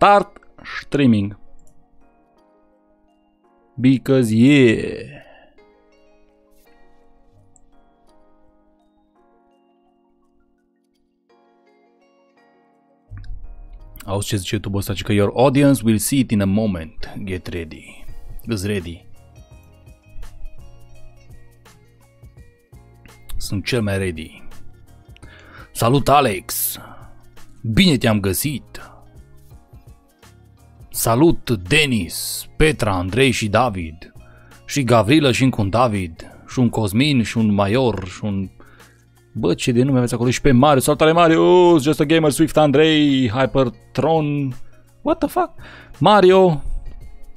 Start streaming. Because yeah. Auzi ce zice YouTube ăsta, că your audience will see it in a moment. Get ready. Get ready. Sunt cel mai ready. Salut Alex! Bine te-am găsit! Salut Denis, Petra, Andrei și David. Și Gavrilă și încă un David. Și un Cosmin și un Major și un... Bă, ce de nume aveți acolo? Și pe Mario. Salutare Mario! Just a Gamer, Swift, Andrei, Hypertron... What the fuck? Mario,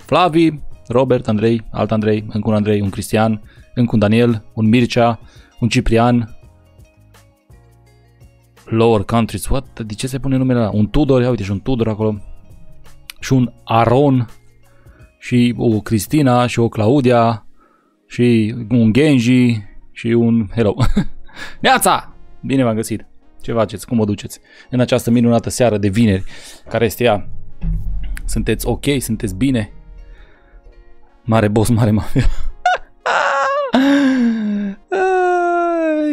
Flavi, Robert, Andrei, alt Andrei, încă un Andrei, un Cristian, încă un Daniel, un Mircea, un Ciprian, Lower Countries, what? De ce se pune numele ăla? Un Tudor, ia uite și un Tudor acolo. Și un Aron, și o Cristina, și o Claudia, și un Genji, și un Hello. Neața! Bine v-am găsit. Ce faceți? Cum o duceți? În această minunată seară de vineri, care este ea. Sunteți ok? Sunteți bine? Mare boss, mare mafia.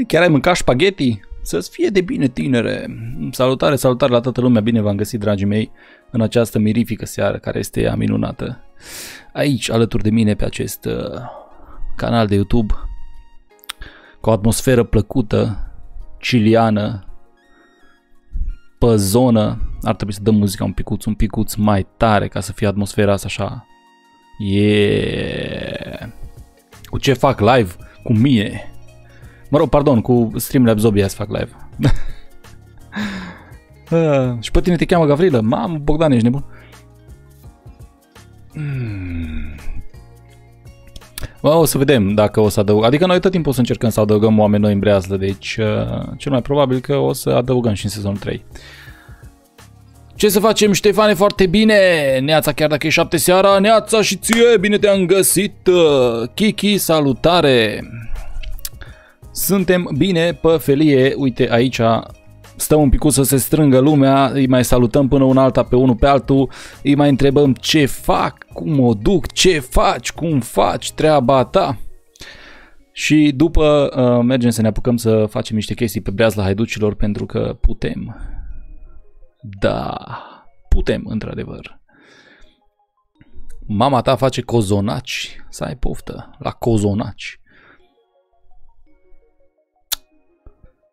Chiar ai mâncat spaghetti? Să-ți fie de bine, tinere! Salutare, salutare la toată lumea! Bine v-am găsit, dragii mei, în această mirifică seară care este ea minunată. Aici, alături de mine, pe acest uh, canal de YouTube, cu o atmosferă plăcută, ciliană, pe zonă, ar trebui să dăm muzica un picuț, un picuț mai tare ca să fie atmosfera asta așa. Yeah! Cu ce fac live? Cu mine! Mă rog, pardon, cu Streamlabs OBS fac live. uh, și pe tine te cheamă Gavrilă? Mamă, Bogdan, ești nebun? Hmm. O să vedem dacă o să adăugăm. Adică noi tot timpul o să încercăm să adăugăm oameni noi în breazlă, deci uh, cel mai probabil că o să adăugăm și în sezonul 3. Ce să facem, Ștefane? Foarte bine! Neața, chiar dacă e șapte seara, Neața și ție, bine te-am găsit! Kiki, salutare! Suntem bine pe felie, uite aici stăm un pic să se strângă lumea, îi mai salutăm până un alta pe unul pe altul, îi mai întrebăm ce fac, cum o duc, ce faci, cum faci treaba ta. Și după uh, mergem să ne apucăm să facem niște chestii pe breazla haiducilor pentru că putem. Da, putem într-adevăr. Mama ta face cozonaci, să ai poftă la cozonaci.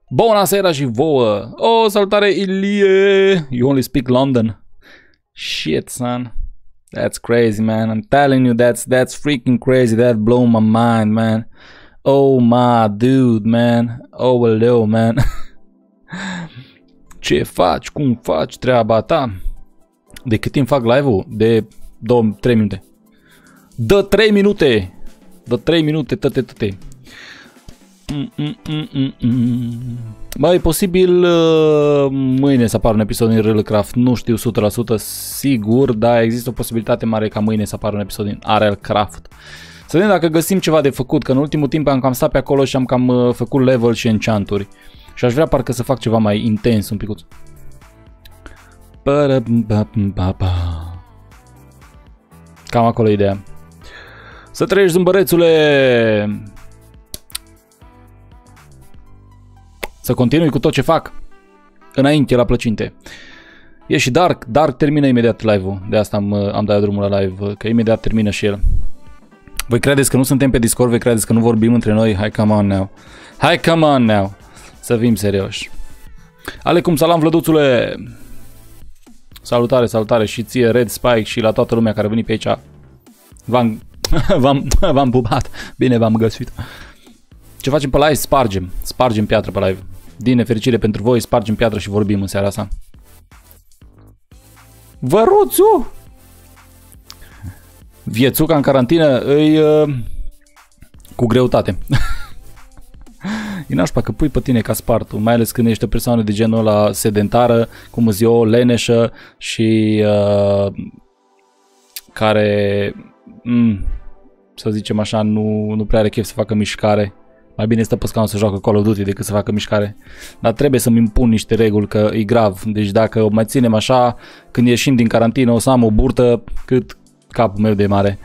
Bună seara și vouă! O, oh, salutare Ilie! You only speak London. Shit, son. That's crazy, man. I'm telling you, that's that's freaking crazy. That blow my mind, man. Oh my dude, man. Oh, hello, man. Ce faci? Cum faci treaba ta? De cât timp fac live-ul? De 2-3 minute. Dă 3 minute! Dă 3 minute, tăte, tăte. Mm, mm, mm, mm, Bă, e posibil uh, mâine să apară un episod din Railcraft, nu știu 100% sigur, dar există o posibilitate mare ca mâine să apară un episod din Railcraft. Să vedem dacă găsim ceva de făcut, că în ultimul timp am cam stat pe acolo și am cam uh, făcut level și enchanturi. Și aș vrea parcă să fac ceva mai intens un picuț. Cam acolo ideea. Să trăiești zâmbărețule! Să continui cu tot ce fac înainte la plăcinte. E și Dark, Dark termină imediat live-ul, de asta am, am dat drumul la live, că imediat termină și el. Voi credeți că nu suntem pe Discord, voi credeți că nu vorbim între noi? Hai, come on now. Hai, come on now. Să fim serioși. Ale cum salam vlăduțule! Salutare, salutare și ție, Red Spike și la toată lumea care a venit pe aici. V-am, v-am, v-am pupat. Bine v-am găsit. Ce facem pe live? Spargem. Spargem piatră pe live. Din nefericire pentru voi, spargem piatră și vorbim în seara asta. Văruțu! Viețuca în carantină îi uh, cu greutate. e nașpa că pui pe tine ca spartul, mai ales când ești o persoană de genul ăla sedentară, cum îți eu, leneșă și uh, care, mm, să zicem așa, nu, nu prea are chef să facă mișcare Mai bine stă pe scaun să joacă Call of Duty decât să facă mișcare. Dar trebuie să-mi impun niște reguli, că e grav. Deci dacă o mai ținem așa, când ieșim din carantină o să am o burtă cât capul meu de mare.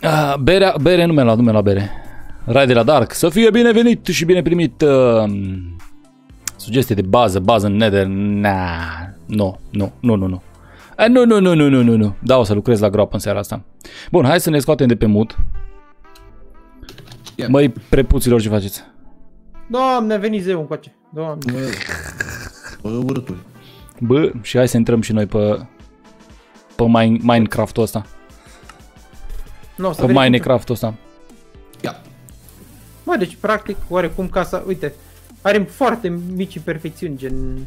Ah, berea, bere nu mi-a luat, nu mi-a luat bere. Rai de la Dark, să fie binevenit și bine primit. Uh, sugestie de bază, bază în Nether. Nah, nu, nu, nu, nu, nu. Eh, nu, nu, nu, nu, nu, nu, nu. Da, o să lucrez la groapă în seara asta. Bun, hai să ne scoatem de pe mut. Ia. Măi, prepuților, ce faceți? Doamne, a venit zeu încoace. Doamne. Bă, bă, urâturi. Bă, și hai să intrăm și noi pe, pe mine, Minecraft-ul ăsta. Nu, o să Pe vedem. Minecraft-ul ăsta. Ia. Mă, deci, practic, oarecum casa, uite, are foarte mici imperfecțiuni, gen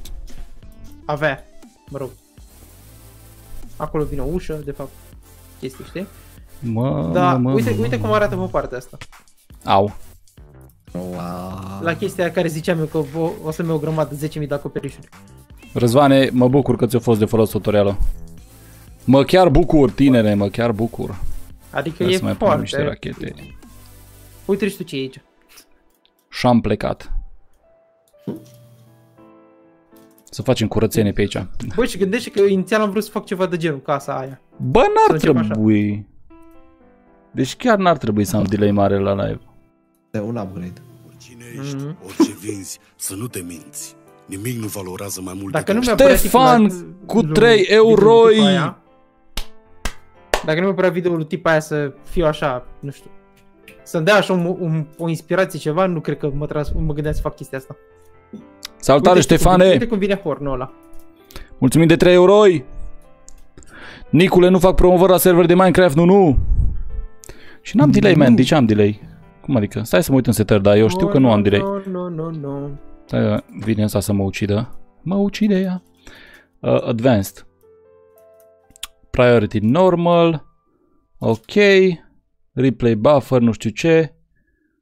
avea, mă rog. Acolo vine o ușă, de fapt, chestii, știi? Mă, Da, mă, uite, mă, uite mă. cum arată pe partea asta. Au. Wow. La chestia care ziceam eu că o, o să-mi iau o grămadă, 10.000 de acoperișuri. Răzvane, mă bucur că ți-a fost de folos tutorialul. Mă chiar bucur, tinere, mă chiar bucur. Adică Hai e să mai punem niște foarte... rachete. Uite și tu ce e aici. Și am plecat. Să facem curățenie pe aici. Băi, și gândește că inițial am vrut să fac ceva de genul casa aia. Bă, n-ar Să încep așa. trebui. Deci chiar n-ar trebui să am delay mare la live. De un upgrade. Oricine ești, Mhm. orice vinzi, să nu te minți. Nimic nu valorează mai mult Dacă nu decât mi-a Ștefan, cu trei euroi! Dacă nu mi-a părea videoul tipa aia să fiu așa, nu știu, să-mi dea așa un, un, o inspirație ceva, nu cred că mă, tras, mă gândeam să fac chestia asta. Salutare, uite, Ștefane! Uite cum vine hornul ăla. Mulțumim de 3 euroi! Nicule, nu fac promovări la server de Minecraft, nu, nu! Și n-am delay, man, de ce am delay? Cum adică? Stai să mă uit în setări, dar eu știu că nu am delay. Nu, nu, nu, nu. Stai, vine asta să mă ucidă. Mă ucide ea. Uh, advanced. Priority normal. Ok. Replay buffer, nu știu ce.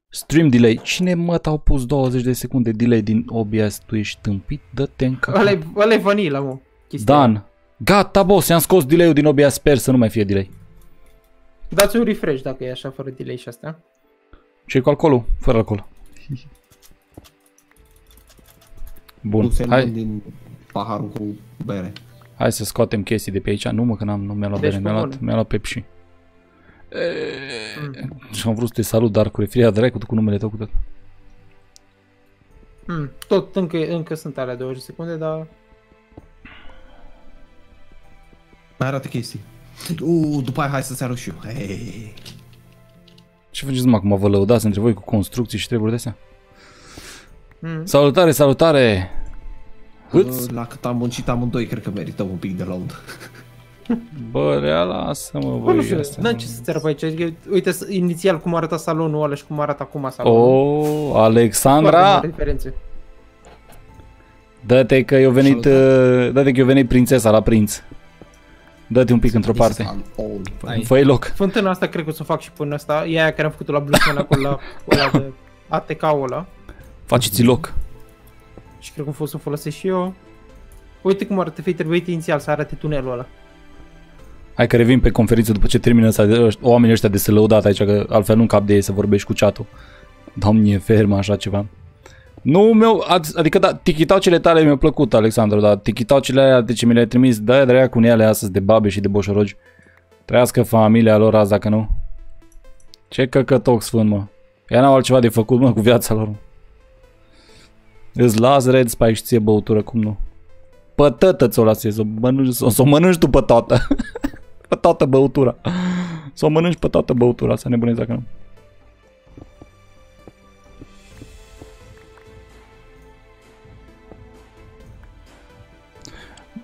Stream delay. Cine mă au pus 20 de secunde delay din OBS? Tu ești tâmpit? Dă-te în cap. Ăla e- ăla e vanilla, mă. chestia aia. Dan. Gata, boss, i-am scos delay-ul din OBS, sper să nu mai fie delay. Dați un refresh dacă e așa, fără delay și astea. Ce cu alcoolul? Fără alcool. Bun, Puse hai, din paharul cu bere. hai să scoatem chestii de pe aici. Nu mă, că n-am, nu mi-a luat Deci, bere, mi-a pe luat, bune. mi-a luat Pepsi. Și am vrut să te salut, dar cu refria dracu tu cu numele tău cu tot. Mm, tot încă, încă sunt alea 20 secunde, dar... Mai arată chestii. Uuu, după aia hai să-ți arăt și eu. Hei. Ce faceți mă acum? Vă lăudați între voi cu construcții și treburi de astea? Mm. Salutare, salutare! Îți? Bă, La cât am muncit amândoi, cred că merităm un pic de laud. Bă, rea, lasă-mă, Bă, nu voi știu, astea. n-am ce să-ți arăt pe aici. Eu- Uite, s- inițial cum arăta salonul ăla și cum arată acum salonul. Oh, Foarte Alexandra! mari diferențe. Dă-te că eu venit, Salutare. uh, dă-te că eu venit prințesa la prinț. Dă-te un pic într-o parte. Ai. Fă-i loc. Fântâna asta cred că o să o fac și până asta. E aia care am făcut-o la Bluesman acolo, la ăla de ATK-ul ăla. Faceți loc. Și cred că a fost să o folosesc și eu. Uite cum arată, fii trebuit inițial să arate tunelul ăla. Hai că revin pe conferință după ce termină asta, de, ăștia- oamenii ăștia de se lăudat aici, că altfel nu cap de ei să vorbești cu chat-ul. Doamne, e fermă așa ceva. Nu mi-au, ad- adică da, tichitaucele tale mi-au plăcut, Alexandru, dar tichitaucele alea de ce mi le-ai trimis, da, de cu ele astăzi de babe și de boșorogi. Trăiască familia lor azi dacă nu. Ce căcătoc sfânt, mă. Ea n-au altceva de făcut, mă, cu viața lor. Îți las red spike și ție băutură, cum nu? Pătătă ți-o las ție, să o mănânci, să, să o mănânci tu pe toată. pe toată băutura. Să o mănânci pe toată băutura, să nebunezi dacă nu.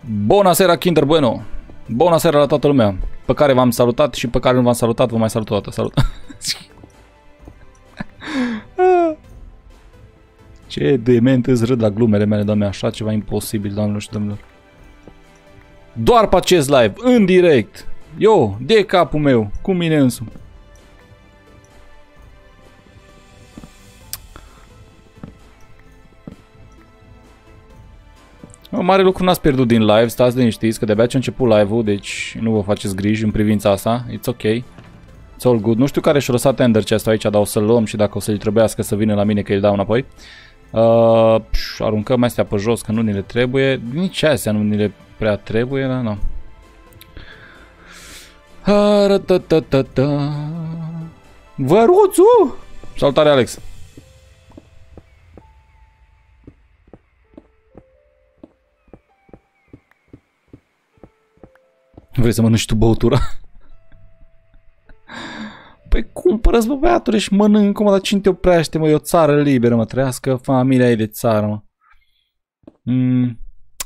Bună seara, Kinder Bueno! Bună seara la toată lumea! Pe care v-am salutat și pe care nu v-am salutat, vă mai salut o dată. Salut! Ce dement îți râd la glumele mele, doamne, așa ceva imposibil, doamnelor și domnilor. Doar pe acest live, în direct. Eu, de capul meu, cu mine însumi. Mare lucru n-ați pierdut din live, stați liniștiți că de-abia ce a început live-ul, deci nu vă faceți griji în privința asta, it's ok. It's all good. Nu știu care și-a lăsat Ender chest aici, dar o să-l luăm și dacă o să-i trebuiască să vină la mine că îl dau înapoi. Uh, pș, aruncăm astea pe jos că nu ni le trebuie. Nici astea nu ni le prea trebuie, dar nu. Arătătătătă. Văruțu! Salutare, Alex! Vrei să mănânci tu băutura? Păi cumpără-ți, bă, băiatule, și mănânc, mă, dar cine te oprește, mă, e o țară liberă, mă, trăiască familia ei de țară, mă. Mm.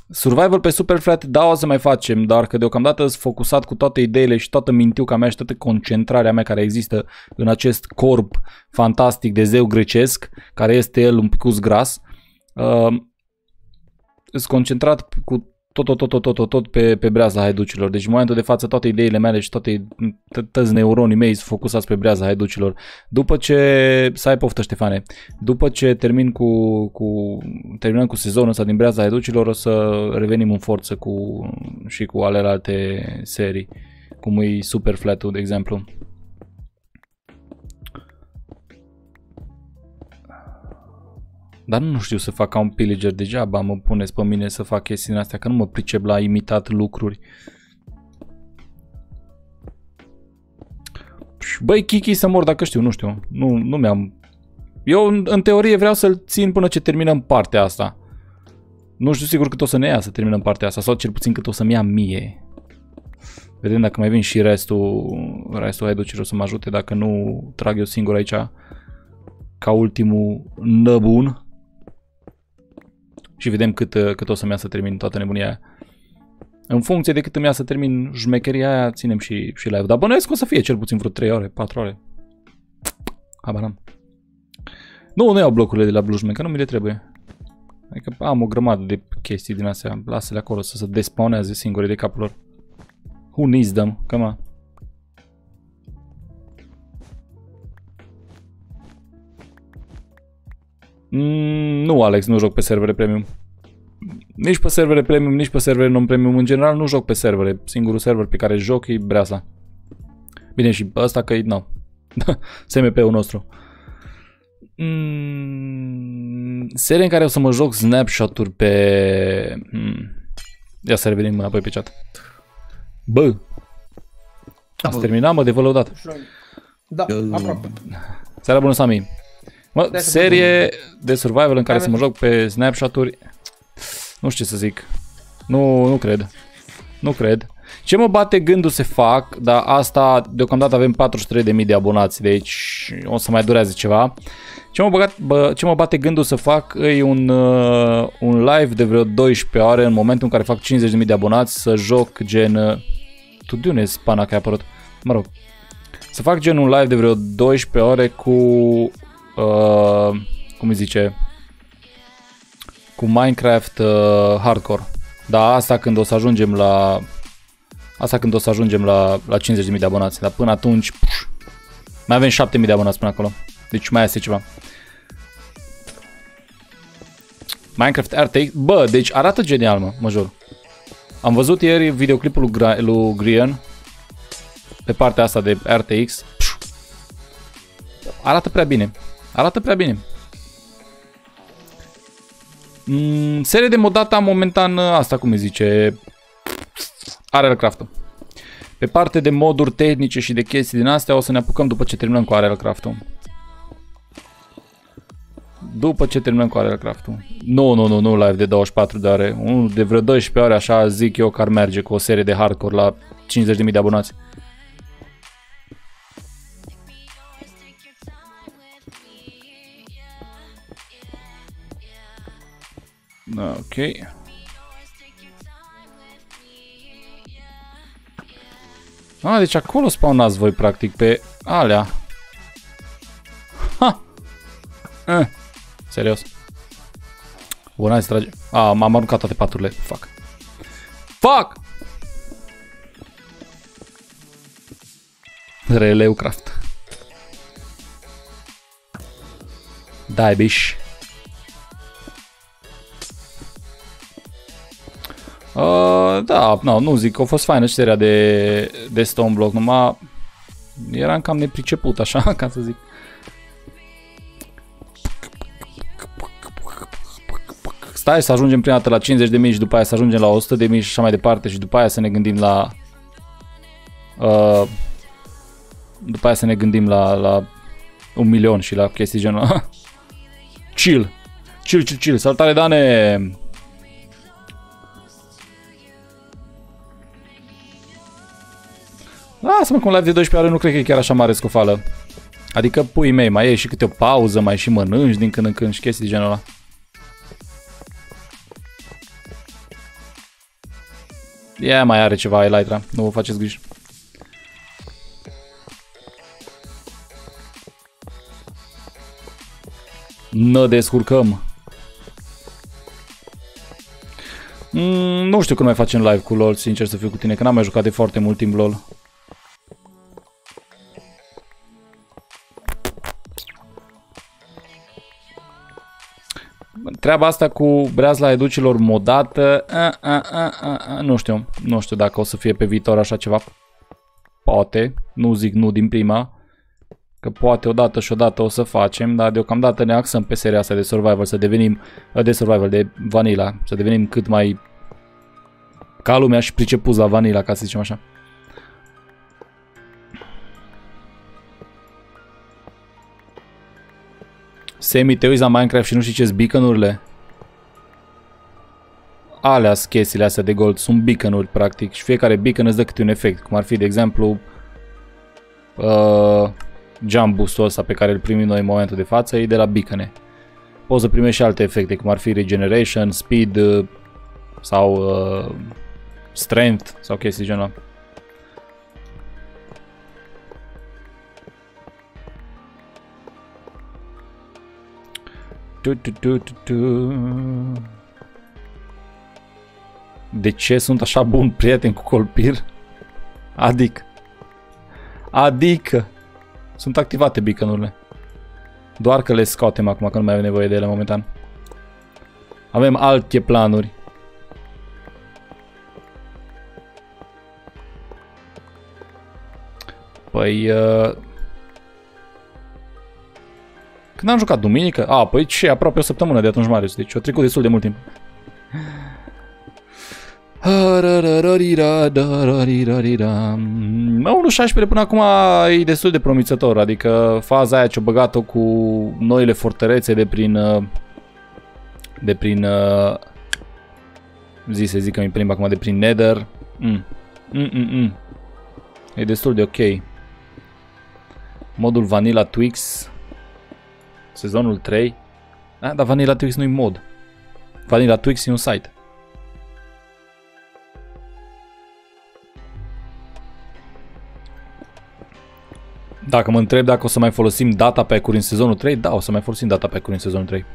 Survival pe Super Flat, da, o să mai facem, dar că deocamdată sunt focusat cu toate ideile și toată mintiuca mea și toată concentrarea mea care există în acest corp fantastic de zeu grecesc, care este el un picus gras. Uh, sunt concentrat cu tot, tot, tot, tot, tot, tot, tot pe, pe breaza haiducilor. Deci în momentul de față toate ideile mele și toate toți neuronii mei sunt focusați pe breaza haiducilor. După ce, să ai poftă Ștefane, după ce termin cu, cu terminăm cu sezonul ăsta din breaza haiducilor o să revenim în forță cu, și cu alte serii, cum e Super flat de exemplu. Dar nu știu să fac ca un pillager degeaba, mă puneți pe mine să fac chestiile astea, că nu mă pricep la imitat lucruri. Băi, Kiki să mor dacă știu, nu știu. Nu, nu mi-am... Eu, în, în teorie, vreau să-l țin până ce terminăm partea asta. Nu știu sigur cât o să ne ia să terminăm partea asta, sau cel puțin cât o să-mi ia mie. Vedem dacă mai vin și restul, restul haiducilor să mă ajute, dacă nu trag eu singur aici ca ultimul năbun și vedem cât, uh, cât o să-mi ia să termin toată nebunia aia. În funcție de cât îmi ia să termin jmecheria aia, ținem și, și live. Dar bănuiesc că o să fie cel puțin vreo 3 ore, 4 ore. Habar am. Nu, nu iau blocurile de la Bluejman, că nu mi le trebuie. Adică am o grămadă de chestii din astea. Lasă-le acolo să se despawnează singure de capul lor. Who needs them? Come on. Mm, nu, Alex, nu joc pe servere premium. Nici pe servere premium, nici pe servere non-premium. În general nu joc pe servere. Singurul server pe care joc e Breasa. Bine, și ăsta că e, nu. SMP-ul nostru. Mm, serie în care o să mă joc snapshot-uri pe... Mm. Ia să revenim înapoi pe chat. Bă! Da, Ați terminat, mă, de vă lăudat. Da, aproape. Seara bună, Sami. Mă, de serie de survival în care să mă joc pe snapshot-uri, nu știu ce să zic. Nu, nu cred. Nu cred. Ce mă bate gândul să fac, dar asta deocamdată avem 43.000 de abonați, deci o să mai durează ceva. Ce mă, băgat, bă, ce mă bate gândul să fac e un, uh, un live de vreo 12 ore în momentul în care fac 50.000 de abonați să joc gen... Uh, tu de unde spana că ai apărut? Mă rog. Să fac gen un live de vreo 12 ore cu uh, cum îi zice, cu Minecraft uh, hardcore. Da, asta când o să ajungem la asta când o să ajungem la, la 50.000 de abonați, dar până atunci pș, mai avem 7.000 de abonați până acolo. Deci mai este ceva. Minecraft RTX, bă, deci arată genial, mă, mă jur. Am văzut ieri videoclipul lui, Gra- lui Grian pe partea asta de RTX. Pș, arată prea bine. Arată prea bine. Mm, serie de modata momentan asta cum îi zice Ariel Craft. Pe parte de moduri tehnice și de chestii din astea o să ne apucăm după ce terminăm cu Ariel craft -ul. După ce terminăm cu Ariel craft -ul. Nu, nu, nu, nu live de 24 de ore. Unul de vreo 12 ore așa zic eu că ar merge cu o serie de hardcore la 50.000 de abonați. Ok. Ah, deci acolo spawnați voi practic pe alea. Ha! Eh. Serios. Bun, hai să trage. Ah, m-am aruncat toate paturile. Fuck. Fuck! Releu craft. Dai, biș. Uh, da, no, nu zic, a fost faină seria de, de Stone Block, numai Eram cam nepriceput, așa, ca să zic. Stai să ajungem prima dată la 50.000 și după aia să ajungem la 100.000 și așa mai departe și după aia să ne gândim la... Uh, după aia să ne gândim la, la un milion și la chestii genul ăla. Chill. Chill, chill, chill. Salutare, Dane! Lasă-mă cum live de 12 ore nu cred că e chiar așa mare scufală. Adică, pui mei, mai e și câte o pauză, mai și mănânci din când în când și chestii de genul ăla. Ea mai are ceva Elytra, nu vă faceți griji. Ne descurcăm. Mm, nu știu când mai facem live cu LOL, sincer să fiu cu tine, că n-am mai jucat de foarte mult timp LOL. Treaba asta cu breazla educilor modată, a, a, a, a, a, nu știu, nu știu dacă o să fie pe viitor așa ceva. Poate, nu zic nu din prima, că poate odată și odată o să facem, dar deocamdată ne axăm pe seria asta de survival, să devenim, de survival, de vanilla, să devenim cât mai ca lumea și pricepuți la vanilla, ca să zicem așa. Semi, te uiți la Minecraft și nu știi ce-s beacon-urile? Alea chestiile astea de gold, sunt beacon-uri practic și fiecare beacon îți dă câte un efect, cum ar fi de exemplu uh, jump boost-ul ăsta pe care îl primim noi în momentul de față e de la beacon Poți să primești și alte efecte, cum ar fi regeneration, speed uh, sau uh, strength sau chestii genul ăla. Tu, tu, tu, tu, tu. De ce sunt așa bun prieten cu Colpir? Adică. Adică. Sunt activate beacon-urile. Doar că le scoatem acum, că nu mai avem nevoie de ele momentan. Avem alte planuri. Păi... Uh... Când am jucat duminică? A, păi ce, aproape o săptămână de atunci mare, deci a trecut destul de mult timp. Mă, 1.16 până acum e destul de promițător, adică faza aia ce-o băgat-o cu noile fortărețe de prin... De prin... Zi să zic că mi plimb acum de prin Nether. Mm. Mm -mm -mm. E destul de ok. Modul Vanilla Twix. Sezonul 3. Ah, dar Vanilla Twix nu-i mod. Vanilla Twix e un site. Dacă mă întreb dacă o să mai folosim data pe uri în sezonul 3, da, o să mai folosim data pe uri în sezonul 3.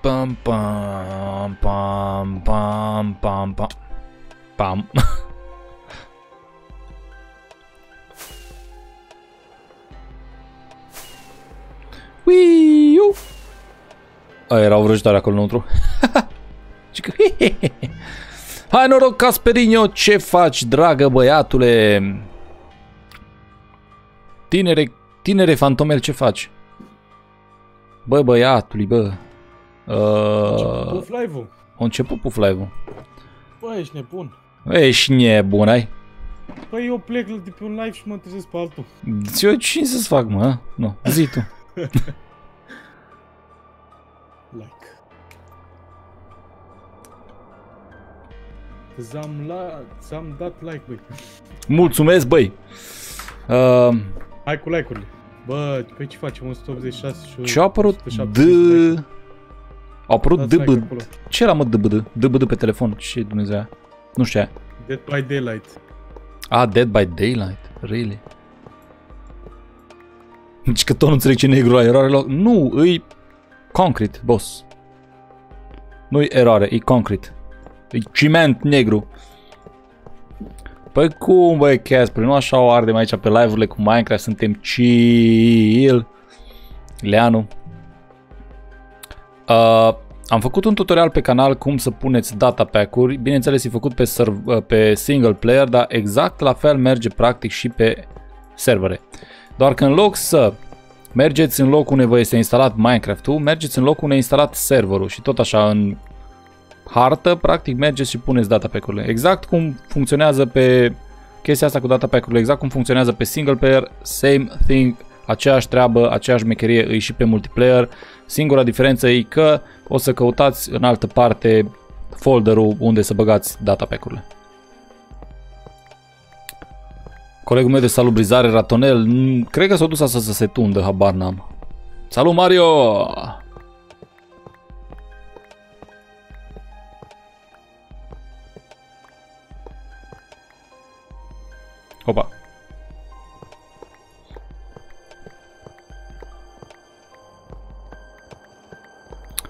Pam pam pam pam pam pam pam Uiu! Aia era o vrăjitoare acolo înăuntru. Hai noroc, Casperinio, ce faci, dragă băiatule? Tinere, tinere fantomel, ce faci? Bă, băiatului, bă. Uh, puf live-ul. A început puf live-ul. Bă, ești nebun. Ești nebun, ai? Păi eu plec de pe un live și mă trezesc pe altul. Eu ce să-ți fac, mă? Nu, zi tu. Ți-am, la... ți-am dat like, băi. Mulțumesc, băi. Uh... Hai cu like-urile. Bă, pe ce facem? 186 și Ce a apărut D... A apărut DBD. Ce era mă DBD? DBD pe telefon. Ce Dumnezeu Nu știu aia. Dead by Daylight. Ah, Dead by Daylight. Really? Deci că tot nu înțeleg ce negru la eroare loc. Nu, îi concrete, boss. Nu-i eroare, e concrete. E ciment negru. Păi cum băi Casper, nu așa o ardem aici pe live-urile cu Minecraft, suntem chill. Leanu. Uh, Am făcut un tutorial pe canal cum să puneți data pack-uri, bineînțeles e făcut pe, serv- pe single player, dar exact la fel merge practic și pe servere. Doar că în loc să mergeți în locul unde vă este instalat Minecraft-ul, mergeți în locul unde e instalat serverul și tot așa în hartă, practic mergeți și puneți data pack-urile. Exact cum funcționează pe chestia asta cu data pack-urile, exact cum funcționează pe single player, same thing, aceeași treabă, aceeași mecherie îi și pe multiplayer. Singura diferență e că o să căutați în altă parte folderul unde să băgați data pack-urile. Colegul meu de salubrizare, Ratonel, n- cred că s-a dus asta să se tundă, habar n-am. Salut, Mario! Opa.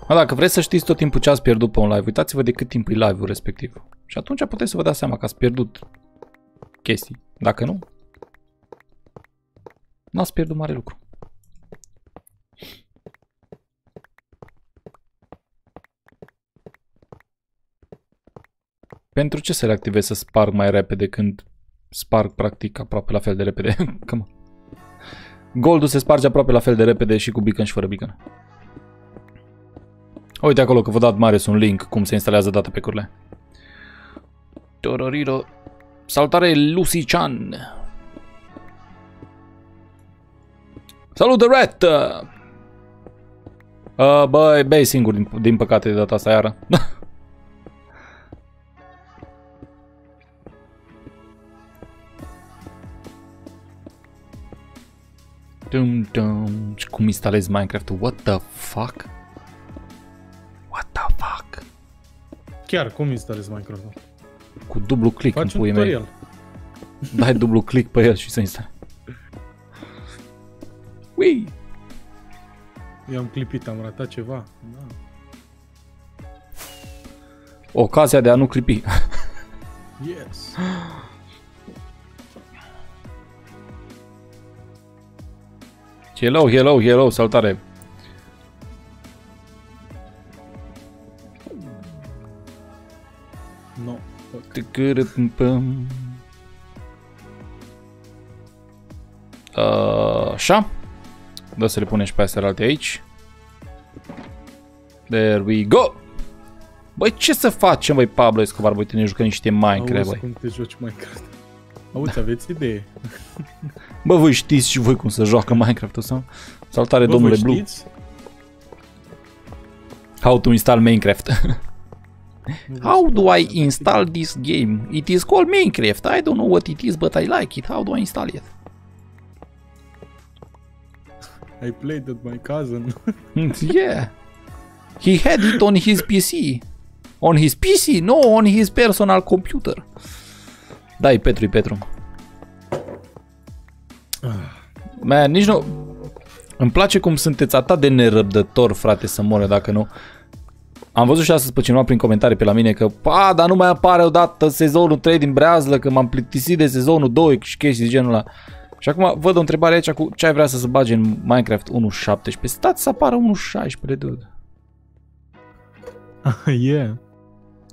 Mă, dacă vreți să știți tot timpul ce ați pierdut pe un live, uitați-vă de cât timp e live-ul respectiv. Și atunci puteți să vă dați seama că ați pierdut chestii. Dacă nu, n-ați pierdut mare lucru. Pentru ce să reactivez să sparg mai repede când sparg practic aproape la fel de repede? Come on. Goldul se sparge aproape la fel de repede și cu beacon și fără beacon. Uite acolo că vă dat mare un link cum se instalează data pe curile. Tororiro. Salutare Lucy Chan. Salut The Rat! Uh, bă, bei singur din, din păcate de data asta iară. dum, dum. Și Cum instalezi Minecraft? What the fuck? What the fuck? Chiar, cum instalezi Minecraft? Cu dublu click în Faci un puii mei. tutorial. Dai dublu click pe el și se instalează. Ui! I-am clipit, am ratat ceva. Da. Ocazia de a nu clipi. Yes. Hello, hello, hello, salutare. Așa. Dă să le punem și pe astea alte aici. There we go. Băi, ce să facem, băi, Pablo Escobar? Băi, te ne jucăm niște Minecraft, Auzi băi. cum te joci Minecraft. Auzi, aveți idee? Bă, voi știți și voi cum să joacă Minecraft-ul sau? Salutare, Bă, domnule voi Blue. știți? How to install Minecraft. Nu vă How spun, do I aveți install this game? It is called Minecraft. I don't know what it is, but I like it. How do I install it? idee. I played at my cousin. yeah. He had it on his PC. On his PC? No, on his personal computer. Da, e Petru, e Petru. Man, nici nu... Îmi place cum sunteți atât de nerăbdător, frate, să moare dacă nu. Am văzut și astăzi pe cineva prin comentarii pe la mine că pa, dar nu mai apare odată sezonul 3 din Breazlă, că m-am plictisit de sezonul 2 și chestii de genul ăla. Și acum văd o întrebare aici cu ce ai vrea să se bage în Minecraft 1.17. Stați să apară 1.16, dude. yeah.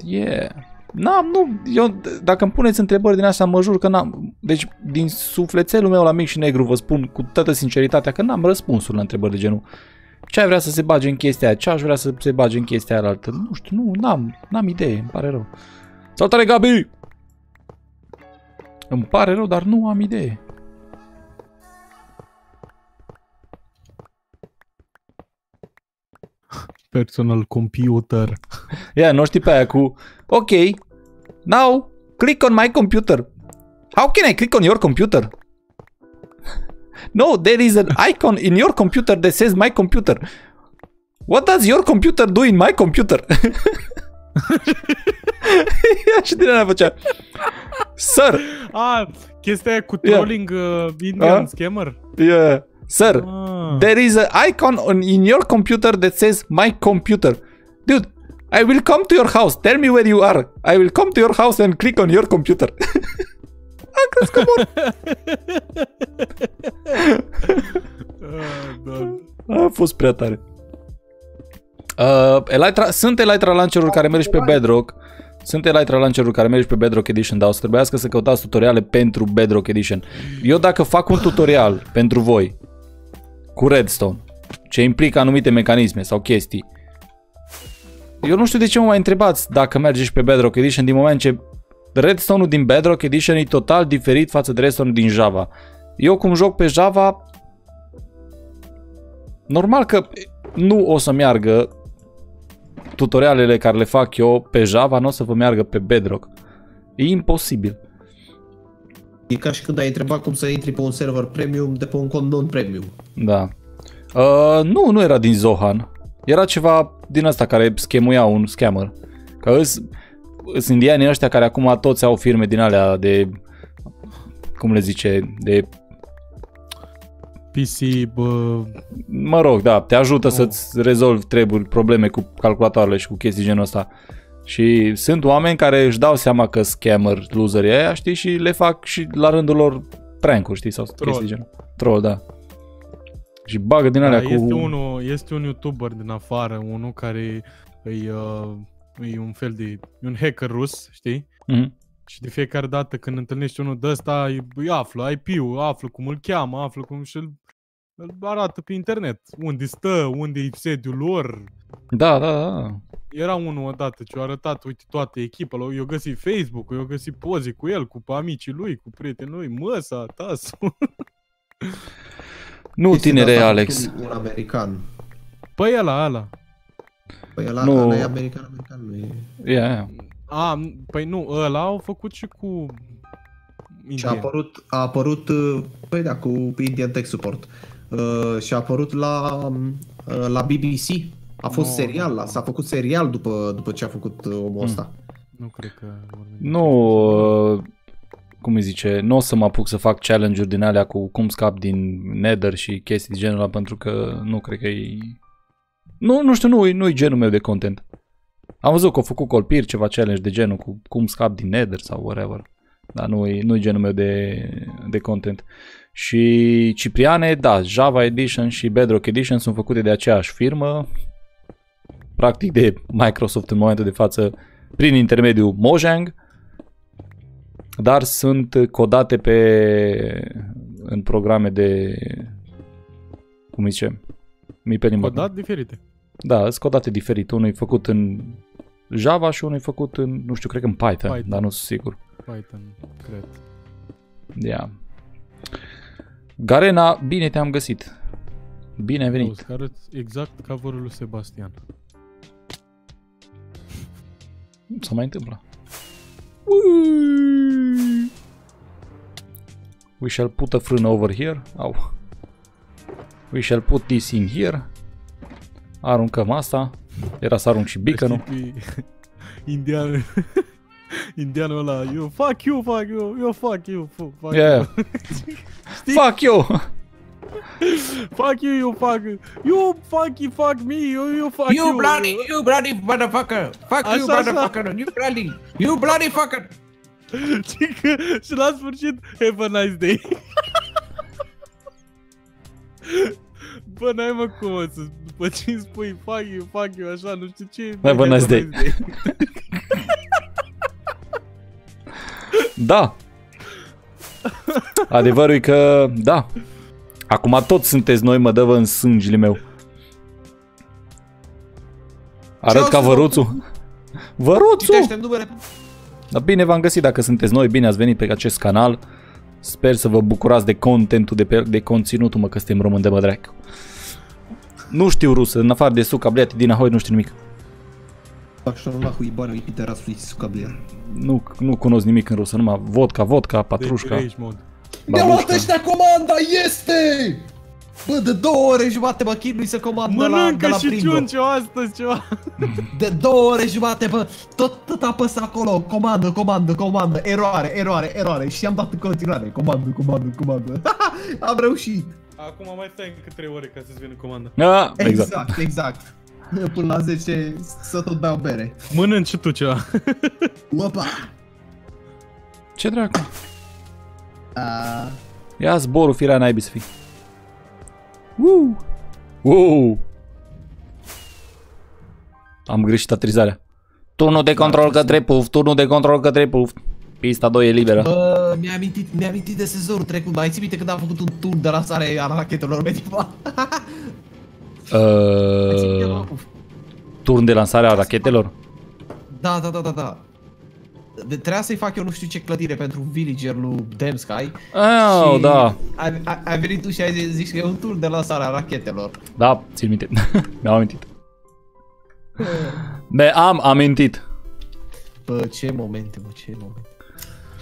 Yeah. N-am, nu, eu, dacă îmi puneți întrebări din astea, mă jur că n-am, deci din sufletelul meu la mic și negru vă spun cu toată sinceritatea că n-am răspunsul la întrebări de genul ce ai vrea să se bage în chestia aia, ce aș vrea să se bage în chestia aia altă, nu știu, nu, n-am, n-am idee, îmi pare rău. Salutare Gabi! Îmi pare rău, dar nu am idee. Personal computer. Ia, nu știi pe aia cu, ok, now click on my computer. How can I click on your computer? No, there is an icon in your computer that says my computer. What does your computer do in my computer? Și din aia făcea. Sir, Ah, chestia cu Yeah. trolling uh, Indian Ah. scammer? yeah. Sir, Ah. there is an icon on, in your computer that says my computer. Dude, I will come to your house. Tell me where you are. I will come to your house and click on your computer. Am crezut că mor. Ah, da. A fost prea tare. Uh, Elytra, sunt Elytra Launcher-uri care merg și pe Bedrock. Sunt Elytra Launcher-uri care merg și pe Bedrock Edition, dar o să trebuiască să căutați tutoriale pentru Bedrock Edition. Eu dacă fac un tutorial pentru voi cu Redstone, ce implică anumite mecanisme sau chestii, eu nu știu de ce mă mai întrebați dacă merge și pe Bedrock Edition din moment ce Redstone-ul din Bedrock Edition e total diferit față de Redstone-ul din Java. Eu cum joc pe Java, normal că nu o să meargă tutorialele care le fac eu pe Java, nu o să vă meargă pe Bedrock. E imposibil. E ca și când ai întrebat cum să intri pe un server premium de pe un cont non-premium. Da. Uh, nu, nu era din Zohan. Era ceva din asta care schemuia un scammer. Că îs, îs indianii ăștia care acum toți au firme din alea de cum le zice, de PC, bă, mă rog, da, te ajută oh. să-ți rezolvi treburi, probleme cu calculatoarele și cu chestii genul ăsta. Și sunt oameni care își dau seama că scammer loserii aia, știi, și le fac și la rândul lor prank știi, sau Troll. chestii genul. Troll, da. Și bagă din alea da, cu... este, unul, este un youtuber din afară, unul care e, uh, e un fel de, e un hacker rus, știi? Mhm. Și de fiecare dată când întâlnești unul de ăsta, îi, îi află IP-ul, află cum îl cheamă, află cum și îl, îl arată pe internet. Unde stă, unde e sediul lor. Da, da, da. Era unul odată ce a arătat, uite, toată echipa, lui, eu găsit Facebook-ul, eu găsit poze cu el, cu amicii lui, cu prietenii lui, măsa, tasul. Nu, Chestia tinere asta a Alex. făcut Un american. Păi ăla, ăla. Păi ăla, Nu. ăla e american, american, nu e... Ia, ia. A, păi nu, ăla au făcut și cu Și a Indian. apărut, a apărut, uh, păi da, cu Indian Tech Support. Uh, și a apărut la, uh, la BBC. A fost Nu, serial, nu. la, s-a făcut serial după, după ce a făcut uh, omul ăsta. Nu cred că vorbim Nu, uh, cum îi zice, nu o să mă apuc să fac challenge-uri din alea cu cum scap din Nether și chestii de genul ăla, pentru că nu cred că e... Nu, nu știu, nu, nu e genul meu de content. Am văzut că au făcut colpiri, ceva challenge de genul cu cum scap din Nether sau whatever. Dar nu e, nu e genul meu de, de content. Și Cipriane, da, Java Edition și Bedrock Edition sunt făcute de aceeași firmă, practic de Microsoft în momentul de față, prin intermediul Mojang, dar sunt codate pe în programe de cum îi zice? Mi pe limba. Codat diferite. Da, sunt codate diferit. Unul e făcut în Java și unul e făcut în, nu știu, cred că în Python, Python. dar nu sunt sigur. Python, cred. Ia. Garena, bine te-am găsit. Bine ai venit. Auzi, că arăți exact cover-ul lui Sebastian. Nu se mai întâmplă. We shall put a frână over here. Au. We shall put this in here. Aruncăm asta. Era să arunc și beacon-ul. Știi pe Indian... Indianul ăla, you fuck you, fuck you, you fuck you, fu- fuck Yeah. you. Fuck you! Fuck you, you fuck you, fuck you, fuck me, you, you fuck you. You bloody, you bloody motherfucker! Fuck you, Așa, așa. motherfucker! You bloody, you bloody fucker! Știi că, și la sfârșit, have a nice day. Bă, n-ai mă cum mă, să, după ce îmi spui fuck you, fuck you, așa, nu știu ce. Have a nice day. Da. Adevărul e că, da. Acum toți sunteți noi, mă dă în sângele meu. Arăt Ce o ca să văruțul. Văruțul! Citește numele. Dar bine v-am găsit dacă sunteți noi, bine ați venit pe acest canal. Sper să vă bucurați de contentul, de, pe, de conținutul, mă, că suntem români de bădreac. Nu știu rusă, în afară de suca bleat, din ahoi, nu știu nimic. Așa nahul ibară i piterasul și suca bleat. Nu, nu cunosc nimic în rusă, numai vodka, vodka, deci patrușca. Mi-a luat ăștia comanda, este! Bă, de două ore jumate mă chinui să comand Mănâncă la, de și ciunci astăzi ceva. De două ore jumate, bă, tot, tot apăs acolo. Comandă, comandă, comandă, eroare, eroare, eroare. Și am dat în continuare. Comandă, comandă, comandă. Am reușit. Acum mai stai încă 3 ore ca să-ți vină comanda. Ah, exact. Exact, exact. Până la 10 să tot beau bere. Mănânci și tu ceva. Opa! Ce dracu? A, Ia zborul, firea naibii să fii. Woo! Wow! am greșit aterizarea. Turnul de control către puf, turnul de control către puf. Pista 2 e liberă. Bă, mi-a amintit, mi-a amintit de sezonul trecut, mai ții minte când am făcut un tur de lansare a rachetelor mediva? Mai ții minte, Uh, mă? turn de lansare a rachetelor? Da, da, da, da, da. De, trebuia să-i fac eu nu știu ce clădire pentru villager lui Damsky Oh, și da. Ai, ai, ai venit tu și ai zis, zis că e un tur de lansare a rachetelor. Da, țin minte. Mi-am amintit. Be, am amintit. Bă, ce momente, bă, ce momente.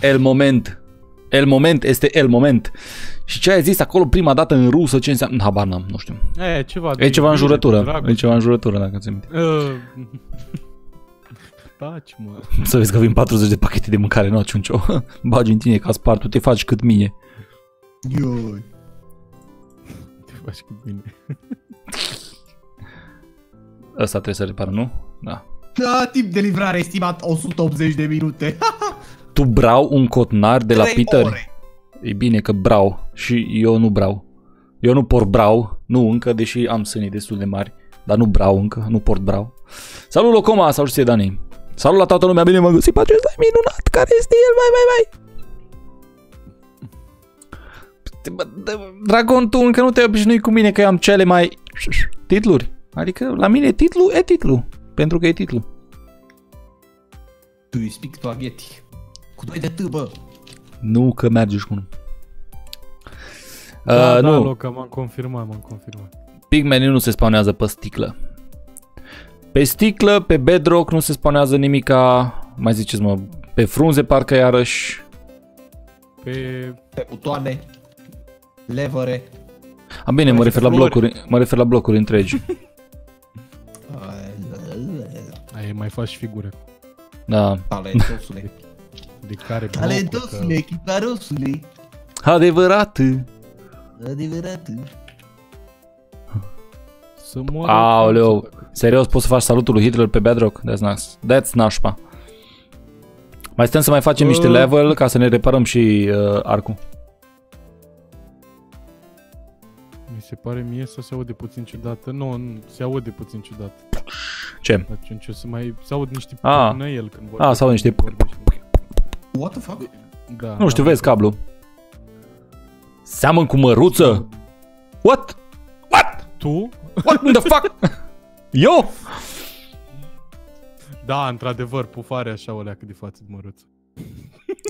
El moment. El moment este el moment. Și ce ai zis acolo prima dată în rusă, ce înseamnă? Habar n-am, nu știu. E ceva de E ceva în iubire, de jurătură. dragoste. E ceva în jurătură, dacă ți minte. Uh, Taci, mă. Să vezi că vin 40 de pachete de mâncare, nu, ciuncio. Bagi în tine ca spart, tu te faci cât mie. Ioi. Te faci cu bine. Ăsta trebuie să repară, nu? Da. Da, timp de livrare estimat 180 de minute. Tu brau un cotnar de la Trei Peter? ore. E bine că brau și eu nu brau. Eu nu port brau, nu încă, deși am sânii destul de mari, dar nu brau încă, nu port brau. Salut Locoma, sau știu Dani. Salut la toată lumea, bine mă găsit pe acesta minunat, care este el, vai, vai, vai. Bă, d- Dragon, tu încă nu te-ai obișnuit cu mine că eu am cele mai titluri. Adică la mine titlu e titlu, pentru că e titlu. Do you speak spaghetti? Cu doi de T, bă. Nu că mergi cu unul. Da, Uh, da, nu, Loca, m-am confirmat, m-am confirmat. Pigmenii nu se spawnează pe sticlă. Pe sticlă, pe bedrock nu se spawnează nimica, mai ziceți mă, pe frunze parcă iarăși. Pe... Pe butoane. Levere. A bine, mă Pe refer la flori. blocuri, mă refer la blocuri întregi. Ai, mai faci figure. Da. Talentosule. De care Talentosule, chiparosule. Adevărat. Adevărat. Să moară. Aoleu, serios, poți să faci salutul lui Hitler pe bedrock? That's nice. That's nașpa. Mai stăm să mai facem niște Uh. level ca să ne reparăm și uh, arcul. Mi se pare mie să se aude puțin ciudată. Nu, nu, se aude puțin ciudat. Ce? Atunci o să mai... Se aud niște Ah. el când vorbește. Ah, se aud niște vorbește. What the fuck? Da, Nu știu, da. vezi cablu. Seamăn cu măruță? What? What? Tu? What the fuck? Eu? Da, într-adevăr, pufare așa o leacă de față de măruță.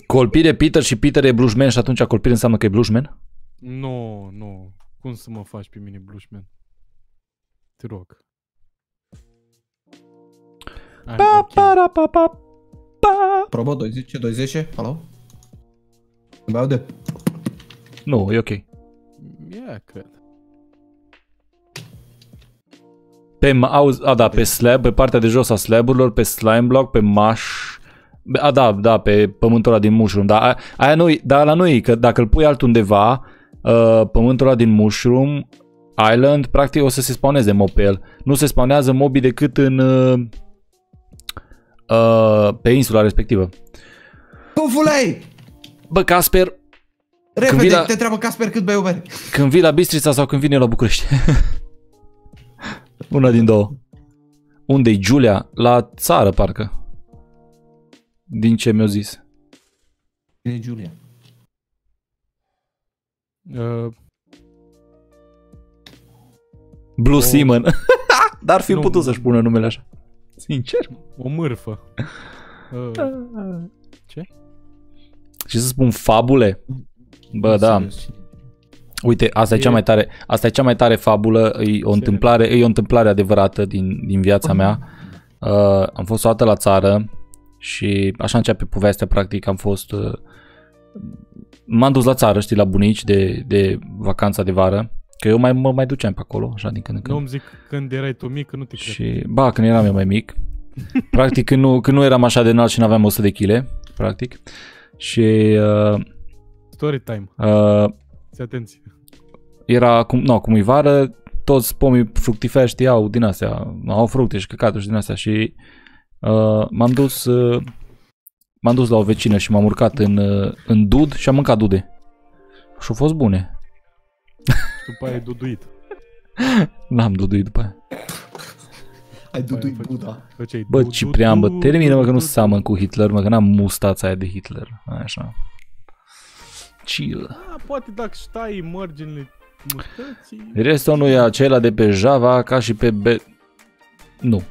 Colpire Peter și Peter e blushman și atunci colpire înseamnă că e blushman? Nu, nu. Cum să mă faci pe mine blushman? Te rog. I'm Pa, okay. para, pa, pa, pa. Probă 20, 20, alo? Îmi aude? Nu, e ok. Yeah, cred. Pe, ma- auzi, a, da, pe slab, pe partea de jos a slaburilor, pe slime block, pe mash, a, da, da, pe pământul ăla din mushroom, da, aia, aia nu dar la noi, că dacă îl pui altundeva, uh, pământul ăla din mushroom island, practic o să se spawneze mob pe el. Nu se spawnează mobii decât în, uh, uh, pe insula respectivă. Pufulei! Bă, Casper, Repede, vii la- te întreabă Casper cât bei o bere. când vii la Bistrița sau când vine la București? Una din două. Unde-i Giulia? La țară, parcă. Din ce mi-a zis. E Giulia. Uh, Blue O- Seaman. Dar ar fi Nu. putut să-și pună numele așa. Sincer. o mârfă. Uh, ce? Și să spun fabule. Bă, da. Serios. Uite, asta e, E- cea mai tare, asta e cea mai tare fabulă, e o Serios. întâmplare, e o întâmplare adevărată din, din viața mea. Uh, am fost o dată la țară și așa începe povestea, practic am fost... Uh, m-am dus la țară, știi, la bunici de, de vacanța de vară, că eu mai, mă mai duceam pe acolo, așa din când în Nu când. îmi zic când erai tu mic, că nu te cred. Și, ba, când eram eu mai mic, practic când nu, când nu eram așa de înalt și nu aveam 100 de kg, practic, și uh, Story time. uh, Ți atenție. era, cum, nu, cum e vară, toți pomii fructiferi știau din astea, au fructe și căcaturi și din astea și uh, m-am dus uh, m-am dus la o vecină și m-am urcat în, uh, în dud și am mâncat dude. Și au fost bune. Și după aia ai duduit. N-am duduit după aia. Hai, du Păi, du Buddha. Făceai Bă, du- du- Ciprian, bă, du- termină mă că nu du- seamăn cu Hitler, mă, că n-am mustața aia de Hitler. Așa. Chill. Da, poate dacă stai mărginile mustății... Restul nu e acela de pe Java ca și pe B... Nu.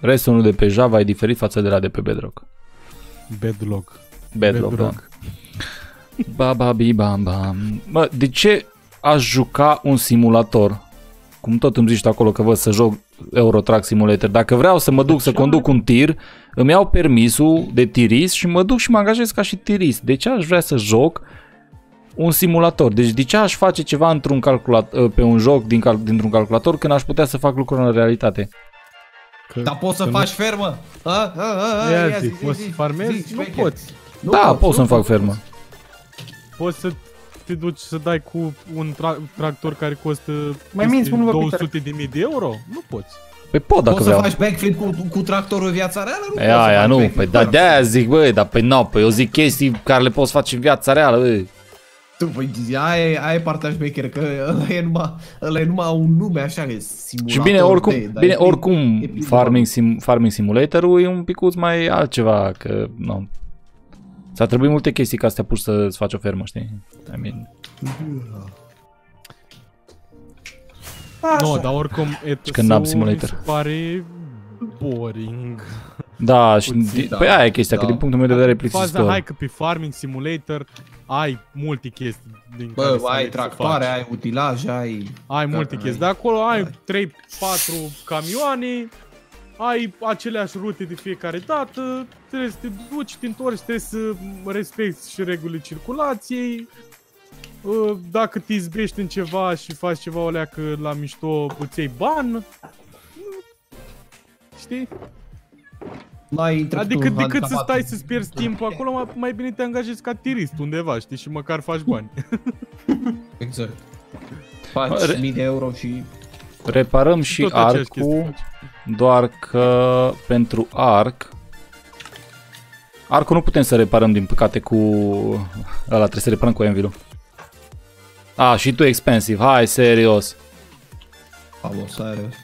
Restul de pe Java e diferit față de la de pe Bedrock. Bedlock. Bedrock, Bedrock. da. Ba, ba, bi, bam, bam. Bă, de ce aș juca un simulator? Cum tot îmi zici tu acolo că vă să joc Euro Truck Simulator. Dacă vreau să mă duc să conduc un tir, îmi iau permisul de tirist și mă duc și mă angajez ca și tirist. De ce aș vrea să joc un simulator? Deci de ce aș face ceva într-un calculator, pe un joc din cal- dintr-un calculator când aș putea să fac lucruri în realitate? Că, Dar poți să că faci fermă? A, a, a, a, Ia ia zi, zi, poți zi, să zi, farmezi? zi, Nu șmecher. poți. Nu da, poți, pot nu să-mi fac poți. fermă. Poți să te duci să dai cu un tra- tractor care costă Mai peste minți, nu vă 200 de mii de euro? Nu poți. Păi pot dacă Poți să vreau. faci backflip cu, cu tractorul în viața reală? Nu E poți să aia faci nu, backflip păi da, fără. de-aia zic, băi, dar păi nu, păi eu zic chestii care le poți face în viața reală, băi. Tu, păi, aia, e- aia e partea șmecheră, că ăla e numai, ăla e numai un nume așa, e simulator Și bine, oricum, de, dar bine, e plin- oricum e plin de farming, sim, farming Simulator-ul e un picuț mai altceva, că, nu. S-a trebuit multe chestii ca să te apuci să-ți faci o fermă, știi? I mean, Așa. Nu, dar oricum că n-am ETS-ul simulator. mi se pare boring. da, și, Puțin, di- da. păi aia e chestia, că Da. din punctul meu de vedere e Faza, plictisitor. hai că pe Farming Simulator ai multe chestii din care Bă, să ai alegi să tractoare, faci. ai utilaje, ai... Ai Da, multe ai- chestii, dar acolo ai ai. 3-4 camioane, ai aceleași rute de fiecare dată, trebuie să te duci, te întorci, trebuie să respecti și regulile circulației. Uh, Dacă te izbești în ceva și faci ceva o leacă la mișto, îți iei ban. Știi? N-ai intrat Adică tu decât să handicapat. stai să-ți pierzi timpul acolo, mai, mai bine te angajezi ca tirist undeva, știi, și măcar faci bani. Exact. Faci Re- mii de euro și... Reparăm și Tot aceeași chestie arcul, faci. Doar că pentru arc, arcul nu putem să reparăm din păcate cu ăla, trebuie să reparăm cu Envil-ul. A, și tu expensive, hai, serios. Alo, serios.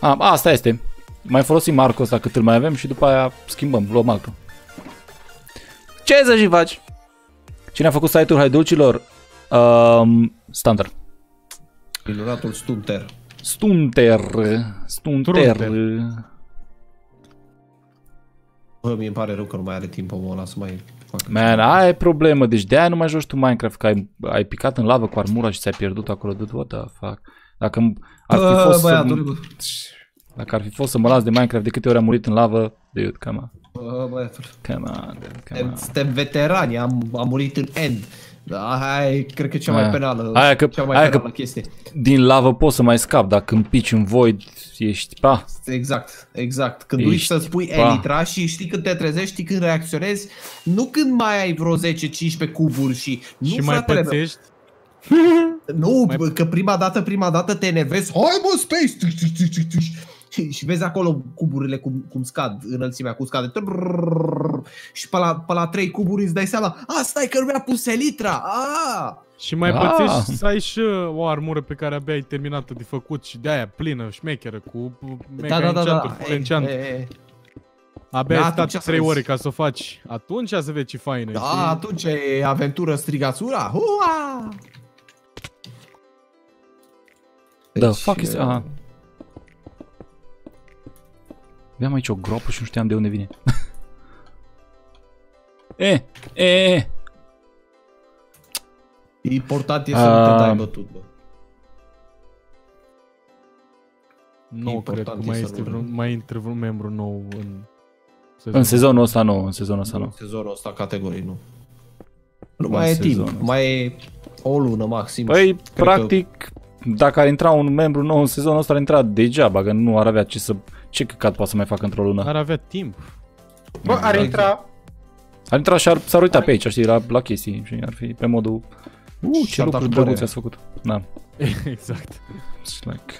A, asta este. Mai folosim arcul ăsta cât îl mai avem și după aia schimbăm, luăm altul. Ce să și faci? Cine a făcut site-ul Haidulcilor? Um, Stunter. Minunatul Stunter. Stunter. Stunter. Trunter. Bă, mie îmi pare rău că nu mai are timp omul ăla să mai facă. Man, aia e problemă, deci de aia nu mai joci tu Minecraft, că ai, ai picat în lavă cu armura și ți-ai pierdut acolo, dude, what the fuck. Dacă m- ar fi Bă, fost să, băiatul, bă. dacă ar fi fost să mă las de Minecraft de câte ori am murit în lavă, dude, come on, Bă, băiatul. come on, dude, come Suntem, on. suntem veterani, am, am murit în end. Da, hai, e, cred că e cea mai Aia. penală, Aia că- cea mai aia penală că- chestie. Din lavă poți să mai scap, dacă împici în void, ești, pa, Exact, exact. Când Ești, duci să spui pa. elitra și știi când te trezești, știi când reacționezi, nu când mai ai vreo 10-15 cuburi și... Nu, și mai fratele meu. pățești, Nu, Mai- bă, că prima dată, prima dată te enervezi. Hai mă, space! Tuș, tuș, tuș, tuș, tuș. Și, și vezi acolo cuburile cum, cum scad, înălțimea cum scade. Trrrr. Și pe la, pe la 3 cuburi îți dai seama, a, stai că nu mi-a pus elitra! A! Și mai Ah. pățești să ai și uh, o armură pe care abia ai terminat de făcut și de aia plină, șmecheră, cu mega Da, da, da, enchant-uri, da. full E, enchant. e, e. Abia Da, ai atunci stat să 3 vezi. ore ca să o faci. Atunci să vezi ce faină. Da, știi? atunci e aventură strigațura. Hua! the Deci, fuck is, e, aha. Aveam aici o groapă și nu știam de unde vine. e, e, e, Important e să nu te Ah. dai bătut, bă. Nu important cred că e mai, să este nu vreun, rău. mai intră vreun membru nou în sezonul. în sezonul ăsta nu, în sezonul ăsta În nu. sezonul ăsta categorii nu. Nu În mai e sezonul timp, ăsta. mai e o lună maxim. Păi, Cred practic, dacă ar intra un membru nou în sezonul ăsta, ar intra degeaba, că nu ar avea ce să... Ce căcat poate să mai facă într-o lună? Ar avea timp. Bă, ar intra... Ar intra și ar, s-ar uita pe aici, știi, la, la chestii și ar fi pe modul... Uh, ce Și-ar da lucruri cu drăguțe părerea. ați făcut. Da, exact. it's like...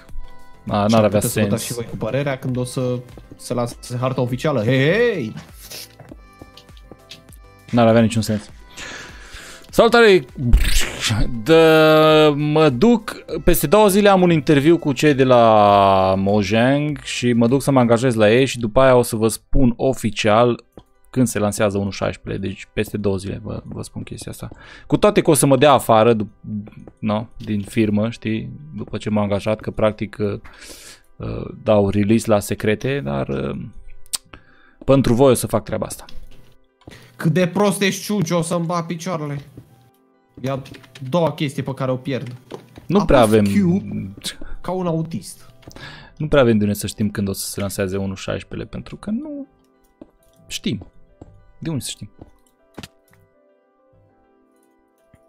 Na, Și n-ar ar avea putea să vă dați sens. și voi cu părerea când o să se lase harta oficială. Hei, hei! N-ar avea niciun sens. Salutare! Dă, mă duc, peste două zile am un interviu cu cei de la Mojang și mă duc să mă angajez la ei și după aia o să vă spun oficial când se lansează 1.16, deci peste două zile vă, vă spun chestia asta. Cu toate că o să mă dea afară dup- no, din firmă, știi, după ce m-am angajat, că practic uh, uh, dau release la secrete, dar uh, pentru voi o să fac treaba asta. Cât de prost ești ciuci, o să-mi bat picioarele. Ia două chestii pe care o pierd. Nu Apăs prea avem... Q. Ca un autist. Nu prea avem de unde să știm când o să se lanseze 1.16 pentru că nu știm. De unde să știm?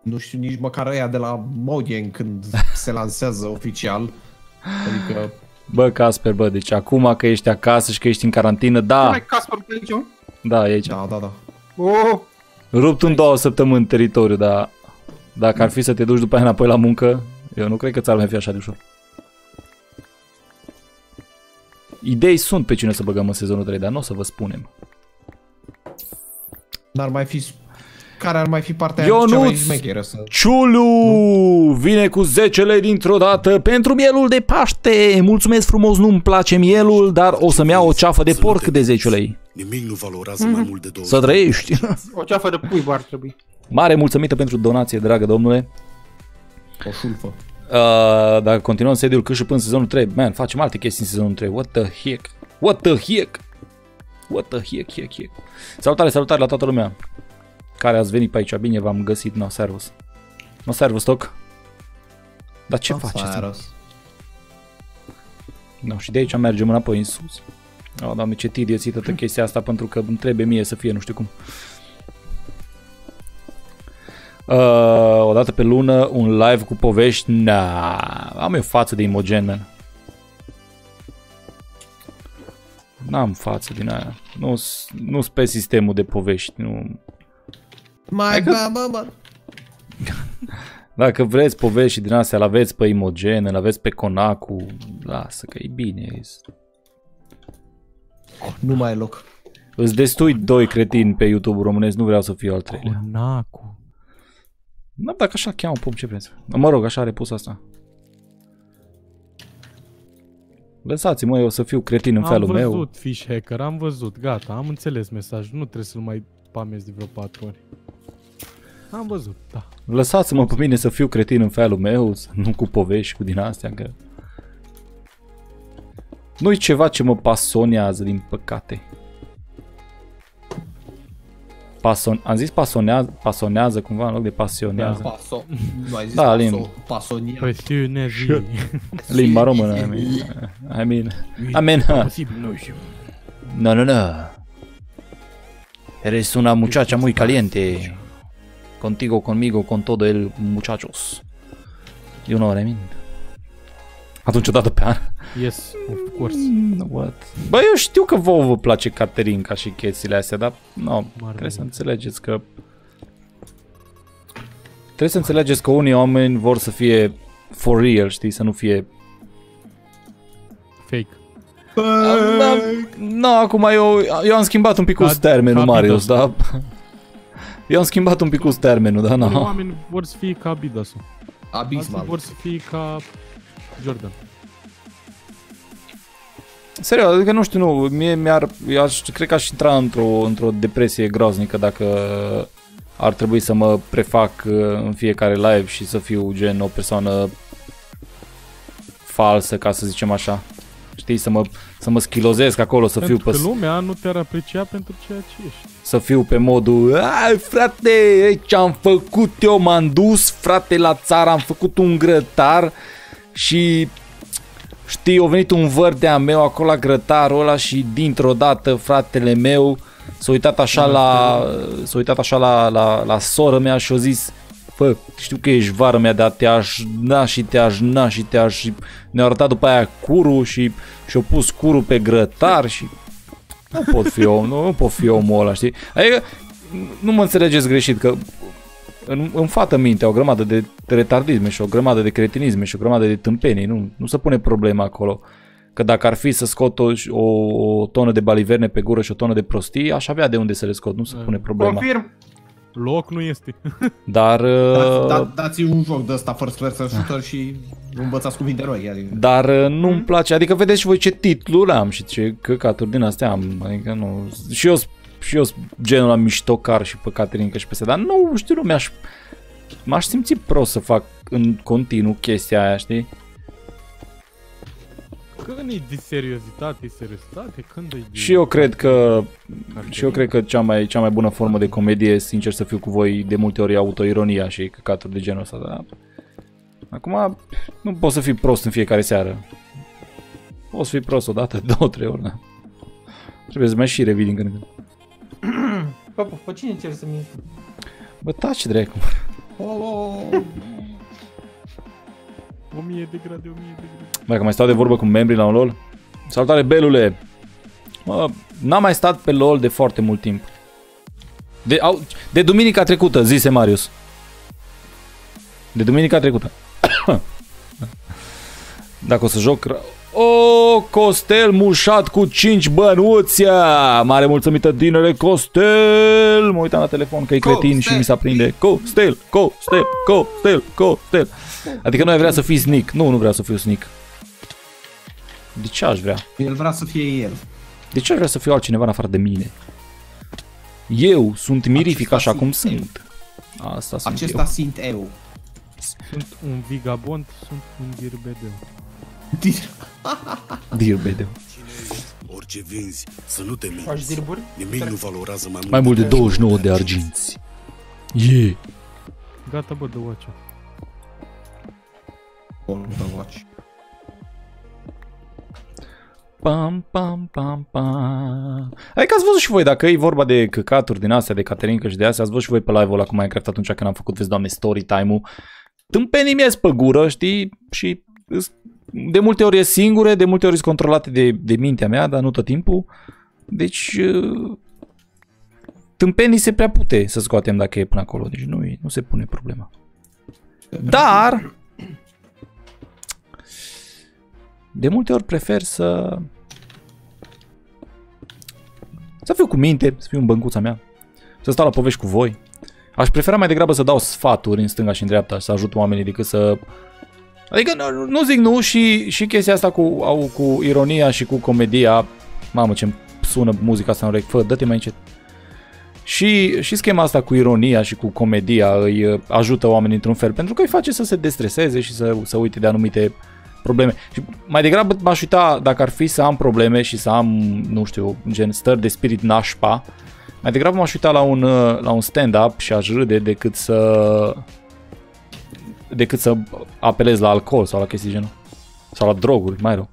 Nu știu nici măcar ăia de la Mojang când se lansează oficial. Adică Bă, Casper, bă, deci acum că ești acasă și că ești în carantină, Ah. da, Mai Casper pe aici, mă? da, e aici. Da, da, da. Oh, Rupt în două săptămâni teritoriu, dar dacă ar fi să te duci după aia înapoi la muncă, eu nu cred că ți-ar mai fi așa de ușor. Idei sunt pe cine să băgăm în sezonul 3, dar nu o să vă spunem. N-ar mai fi... Care ar mai fi partea Ionuț! cea mai șmecheră să... Ciulu vine cu 10 lei dintr-o dată pentru mielul de Paște. Mulțumesc frumos, nu-mi place mielul, dar o să-mi iau o ceafă de porc de 10 lei. Nimic nu valorează mai mult de două Să trăiești! o ceafă de pui ar trebui. Mare mulțumită pentru donație, dragă domnule. O șulfă. Uh, dacă continuăm sediul cât și până în sezonul 3, man, facem alte chestii în sezonul 3. What the heck? What the heck? What the heck, heck, heck? Salutare, salutare la toată lumea care ați venit pe aici. Bine v-am găsit. No, servus. No, servus, toc. Dar ce faceți? No, și de aici mergem înapoi în sus. Oh, doamne, ce tedious e toată chestia asta pentru că îmi trebuie mie să fie nu știu cum. Uh, o dată pe lună un live cu povești, na, am eu față de imogen, man. N-am față din aia. Nu nu pe sistemul de povești, nu. Mai ba, mă, mă. Dacă vreți povești din astea, îl aveți pe Imogen, îl aveți pe Conacu, lasă că e bine. Nu mai e loc. Îți destui doi cretini pe YouTube românesc, nu vreau să fiu al treilea. Conacu. Nu, dacă așa cheamă, pum, ce vreți. Mă rog, așa are pus asta. Lăsați-mă, eu să fiu cretin în Am felul văzut meu. fish hacker, am văzut, gata, am înțeles mesajul, nu trebuie să-l mai pamezi de vreo patru ori. Am văzut, da. Lăsați-mă pe mine să fiu cretin în felul meu, să nu cu povești cu din astea, că... Nu-i ceva ce mă pasionează, din păcate. Pason... Am zis pasionează, pasionează cumva în loc de pasionează. Paso. Nu ai zis Da, paso. lim. Pasonia. Pasiune zi. Limba română, I mean. I mean, I mean, Posibil, nu știu. no, no, no. Eres una muchacha muy caliente. Contigo, conmigo, con todo el muchachos. You know what I mean? Atunci o dată pe an. Yes, of course. Mm, What? Bă, eu știu că vouă vă place Caterinca și chestiile astea, dar no, trebuie să înțelegeți că trebuie să înțelegeți că unii oameni vor să fie for real, știi, să nu fie Fake. Da, no, acum eu, eu am schimbat un pic cu Ca- termenul, ca Marius, Bidas. da? Eu am schimbat un pic cu termenul, da, Unii no. oameni vor să fie ca Bidasul. Alții Abismal. vor să fie ca Jordan. Serios, adică nu știu, nu, mie mi-ar, eu aș, cred că aș intra într-o, într-o depresie groaznică dacă ar trebui să mă prefac uh, în fiecare live și să fiu gen o persoană falsă, ca să zicem așa. Știi, să mă, să mă schilozesc acolo, să fiu, Pentru pe, că lumea nu te-ar aprecia pentru ceea ce ești. să fiu pe modul Ai frate, ce am făcut eu, m-am dus frate la țară, am făcut un grătar și știi, a venit un văr de-a meu acolo la grătarul ăla și dintr-o dată fratele meu s-a uitat așa la, s-a uitat așa la, la, la soră mea și a zis Bă, știu că ești vară mea, dar te-aș na și te-aș na și te-aș... Și ne-a arătat după aia curul și și-a pus curul pe grătar și nu pot fi om, nu, nu pot fi omul ăla, știi? Adică, nu mă înțelegeți greșit, că în, în fată minte o grămadă de retardisme și o grămadă de cretinisme și o grămadă de tâmpenii, nu, nu se pune problema acolo. Că dacă ar fi să scot o, o, o tonă de baliverne pe gură și o tonă de prostii, aș avea de unde să le scot, nu se pune problema. Confirm. Loc nu este. Dar, Da, uh, da, dați un joc de ăsta first person shooter și învățați cuvinte noi. Adică. dar uh, nu-mi place, adică vedeți și voi ce titluri am și ce căcaturi din astea am, adică nu, și eu, și eu sunt genul la miștocar și pe Caterinca și peste, dar nu știu, nu mi-aș, m-aș simți prost să fac în continuu chestia aia, știi? Când e de seriozitate, e seriozitate, când e de... Și eu cred că și eu cred că cea mai, cea mai bună formă de comedie, sincer să fiu cu voi, de multe ori e autoironia și căcaturi de genul ăsta, dar acum nu poți să fii prost în fiecare seară. Poți fi prost odată, două, trei ori, da. Trebuie să mai și revii din când în când. Bă, bă, pe cine cer să minți? Bă, taci dracu. Olo! 1000 de grade, 1000 de grade. Mai că mai stau de vorbă cu membrii la un LOL? Salutare, Belule! Mă, n-am mai stat pe LOL de foarte mult timp. De, au, de duminica trecută, zise Marius. De duminica trecută. Dacă o să joc... ra- O, Costel mușat cu 5 bănuția! Mare mulțumită dinere, Costel! Mă uitam la telefon că e cretin și mi s-a prinde. Costel, Costel, Costel, Costel. Adică nu ai vrea să fii sneak. Nu, nu vreau să fiu sneak. De ce aș vrea? El vrea să fie el. De ce aș vrea să fiu altcineva în afară de mine? Eu sunt mirific Acesta așa cum sunt eu. sunt. Asta sunt Acesta sunt eu. Sunt un vigabond, sunt un dirbedeu. eu. Dear Bedeu. Orice vinzi, să nu te Faci minți. dirburi? Nimic nu valorează mai mult. Mai mult de decât 29 de arginți. Yeah. Gata, bă, de watch Pam, pam, pam, pam. Adică ați văzut și voi, dacă e vorba de căcaturi din astea, de Caterinca și de astea, ați văzut și voi pe live-ul ăla cu Minecraft atunci când am făcut, vezi, doamne, story time-ul. Tâmpenii mi pe gură, știi? Și îs- de multe ori e singure, de multe ori sunt controlate de, de mintea mea, dar nu tot timpul. Deci, uh, tâmpenii se prea pute să scoatem dacă e până acolo, deci nu, e- nu se pune problema. Dar, de multe ori prefer să să fiu cu minte, să fiu în băncuța mea, să stau la povești cu voi. Aș prefera mai degrabă să dau sfaturi în stânga și în dreapta și să ajut oamenii decât să... Adică nu, nu zic nu și, și chestia asta cu, au, cu ironia și cu comedia. Mamă ce sună muzica asta în urechi, fă, dă-te mai încet. Și, și schema asta cu ironia și cu comedia îi uh, ajută oamenii într-un fel, pentru că îi face să se destreseze și să, să uite de anumite probleme. Și mai degrabă m-aș uita dacă ar fi să am probleme și să am, nu știu, gen stări de spirit nașpa, mai degrabă m-aș uita la un, uh, la un stand-up și aș râde decât să decât să apelez la alcool sau la chestii de genul. Sau la droguri, mai rău.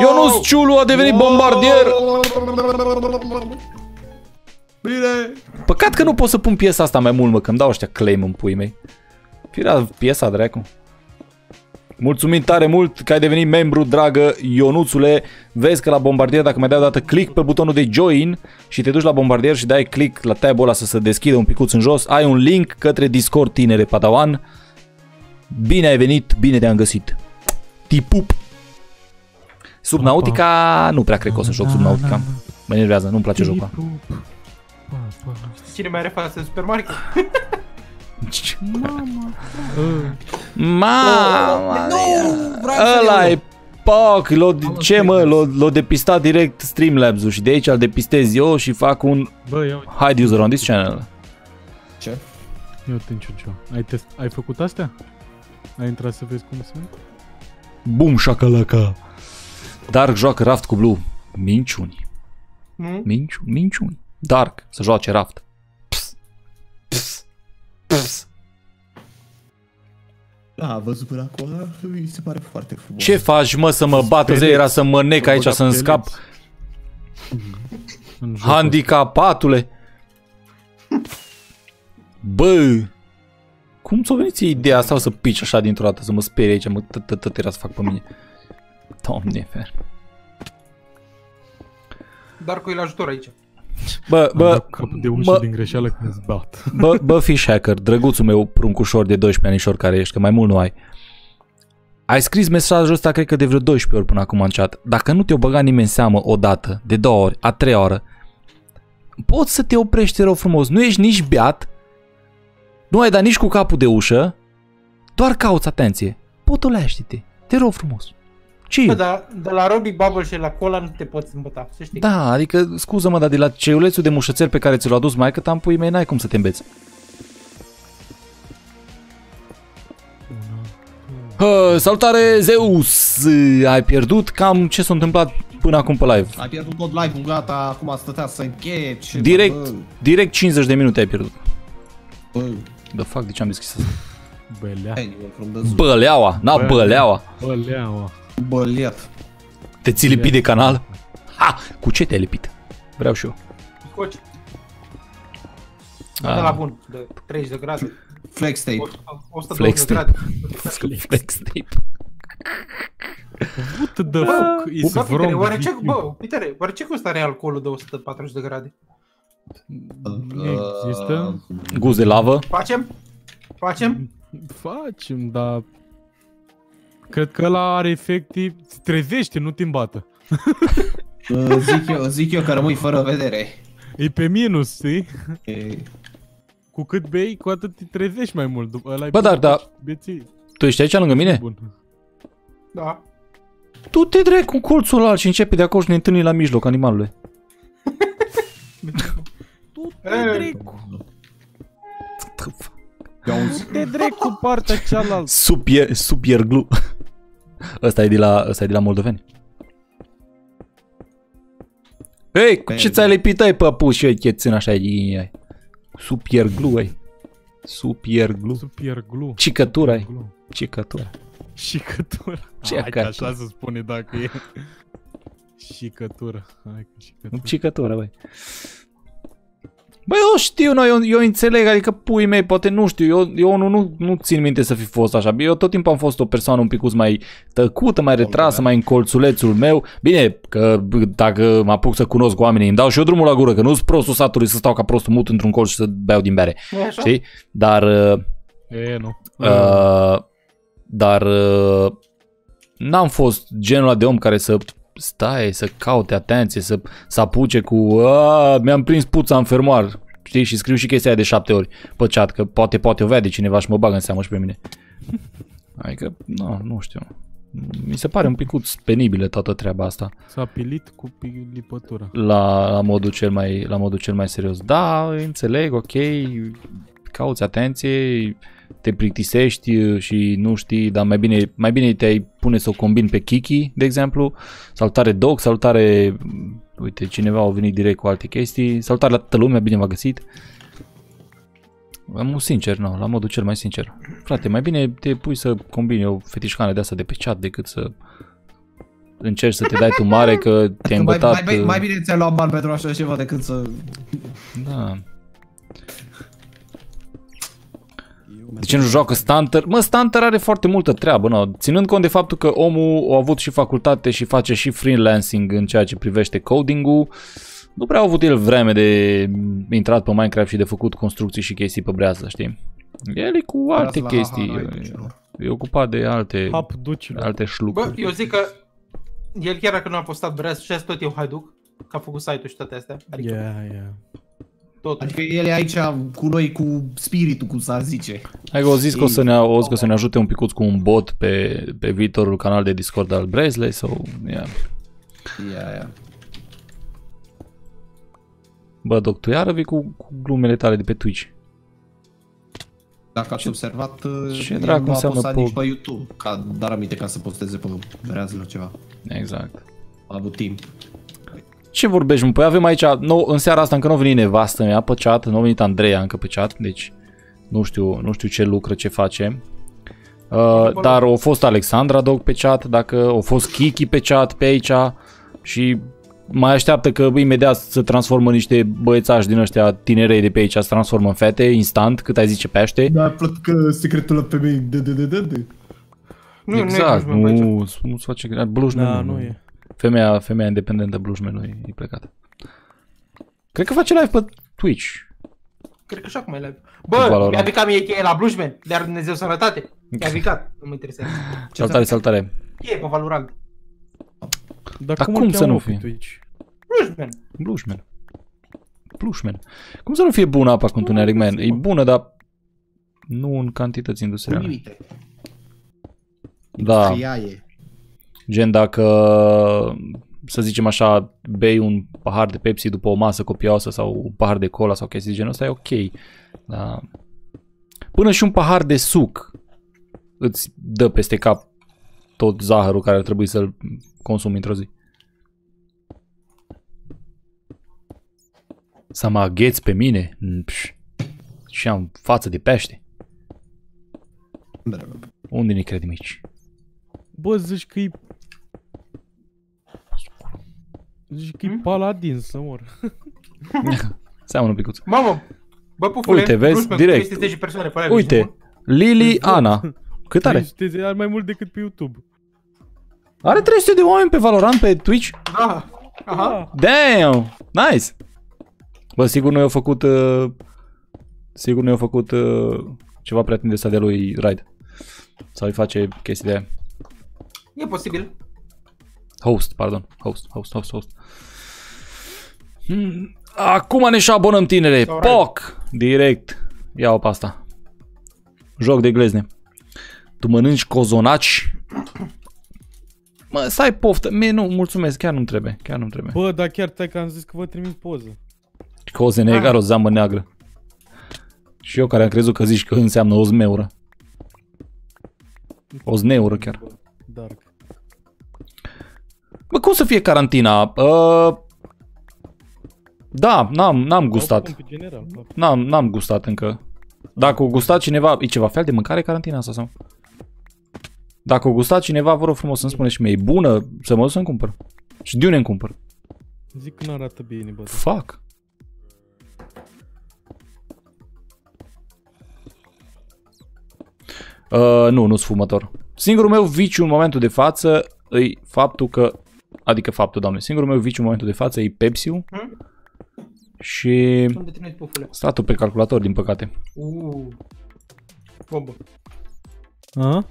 Ionus Ciulu a devenit bombardier! Bine! Păcat că nu pot să pun piesa asta mai mult, mă, că îmi dau ăștia claim în pui mei. Firea piesa, dracu. Mulțumim tare mult că ai devenit membru, dragă Ionuțule. Vezi că la Bombardier, dacă mai dai o dată click pe butonul de join și te duci la Bombardier și dai click la tab-ul ăla să se deschidă un picuț în jos, ai un link către Discord Tinere Padawan. Bine ai venit, bine te-am găsit. Tipup! Subnautica, nu prea cred că o să joc Subnautica. Mă enervează, nu-mi place jocul. ăla. Cine mai are față în supermarket? Mama Nu! Vreau Ăla să e Poc, l-o, ce mă, l-o, l-o depistat direct Streamlabs-ul și de aici îl depistez eu și fac un Bă, ia uite, hide user on this channel. Ce? ia uite în ciuciu. Ai, test, ai făcut astea? Ai intrat să vezi cum sunt? Bum, șacalaca. Dark joacă Raft cu Blue. Minciuni. Nu? Minciuni. Minciuni. Dark, să joace Raft. Ps. Ps. Ps. Da, a văzut până acolo, mi se pare foarte frumos. Ce faci, mă, să mă bată? Zei, era să mă nec aici, să-mi scap. În jocul Handicapatule. Bă, cum ți-a venit ție ideea asta o să pici așa dintr-o dată, să mă sperie aici, mă, tot tot era să fac pe mine. Doamne, fer. Dar cu el ajutor aici. Bă, Am bă, dat capul de ușă bă, din greșeală când îți bat. bă, bă, fish hacker, drăguțul meu pruncușor de 12 anișori care ești, că mai mult nu ai. Ai scris mesajul ăsta, cred că de vreo 12 ori până acum în chat. Dacă nu te-o băga nimeni în seamă o dată, de două ori, a treia oră, poți să te oprești, te rog frumos. Nu ești nici beat, nu ai dat nici cu capul de ușă, doar cauți atenție. Potolește-te, te rog frumos. Ce e? Bă, dar de la Robbie Bubble și la cola nu te poți îmbăta, să știi. Da, adică, scuză-mă, dar de la ceulețul de mușățel pe care ți l-a adus maică ta pui mei, n-ai cum să te îmbeți. Uh, salutare Zeus! Ai pierdut cam ce s-a întâmplat până acum pe live. Ai pierdut tot live-ul, gata, acum stătea să încheie. Ce Direct, Bă, direct 50 de minute ai pierdut. bă, The fuck, de ce am deschis asta? Bălea. anyone from the zoo. Băleaua, na Bă. băleaua. Băleaua. Băliat. Te ții lipit de canal? Ha! Cu ce te-ai lipit? Vreau și eu. Scoci. Ah. De la bun, de 30 de grade. Flex tape. 120 Flex de tape. grade. Flex tape. What the fuck is Bă, Pitere, wrong oare with ce, you? bă, Pitere, oare ce costă are alcoolul de 140 de grade? Există? Guz de lavă. Facem? Facem? Facem, dar... Cred că ăla are efectiv... Îți trezește, nu te îmbată. Uh, Zic eu, zic eu că rămâi fără vedere. E pe minus, știi? E, Cu cât bei, cu atât te trezești mai mult. După ăla Bă, dar, da, Beții. tu ești aici lângă mine? Bun. Da. Tu te drept cu colțul ăla și începe de acolo și ne întâlnim la mijloc, animalule. Tu te Ei. drecu. Tu te drecu cu partea cealaltă. Super, super glue. Ăsta e de la, ăsta e de la moldoveni. Hei, cu ce ți-ai lipit ai păpuși, eu chețân așa e Super glue, ai. Super glue. Super glue. Cicătura ai. Glue. Cicătura. Șicătură. Ce Hai că cătură? așa se spune dacă e. Șicătură. Hai că șicătură. Cicătura, băi. Băi, eu știu, no, eu, eu înțeleg, adică pui mei, poate nu știu, eu, eu nu, nu, nu țin minte să fi fost așa. Eu tot timpul am fost o persoană un pic mai tăcută, mai retrasă, mai în colțulețul meu. Bine, că bă, dacă mă apuc să cunosc oamenii, îmi dau și eu drumul la gură, că nu sunt prostul satului să stau ca prostul mut într-un colț și să beau din bere. nu e așa? Știi? Dar uh, E, nu. Uh, dar uh, n-am fost genul ăla de om care să stai, să caute atenție, să, să apuce cu "A, mi-am prins puța în fermoar, știi, și scriu și chestia aia de șapte ori pe chat, că poate, poate o vede cineva și mă bagă în seamă și pe mine. Adică, nu, nu știu. Mi se pare un picuț penibilă toată treaba asta S-a pilit cu lipătura. la, la, modul cel mai, la modul cel mai serios. Da, înțeleg, ok, cauți atenție, te plictisești și nu știi, dar mai bine, mai bine te-ai pune să o combini pe Kiki, de exemplu. Salutare Dog, salutare, uite, cineva a venit direct cu alte chestii. Salutare la toată lumea, bine v-a găsit. Am un sincer, nu, la modul cel mai sincer. Frate, mai bine te pui să combini o fetișcană de asta de pe chat decât să încerci să te dai tu mare că te-ai mai, îmbătat. mai, mai bine ți-ai luat bani pentru așa ceva decât să... Da. De ce nu joacă Stunter? Mă, Stunter are foarte multă treabă, no. ținând cont de faptul că omul a avut și facultate și face și freelancing în ceea ce privește coding-ul, nu prea a avut el vreme de intrat pe Minecraft și de făcut construcții și chestii pe brează, știi? El e cu alte la chestii, Haha, e, ducelor. e ocupat de alte, Hap ducilor. alte Bă, șlucuri. eu zic că el chiar dacă nu a postat breaz și tot eu haiduc, că a făcut site-ul și toate astea. Adică Yeah, yeah. Tot. Adică el e aici cu noi, cu spiritul, cum s-ar zice. Hai că o zis că o să ne, o zis că o să ne ajute un picuț cu un bot pe, pe viitorul canal de Discord al Bresley sau... Yeah. Ia, ia. Bă, doc, tu iară vii cu, cu glumele tale de pe Twitch. Dacă ați observat, ce el dracu nu a înseamnă postat po- nici pe YouTube, ca, dar aminte ca să posteze pe breazilor ceva. Exact. A avut timp. Ce vorbești, mă? Păi avem aici, nou, în seara asta încă nu a venit nevastă mea pe chat, nu a venit Andreea încă pe chat, deci nu știu, nu știu ce lucră, ce face. Uh, dar a fost Alexandra Dog pe chat, dacă a fost Kiki pe chat pe aici și mai așteaptă că imediat se transformă niște băiețași din ăștia tinerei de pe aici, se transformă în fete, instant, cât ai zice pește. Da, plăt că secretul ăla femei, de, de, de, de, de. Nu, exact, nu, e Blushman pe aici. nu, nu se face greș. Blushman Da, nu, nu e. Femeia, femeia independentă Blushman nu e, e plecată. Cred că face live pe Twitch. Cred că și acum e live. Cu Bă, Valorant. mi-a picat mie cheie la Blushman, de Dumnezeu sănătate. Mi-a picat, nu mă interesează. Saltare, saltare. Cheie pe Valorant. Dar, Dar cum, cum îl să cheamă nu pe fie? Twitch? Blushman. Blushman. pluș, man. Cum să nu fie bună apa cu întuneric, man? E bună, dar nu în cantități Cu industriale. limite. Da, Ea e. gen dacă, să zicem așa, bei un pahar de Pepsi după o masă copioasă sau un pahar de cola sau chestii de genul ăsta, e ok. Da. Până și un pahar de suc îți dă peste cap tot zahărul care ar trebui să-l consumi într-o zi. Să mă agheți pe mine? Mm, Pș. Și am față de pește. Unde ne credem aici? Bă, zici că e... Zici că e paladin să mor. Seamănă un picuț. Mamă, bă, pufule, Uite, vezi, Bruce, direct. Este 10 persoane pe live, Uite, ești Lili Ana. Cât are? 300 de- are mai mult decât pe YouTube. Are 300 de oameni pe Valorant pe Twitch? nebun? Da. Aha. Damn! Nice! Bă, sigur nu i-au făcut... Uh, sigur nu i-au făcut uh, ceva prieten de ăsta de lui Raid. Sau îi face chestii de aia. E posibil. Host, pardon. Host, host, host, host. Hmm. Acum ne și abonăm, tinere. Alright. Poc! Direct. Ia-o pe asta. Joc de glezne. Tu mănânci cozonaci? Mă, stai poftă. Mie nu, mulțumesc, chiar nu trebuie. Chiar nu trebuie. Bă, dar chiar stai că am zis că vă trimit poză. Coze negre, o zeamă neagră. Și eu care am crezut că zici că înseamnă o zmeură. O zneură chiar. Dark. Bă, cum să fie carantina? Uh, da, n-am, n-am gustat. În general. da. N-am, n-am gustat încă. Dacă o gustat cineva, e ceva fel de mâncare carantina asta sau? Dacă o gustat cineva, vă rog frumos să-mi spuneți și mie, e bună, să mă duc să-mi cumpăr. Și de unde îmi cumpăr? Zic că n-arată bine, bă. Fuck. Uh, nu, nu sunt fumător. Singurul meu viciu în momentul de față e faptul că, adică faptul, doamne, singurul meu viciu în momentul de față e pepsi Hmm? Și Unde trimiți pufule? statul pe calculator, din păcate. Uuu. Bombă. A?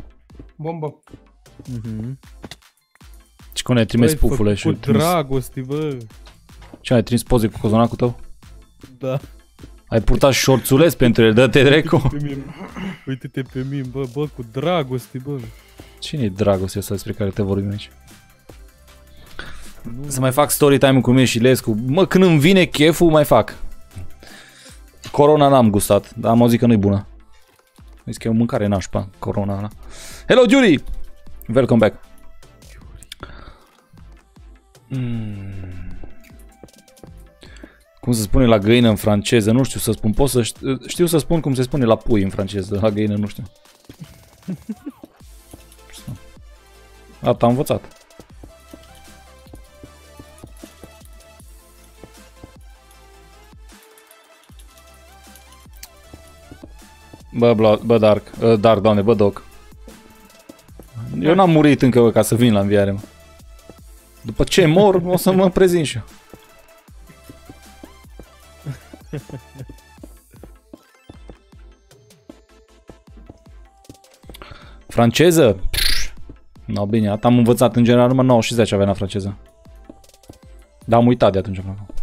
Bombă. Mhm. Și cum ne trimis Băi, pufule și Cu trimis, dragoste, bă. ce ai trimis poze cu cozonacul tău? Da. Ai purtat șorțuleț pentru el, dă-te drecu. Pe mine. Uite-te pe mine, bă, bă, cu dragoste, bă. Cine e dragostea asta despre care te vorbim aici? Să mai fac story time cu mine și Lescu. Mă, când îmi vine cheful, mai fac. Corona n-am gustat, dar am auzit că nu-i bună. Zic că e o mâncare nașpa, corona ăla. Hello, Judy! Welcome back. Mm. Cum se spune la găină în franceză? Nu știu să spun. Pot să știu, știu să spun cum se spune la pui în franceză. La găină nu știu. Asta am învățat. Bă, bla, bă, Dark, uh, Dark, doamne, bă, Doc. Eu n-am murit încă bă, ca să vin la înviare, mă. După ce mor, o să mă prezint și eu. Franceză? Pff, No, bine, atât am învățat în general, numai 9 și 10 aveam la franceză. Dar am uitat de atunci. până acum.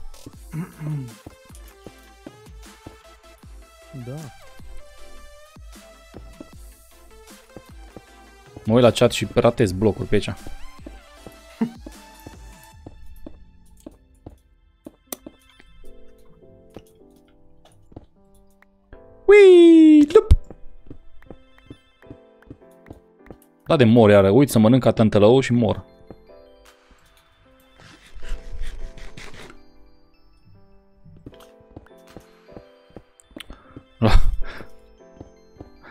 Da. Mă uit la chat și ratez blocuri pe aici. Ui, lup. Da de mor iară, uit să mănânc ca tântălău și mor.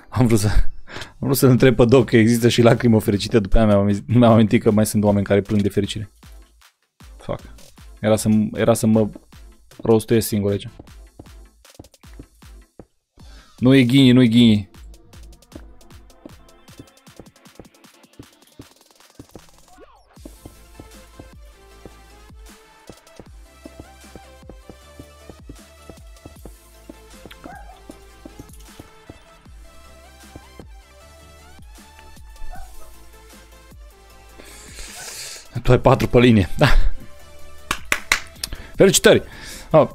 Am vrut să... Am vrut să-l întreb pe Doc că există și lacrimă fericită, după aia mi-am, amintit- mi-am amintit că mai sunt oameni care plâng de fericire. Fuck. Era să, era să mă rostuiesc singur aici. Nu e ghini, nu e ghini. Tu ai patru pe linie. Da. Felicitări! Oh.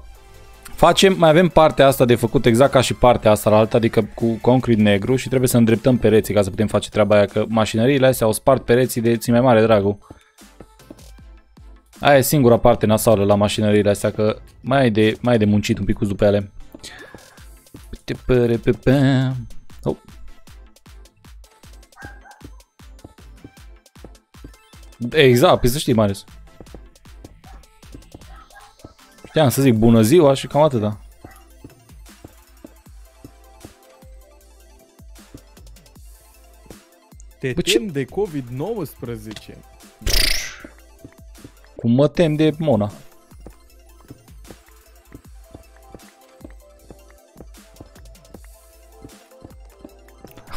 Facem, mai avem partea asta de făcut exact ca și partea asta la alta, adică cu concret negru și trebuie să îndreptăm pereții ca să putem face treaba aia, că mașinăriile astea au spart pereții de ți mai mare dragul. Aia e singura parte nasală la mașinăriile astea, că mai ai de, mai ai de muncit un pic după ele. Oh. Exact, pe să știi, Marius. Știam să zic bună ziua și cam atâta. Te Bă, ce- tem de COVID-19. Cum mă tem de Mona.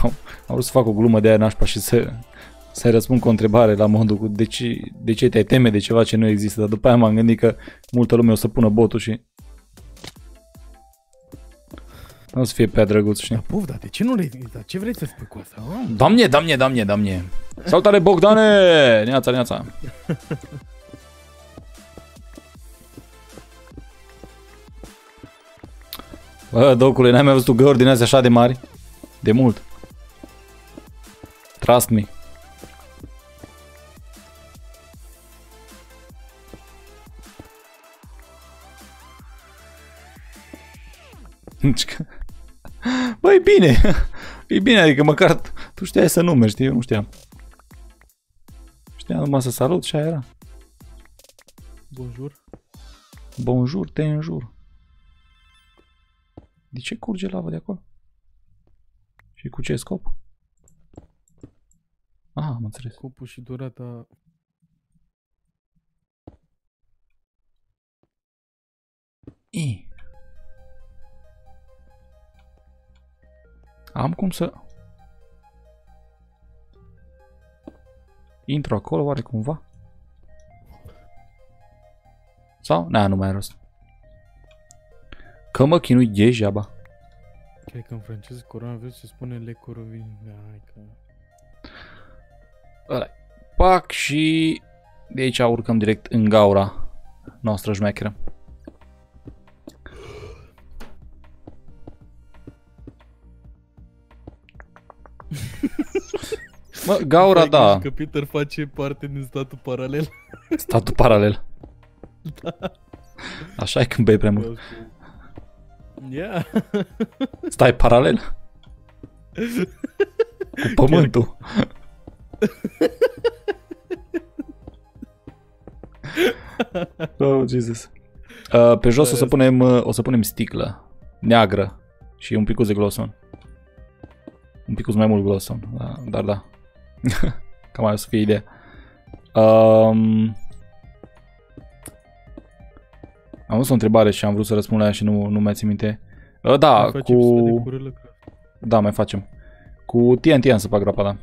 Am, am vrut să fac o glumă de aia nașpa și să, să răspund cu o întrebare la modul cu de ce, de ce te teme de ceva ce nu există, dar după aia m-am gândit că multă lume o să pună botul și nu o să fie prea drăguț, știi? Dar puf, dar de ce nu le... Dar ce vrei să spui cu asta? mă? Doamne, doamne, doamne, doamne. Salutare Bogdane! Neața, neața. Bă, docule, n-ai mai văzut găuri din astea așa de mari? De mult. Trust me. Deci că- Bă, e bine. E bine, adică măcar tu știai să numeri, știi? Eu nu știam. Știam numai să salut și aia era. Bonjour. Bonjour, te înjur. De ce curge lavă de acolo? Și cu ce scop? Ah, am înțeles. Scopul și durata... I. Am cum să... Intru acolo, oare cumva? Sau? Na, nu mai are rost. Că mă chinui degeaba. Cred că în franceză coronavirus se spune le corovin. Hai că... Ăla Pac și de aici urcăm direct în gaura noastră șmecheră. Mă, gaura, Stai da. Că Peter face parte din statul paralel. Statul paralel. Așa e când bei prea mult. Ia. Stai paralel. Cu pământul. oh, Jesus. Uh, pe jos o să punem, uh, o să punem sticlă neagră și un pic de gloson. Un pic mai mult gloson, da, dar da. Cam aia o să fie ideea. Um, am văzut o întrebare și am vrut să răspund la ea și nu, nu mai țin minte. Uh, da, Mai facem cu... sute de curâlă, cred. Da, mai facem. Cu TNT am să fac grapa, da.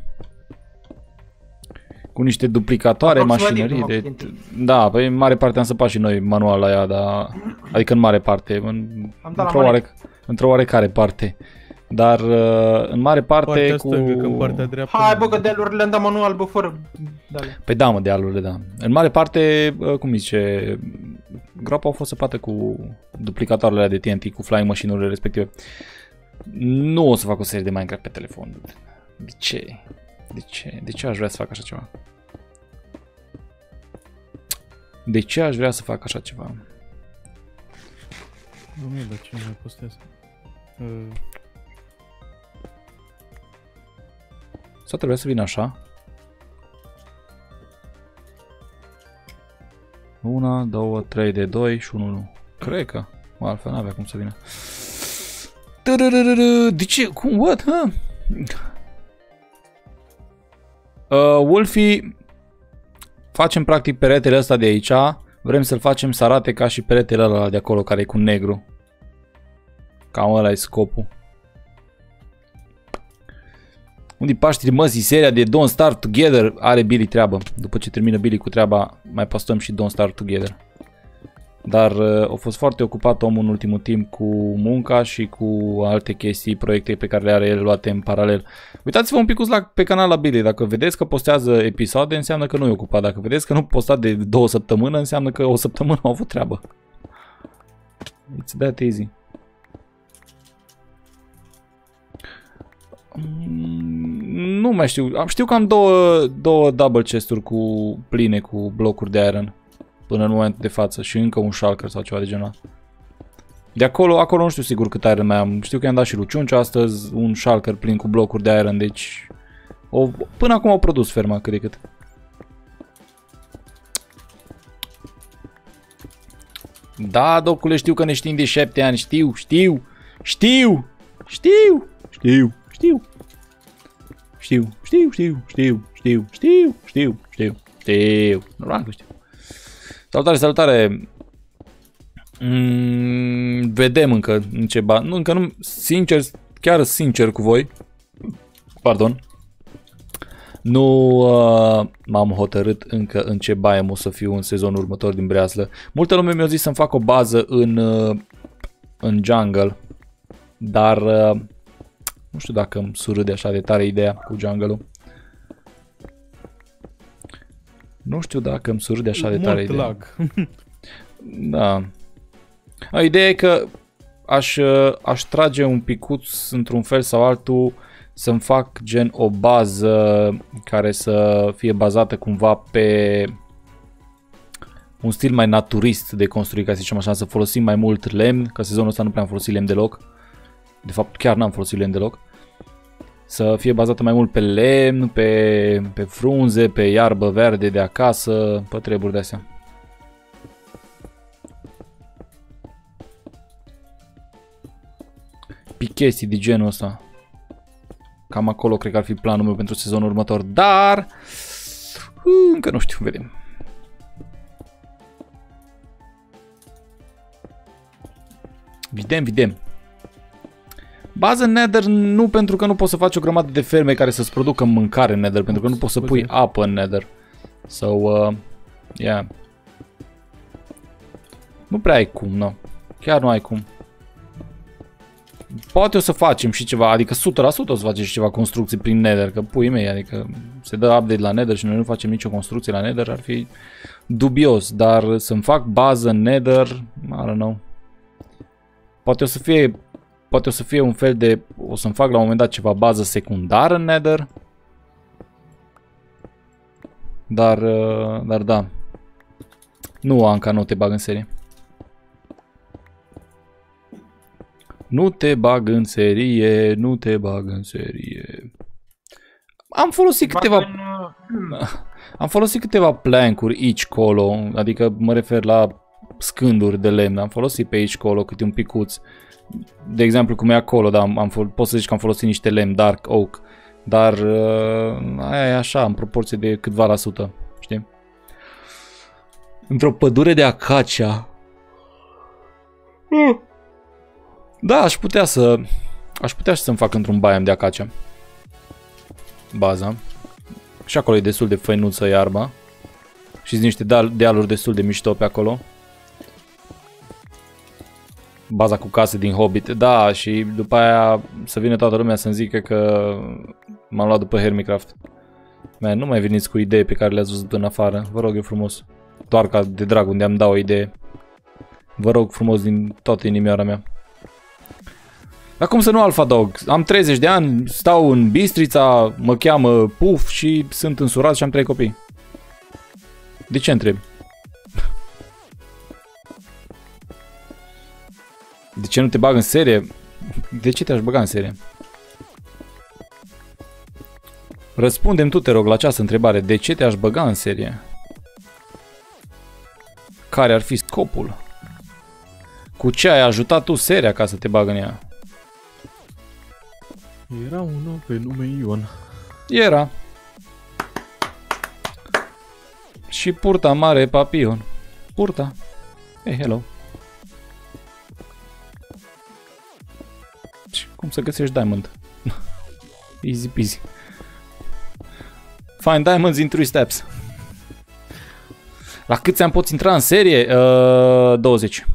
Cu niște duplicatoare, Aproximativ mașinării. numai De... cu Da, pe în mare parte am săpat și noi manual la ea, dar... Adică în mare parte, în... Am dat la într-o, mare. oare... într-o oarecare parte. Dar uh, în mare parte Partea cu... stângă, că în partea dreaptă... Hai nu. bă, că dealurile le-am dat manual, bă, fără... Dale. Păi da, mă, dealurile, da. În mare parte, uh, cum zice, groapa au fost săpate cu duplicatoarele alea de TNT, cu flying machine-urile respective. Nu o să fac o serie de Minecraft pe telefon. De ce? De ce? De ce aș vrea să fac așa ceva? De ce aș vrea să fac așa ceva? Domnule, dar ce mai postează? Uh, Sau trebuie să vină așa? Una, două, trei de doi și unul nu. Cred că. Mă, altfel n-avea cum să vină. Tărărărără, De ce? Cum? What? Huh? Uh, Wolfie, facem practic peretele ăsta de aici. Vrem să-l facem să arate ca și peretele ăla de acolo care e cu negru. Cam ăla e scopul. Unde Paștri măsii, seria de Don't Start Together are Billy treabă. După ce termină Billy cu treaba, mai postăm și Don't Start Together. Dar uh, a fost foarte ocupat omul în ultimul timp cu munca și cu alte chestii, proiecte pe care le are el luate în paralel. Uitați-vă un pic la, pe canal la Billy, dacă vedeți că postează episoade, înseamnă că nu e ocupat. Dacă vedeți că nu posta de două săptămâni, înseamnă că o săptămână au avut treabă. It's that easy. Mm, Nu mai știu. Am știu că am două, două double chesturi cu pline cu blocuri de iron până în momentul de față și încă un shulker sau ceva de genul ăla. De acolo, acolo nu știu sigur cât iron mai am. Știu că i-am dat și lui Ciunci astăzi un shulker plin cu blocuri de iron, deci o, până acum au produs ferma cât de cât. Da, docule, știu că ne știm de șapte ani, știu, știu, știu, știu, știu, știu. Știu, știu, știu, știu, știu, știu, știu, știu, știu, normal că știu. Salutare, salutare! Mm, vedem încă în ce ba... Nu, încă nu... Sincer, chiar sincer cu voi. Pardon. Nu uh, m-am hotărât încă în ce baie o să fiu în sezonul următor din Breaslă. Multă lume mi-a zis să-mi fac o bază în, uh, în jungle. Dar uh, nu știu dacă îmi surâde așa de tare ideea cu jungle-ul. Nu știu dacă îmi surâde așa de tare Mult ideea. lag. Da. A, ideea e că aș, uh, aș trage un picuț într-un fel sau altul să-mi fac gen o bază care să fie bazată cumva pe un stil mai naturist de construit, ca să zicem așa, să folosim mai mult lemn, că sezonul ăsta nu prea am folosit lemn deloc. De fapt, chiar n-am folosit lemn deloc. Să fie bazată mai mult pe lemn, pe, pe frunze, pe iarbă verde de acasă, pe treburi de astea. Pe chestii de genul ăsta. Cam acolo cred că ar fi planul meu pentru sezonul următor, dar uh, încă nu știu, vedem. Vedem, vedem. Bază în Nether nu pentru că nu poți să faci o grămadă de ferme care să-ți producă mâncare în Nether, pentru că nu poți să pui apă în Nether. So, uh, yeah. Nu prea ai cum, nu. Chiar nu ai cum. Poate o să facem și ceva, adică 100% o să facem și ceva construcții prin Nether, că pui mei, adică se dă update la Nether și noi nu facem nicio construcție la Nether, ar fi dubios, dar să-mi fac bază în Nether, I don't know. Poate o să fie, poate o să fie un fel de, o să-mi fac la un moment dat ceva bază secundară în Nether. Dar, uh, dar da. Nu, Anca, nu te bag în serie. Nu te bag în serie, nu te bag în serie. Am folosit câteva... Bag în, uh, Am folosit câteva plancuri aici colo, adică mă refer la scânduri de lemn. Am folosit pe aici colo câte un picuț. De exemplu, cum e acolo, da, am, am, fol- poți să zici că am folosit niște lemn dark oak, dar uh, aia e așa, în proporție de câtva la sută, știi? Într-o pădure de acacia. Da, aș putea să... Aș putea și să-mi fac într-un biome de acacia. Baza. Și acolo e destul de făinuță iarba. Și sunt niște deal- dealuri destul de mișto pe acolo. Baza cu case din Hobbit. Da, și după aia să vină toată lumea să-mi zică că m-am luat după Hermicraft. Man, nu mai veniți cu idei pe care le-ați văzut în afară. Vă rog eu frumos. Doar ca de drag unde am dau o idee. Vă rog frumos din toată inimioara mea. Dar cum să nu Alpha Dog? Am 30 de ani, stau în Bistrița, mă cheamă Puf și sunt însurat și am 3 copii. De ce întrebi? De ce nu te bag în serie? De ce te-aș băga în serie? Răspundem tu, te rog, la această întrebare. De ce te-aș băga în serie? Care ar fi scopul? Cu ce ai ajutat tu seria ca să te bag în ea? Era un om pe nume Ion. Era. Și purta mare papion. Purta. Hey, hello. Și cum să găsești diamond? Easy peasy. Find diamonds in 3 steps. La câți ani poți intra în serie? Uh, 20.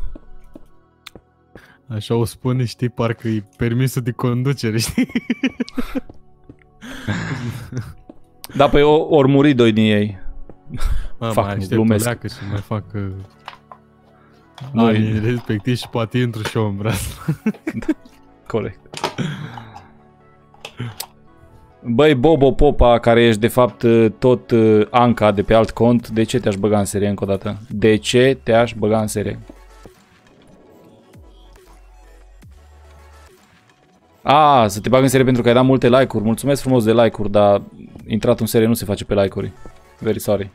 Așa o spune, știi, parcă e permisul de conducere, știi? Da, păi o- ori muri doi din ei. Mă, Fac, mai nu aștept glumesc. o leacă și mai fac... uh, Noi respectiv și poate intru și eu în braț. Corect. Băi, Bobo Popa, care ești de fapt tot uh, Anca de pe alt cont, de ce te-aș băga în serie încă o dată? De ce te-aș băga în serie? A, să te bag în serie pentru că ai dat multe like-uri. Mulțumesc frumos de like-uri, dar intrat în serie nu se face pe like-uri. Very sorry.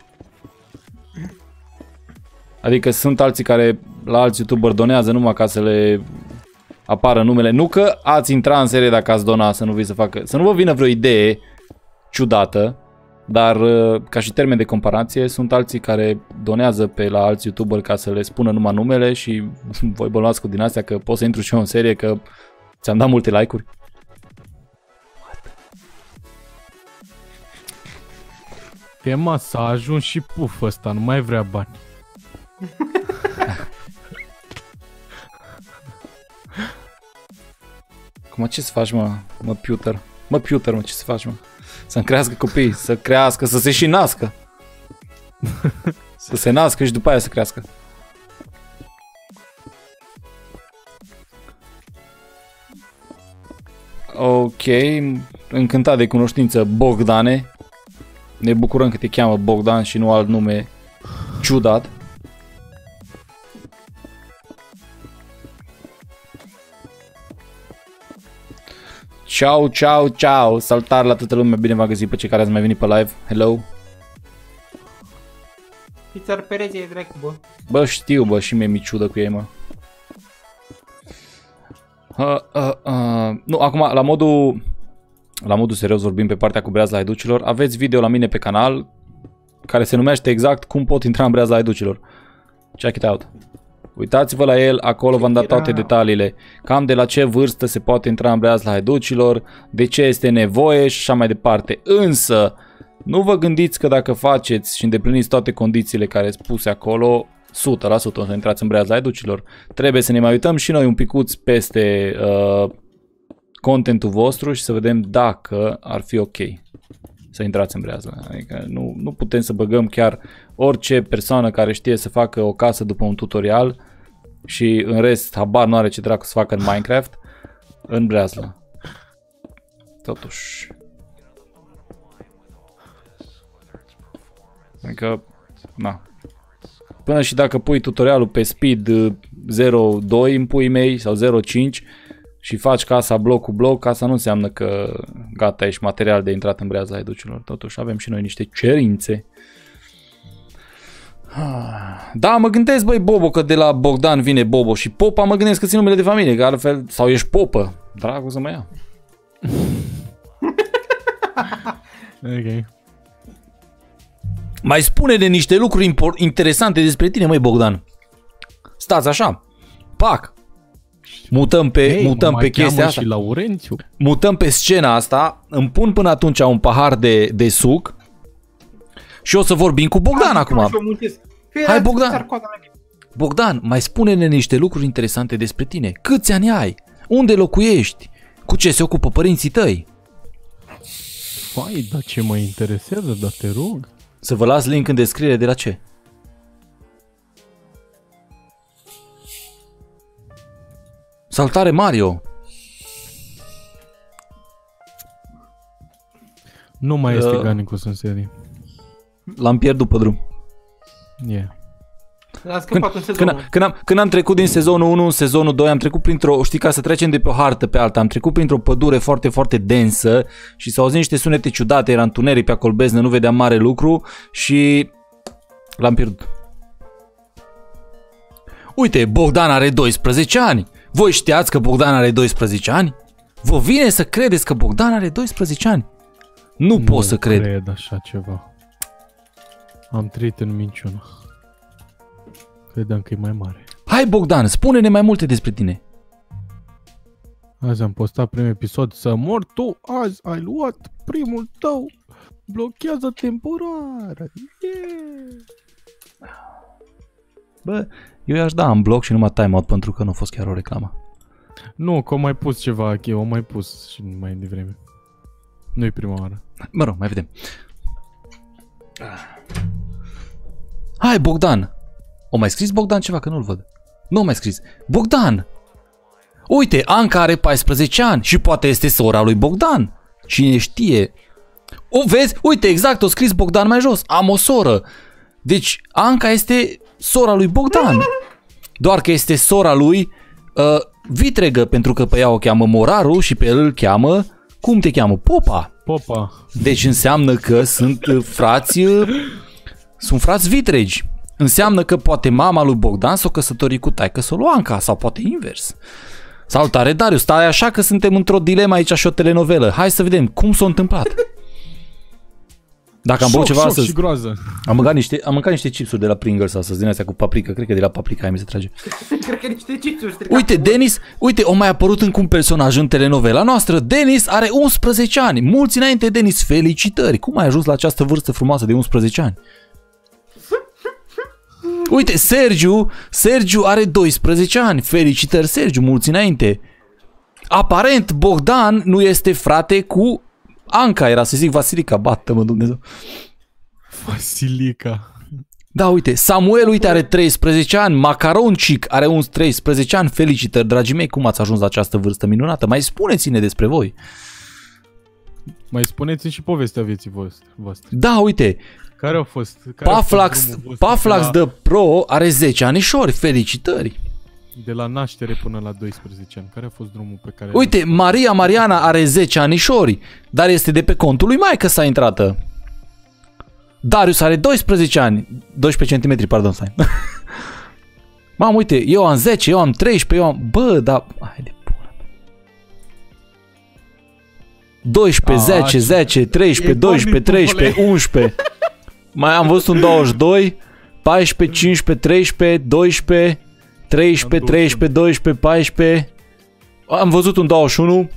Adică sunt alții care la alți youtuber donează numai ca să le apară numele. Nu că ați intra în serie dacă ați dona să nu vi să facă, să nu vă vină vreo idee ciudată, dar uh, ca și termen de comparație sunt alții care donează pe la alți youtuber ca să le spună numai numele și voi bănuați cu din astea că pot să intru și eu în serie că ți-am dat multe like-uri. E masajul și puf ăsta, nu mai vrea bani. Cum ce să faci, mă, mă, Pewter? Mă, Pewter, mă, ce să faci, mă? Să-mi crească copii, să crească, să se și nască. să se nască și după aia să crească. Ok, încântat de cunoștință, Bogdane. Ne bucurăm că te cheamă Bogdan și nu alt nume ciudat. Ciao, ciao, ciao! Salutare la toată lumea, bine v-am găsit pe cei care ați mai venit pe live. Hello! Pizar Perez e dracu, bă. Bă, știu, bă, și mie mi ciudă cu ei, mă. Uh, uh, uh. Nu, acum, la modul... La modul serios vorbim pe partea cu breazla haiducilor. Aveți video la mine pe canal care se numește exact cum pot intra în breazla haiducilor. Check it out. Uitați-vă la el, acolo v-am dat toate detaliile. Cam de la ce vârstă se poate intra în breazla haiducilor, de ce este nevoie și așa mai departe. Însă, nu vă gândiți că dacă faceți și îndepliniți toate condițiile care sunt puse acolo, 100% o să intrați în breazla haiducilor. Trebuie să ne mai uităm și noi un picuț peste uh, contentul vostru și să vedem dacă ar fi ok să intrați în brează. Adică nu, nu putem să băgăm chiar orice persoană care știe să facă o casă după un tutorial și în rest habar nu are ce dracu să facă în Minecraft în breazlă. Totuși. Adică, na. Până și dacă pui tutorialul pe speed 0.2 în pui mei sau 0.5 și faci casa bloc cu bloc, asta nu înseamnă că gata, ești material de intrat în breaza educilor. Totuși avem și noi niște cerințe. Da, mă gândesc, băi, Bobo, că de la Bogdan vine Bobo și Popa, mă gândesc că țin numele de familie, că altfel, sau ești Popă. Dragul să mă ia. Ok. Mai spune-ne niște lucruri impor- interesante despre tine, măi, Bogdan. Stați așa. Pac. Mutăm pe, Hey, mutăm mă pe mai cheamă chestia asta. și Laurențiu. mutăm pe scena asta, îmi pun până atunci un pahar de, de suc și o să vorbim cu Bogdan acum. Hai, Bogdan. Bogdan, mai spune-ne niște lucruri interesante despre tine. Câți ani ai? Unde locuiești? Cu ce se ocupă părinții tăi? Păi, dar ce mă interesează, dar te rog. Să vă las link în descriere de la ce. Saltare Mario! Nu mai este Uh. Ganicus în serie. L-am pierdut pe drum. Yeah. L-a Când, scăpat în când, sezonul. când, am, când am trecut din sezonul 1 în sezonul 2, am trecut printr-o, știi, ca să trecem de pe o hartă pe alta, am trecut printr-o pădure foarte, foarte densă și s-au auzit niște sunete ciudate, era întuneric pe acolo beznă, nu vedeam mare lucru și l-am pierdut. Uite, Bogdan are 12 ani. Voi știați că Bogdan are 12 ani? Vă vine să credeți că Bogdan are 12 ani? Nu, nu pot să cred. cred așa ceva. Am trăit în minciună. Credeam că e mai mare. Hai Bogdan, spune-ne mai multe despre tine. Azi am postat primul episod Să mor tu, azi ai luat primul tău Blochează temporar yeah. Bă, eu i-aș da în bloc și numai timeout pentru că nu a fost chiar o reclamă. Nu, că au mai pus ceva Eu am mai pus și mai devreme Nu-i prima oară Mă rog, mai vedem. Hai, Bogdan! O mai scris Bogdan ceva, că nu-l văd. Nu mai scris. Bogdan! Uite, Anca are 14 ani și poate este sora lui Bogdan. Cine știe? O, vezi? Uite, exact, o scris Bogdan mai jos. Am o soră. Deci, Anca este sora lui Bogdan. Doar că este sora lui uh, Vitregă, pentru că pe ea o cheamă Moraru și pe el îl cheamă, cum te cheamă? Popa. Popa. Deci înseamnă că sunt uh, frați, uh, sunt frați vitregi. Înseamnă că poate mama lui Bogdan s-o căsători cu taică să lui Anca sau poate invers. Salutare Darius, stai așa că suntem într-o dilemă aici și o telenovelă. Hai să vedem cum s-a întâmplat. Dacă am băut Șoc, ceva șoc astăzi, și groază. am mâncat niște, am mâncat niște chipsuri de la Pringles astăzi, din astea cu paprika, cred că de la paprika aia mi se trage. Cred că niște chipsuri stricat. Uite, Denis, uite, o mai apărut încă un personaj în telenovela noastră. Denis are 11 ani. Mulți înainte, Denis, felicitări. Cum ai ajuns la această vârstă frumoasă de 11 ani? Uite, Sergiu, Sergiu are 12 ani. Felicitări, Sergiu, mulți înainte. Aparent, Bogdan nu este frate cu Anca, era să zic Vasilica, bată-mă Dumnezeu. Vasilica. Da, uite, Samuel, uite, are 13 ani, Macaroncic are un 13 ani, felicitări, dragii mei, cum ați ajuns la această vârstă minunată? Mai spuneți-ne despre voi. Mai spuneți și povestea vieții voastre. voastre. Da, uite, Care au fost? Care a fost Paflax, drumul vostru Paflax de, la, de Pro are 10 anișori, felicitări. De la naștere până la 12 ani. Care a fost drumul pe care... Uite, Maria Mariana are 10 anișori, dar este de pe contul lui maică sa intrată. Darius are 12 ani, 12 cm, pardon, stai. Mamă, uite, eu am 10, eu am 13, eu am... Bă, da... Hai de pula mea. 12, A, 10, și- 10, 13, e 12, pornit, 13, 11. Mai am văzut un 22, 14, 15, 13, 12, 13, 13, 12, 14. Am văzut un 21.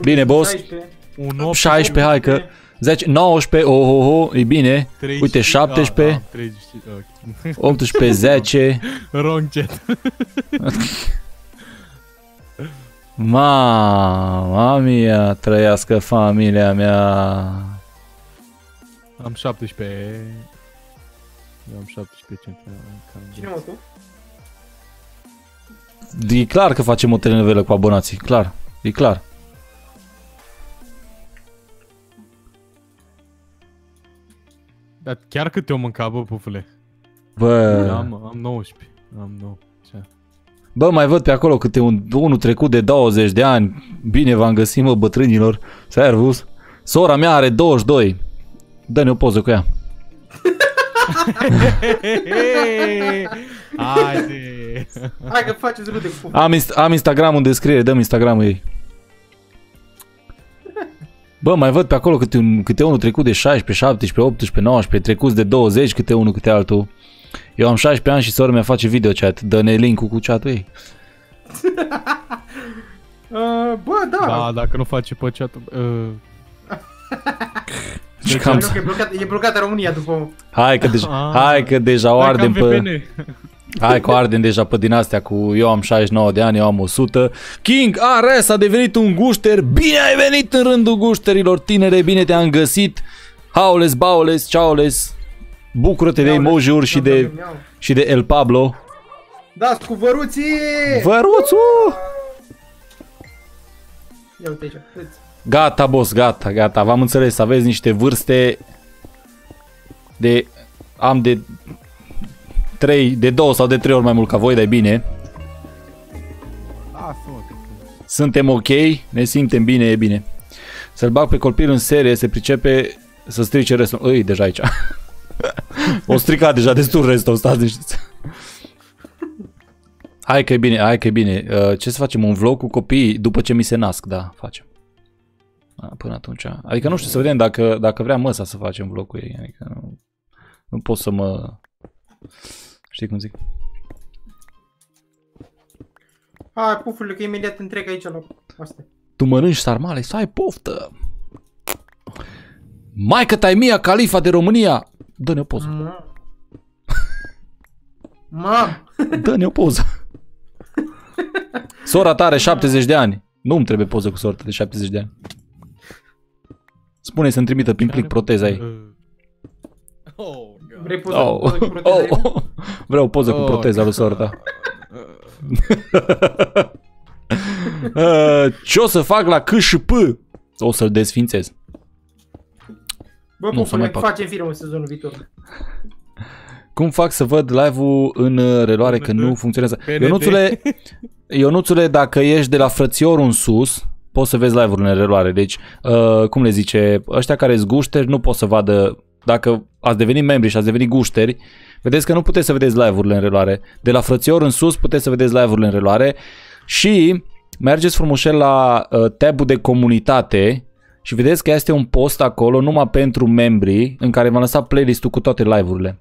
Bine, boss. 16. Un 8, 16, hai că... 10, 19, oh, oh, oh, e bine. Uite, 17, Da, da, 30, ok. 18, 10. Wrong chat. Mama mia, trăiască familia mea. Am 17. Eu am 17 cm. Cine mă tu? E clar că facem o telenovelă cu abonații, clar. E clar. Dar chiar câte o mânca, bă, pufule? Bă, Am, am 19. Am 9. Ce? bă, mai văd pe acolo câte un, unul trecut de 20 de ani. Bine v-am găsit, mă, bătrânilor. Servus. Sora mea are 22. Dă-ne o poză cu ea. Haide! Hai că faceți rude cu puful. Am, inst- am Instagram în descriere, dăm Instagramul ei. Bă, mai văd pe acolo câte, un, câte unul trecut de 16, 17, 18, 19, trecuți de 20, câte unul, câte altul. Eu am 16 ani și sora mea face video chat. Dă-ne link-ul cu chat-ul ei. Uh, bă, da. Da, dacă nu face pe chat uh, Și cam, Nu, că e blocat, e blocată România după... hai, că deja, Ah. hai că deja o dacă ardem am pe... VPN. Hai că o ardem deja pe din astea cu eu am 69 de ani, eu am 100. King Ares a devenit un gușter. Bine ai venit în rândul gușterilor tinere, bine te-am găsit. Haules, baules, ceaules. Bucură-te de emoji-uri și de, și de El Pablo. Da, cu văruții! Văruțu! Ia uite aici, vezi. Gata, boss, gata, gata. V-am înțeles, aveți niște vârste de... Am de 3, de 2 sau de 3 ori mai mult ca voi, dar e bine. Lasă-mă că- Suntem ok, ne simtem bine, e bine. Să-l bag pe copil în serie, se pricepe să strice restul. Îi, deja aici. o stricat deja destul restul, stați liniștiți. Hai că e bine, hai că e bine. Uh, Ce să facem? Un vlog cu copiii după ce mi se nasc, da, facem. A, până atunci. Adică nu știu să vedem dacă, dacă vrea măsa să facem vlog cu ei. Adică nu, nu pot să mă... Știi cum zic? Hai, pufurile, că imediat întreg aici la astea. Tu mănânci sarmale, să ai poftă. Maică ta mia, califa de România. Dă-ne o poză. Mam. Mam. Dă-ne o poză. Sora ta are 70 de ani. Nu-mi trebuie poză cu sora ta de 70 de ani. Spune să-mi trimită prin plic proteza ei. Uh, Oh, God. Vrei poză Oh, poză cu proteza oh, ei? oh. Vreau o poză cu Oh, proteza lui sora ta. Uh, Ce o să fac la C și P? O să-l desfințez. Bă, Nu, să mai nu, fac. facem firmă în sezonul viitor. Cum fac să văd live-ul în uh, reloare că nu funcționează? PND. Ionuțule, Ionuțule, dacă ești de la frățiorul în sus, poți să vezi live-urile în reloare. Deci, uh, cum le zice, ăștia care sunt gușteri nu pot să vadă, dacă ați devenit membri și ați devenit gușteri, vedeți că nu puteți să vedeți live-urile în reloare. De la frățior în sus puteți să vedeți live-urile în reloare și mergeți frumușel la uh, tabul de comunitate și vedeți că este un post acolo numai pentru membri în care v-am lăsat playlist-ul cu toate live-urile.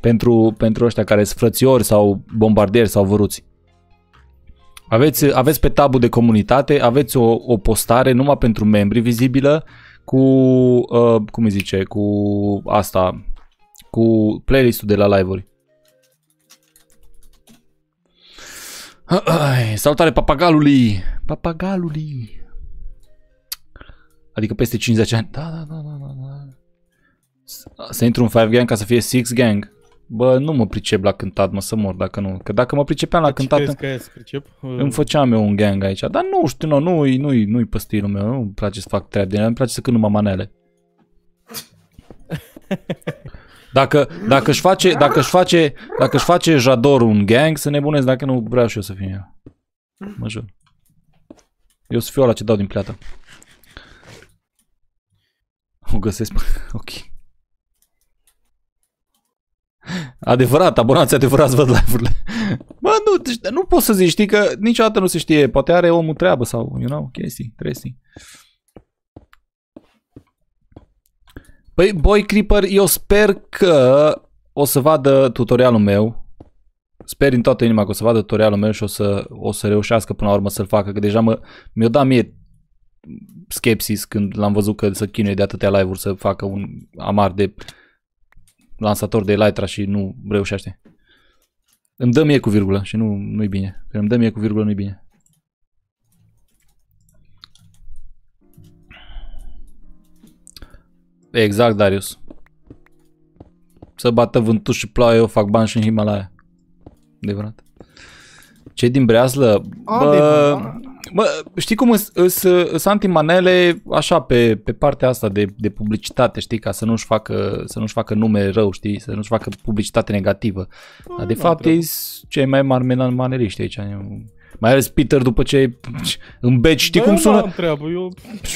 Pentru, pentru ăștia care sunt frățiori sau bombardieri sau văruți. Aveți, aveți pe tabul de comunitate, aveți o, o postare numai pentru membri vizibilă cu, uh, cum îi zice, cu asta, cu playlist-ul de la live-uri. Ai, Salutare papagalului! Papagalului! Adică peste 50 ani. Da, da, da, da, da. da. Să- Să intru în 5 gang ca să fie 6 gang. Bă, nu mă pricep la cântat, mă să mor dacă nu. Că dacă mă pricepeam la Ce cântat, crezi că aia se pricep? îmi făceam eu un gang aici. Dar nu știu, nu, nu-i, nu-i, nu-i pe stilul meu. Nu îmi place să fac treabă din ele, îmi place să cânt numai manele. Dacă, dacă își face, dacă își face, dacă își face Jador un gang, să nebunesc dacă nu vreau și eu să fiu eu. Mă jur. Eu să fiu ăla ce dau din pleată. O găsesc. Ok. Adevărat, abonați adevărați văd live-urile. Bă, nu, deci nu poți să zici, știi că niciodată nu se știe. Poate are omul treabă sau, you know, chestii, trestii. Păi, Boy Creeper, eu sper că o să vadă tutorialul meu. Sper din toată inima că o să vadă tutorialul meu și o să, o să reușească până la urmă să-l facă. Că deja mă, mi-o dat mie skepsis când l-am văzut că să chinuie de atâtea live-uri să facă un amar de lansator de Elytra și nu reușește. Îmi dă mie cu virgulă și nu, nu-i bine. Când îmi dă mie cu virgulă, nu-i bine. Exact, Darius. Să bată vântul și ploaie, eu fac bani și în Himalaya. Adevărat. Cei din Breazlă, bă, Adevărat. bă, știi cum sunt antimanele așa pe, pe partea asta de, de publicitate, știi, ca să nu-și facă, să nu-și facă nume rău, știi, să nu-și facă publicitate negativă. Dar de nu fapt trebuie. ei sunt cei mai mari man- maneliști aici. Mai ales Peter după ce în beci, știi Bă, cum eu sună? n-am treabă, eu...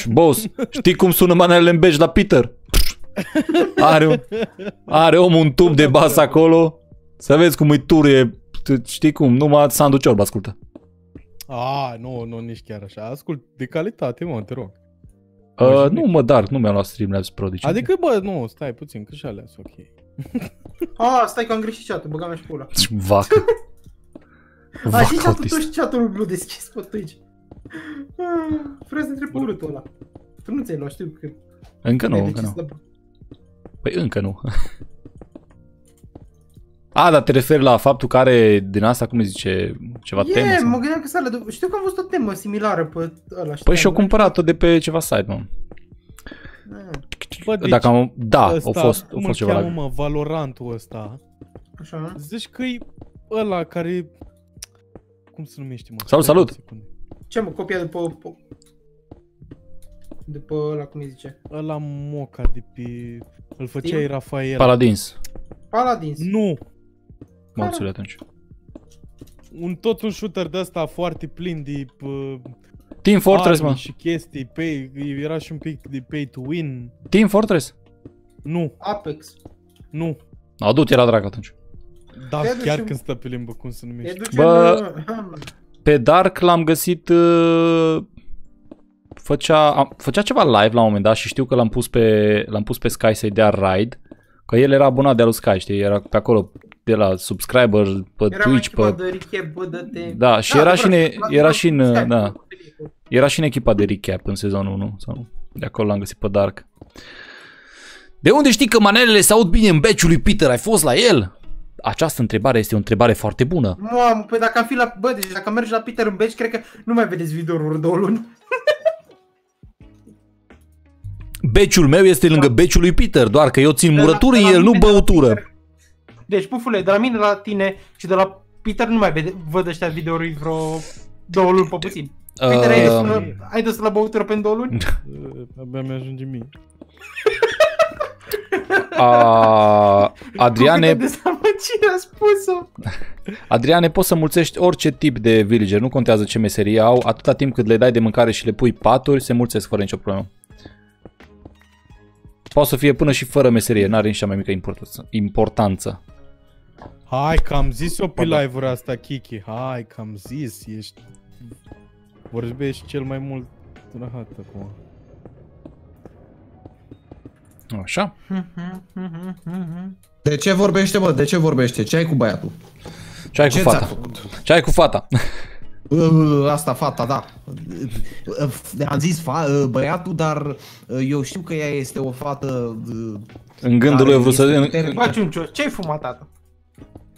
Boss, știi cum sună manelele în beci la Peter? Are, un, are omul un tub de bas acolo. Să vezi cum îi turie. Știi cum? Numai Sandu Ciorba ascultă. A, nu, nu, nici chiar așa. Ascult de calitate, mă, te rog. Uh, nu mă, dar nu mi-am luat Streamlabs Pro. Deci Adică, bă, nu, stai puțin, că și alea sunt ok. Ah, stai că am greșit chat-ul, băga mea și pula. Vacă. A, și Vacă chat-ul autist. tău și chat-ul lui Blue deschis pe Twitch. Ah, Vreau să întreb pe urâtul ăla. Tu nu ți-ai luat, știu că Încă nu, ai încă decis nu. să- Păi încă nu. A, dar te referi la faptul că are din asta, cum îi zice, ceva temă? Yeah, sau? mă gândeam că s-a de... Știu că am văzut o temă similară pe ăla. Păi știam, și-o nu? cumpărat-o de pe ceva site, mă. Ah, Bă, deci, Dacă am, da, ăsta, a fost, a cum fost îl ceva cheamă, la... mă, Valorantul ăsta. Așa. Zici că e ăla care... Cum se numește, mă? Salut, Stai salut! o secundă. Ce mă, copia după... po- După ăla, cum îi zice? Ăla moca de pe... Îl făceai Steam? Rafael. Paladins. Paladins. Nu! Morțule atunci. Un, tot un shooter de ăsta foarte plin de uh, Team Fortress, arme mă. și chestii, pay, era și un pic de pay to win. Team Fortress. Nu, Apex. nu. A, du-te la drag atunci. Da, Te duci chiar în- când stă pe limbă, cum se E numește. duce Bă, în... Ha, Pe Dark l-am găsit... Uh, făcea, am, făcea ceva live la un moment dat și știu că l-am pus pe, l-am pus pe Sky să-i dea raid. Că el era abonat de al lui Sky, știi? Era pe acolo de la subscriber, pe Era Twitch, echipa pe... de recap, bă, dă-te... Da, și era și, ne, la- era la- și în, Skype, da, cu Felipe. era și în echipa de recap în sezonul 1 sau de acolo l-am găsit pe Dark. De unde știi că manelele se aud bine în beciul lui Peter? Ai fost la el? Această întrebare este o întrebare foarte bună. Mamă, păi dacă am fi la... Bă, deci dacă mergi la Peter în beci, cred că nu mai vedeți videouri două luni. Beciul meu este lângă beciul lui Peter, doar că eu țin De la- murături de în la el, nu mine la băutură. Peter- Deci, pufule, de la mine la tine și de la Peter nu mai vede, văd ăștia videouri vreo două luni pe puțin. Peter, ai dus, Uh, la, ai dus la băutură pentru două luni? Uh, Abia mi-ajunge mie. a, Adriane, Cu câtă dezamăgire a spus-o. Adriane, poți să mulțești orice tip de villager, nu contează ce meserie au, atâta timp cât le dai de mâncare și le pui paturi, se mulțesc fără nicio problemă. Poate să fie până și fără meserie, n-are nici cea mai mică importanță. Importanță. Hai că am zis-o pe live-ul asta, Kiki. Hai că am zis, ești... Vorbești cel mai mult rahat acum. Așa? De ce vorbește, mă? De ce vorbește? Ce ai cu băiatul? Ce ai cu Ce ți-a fata? făcut? Ce ai cu fata? Uh, Asta, fata, da. Uh, Am zis fa- uh, băiatul, dar uh, eu știu că ea este o fată... uh, În gândul lui eu vreau să... este în- puternică. Bă, Ciuncio, ce-ai fumat, tată?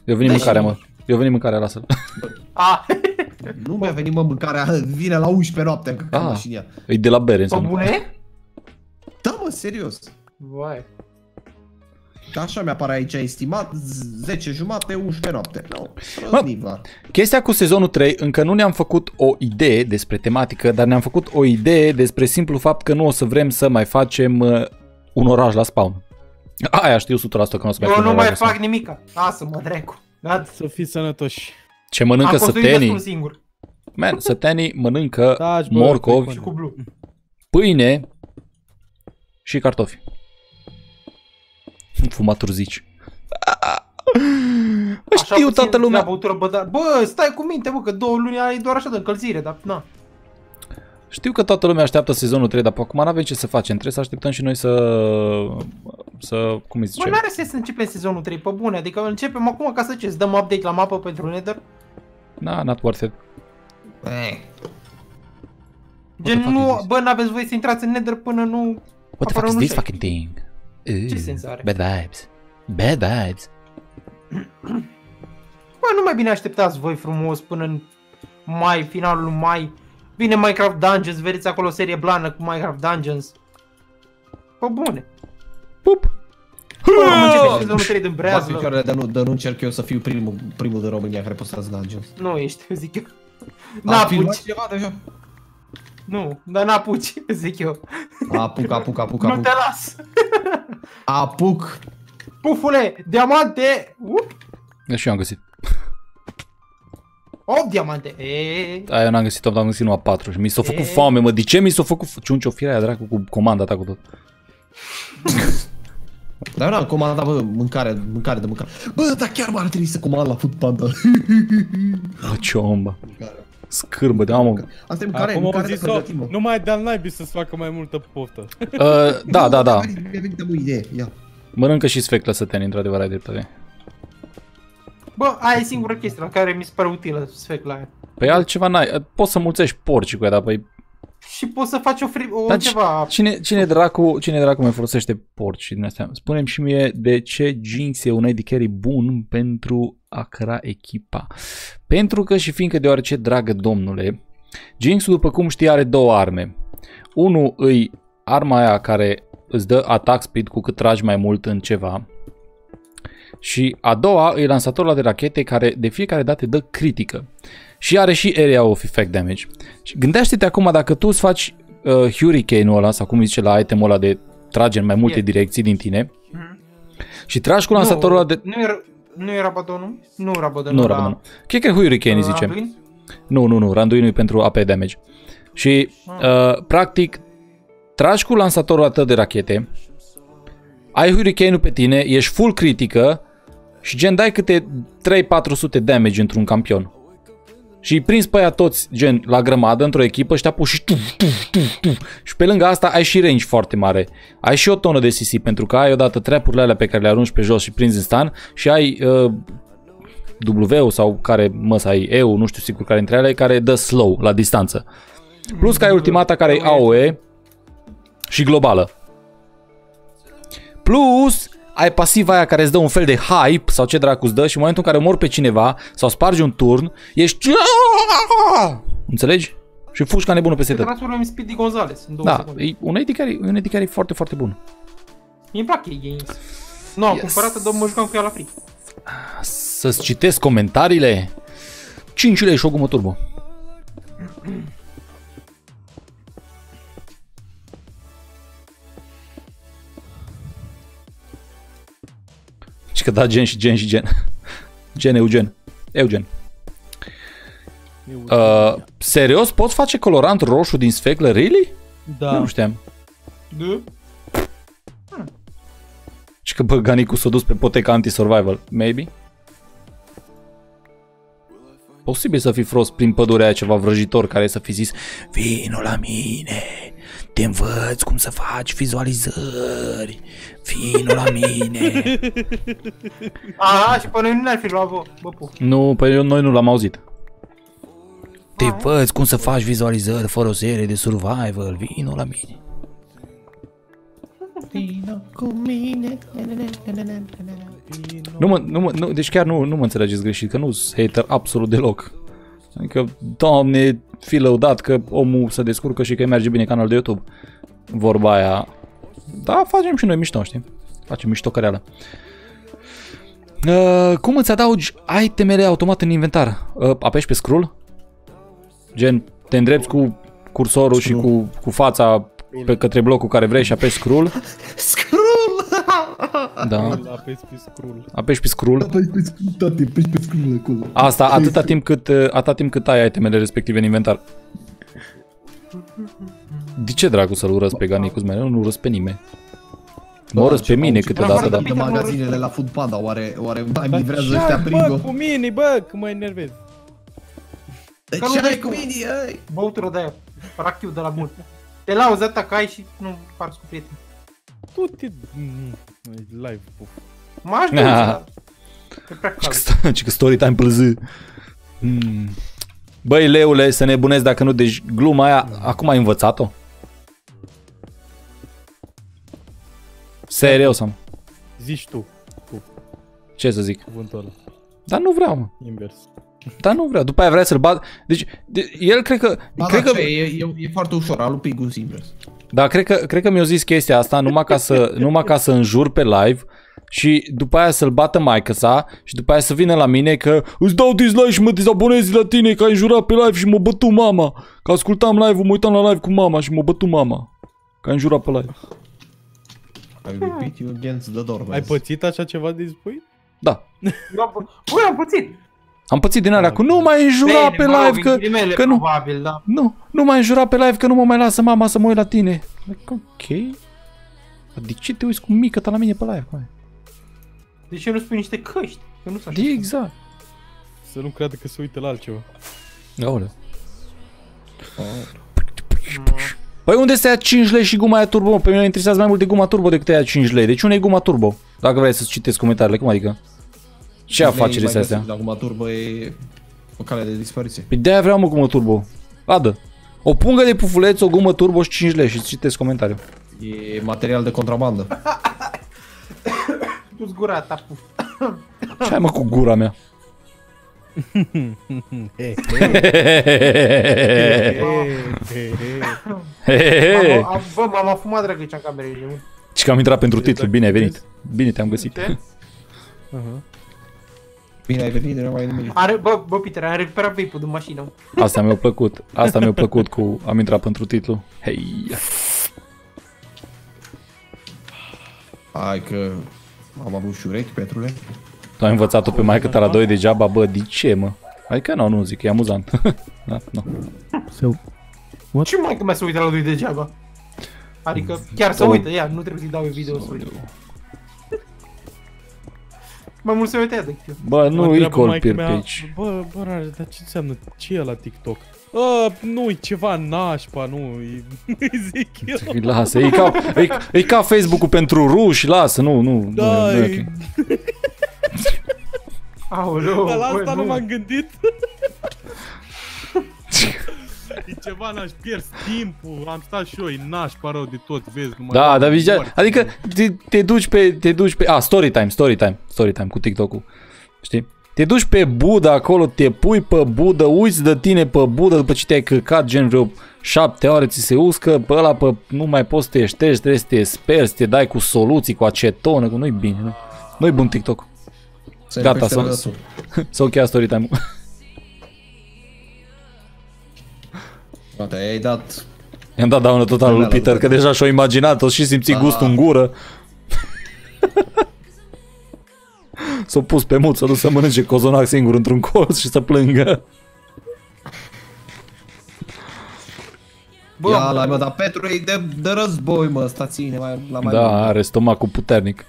Eu veni Deci- mâncarea, mă. Eu veni mâncarea, lasă-l. A, Nu mi-a venit mă mâncarea, vine la 11 noaptea în Ah. ah. mașinia. E de la bere, pe înseamnă. bune? Da, mă, serios. Vai. Că așa mi-apare aici estimat, 10 jumate, 11 noapte. Nu, Mă, no, Chestia cu sezonul 3, încă nu ne-am făcut o idee despre tematică, dar ne-am făcut o idee despre simplu fapt că nu o să vrem să mai facem uh, un oraș la spawn. Aia știu 100% că nu o să mai Eu facem nu un oraș mai la spawn. fac nimica. Lasă-mă, dracu. Gata. Să fii sănătoși. Ce mănâncă Am construit destul sătenii? singur. Man, sătenii mănâncă Taci, bă, morcovi, fai Și cu blue. pâine și cartofi. Fumaturi zici. Bă, Așa știu puțin toată La lumea. băutură, bă, dar, bă, stai cu minte, bă, că două luni ai doar așa de încălzire, dar na. Știu că toată lumea așteaptă sezonul 3, dar pe acum n-avem ce să facem. Trebuie să așteptăm și noi să... să cum îi Bă, zice? n-are sens să începem sezonul 3 pe bune, adică începem acum ca să ce, să dăm update la mapă pentru Nether? Na, not worth it. Eh, Gen, fuck is nu, this? bă, n-aveți voie să intrați în Nether până nu... What the apare fuck is un this ușor. fucking thing? Ooh, Ce sens are? Bad vibes. Bad vibes. Bă, nu mai bine așteptați voi frumos până în mai, finalul lui mai. Vine Minecraft Dungeons, vedeți acolo o serie blană cu Minecraft Dungeons. Pe bune. Pup. Bă, am început sezonul 3 din Bat breazlă. picioarele, dar nu, dar nu încerc eu să fiu primul, primul din România care postează Dungeons. Nu ești, zic eu. Am filmat N-apuci. ceva deja? Nu, dar n-apuci, zic eu. Apuc, apuc, apuc, Nu apuc. te las. Apuc. Pufule, diamante! Up! Și eu am găsit. 8 diamante! Eee, Aia eu n-am găsit 8, am găsit numai 4 și mi s-a făcut E. foame, mă. De ce mi s-a făcut f- ciuncio firea dracu cu comanda ta cu tot? Dar eu n-am comandat, bă, mâncare, mâncare de mâncare. Bă, dar chiar m-ar trebui să comand la Food Panda. Bă, ce omba. Scârbă de amă. Asta e mâncare, Acum au mâncare de zis-o, pregătit, mă. nu mai dea naibii să-ți facă mai multă poftă. Uh, da, da, da. Mi-a venit- Mi-a venit de o idee, ia. Mănâncă și sfeclă săteni, într-adevăr, ai dreptate. Bă, aia e singura chestie la care mi se pare utilă sfecla aia. Păi altceva n-ai. Uh, Poți să mulțești porci cu ea, dar păi... Și poți să faci o, fri- o Dar ceva... Cine, cine, dracu, cine dracu mai folosește porci din astea? Spune-mi și mie de ce Jinx e un AD carry bun pentru a crea echipa. Pentru că și fiindcă deoarece, dragă domnule, Jinx, după cum știi, are două arme. Unul îi arma aia care îți dă attack speed cu cât tragi mai mult în ceva. Și a doua îi lansatorul ăla de rachete care de fiecare dată dă critică. Și are și area of effect damage. Și gândește-te acum dacă tu îți faci uh, hurricane-ul ăla, sau cum îi zice la itemul ăla de trage în mai multe E. direcții din tine Mhm. și tragi cu lansatorul ăla de... Nu era, nu era Rabadonul? Nu Rabadonul. Nu, era, Rabadon. Cred că hurricane îi uh, zicem. Anduin? Nu, nu, nu, randuinul e pentru AP damage. Și, uh, practic, tragi cu lansatorul ăla tău de rachete, ai hurricane-ul pe tine, ești full critică și gen dai câte 3-400 damage într-un campion. Și îi prinzi pe aia toți, gen, la grămadă, într-o echipă și te apuci și tu, tu, tu, tu. Și pe lângă asta ai și range foarte mare. Ai și o tonă de CC, pentru că ai odată trepurile alea pe care le arunci pe jos și prinzi în stan și ai uh, W sau care mă să ai EU, nu știu sigur care dintre ele, care dă slow la distanță. Plus că ai ultimata care e AOE și globală. Plus ai pasiva aia care îți dă un fel de hype sau ce dracu îți dă și în momentul în care mor pe cineva sau spargi un turn, ești... Înțelegi? Și fugi ca nebunul peste Se tot. transformă în Speedy Gonzales în două Da, secunde. e un AD carry, un AD carry foarte, foarte bun. Mi-e plac ei games. Nu, am Yes. cumpărat-o, dar mă jucam cu ea la free. Să-ți citesc comentariile? 5 lei și o gumă turbo. Că da gen și gen și gen. Gen Eugen. Eugen. Uh, serios? Poți face colorant roșu din sfeclă? Really? Da. Nu știam. Da? Și că bă, Ganicu s-a dus pe poteca anti-survival. Maybe? Posibil să fi fost prin pădurea aia ceva vrăjitor care să fi zis Vino la mine, te învăț cum să faci vizualizări, vino la mine. Aha, și pe noi nu ne-ar fi luat, bă, bă, pu. nu, păi eu- noi nu l-am auzit. Te învăț cum să faci vizualizări fără o serie de survival, vino la mine. Vino cu mine. Nu mă, nu mă, nu, deci chiar nu, nu mă înțelegeți greșit, că nu sunt hater absolut deloc. Adică, doamne, fi lăudat că omul se descurcă și că îi merge bine canalul de YouTube. Vorba aia. Da, facem și noi mișto, știi? Facem mișto căreală. Uh, cum îți adaugi itemele automat în inventar? Uh, apeși pe scroll? Gen, te îndrepți cu cursorul și cu, cu fața pe către blocul care vrei și apeși scroll? Scroll! Da. Apesi pe scroll. Apeși pe scroll. Păi pe scroll, toate, pe pe scroll acolo. Asta atâta timp cât, uh, atâta timp cât ai itemele respective în inventar. De ce dracu să-l urăsc pe Ganicus mereu? Nu urăsc pe nimeni. Mă urăsc pe mine câteodată, dar... De magazinele la Food Panda, oare, oare mai livrează ăștia Așa, bă, pringo? cu mine, bă, că mă enervez. De Că ce nu ai vezi cu cum- mine, ei? Băutură de aia, rachiu de la mult. Te lauzi atâta că ai și nu parți cu prieteni. Tu te... Mm, Live, puf. M-aș duce, Ah. dar e prea cald. Ci că story time plăză. Hmm. Băi, leule, să nebunezi dacă nu, deci gluma aia, acum ai învățat-o? Serios am. Zici tu, tu, Ce să zic? cuvântul ăla. Dar nu vreau, mă. Invers. Dar nu vreau. După aia vrea să-l bat. Deci, de, el cred că... Ba cred da, că ce, e, e, e foarte ușor, a lui Pigus invers. Da, cred că, cred că mi-a zis chestia asta numai ca să, numai ca să înjur pe live și după aia să-l bată maică sa și după aia să vină la mine că îți dau dislike și mă dezabonezi la tine că ai înjurat pe live și mă bătu mama. Că ascultam live-ul, mă uitam la live cu mama și mă bătu mama. Că ai înjurat pe live. I repeat you against the door, Ai pățit așa ceva de spui? Da. Eu am pă- Băi, am pățit. Am pățit din alea cu nu mai înjura pe Bine, mă rog, live în că, ghilimele, că nu, Probabil, da. nu, nu mai înjura pe live că nu mă mai lasă mama să mă uit la tine. Like, ok. De ce te uiți cu mică ta la mine pe live? Hai. De ce nu spui niște căști? Că nu sunt așa. Exact. Să nu creadă că se uită la altceva. Aoleu. Păi unde se ia 5 lei și guma aia turbo? mă? Pe mine mă interesează mai mult de guma turbo decât aia 5 lei. Deci unde e guma turbo? Dacă vrei să-ți citesc comentariile, cum adică? Ce afaceri este astea? Acum turbo e o cale de dispariție. Păi de-aia vreau mă gumă turbo. Adă. O pungă de pufuleț, o gumă turbo și 5 lei și îți citesc comentariul. E material de contrabandă. Tu-ți gura ta, puf. Ce ai mă cu gura mea? M-am- Bă, m-am afumat drăgăcea în camerele. mă. Și că am intrat pentru titlu, bine ai venit. Bine te-am găsit. Ce? Bine ai venit, nu mai e nimic. Are, bă, bă, Peter, am recuperat vape-ul din mașină. Asta mi-a plăcut. Asta mi-a plăcut cu am intrat pentru titlu. Hei. Hai că am avut și urechi, Petrule. Tu ai învățat-o pe maică ta la 2 degeaba, bă, de ce, mă? Adică nu, nu zic, e amuzant. da, nu. Ce mai că mai să uită la lui degeaba? Adică chiar să uită, ia, nu trebuie să-i dau eu video să uită. Mai mult se uită ea decât eu. Bă, Mă nu, întreabă equal maică peer mea, page. Bă, bă, Rareș, dar ce înseamnă? Ce e la TikTok? A, nu, e ceva nașpa, nu, e... zic eu. Lasă, e ca, e, e ca Facebook-ul pentru ruși, lasă, nu, nu, Da, nu, e, nu e e... ok. Aoleu, Dar la bă, asta nu nu. m-am gândit. E ceva n-aș pierd timpul, am stat și eu, e nașpa rău de tot, vezi, nu mai Da, am dar vizia, moarte. adică te, te duci pe, te duci pe, a, story time, story time, story time cu TikTok-ul, știi? Te duci pe Buddha acolo, te pui pe Buddha, uiți de tine pe Buddha după ce te-ai căcat gen vreo șapte ore, ți se uscă, pe ăla pe, nu mai poți să te ștergi, trebuie să te sperzi, să te dai cu soluții, cu acetonă, că nu-i bine, nu? Nu-i bun TikTok. Se Gata, împește s-a- răsul. S-a încheiat story time Gata, i-ai dat... I-am dat daună total lui Da, da, Peter, da. că deja și-o imaginat, o și simți Da. gustul în gură. S-a pus pe mut, s-a dus să mănânce cozonac singur într-un colț și să plângă. Bă, Ia la mă, dar Petru e de, de război, mă, ăsta ține mai, la mai Da, mult. are stomacul puternic.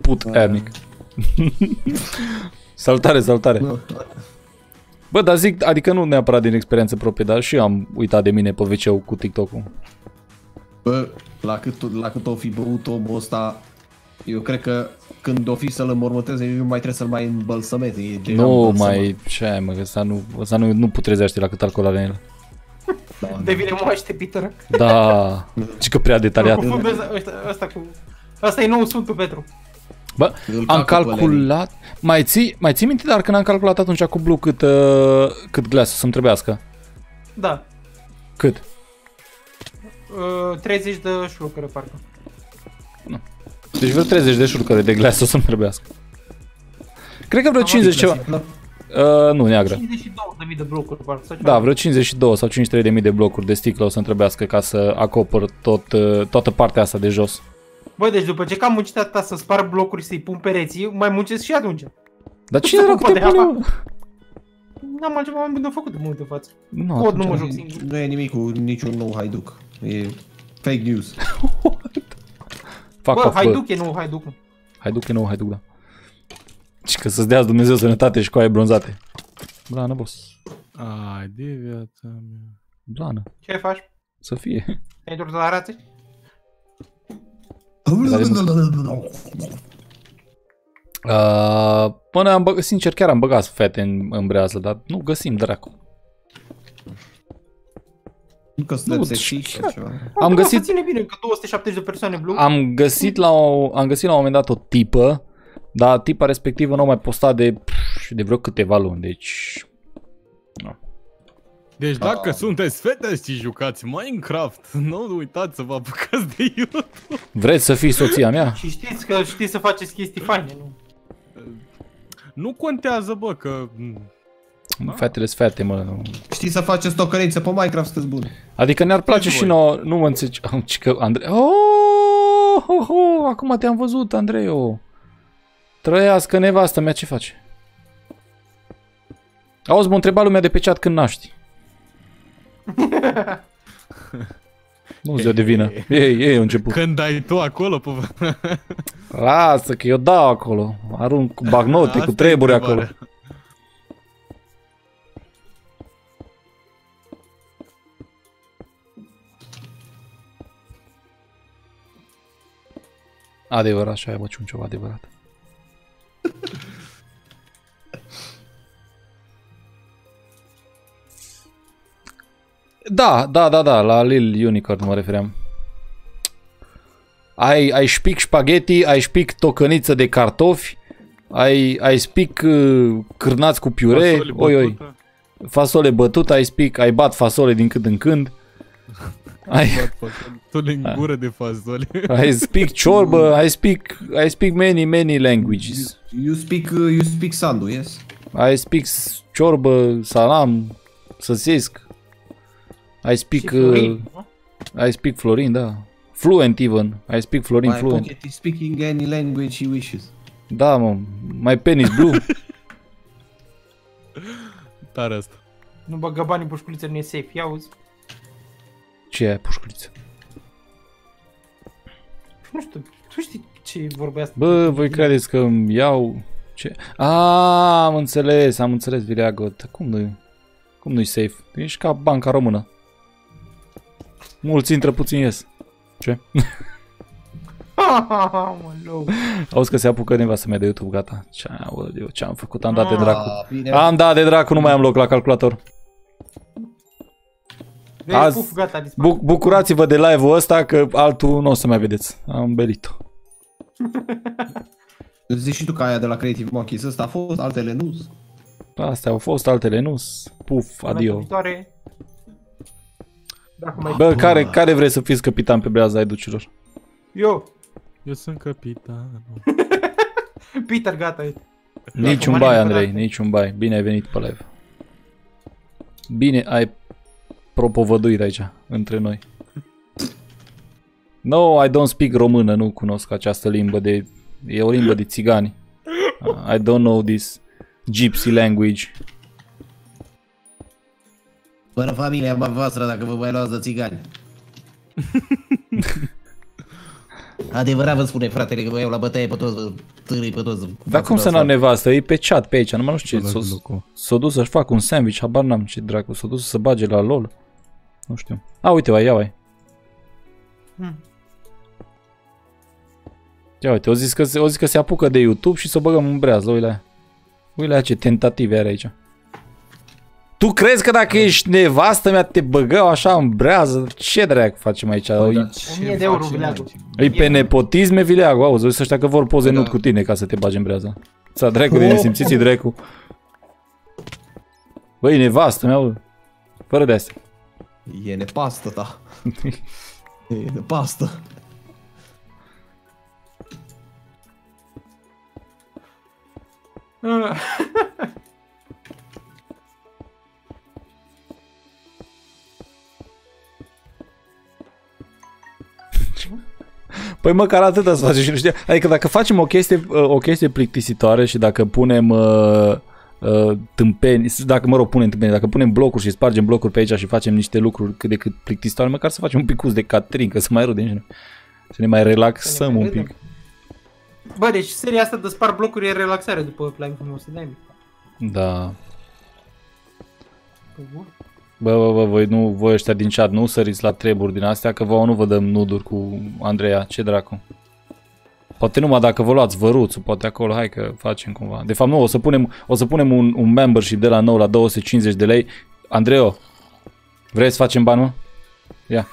Puternic. saltare, saltare. Nu. Bă, dar zic, adică nu neapărat din experiență proprie, dar și eu am uitat de mine pe wc cu TikTok-ul. Bă, la cât, la cât o fi băut omul ăsta, eu cred că când o fi să-l înmormânteze, nu mai trebuie să-l mai îmbălsămeze. E deja Nu îmbălsămat. mai, ce ai mă, că ăsta nu, ăsta nu, nu putrezește la cât alcool are în el. Da, da. devine moaște, Peter. Da, și că prea detaliat. Confundez ăsta, ăsta cu... Asta e nou Sfântul Petru. Bă, Îl am cacă pe calculat, mai ții, mai ții minte, dar când am calculat atunci cu Blue cât, uh, cât glass să-mi trebuiască? Da. Cât? Uh, 30 de șlucăre, parcă. Deci vreo 30 de șurcăre de glass o să-mi trebuiască. Cred că vreo 50 ceva. Uh, nu, neagră. 52.000 de blocuri, parcă. Sau Da, ceva. vreo 52 sau 53 de mii de blocuri de sticlă o să-mi trebuiască ca să acopăr tot, uh, toată partea asta de jos. Bă, deci după ce că am muncit atâta să spar blocuri și să-i pun pereții, mai muncesc și atunci. Dar să cine era pun cu te de pune? apa. mă? N-am altceva mai bun de făcut în momentul de față. Nu, Cod nu atunci- mă joc singur. Nu e nimic cu niciun nou haiduc. E fake news. Fuck Bă, off, bă. haiduc e nou haiduc. mă. Haiduc e nou, haiduc, da. Și că să-ți dea Dumnezeu sănătate și coaie bronzate. Blană, boss. Ai de viața mea. Blană. Ce faci? Să fie. Ai întors la rațe? Uh, până am băgat, sincer, chiar am băgat fete în, în brează, dar nu găsim dracu. Încă suntem Nu, sexy și- sau ceva. Am Bă, găsit, Să ține bine că 270 de persoane blue. am găsit la o, am găsit la un moment dat o tipă, dar tipa respectivă nu a mai postat de, pf, de vreo câteva luni, deci... Deci Ah. dacă sunteți fete și jucați Minecraft, nu uitați să vă apucați de YouTube. Vreți să fii soția mea? Și știți că știți să faceți chestii faine, nu? Nu contează, bă, că... Fetele sunt fete, mă. nu. Știți să faceți tocărință pe Minecraft, sunteți buni. Adică ne-ar place Faci și voi. nouă, nu mă înțelegi. Am ci că Andrei... Oh, oh, oh, acum te-am văzut, Andrei. Trăiască nevastă mea, ce faci? Auzi, mă întreba lumea de pe chat când naști. nu ziua de vină. Ei, ei, a început. Când ai tu acolo, pe... Lasă că eu dau acolo. Arunc cu bagnote, Asta cu e treburi acolo. întrebarea. Adevărat, așa ai bă, ceva adevărat. Da, da, da, da, la Lil Unicorn mă refeream. Ai, ai spic spaghetti, ai spic tocăniță de cartofi, ai, ai spic uh, cârnați cu piure, Fasole oi, oi, bătută. fasole bătută, ai spic, ai bat fasole din când în când, ai, Bat fasole. Tu în gură de fasole. I speak ciorbă, I speak, I speak many, many languages. You speak, uh, you speak Sandu, yes? I speak s- ciorbă, salam, săsesc. I speak, Și Florin, uh, nu? I speak Florin, da. Fluent even. I speak Florin My fluent. pocket is speaking any language he wishes. Da, mă. My pen is blue. Tare asta. Nu băga banii în pușculiță, nu e safe. Ia uzi. Ce e aia, pușculiță? Nu știu, tu știi ce vorba asta? Bă, voi credeți că îmi iau... Ce? A, am înțeles, am înțeles, Vileagot. Cum nu Cum nu-i safe? Ești ca banca română. Mulți intră, puțin ies. Ce? mă, lou. Auzi că se apucă nevastă mea de YouTube, gata. Ce, aoleu, ce am făcut? Am dat de dracu. Ah, bine. Am dat de dracu, nu mai am loc la calculator. Vezi, Azi- puf, gata, a dispărut. Bu- bucurați-vă de live-ul ăsta că altul nu o să mai vedeți. Am belit-o. Zici și tu că aia de la Creative Monkeys ăsta a fost, altele nu. Astea au fost, altele nu. Puf, Până adio. Viitoare. Dacă mai Bă, care, care vrei să fiți capitan pe breaza ai ducilor? Eu, Eu sunt capitanul. Peter, gata, uite. Niciun Acum bai, are Andrei, neapărat. niciun bai. Bine ai venit pe live. Bine ai propovăduit aici, între noi. No, I don't speak română, nu cunosc această limbă de... E o limbă de țigani. I don't know this gypsy language. Fără familia voastră dacă vă mai luați de țigani. Adevărat vă spune fratele că vă iau la bătaie pe toți, vă târâi pe toți. Dar cum să n-au nevastă? E pe chat pe aici, numai nu știu ce. S-o, s-o dus să-și facă un sandwich, habar n-am ce dracu. S-o dus să bage la LOL. Nu știu. A, uite, ia ai. Hmm. Ia uite, o zis că, se- o zis că se apucă de YouTube și să o băgăm în brează, uite la Uite la ce tentative are aici. Tu crezi că dacă ești nevastă mea te băgau așa în brează? Ce dracu facem aici? Păi, da. Îi- 1000 de euro, vileagul. Îi pe nepotisme, vileagă, auzi, o să ăștia că vor poze nud cu tine ca să te bagi în brează. Ța dracu de nesimțiți dracu. Băi, nevastă mea, bă. Fără de astea. E nepastă ta. E nepastă. Păi măcar atâta să facem și nu știu. Adică dacă facem o chestie, uh, o chestie plictisitoare și dacă punem uh, uh, tâmpeni, dacă mă rog punem tâmpeni, dacă punem blocuri și spargem blocuri pe aici și facem niște lucruri cât de cât plictisitoare, măcar să facem un picuț de Catrin, că să mai râdem și noi. Să ne mai relaxăm mai un râdem. pic. Bă, deci seria asta de spar blocuri e relaxare după Flying Frumos de Dime. Da. Bă, bă, bă, voi, nu, voi ăștia din chat nu săriți la treburi din astea, că vouă nu vă dăm nuduri cu Andreea, ce dracu. Poate numai dacă vă luați văruțul, poate acolo, hai că facem cumva. De fapt nu, o să punem, o să punem un, un membership de la nou la 250 de lei. Andreo, vrei să facem bani, mă? Ia.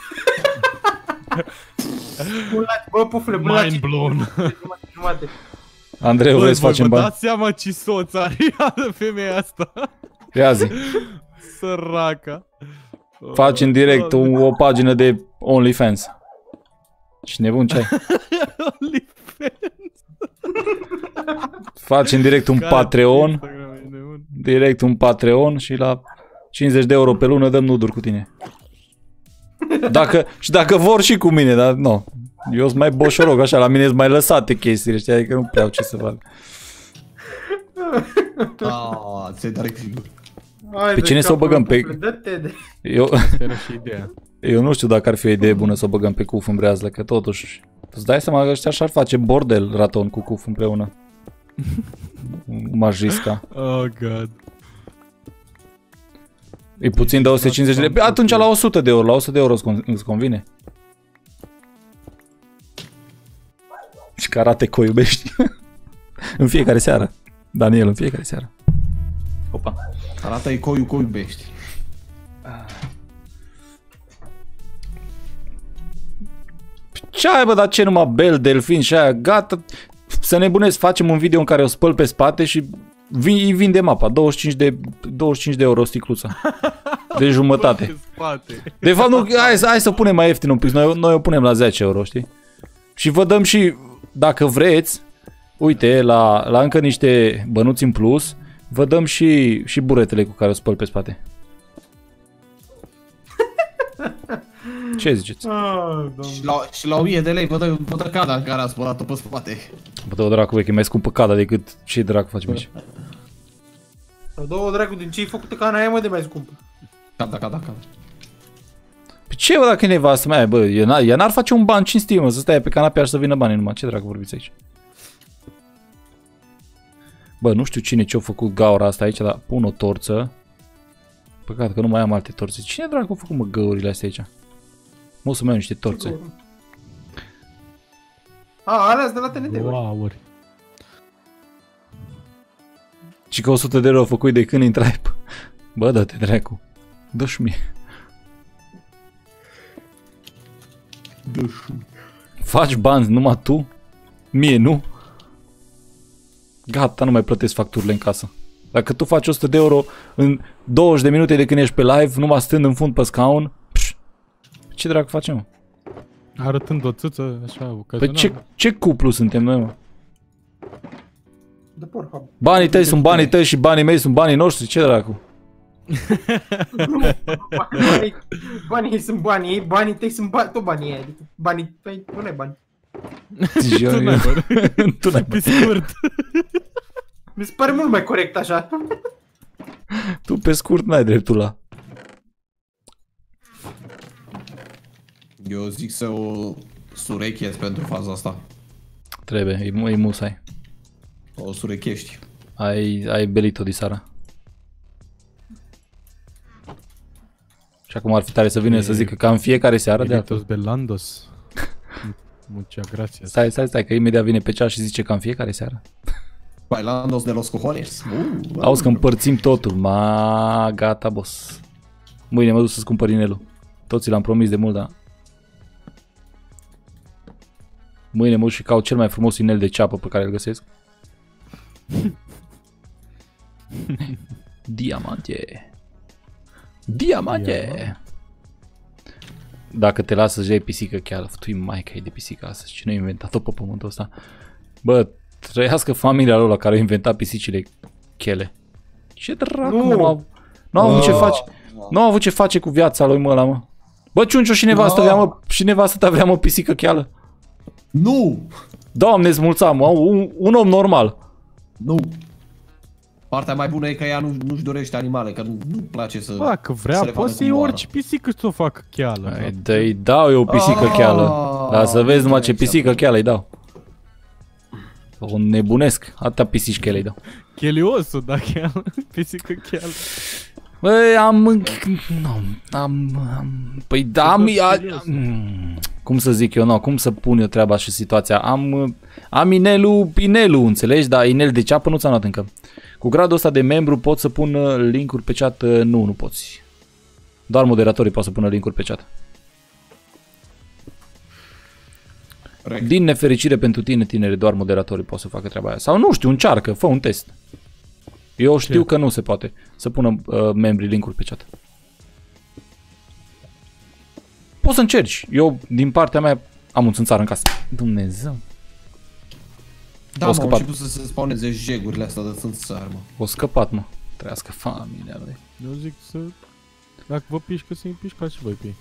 Bulaci, bă, pufule, bulaci. Mind blown. Jumate. Andreu, Băi, vrei să voi facem vă bani? dați seama ce soț are ea, femeia asta. Ia zi. Săraca. Faci în direct o, o pagină de OnlyFans. Și nebun ce ai? Faci în direct un Care Patreon. Instagram e nebun. direct un Patreon și la 50 de euro pe lună dăm nuduri cu tine. Dacă, și dacă vor și cu mine, dar nu. Eu sunt mai boșoroc, așa, la mine sunt mai lăsate chestiile, știi, adică nu prea au ce să fac. Ah, ți-ai dat sigur. Hai, Pe de cine să o capul băgăm? meu, Pe- pufule, Dă-te de... Eu, Asta era și ideea. eu nu știu dacă ar fi o idee bună să o băgăm pe cuf în breazlă, că totuși... Îți dai seama că ăștia și-ar face bordel raton cu cuf împreună. M-aș risca. Oh, God. E puțin de 150 de lei. Păi Atunci la 100 de euro, la 100 de euro îți con- îți convine. Și karate co iubești. în fiecare seară. Daniel, în fiecare seară. Opa. Arată-i coiu, coi iubești. Ce ai bă, dar ce numai bel, delfin și aia, gata. Să nebunesc, facem un video în care o spăl pe spate și vin, îi vinde mapa, 25 de, 25 de euro sticluța. De jumătate. Pe spate. De fapt, nu, hai, să- hai să punem mai ieftin un pic. Noi, noi o punem la 10 euro, știi? Și vă dăm și, dacă vreți, uite, la, la încă niște bănuți în plus, vă dăm și, și buretele cu care o spăl pe spate. Ce ziceți? Ah, Și la, și la 1000 de lei vă dă, vă dă cada în care a spălat-o pe spate. Bă, dă dracu, vechi, e mai scumpă cada decât ce dracu facem aici. Sau două dracu din ce-ai făcut cana aia, mă, de mai scumpă. Cada, cada, cada. Păi ce, bă, dacă e nevastă mea, bă, ea n-ar, ea n-ar face un ban cinstit, mă, să stai pe canapea și să vină banii numai. Ce dracu vorbiți aici? Bă, nu știu cine ce-a făcut gaura asta aici, dar pun o torță. Păcat că nu mai am alte torțe. Cine dracu a făcut, mă, găurile astea aici? Mă, o să mai iau niște torțe. A, alea de la TNT. Wow. Wow. Și că 100 de euro a făcut de când intrai pe... Bă, dă-te dracu. Dă-și mie. Faci bani numai tu? Mie nu? Gata, nu mai plătesc facturile în casă. Dacă tu faci 100 de euro în 20 de minute de când ești pe live, numai stând în fund pe scaun, pș, ce dracu facem? mă? Arătând o țâță, așa, Păi ocazional. ce, ce cuplu suntem noi, mă? de Pornhub. Banii tăi sunt banii tăi și banii mei sunt banii noștri, ce dracu? banii, banii ei sunt banii ei, banii tăi sunt bani, tot banii ei, adică banii tăi, nu ai bani. Eu- Tu n-ai eu- Tu n-ai Pe scurt. Mi se pare mult mai corect așa. Tu pe scurt n-ai dreptul la. Eu zic să o surechiezi pentru faza asta. Trebuie, e, mu- e musai. O surechești. Ai, ai belit-o disara. Și acum ar fi tare să vină să zică ca în fiecare seară de altfel. Delitos Belandos. Muchas gracias. Stai, stai, stai, că imediat vine pe cea și zice ca în fiecare seară. Bailandos de los cojones. Uh, Auzi că împărțim totul. Ma, gata, boss. Mâine mă duc să-ți cumpăr inelul. Toți l-am promis de mult, dar... Mâine mă duc și caut cel mai frumos inel de ceapă pe care îl găsesc. Diamante. Diamante. Dacă te lasă să iei pisică chiar, tu mai că e de pisică astăzi. Cine a inventat-o pe pământul ăsta? Bă, trăiască familia lor la care a inventat pisicile chele. Ce dracu, Nu. nu au, nu au avut ce face. Nu au avut ce face cu viața lui mă ăla, mă. Bă, Ciuncio și nevastă Da. vrea, mă, și nevastă ta vrea, mă, pisică cheală. Nu! Doamne, îți mulțam, mă, un, un om normal. Nu! Partea mai bună e că ea nu, nu-și dorește animale, că nu, nu place să... Bă, că să vrea, le facă poți să cum iei moară. orice pisică să o facă cheală. Ai, dă-i dau eu o pisică Ah, cheală. Dar să vezi numai ce exact. pisică cheală îi dau. O nebunesc. Atâta pisici chele îi dau. Cheliosul, da, cheală. Pisică cheală. Băi, am... Nu, am, am... Păi da, am... A, mm, cum să zic eu, nu, cum să pun eu treaba și situația? Am, am inelul, inelul, înțelegi? Dar inel de ceapă nu ți-am luat încă. Cu gradul ăsta de membru pot să pun uh, linkuri pe chat? Uh, Nu, nu poți. Doar moderatorii pot să pună linkuri pe chat. Rec. Din nefericire pentru tine, tinere, doar moderatorii pot să facă treaba aia. Sau nu știu, încearcă, fă un test. Eu știu că nu se poate să pună uh, membrii linkuri pe chat. Poți să încerci. Eu, din partea mea, am un țânțar în casă. Dumnezeu. Da, au mă, au scăpat. început să se spawneze jegurile astea de țânțar, mă. O scăpat, mă. Trăiască familia lui. Eu zic să... Dacă vă pișcă, să-i pișcați și voi pe ei.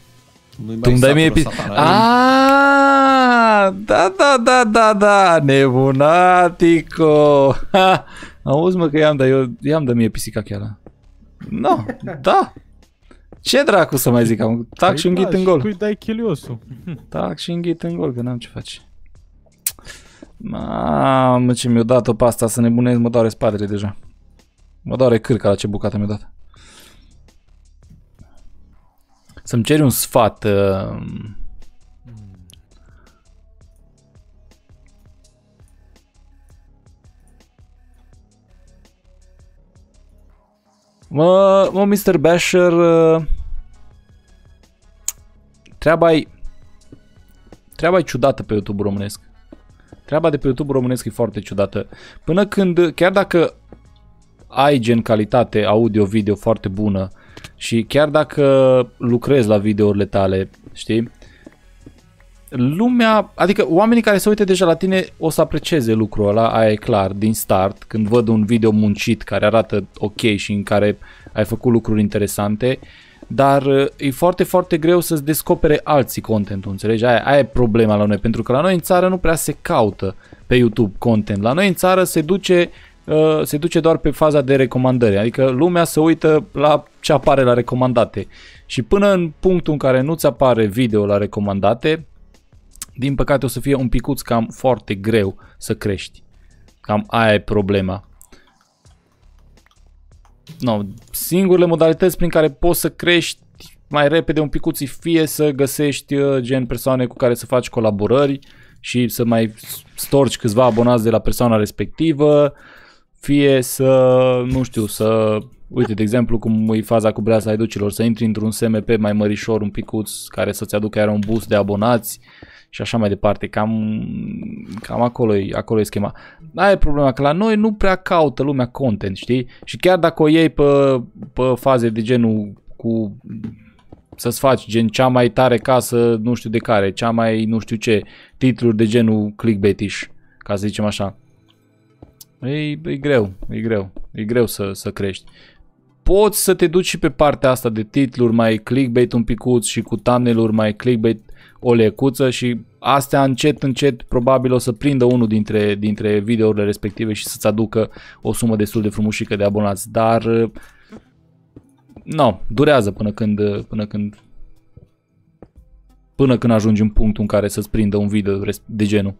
Nu-i Tu îmi dai mie satură pi- satana. Ah, da, da, da, da, da, nebunatico. Ha, auzi mă că i-am dat, eu i-am dat mie pisica chiar. No, da. Ce dracu să mai zic, am tac și un Păi ghit da, în și gol. Cui dai cheliosul? Tac și un ghit în gol, că n-am ce face. Mamă, ce mi-a dat-o pe asta să nebunez, mă doare spatele deja. Mă doare cârca la ce bucată mi-a dat. Să-mi ceri un sfat. Uh... Mă, mă, Mr. Basher, uh... treaba e treaba e ciudată pe YouTube românesc. Treaba de pe YouTube românesc e foarte ciudată. Până când, chiar dacă ai gen calitate audio-video foarte bună și chiar dacă lucrezi la videourile tale, știi, lumea, adică oamenii care se uită deja la tine o să aprecieze lucrul ăla, aia e clar, din start, când văd un video muncit care arată ok și în care ai făcut lucruri interesante, dar uh, e foarte, foarte greu să-ți descopere alții contentul, înțelegi? Aia, aia e problema la noi, pentru că la noi în țară nu prea se caută pe YouTube content. La noi în țară se duce, uh, se duce doar pe faza de recomandări, adică lumea se uită la ce apare la recomandate. Și până în punctul în care nu-ți apare video la recomandate, din păcate o să fie un picuț cam foarte greu să crești. Cam aia e problema. No, singurele modalități prin care poți să crești mai repede un picuț e fie să găsești uh, gen persoane cu care să faci colaborări și să mai storci câțiva abonați de la persoana respectivă, fie să, nu știu, să, uite, de exemplu, cum e faza cu breaza educilor, să intri într-un SMP mai mărișor, un picuț, care să-ți aducă iar un boost de abonați și așa mai departe, cam, cam acolo, e, acolo e schema. Aia e problema, că la noi nu prea caută lumea content, știi? Și chiar dacă o iei pe, pe faze de genul cu să-ți faci gen cea mai tare casă, nu știu de care, cea mai nu știu ce, titluri de genul clickbaitish, ca să zicem așa. E, e greu, e greu, e greu să, să crești. Poți să te duci și pe partea asta de titluri mai clickbait un picuț și cu thumbnail-uri mai clickbait o lecuță și astea încet, încet probabil o să prindă unul dintre, dintre videourile respective și să-ți aducă o sumă destul de frumușică de abonați, dar uh, no, durează până când, până când până când ajungi în punctul în care să-ți prindă un video res- de genul.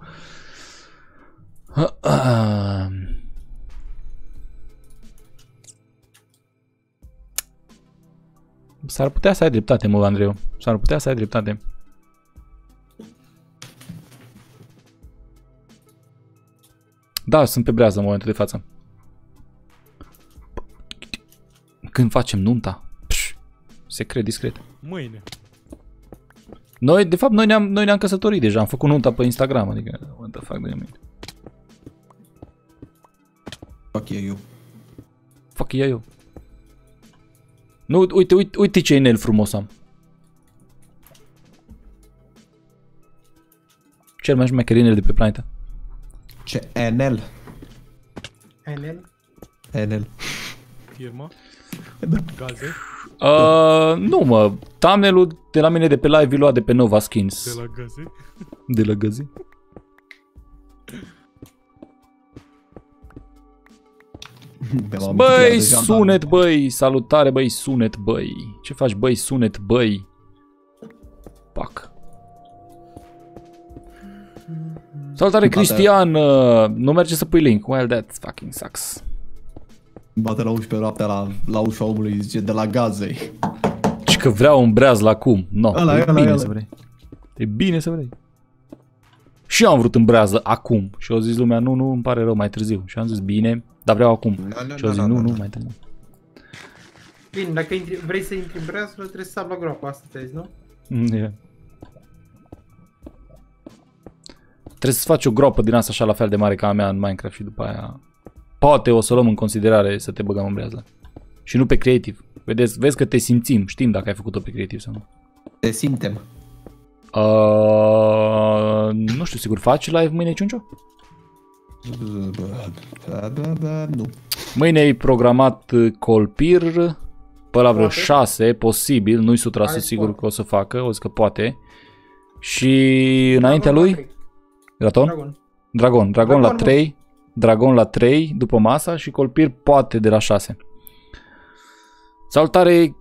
S-ar putea să ai dreptate, mă, Andreu. S-ar putea să ai dreptate. Da, sunt pe brează în momentul de față. Când facem nunta? Pș, secret, discret. Mâine. Noi, de fapt, noi ne-am, noi ne-am căsătorit deja, am făcut nunta pe Instagram, adică, what the fuck, de mine. Fuck yeah, eu. Fuck yeah, eu. Nu, uite, uite, uite ce inel frumos am. Cel mai șmecher inel de pe planetă. Ce NL. NL? NL. Firma. Da. Gaze. Uh, nu mă, thumbnail-ul de la mine de pe live e luat de pe Nova Skins. De la gaze. De la găzi. Pe la Băi, mitigat de jandarmi. sunet, băi, salutare, băi, sunet, băi. Ce faci, băi, sunet, băi? Pac. Salutare, Bate- Cristian, uh, nu merge să pui link. Well, that fucking sucks. Bate la 11 noaptea la, la ușa omului, zice, de la gazei. Și că vreau un breaz la cum. No, Ăla, e ăla, bine ăla. să vrei. E bine să vrei. Și eu am vrut în brează acum. Și au zis lumea, nu, nu, îmi pare rău, mai târziu. Și am zis, bine, dar vreau acum. Și au zis, nu, nu, mai târziu. Bine, dacă intri, vrei să intri în brează, trebuie să sap la groapă, asta te nu? Mm, yeah. Trebuie să faci o gropă din asta așa la fel de mare ca a mea în Minecraft și după aia poate o să luăm în considerare să te băgăm în brează. Și nu pe creativ. Vedeți, vezi că te simțim, știm dacă ai făcut-o pe creativ sau nu. Te simtem. Uh, nu știu, sigur, faci live mâine, Ciuncio? Da, da, da, nu. Mâine e programat uh, Colpir, pe la vreo Poate. 6, posibil, nu-i 100% Hai, sigur poate. că o să facă, o zic că poate. Și înaintea Dragon la lui, trei. Raton? Dragon. Dragon, Dragon la Dragon, mă. 3, Dragon la 3 după masa și Colpir poate de la 6. Salutare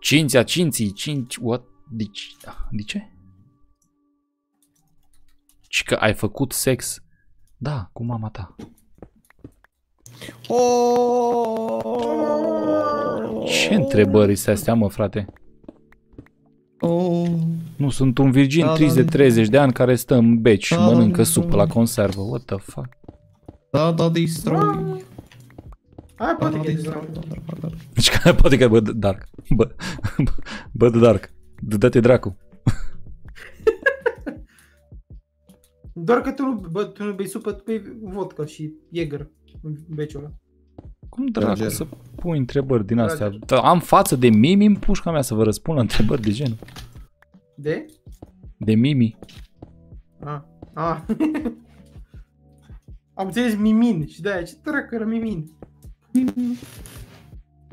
Cinția, Cinții, Cinci, what? De, ce- de ce? Și că ai făcut sex? Da, cu mama ta. Oh, Ce întrebări sunt astea, mă, frate? Oh. Nu, sunt un virgin Da, trist da, de da. 30 de ani care stă în beci și Da, da, mănâncă da, supă da. la conservă. What the fuck? Da, da, destroy. Hai, Da, poate da, că e destroy. Dragon. Da, da, da. Deci că poate că bă, Dark. Bă, bă, bă, Dark. Dă-te dracu. Doar că tu nu, bă, tu nu bei supă, tu bei vodka și Jäger în beciul ăla. Cum dracu Roger. să pui întrebări din astea? Roger. Da, Am față de Mimi în pușca mea să vă răspund la întrebări de genul. De? De Mimi. Ah. Ah. Am înțeles Mimin și de-aia, ce dracu era Mimin? Mimin,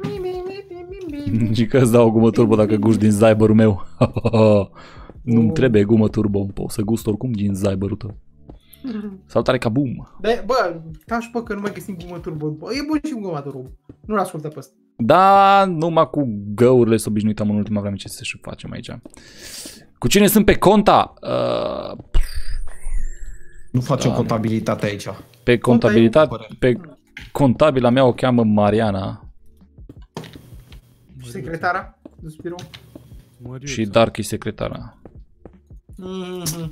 Mimin, Mimin. Și că îți dau o gumă turbo dacă guști din zaiberul meu. Nu-mi Oh. trebuie gumă turbo, pot să gust oricum din zaiberul tău. Salutare ca boom. De, bă, tași pe că nu mai găsim gumă turbo. Bă, e bun și gumă turbo. Nu-l ascultă pe ăsta. Da, numai cu găurile s-o obișnuit am în ultima vreme ce să și facem aici. Cu cine sunt pe conta? Uh, Nu facem Da. contabilitate aici. pe contabilitate, Conta e- pe contabila mea o cheamă Mariana Și secretara de birou. Măriuță. și Dark e secretara. Mhm.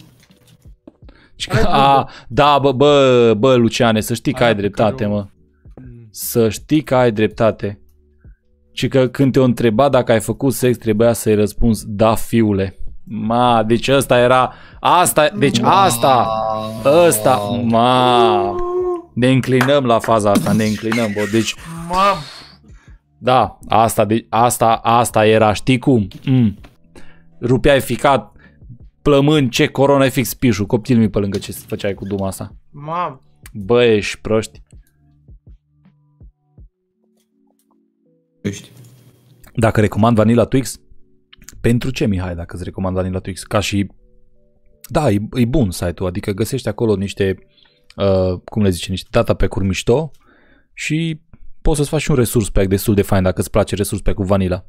Și Hai, că, bă, a, da, bă, bă, bă, Luciane, să știi că Aia ai pe dreptate, care o- mă. Mm. Să știi că ai dreptate. Și că când te-o întreba dacă ai făcut sex, trebuia să-i răspunzi, da, fiule. Ma, deci ăsta era, asta, deci asta, ăsta, ma, ne înclinăm la faza asta, ne înclinăm, bă, deci, Mam. da, asta, de, asta, asta era, știi cum? Mm. Rupeai ficat, plămâni, ce corona fix pișu, coptil mi pe lângă ce făceai cu duma asta. Mam. Bă, ești proști. Ești. Dacă recomand Vanilla Twix, pentru ce, Mihai, dacă îți recomand Vanilla Twix? Ca și... Da, e, e bun site-ul, adică găsești acolo niște, uh, cum le zice, niște data pe curmișto și poți să-ți faci un resurs pack destul de fain dacă îți place resurs pe cu vanila.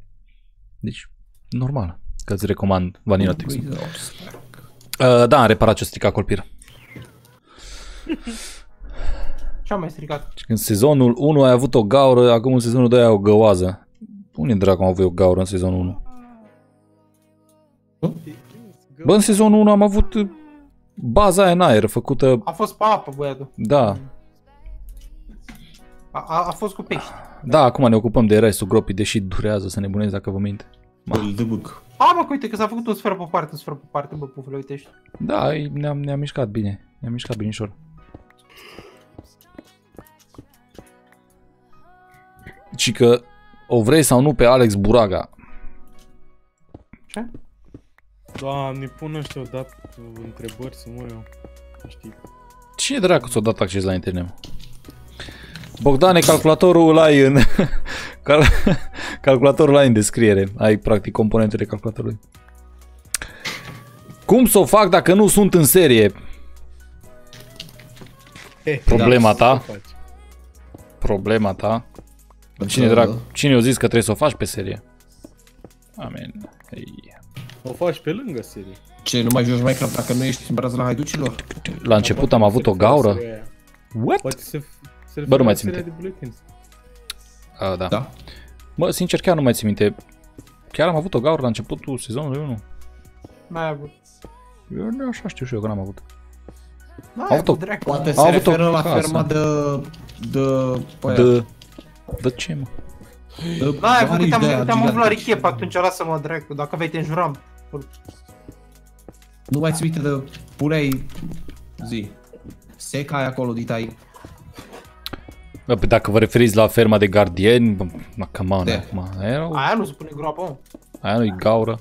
Deci, normal că îți recomand Vanilla Twix. Uh, da, am reparat ce strica colpir. Ce am mai stricat? Și În sezonul 1 ai avut o gaură, acum în sezonul 2 ai o găoază. Unde dracu am avut eu gaură în sezonul 1? Bă, în sezonul 1 am avut uh, baza aia în aer făcută, A fost pe apă, băiatul. da, A, a, a fost cu pești. da, acum ne ocupăm de restul gropii, deși durează să nebunezi dacă vă mint. Îl debug. A, mă, că uite că s-a făcut un sfert pe parte, un sfert pe parte, bă, pufule, uite ești. Da, e- ne-am, ne-am mișcat bine, ne-am mișcat binișor. Și că o vrei sau nu pe Alex Buraga. Ce? Doamne, pun ăștia odată întrebări să mă eu. Știi. Cine dracu ți-a dat acces la internet? mă? Bogdane, calculatorul îl ai în... Cal... calculatorul îl ai în descriere. Ai practic componentele calculatorului. Cum să o fac dacă nu sunt în serie? Problema ta. Problema ta. Cine, drag... Cine o zis că trebuie să o faci pe serie? Amen. Ei. O faci pe lângă serie. Ce, nu mai joci Minecraft dacă nu ești în braț la haiducilor? La început am avut o gaură. What? Poate să, să Bă, nu mai faci țin A, da. Da. Mă, sincer, chiar nu mai țin minte. Chiar am avut o gaură la începutul sezonului 1. N-ai avut. Eu nu așa știu și eu că n-am avut. N-ai Am avut-o. avut, dracu. Poate Am se avut o referă la casă. ferma de... De... Păi, De... De ce, mă? de N-ai avut, arici te-am, de aia te-am avut la gigantici. richep atunci, lasă-mă, dracu, dacă vei te înjuram. Nu mai ți uite de... Puneai... Zi. Seca aia acolo, ditai. Bă, păi dacă vă referiți la ferma de gardieni, bă, mă, come on, De. acum, aia, Aia nu se pune groapă, mă. aia nu-i gaură.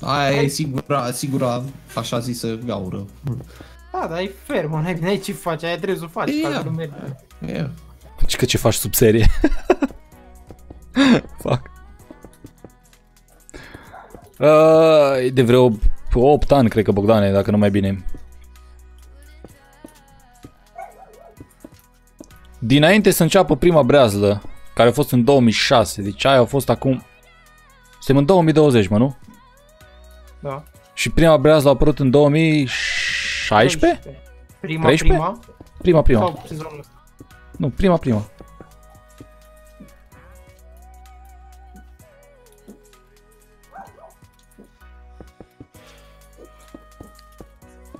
Aia e sigura, sigura, așa zisă, gaură. Da, dar e fermă, n-ai, n-ai ce faci, aia trebuie să o faci, Ia. ca să nu mergi. Yeah. Și că ce faci sub serie. Fuck. Uh, de vreo 8 ani, cred că, Bogdane, dacă nu mai bine. Dinainte să înceapă prima breazlă, care a fost în 2006, deci aia a fost acum... Suntem în 2020, mă, nu? Da. Și prima breazlă a apărut în 2016? Prima, 13? prima, Prima, prima. sau sezonul ăsta. Nu, prima, prima.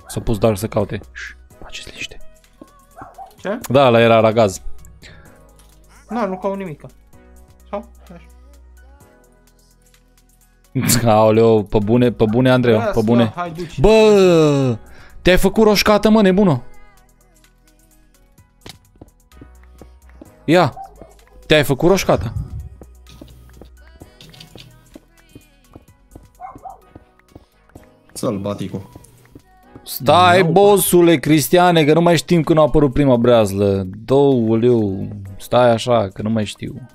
S-a pus Dark să caute. Șș, faceți liniște. Ce? Da, la era la gaz. Nu, nu caut nimic. Sau? Așa. Aoleo, pe bune, pe bune, Andreu, pe Lasă, bune. Hai, duci. Bă, te-ai făcut roșcată, mă, nebună. Ia, te-ai făcut roșcată. Sălbaticul. Stai, Nu. bossule, Cristiane, că nu mai știm când a apărut prima breazlă. Douăleu, stai așa, că nu mai știu.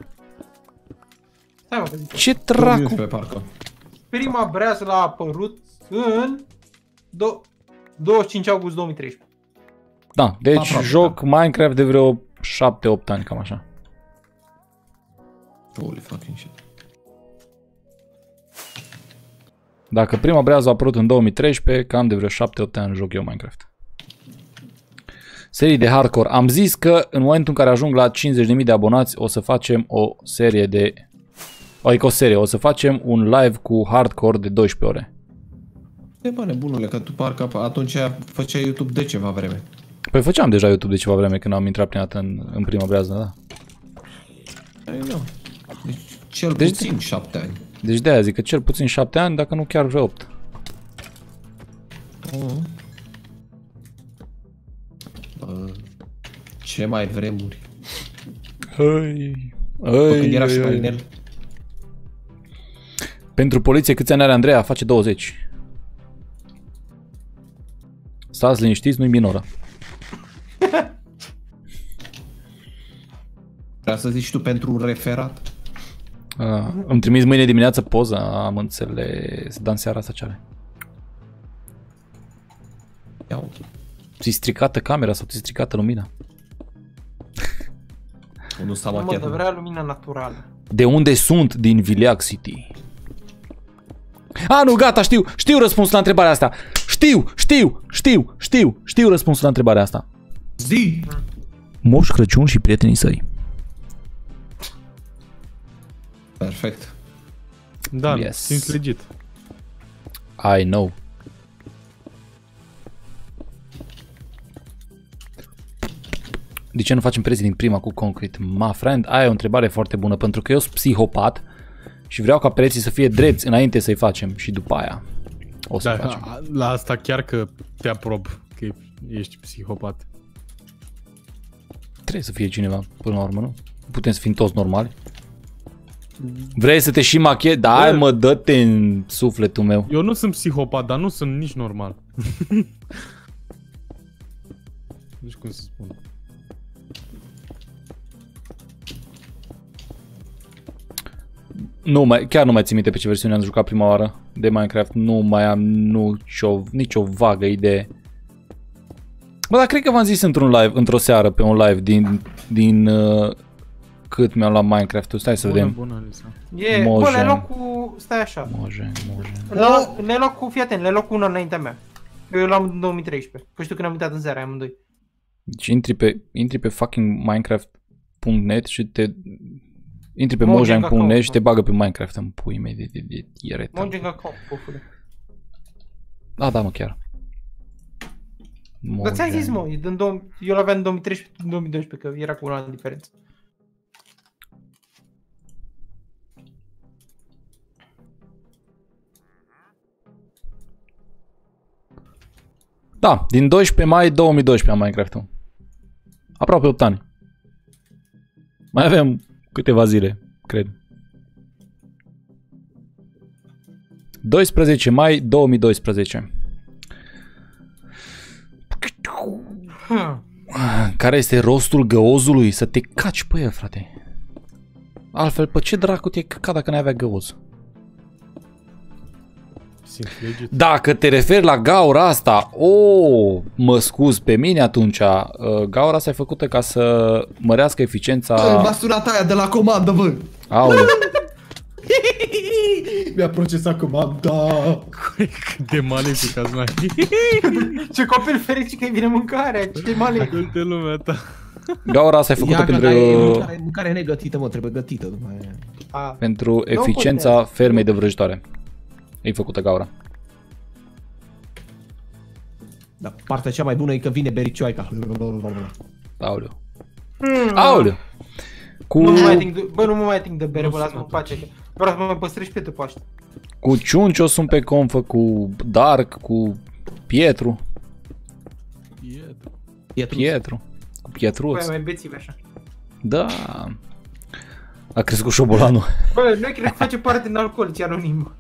Stai mă, că zic. Ce Dracu. dracu? pe parcă. Prima breazlă a apărut în do- 25 august 2013. Da, deci Aproape, joc Minecraft de vreo 7-8 ani, cam așa. Holy fucking shit. Dacă prima brează a apărut în 2013, cam de vreo 7-8 ani joc eu Minecraft. Serii de hardcore. Am zis că în momentul în care ajung la 50.000 de abonați o să facem o serie de... Adică o serie, o să facem un live cu hardcore de 12 ore. E bă, nebunule, că tu parcă atunci făceai YouTube de ceva vreme. Păi făceam deja YouTube de ceva vreme când am intrat prima dată în, în prima brează, da. Ei, nu. Deci, cel Deci- puțin șapte ani. Deci de aia zic că cel puțin 7 ani, dacă nu chiar vreo 8. Uh. Bă, ce mai vremuri. Hăi, Bă, hăi, când era hăi, și hăi. Marinel. Pentru poliție câți ani are Andreea? Face 20. Stați liniștiți, nu-i minoră. Vrea să zici tu pentru un referat? Uh, îmi trimis mâine dimineață poza, am înțeles, Dan seara asta ce are. Ia ok. Ți-i stricată camera sau ți-i stricată lumina? Nu s-a Nu mă, machiat. de vrea lumină naturală. De unde sunt din Viliac City? A, nu, gata, știu, știu răspunsul la întrebarea asta. Știu, știu, știu, știu, știu răspunsul la întrebarea asta. Zi! Moș Crăciun și prietenii săi. Perfect. Da, Yes. yes. simți legit. I know. De ce nu facem prezii din prima cu concret? Ma, friend, aia e o întrebare foarte bună, pentru că eu sunt psihopat și vreau ca preții să fie drepți înainte să-i facem și după aia o să Da, facem. a- la asta chiar că te aprob că ești psihopat. Trebuie să fie cineva până la urmă, nu? Putem să fim toți normali. Vrei să te și machiezi? Da, hai Bă. mă, dă-te în sufletul meu. Eu nu sunt psihopat, dar nu sunt nici normal. nu știu cum să spun. Nu mai, chiar nu mai țin minte pe ce versiune am jucat prima oară de Minecraft. Nu mai am nicio, nicio vagă idee. Bă, dar cred că v-am zis într-un live, într-o seară pe un live din, din uh, cât mi-am luat Minecraft-ul. Stai să Bună, vedem. bună, Alisa. E, Mojen. bă, le-ai luat cu... Stai așa. Moje, moje. Le-ai luat- Le-ai luat cu, fii atent, le-ai luat cu una înaintea mea. Eu l-am în 2013. Că știu când am uitat în seara amândoi. Deci intri pe, intri pe fucking Minecraft.net și te... Intri pe Mojang mojang.net account, și te bagă pe Minecraft în pui mei de, de, de iereta. Mojang account, pofule. Da, da, mă, chiar. Dar ți-am zis, Mojang. mă, e din două- eu l-aveam în 2013 în 2012, că era cu un an de diferență. Da, din 12 mai 2012 am Minecraft-ul. Aproape 8 ani. Mai avem câteva zile, cred. 12 mai 2012. Hmm. Care este rostul găozului? Să te caci pe el, frate. Altfel, pe ce dracu te căca dacă n-ai avea găoz? Simți legit. Dacă te referi la gaura asta, o, mă scuz pe mine atunci, uh, gaura asta e făcută ca să mărească Bă, eficiența... M-a sunat aia de la comandă, bă! Aoleu, Mi-a procesat comanda! Cât de malefic ați mai. Ce copil fericit că îi vine mâncarea, ce male. Cât de lumea ta. gaura asta e făcută Ia, pentru, pentru... e mâncare, mâncare negătită, mă, trebuie gătită după aia. A, pentru eficiența contează. fermei de vrăjitoare. E făcută gaura. Dar partea cea mai bună e că vine bericioaica. Aoleu. Aoleu. Cu, nu mă mai ating de, bă, nu mă mai ating de bere, bă, lasă-mă în pace. că Vreau să mă mai păstrez și pe tu Paște. cu Ciuncio sunt pe confă, cu Dark, cu Pietru. Pietru. Pietru. Cu Băi, Pietruț. mai bețivi așa. Da. A crescut șobolanul. Bă, noi cred că face parte din alcoolici anonim.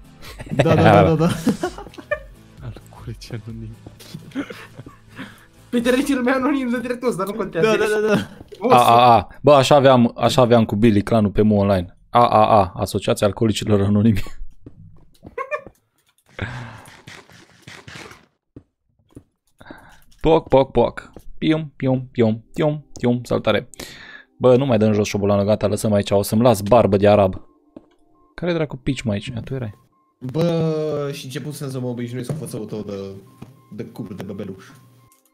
Da, da, da, da, da. Alcoolici anonim. Peter e cel mai anonim dintre toți, dar nu contează. Da, da, da, da. O, A, a, a. Bă, așa aveam, așa aveam cu Billy clanul pe Mu Online. A, a, a. Asociația Alcoolicilor Anonimi. Poc, poc, poc. Pium, pium, pium, pium, pium. Salutare. Bă, nu mai dăm jos șobolanul, gata, lăsăm aici. O să-mi las barbă de arab. Care dracu pici mai aici? A, tu erai. Bă, și început să mă obișnuiesc cu fățăul tău de, de cubru de bebeluș.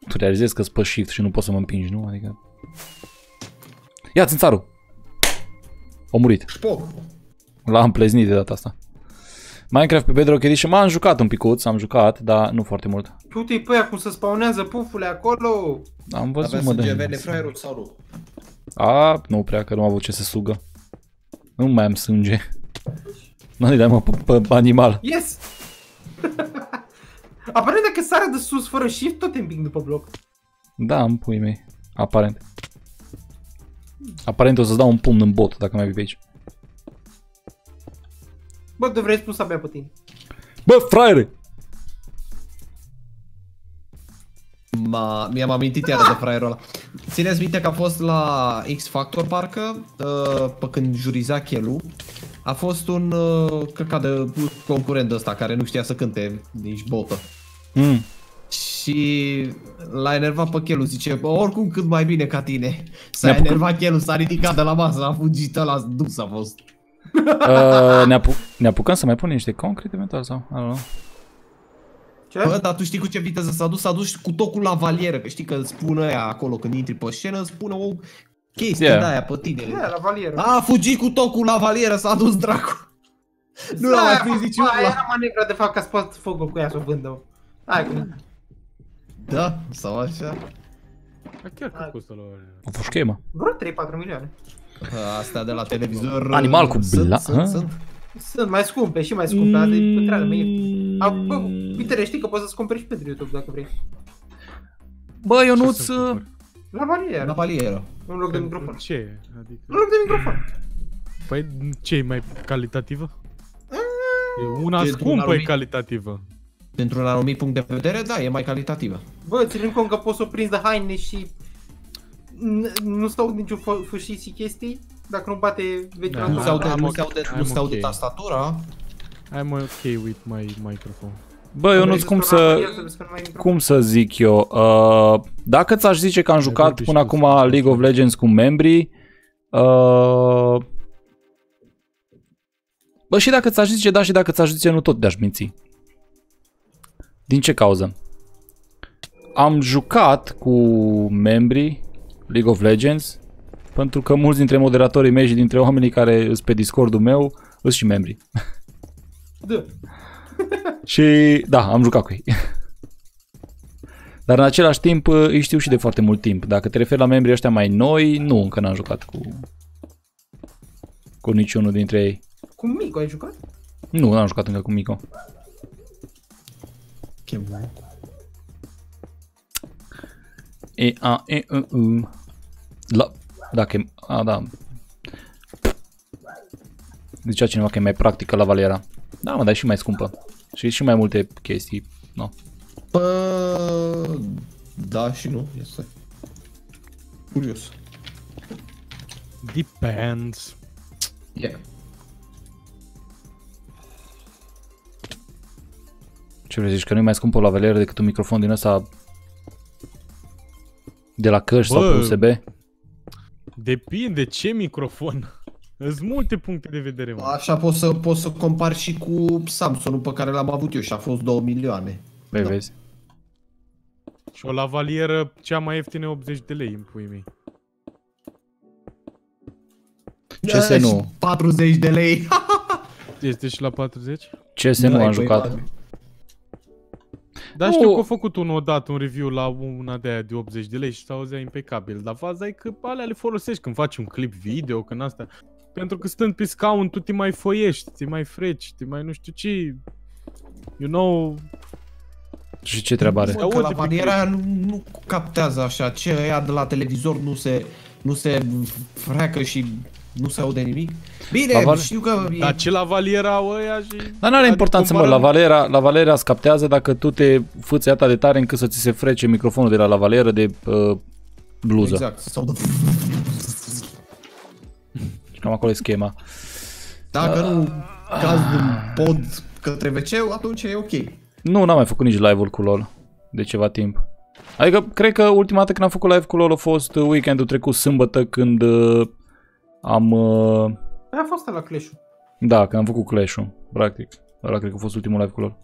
Tu realizezi că pe shift și nu poți să mă împingi, nu? Adică... Ia țânțarul! A murit. Șpoc! L-am pleznit de data asta. Minecraft pe Bedrock Edition m-am jucat un picuț, am jucat, dar nu foarte mult. Uite-i pe aia cum se spawnează pufule acolo. Am văzut, Avea mă, sânge de... verde fraierul sau nu? A, nu prea, că nu am avut ce să sugă. Nu mai am sânge. Nu dai mă pe, pe animal. Yes! Aparent dacă sare de sus fără shift, tot te împing după bloc. Da, în pui mei. Aparent. Aparent o să-ți dau un pumn în bot dacă mai vii pe aici. Bă, de vrei spun să abia pe tine. Bă, fraiere! Ma, mi-am amintit iară de fraierul ăla. Țineți minte că a fost la X Factor parcă, uh, pe când juriza Chelu, A fost un uh, căcat de concurent ăsta care nu știa să cânte, nici botă. Mm. Și l-a enervat pe Chelu, zice, bă, oricum cât mai bine ca tine. S-a Ne apucăm- enervat Chelu, s-a ridicat de la masă, a fugit ăla, dus a fost. Uh, ne, apu- ne apucăm să mai punem niște concrete eventual sau? I don't know. Ce? Bă, dar tu știi cu ce viteză s-a dus? S-a dus cu tocul la valieră, că știi că îți spune aia acolo când intri pe scenă, îți spune o chestie Yeah. de aia pe tine. E, la valieră. A fugit cu tocul la valieră, s-a dus dracu. Nu l-a mai prins niciunul Aia la... era manevra de fapt ca să poată focul cu ea să o vândă. mă. Hai cu mine. Da, sau așa. A, chiar că costă la ore. A fost schemă. Vreo 3-4 milioane. Astea de la televizor... Animal cu sunt, bla- Sunt, ha? sunt. Sunt mai scumpe și mai scumpe, dar de întreagă mai ieftin. A, bă, uite, știi că poți să-ți cumperi și pentru YouTube dacă vrei. Bă, eu Ce nu-ți... să cumpăr? La valieră, La valieră. În loc de microfon. Ce? Adică... În loc de microfon. Păi ce e mai calitativă? E una Dintr-un scumpă e anumit- calitativă. Dintr-un anumit punct de vedere, da, e mai calitativă. Bă, ținând cont că poți să o prinzi de haine și n- nu stau niciun fă- fâșii și chestii, dacă nu bate Nu ventilatorul. se aude, I'm nu ok. se aude, I'm nu se aude ok. tastatura. I'm ok with my microphone. Bă, eu nu-ți cum să... Cum să zic eu? Uh, dacă ți-aș zice că am jucat vorbi și până tu, acum să- League of Legends cu membrii, uh, bă, și dacă ți-aș zice da și dacă ți-aș zice nu tot te-aș minți. Din ce cauză? Am jucat cu membrii League of Legends pentru că mulți dintre moderatorii mei și dintre oamenii care sunt pe Discordul meu sunt și membri. Da. Și da, am jucat cu ei. Dar în același timp îi știu și de foarte mult timp. Dacă te referi la membrii ăștia mai noi, nu, încă n-am jucat cu cu niciunul dintre ei. Cu Mico ai jucat? Nu, n-am jucat încă cu Mico. E, a, e, e, e. La, dacă e, a, da. Zicea cineva că e mai practică la Valera. Da, mă, dar e și mai scumpă. Și și mai multe chestii. No. Bă, da și nu, este. Curios. Depends. Yeah. Ce vrei zici, că nu e mai scumpă la Valera decât un microfon din ăsta de la căști sau Bă. pe USB? Depinde ce microfon. Sunt multe puncte de vedere, mă. Așa poți să, poți să compari și cu Samsung-ul pe care l-am avut eu și a fost 2 milioane. Păi Da. vezi. Și o lavalieră cea mai ieftină 80 de lei în puii mei. Ce să Da, nu? și 40 de lei. Este și la 40? Ce să nu N-ai am voie, jucat? bă. Dar Nu. știu că a făcut unul odată un review la una de aia de 80 de lei și s auzea impecabil. Dar faza e că alea le folosești când faci un clip video, când asta. Pentru că stând pe scaun tu te mai foiești, te mai freci, te mai nu știu ce. You know, Și ce treabă are? Bă, Aude că la pe maniera nu, nu captează așa, ce ăia de la televizor nu se, nu se freacă și nu se aude nimic. Bine, La Val- știu că e, dar ce la Valiera au ăia și... Dar nu are Adică importanță, mă, comparăm- la Valera, la Valera îți captează dacă tu te fâți atât de tare încât să ți se frece microfonul de la la Valera de uh, bluză. exact, sau de... Cam acolo e schema. Dacă nu caz din pod către wc atunci e ok. Nu, n-am mai făcut nici live-ul cu LOL de ceva timp. Adică, cred că ultima dată când am făcut live cu LOL a fost uh, weekendul trecut, sâmbătă, când uh, am... Uh, Aia a fost la Clash-ul. da, când am făcut Clash-ul, practic. Ăla cred că a fost ultimul live cu LOL.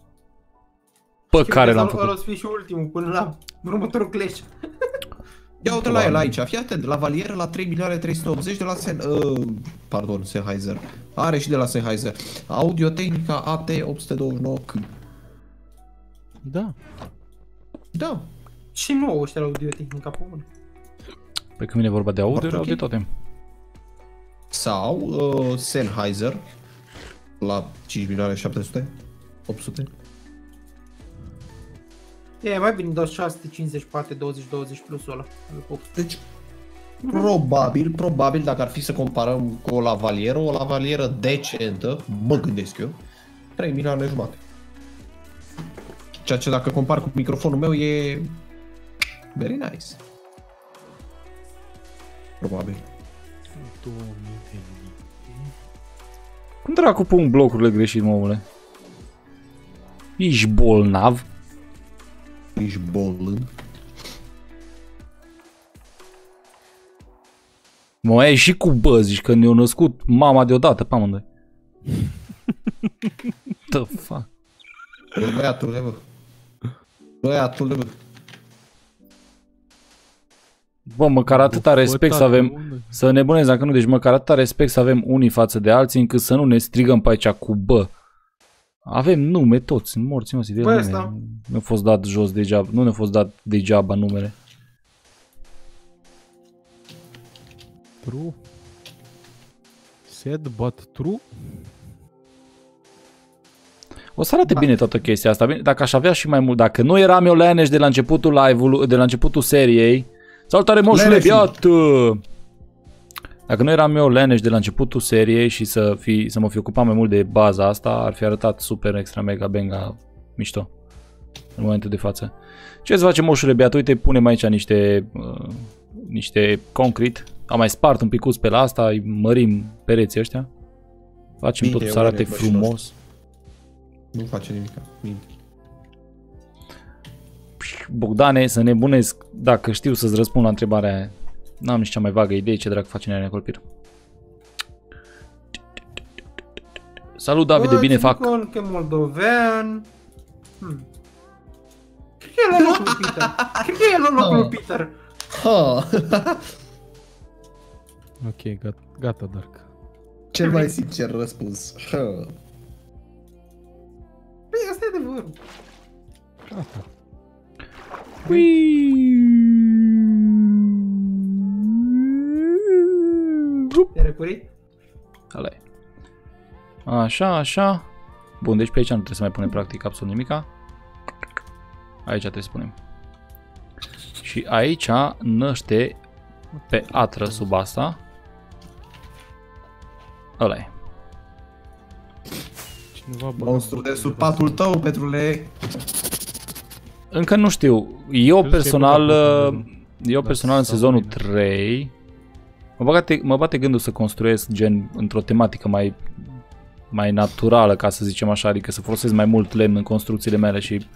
Pe care l-am Ăla o făcut. să fie și ultimul până la următorul Clash. Ia uite la el aici, fii atent, la valieră la 3 milioane 380 de la Sen... Uh, pardon, Sennheiser. Are și de la Sennheiser. Audio Technica AT829K. Da. Da. Și nu au ăștia la audio tehnica pe mână. Păi când vine vorba de audio, Foarte erau de ok. toate. Sau uh, Sennheiser la 5 milioane 700 800 E, mai bine dau 650, poate 20, 20 plus ăla. Deci, probabil, probabil, dacă ar fi să comparăm cu o lavalieră, o lavalieră decentă, mă gândesc eu, 3 milioane jumate. Ceea ce dacă compar cu microfonul meu e very nice. Probabil. 2000 de lei. Cum dracu pun blocurile greșit, mă, omule? Ești bolnav? Ești bolân. Mă, ai și cu bă, zici că ne-a născut mama deodată pe amândoi. The fuck? Bă, Băiatule, bă. Băiatule, bă. Bă, măcar atâta respect să avem, să nebunezi dacă nu, deci măcar atâta respect să avem unii față de alții încât să nu ne strigăm pe aici cu bă. Avem nume toți, sunt morți, mă, de Bă, nume. ăsta. Nu a fost dat jos degeaba, nu ne-a fost dat degeaba numele. True. Sad but true. O să arate bine toată chestia asta. Bine, dacă aș avea și mai mult, dacă nu eram eu Leaneș de la începutul live-ului, de la începutul seriei, salutare moșule, Leaneș. biat! Dacă nu eram eu Leaneș de la începutul seriei și să, fi, să mă fi ocupat mai mult de baza asta, ar fi arătat super, extra, mega, benga, mișto în momentul de față. Ce să facem moșule, biat? Uite, punem aici niște, uh, niște concret. Am mai spart un picuț pe la asta, îi mărim pereții ăștia. Facem Minte, totul să arate oare, bă, și frumos. Nu face nimic. Minte. Bogdane, să nebunesc dacă știu să-ți răspund la întrebarea aia. N-am nici cea mai vagă idee ce drag face Nerea Colpir. Salut David, de bine fac. Nicol, că moldovean. Hmm. Cred că e la locul lui Peter. Cred că e la locul lui Peter. Ha! Ok, gata, gata Dark. Cel mai sincer răspuns. Ha! Păi, asta e adevărul. Gata. Te-ai răcurit? Ăla e. Așa, așa. Bun, deci pe aici nu trebuie să mai punem practic absolut nimica. Aici trebuie să punem. Și aici năște pe atră sub asta. Ăla e. Cineva bă, Monstru de sub patul tău, Petrule. Încă nu știu. Eu Crezi că personal, e băgat pe uh, eu personal în sau sezonul mâine? 3 mă bate, mă bate gândul să construiesc gen într-o tematică mai mai naturală, ca să zicem așa, adică să folosesc mai mult lemn în construcțiile mele și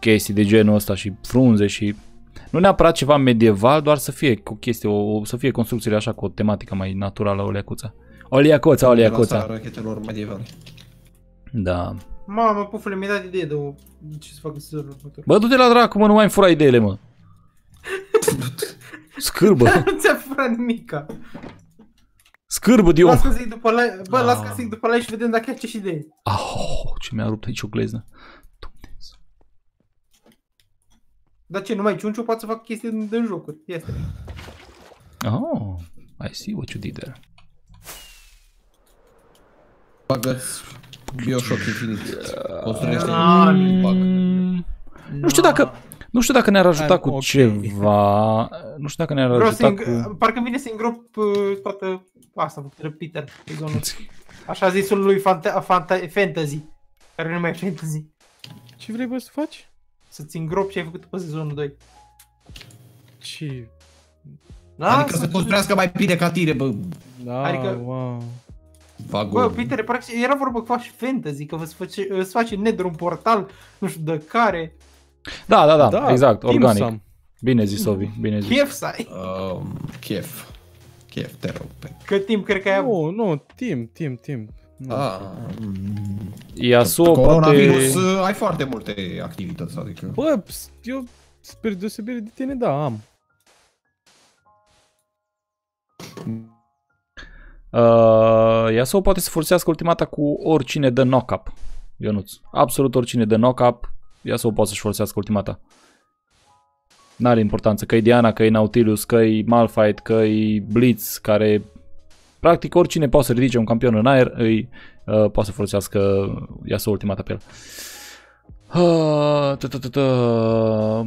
chestii de genul ăsta și frunze și nu neapărat ceva medieval, doar să fie o chestie, o, o- să fie construcțiile așa cu o tematică mai naturală, o leacuță. O liacoța, o liacoța. rachetelor medievale. Da. Mamă, pufule, mi-ai dat idee de o... ce să fac în sezonul următor. Bă, du-te la dracu, mă, nu mai îmi fura ideile, mă. Scârbă, Nu ți-a furat nimica. scârbă de om. Las că zic după live, bă, Ah. las că zic după live și vedem dacă ai aceeași idee. Oh, ce mi-a rupt aici o gleznă. Dumnezeu. Dar ce, numai ciunciu poate să fac chestii din, din jocuri. Este. Oh, I see what you did there. Bagă-ți Bioshock Infinite. Construiește Ah, bagă. Mm, nu știu dacă, nu știu dacă ne-ar ajuta I'm cu okay. ceva. Nu știu dacă ne-ar Vreau să ajuta îng- cu... Parcă vine să îngrop uh, toată asta, cu Peter, pe zonul. Așa zisul lui fanta- fanta- fantasy, care nu mai e fantasy. Ce vrei bă să faci? Să-ți îngrop ce ai făcut pe sezonul 2. Ce? Da? Adică să construiască mai bine ca tine, bă. Da, Adică- wow. Vagor. Bă, Peter, practic, era vorba că faci fantasy, că îți face, îți face Nether un portal, nu știu de care. Da, da, da, exact, Team organic. Sam. Bine zis, Ovi, bine zis. Chef să ai. Um, chef. Chef, te rog. Pe... Cât timp cred că ai avut? Nu, nu, timp, timp, timp. Nu. Ah, Yasuo coronavirus, poate... uh, ai foarte multe activități, adică... Bă, ps- eu spre deosebire de tine, da, am. Uh, Yasuo poate să folosească ultimata cu oricine dă knock-up. Ionuț. Absolut oricine dă knock-up, Yasuo poate să-și folosească ultimata. N-are importanță că e Diana, că e Nautilus, că e Malphite, că e Blitz, care... Practic oricine poate să ridice un campion în aer, îi uh, poate să folosească Yasuo ultimata pe el. Uh, tă-tă-tă-tă.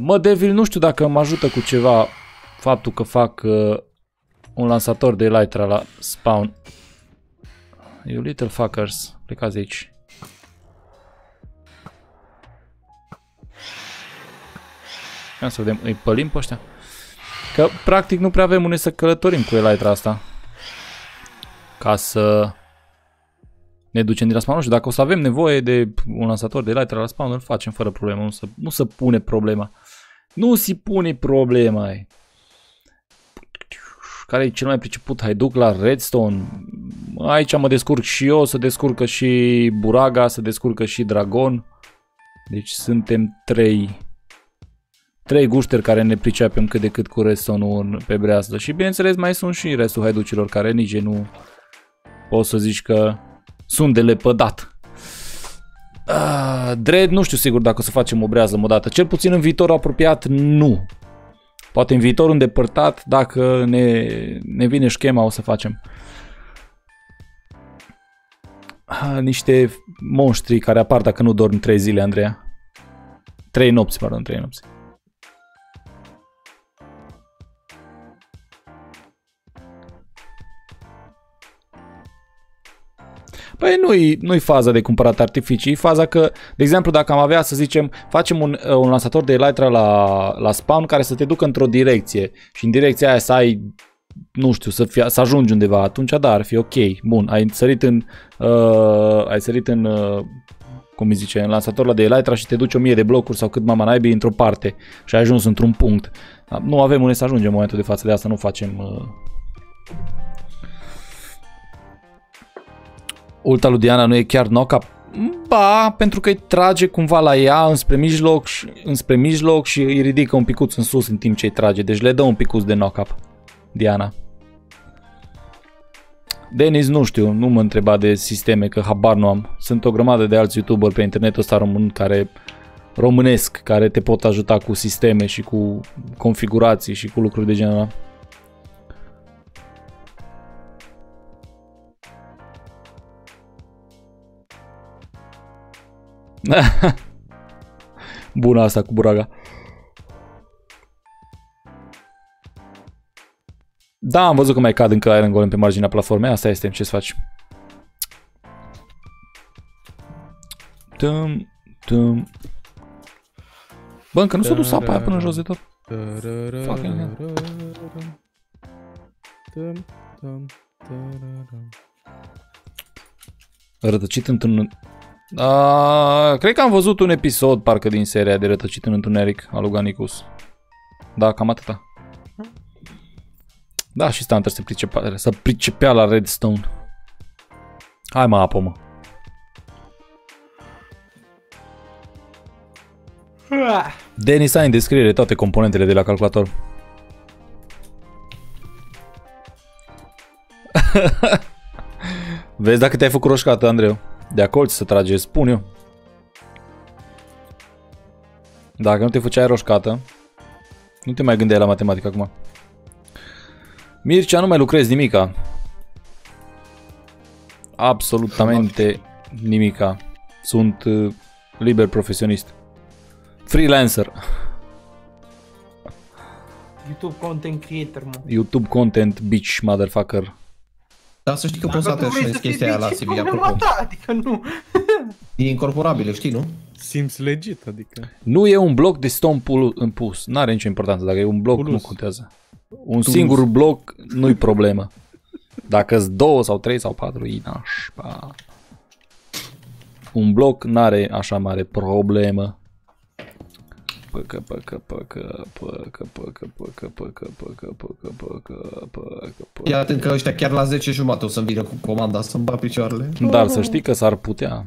Mă, Devil, nu știu dacă mă ajută cu ceva faptul că fac uh, un lansator de Elytra la spawn. You little fuckers, plecați de aici. Ia să vedem, îi pălim pe ăștia? Că practic nu prea avem unde să călătorim cu Elytra asta. Ca să ne ducem din la spawn și dacă o să avem nevoie de un lansator de lighter la spawn, îl facem fără problemă, nu se, nu se pune problema. Nu se pune problema. Ei. Care e cel mai priceput haiduc la Redstone? Aici mă descurc și eu, să descurcă și Buraga, să descurcă și Dragon. Deci suntem trei trei gușteri care ne pricepem cât de cât cu Redstone-ul pe breaslă. Și bineînțeles mai sunt și restul haiducilor care nici ei nu poți să zici că sunt de lepădat. Uh, Dread, nu știu sigur dacă o să facem o brează odată. Cel puțin în viitor apropiat, nu. Poate în viitor îndepărtat, dacă ne, ne vine schema, o să facem. Ah, niște monștri care apar dacă nu dormi 3 zile, Andreea. 3 nopți, pardon, 3 nopți. Păi nu-i, nu-i faza de cumpărat artificii, e faza că, de exemplu, dacă am avea, să zicem, facem un, uh, un lansator de Elytra la, la spawn care să te ducă într-o direcție și în direcția aia să ai, nu știu, să, fie, să ajungi undeva, atunci da, ar fi ok, bun, ai sărit în, uh, ai sărit în, uh, cum îi zice, în lansator la de Elytra și te duci o mie de blocuri sau cât mama naibii într-o parte și ai ajuns într-un punct. Nu avem unde să ajungem în momentul de față, de asta nu facem uh, ulta lui Diana nu e chiar knock-up? Ba, pentru că îi trage cumva la ea înspre mijloc, și, înspre mijloc și îi ridică un picuț în sus în timp ce îi trage. Deci le dă un picuț de knock-up. Diana. Denis, nu știu, nu mă întreba de sisteme, că habar nu am. Sunt o grămadă de alți youtuber pe internetul ăsta român care românesc, care te pot ajuta cu sisteme și cu configurații și cu lucruri de genul ăla. Bună asta cu buraga. Da, am văzut că mai cad încă Iron Golem pe marginea platformei, asta este, ce să faci? Tum, tum. Bă, încă nu s-a dus apa aia până jos de tot. Fucking hell. Rătăcit într-un Uh, cred că am văzut un episod, parcă din seria de Rătăcit în Întuneric al lui Ganicus. Da, cam atâta. Da, și Stunter se pricepea, să pricepea la Redstone. Hai mă, apă mă. Denis, ai în descriere toate componentele de la calculator. Vezi dacă te-ai făcut roșcată, Andreu. De acolo să trage, spun eu. Dacă nu te făceai roșcată, nu te mai gândeai la matematică acum. Mircea, nu mai lucrezi nimica. Absolutamente nimica. Sunt uh, liber profesionist. Freelancer. YouTube content creator, mă. YouTube content bitch motherfucker. Dar să știi că poți să Dacă tu vrei atașezi să fii chestia aia la bitch, e CV, problema apropo. ta, adică nu. E incorporabilă, știi, nu? Simți legit, adică. Nu e un bloc de stone pull în pus. N-are nicio importanță. Dacă e un bloc, Pulus. nu contează. Un singur bloc nu-i problemă. Dacă sunt două sau trei sau patru, e nașpa. Un bloc n-are așa mare problemă. Păcă, păcă, păcă, păcă, păcă, păcă, păcă, păcă, păcă, păcă, păcă, păcă. Ia atent că ăștia chiar la 10 jumate o să-mi vină cu comanda să-mi bat picioarele. Dar să știi că s-ar putea.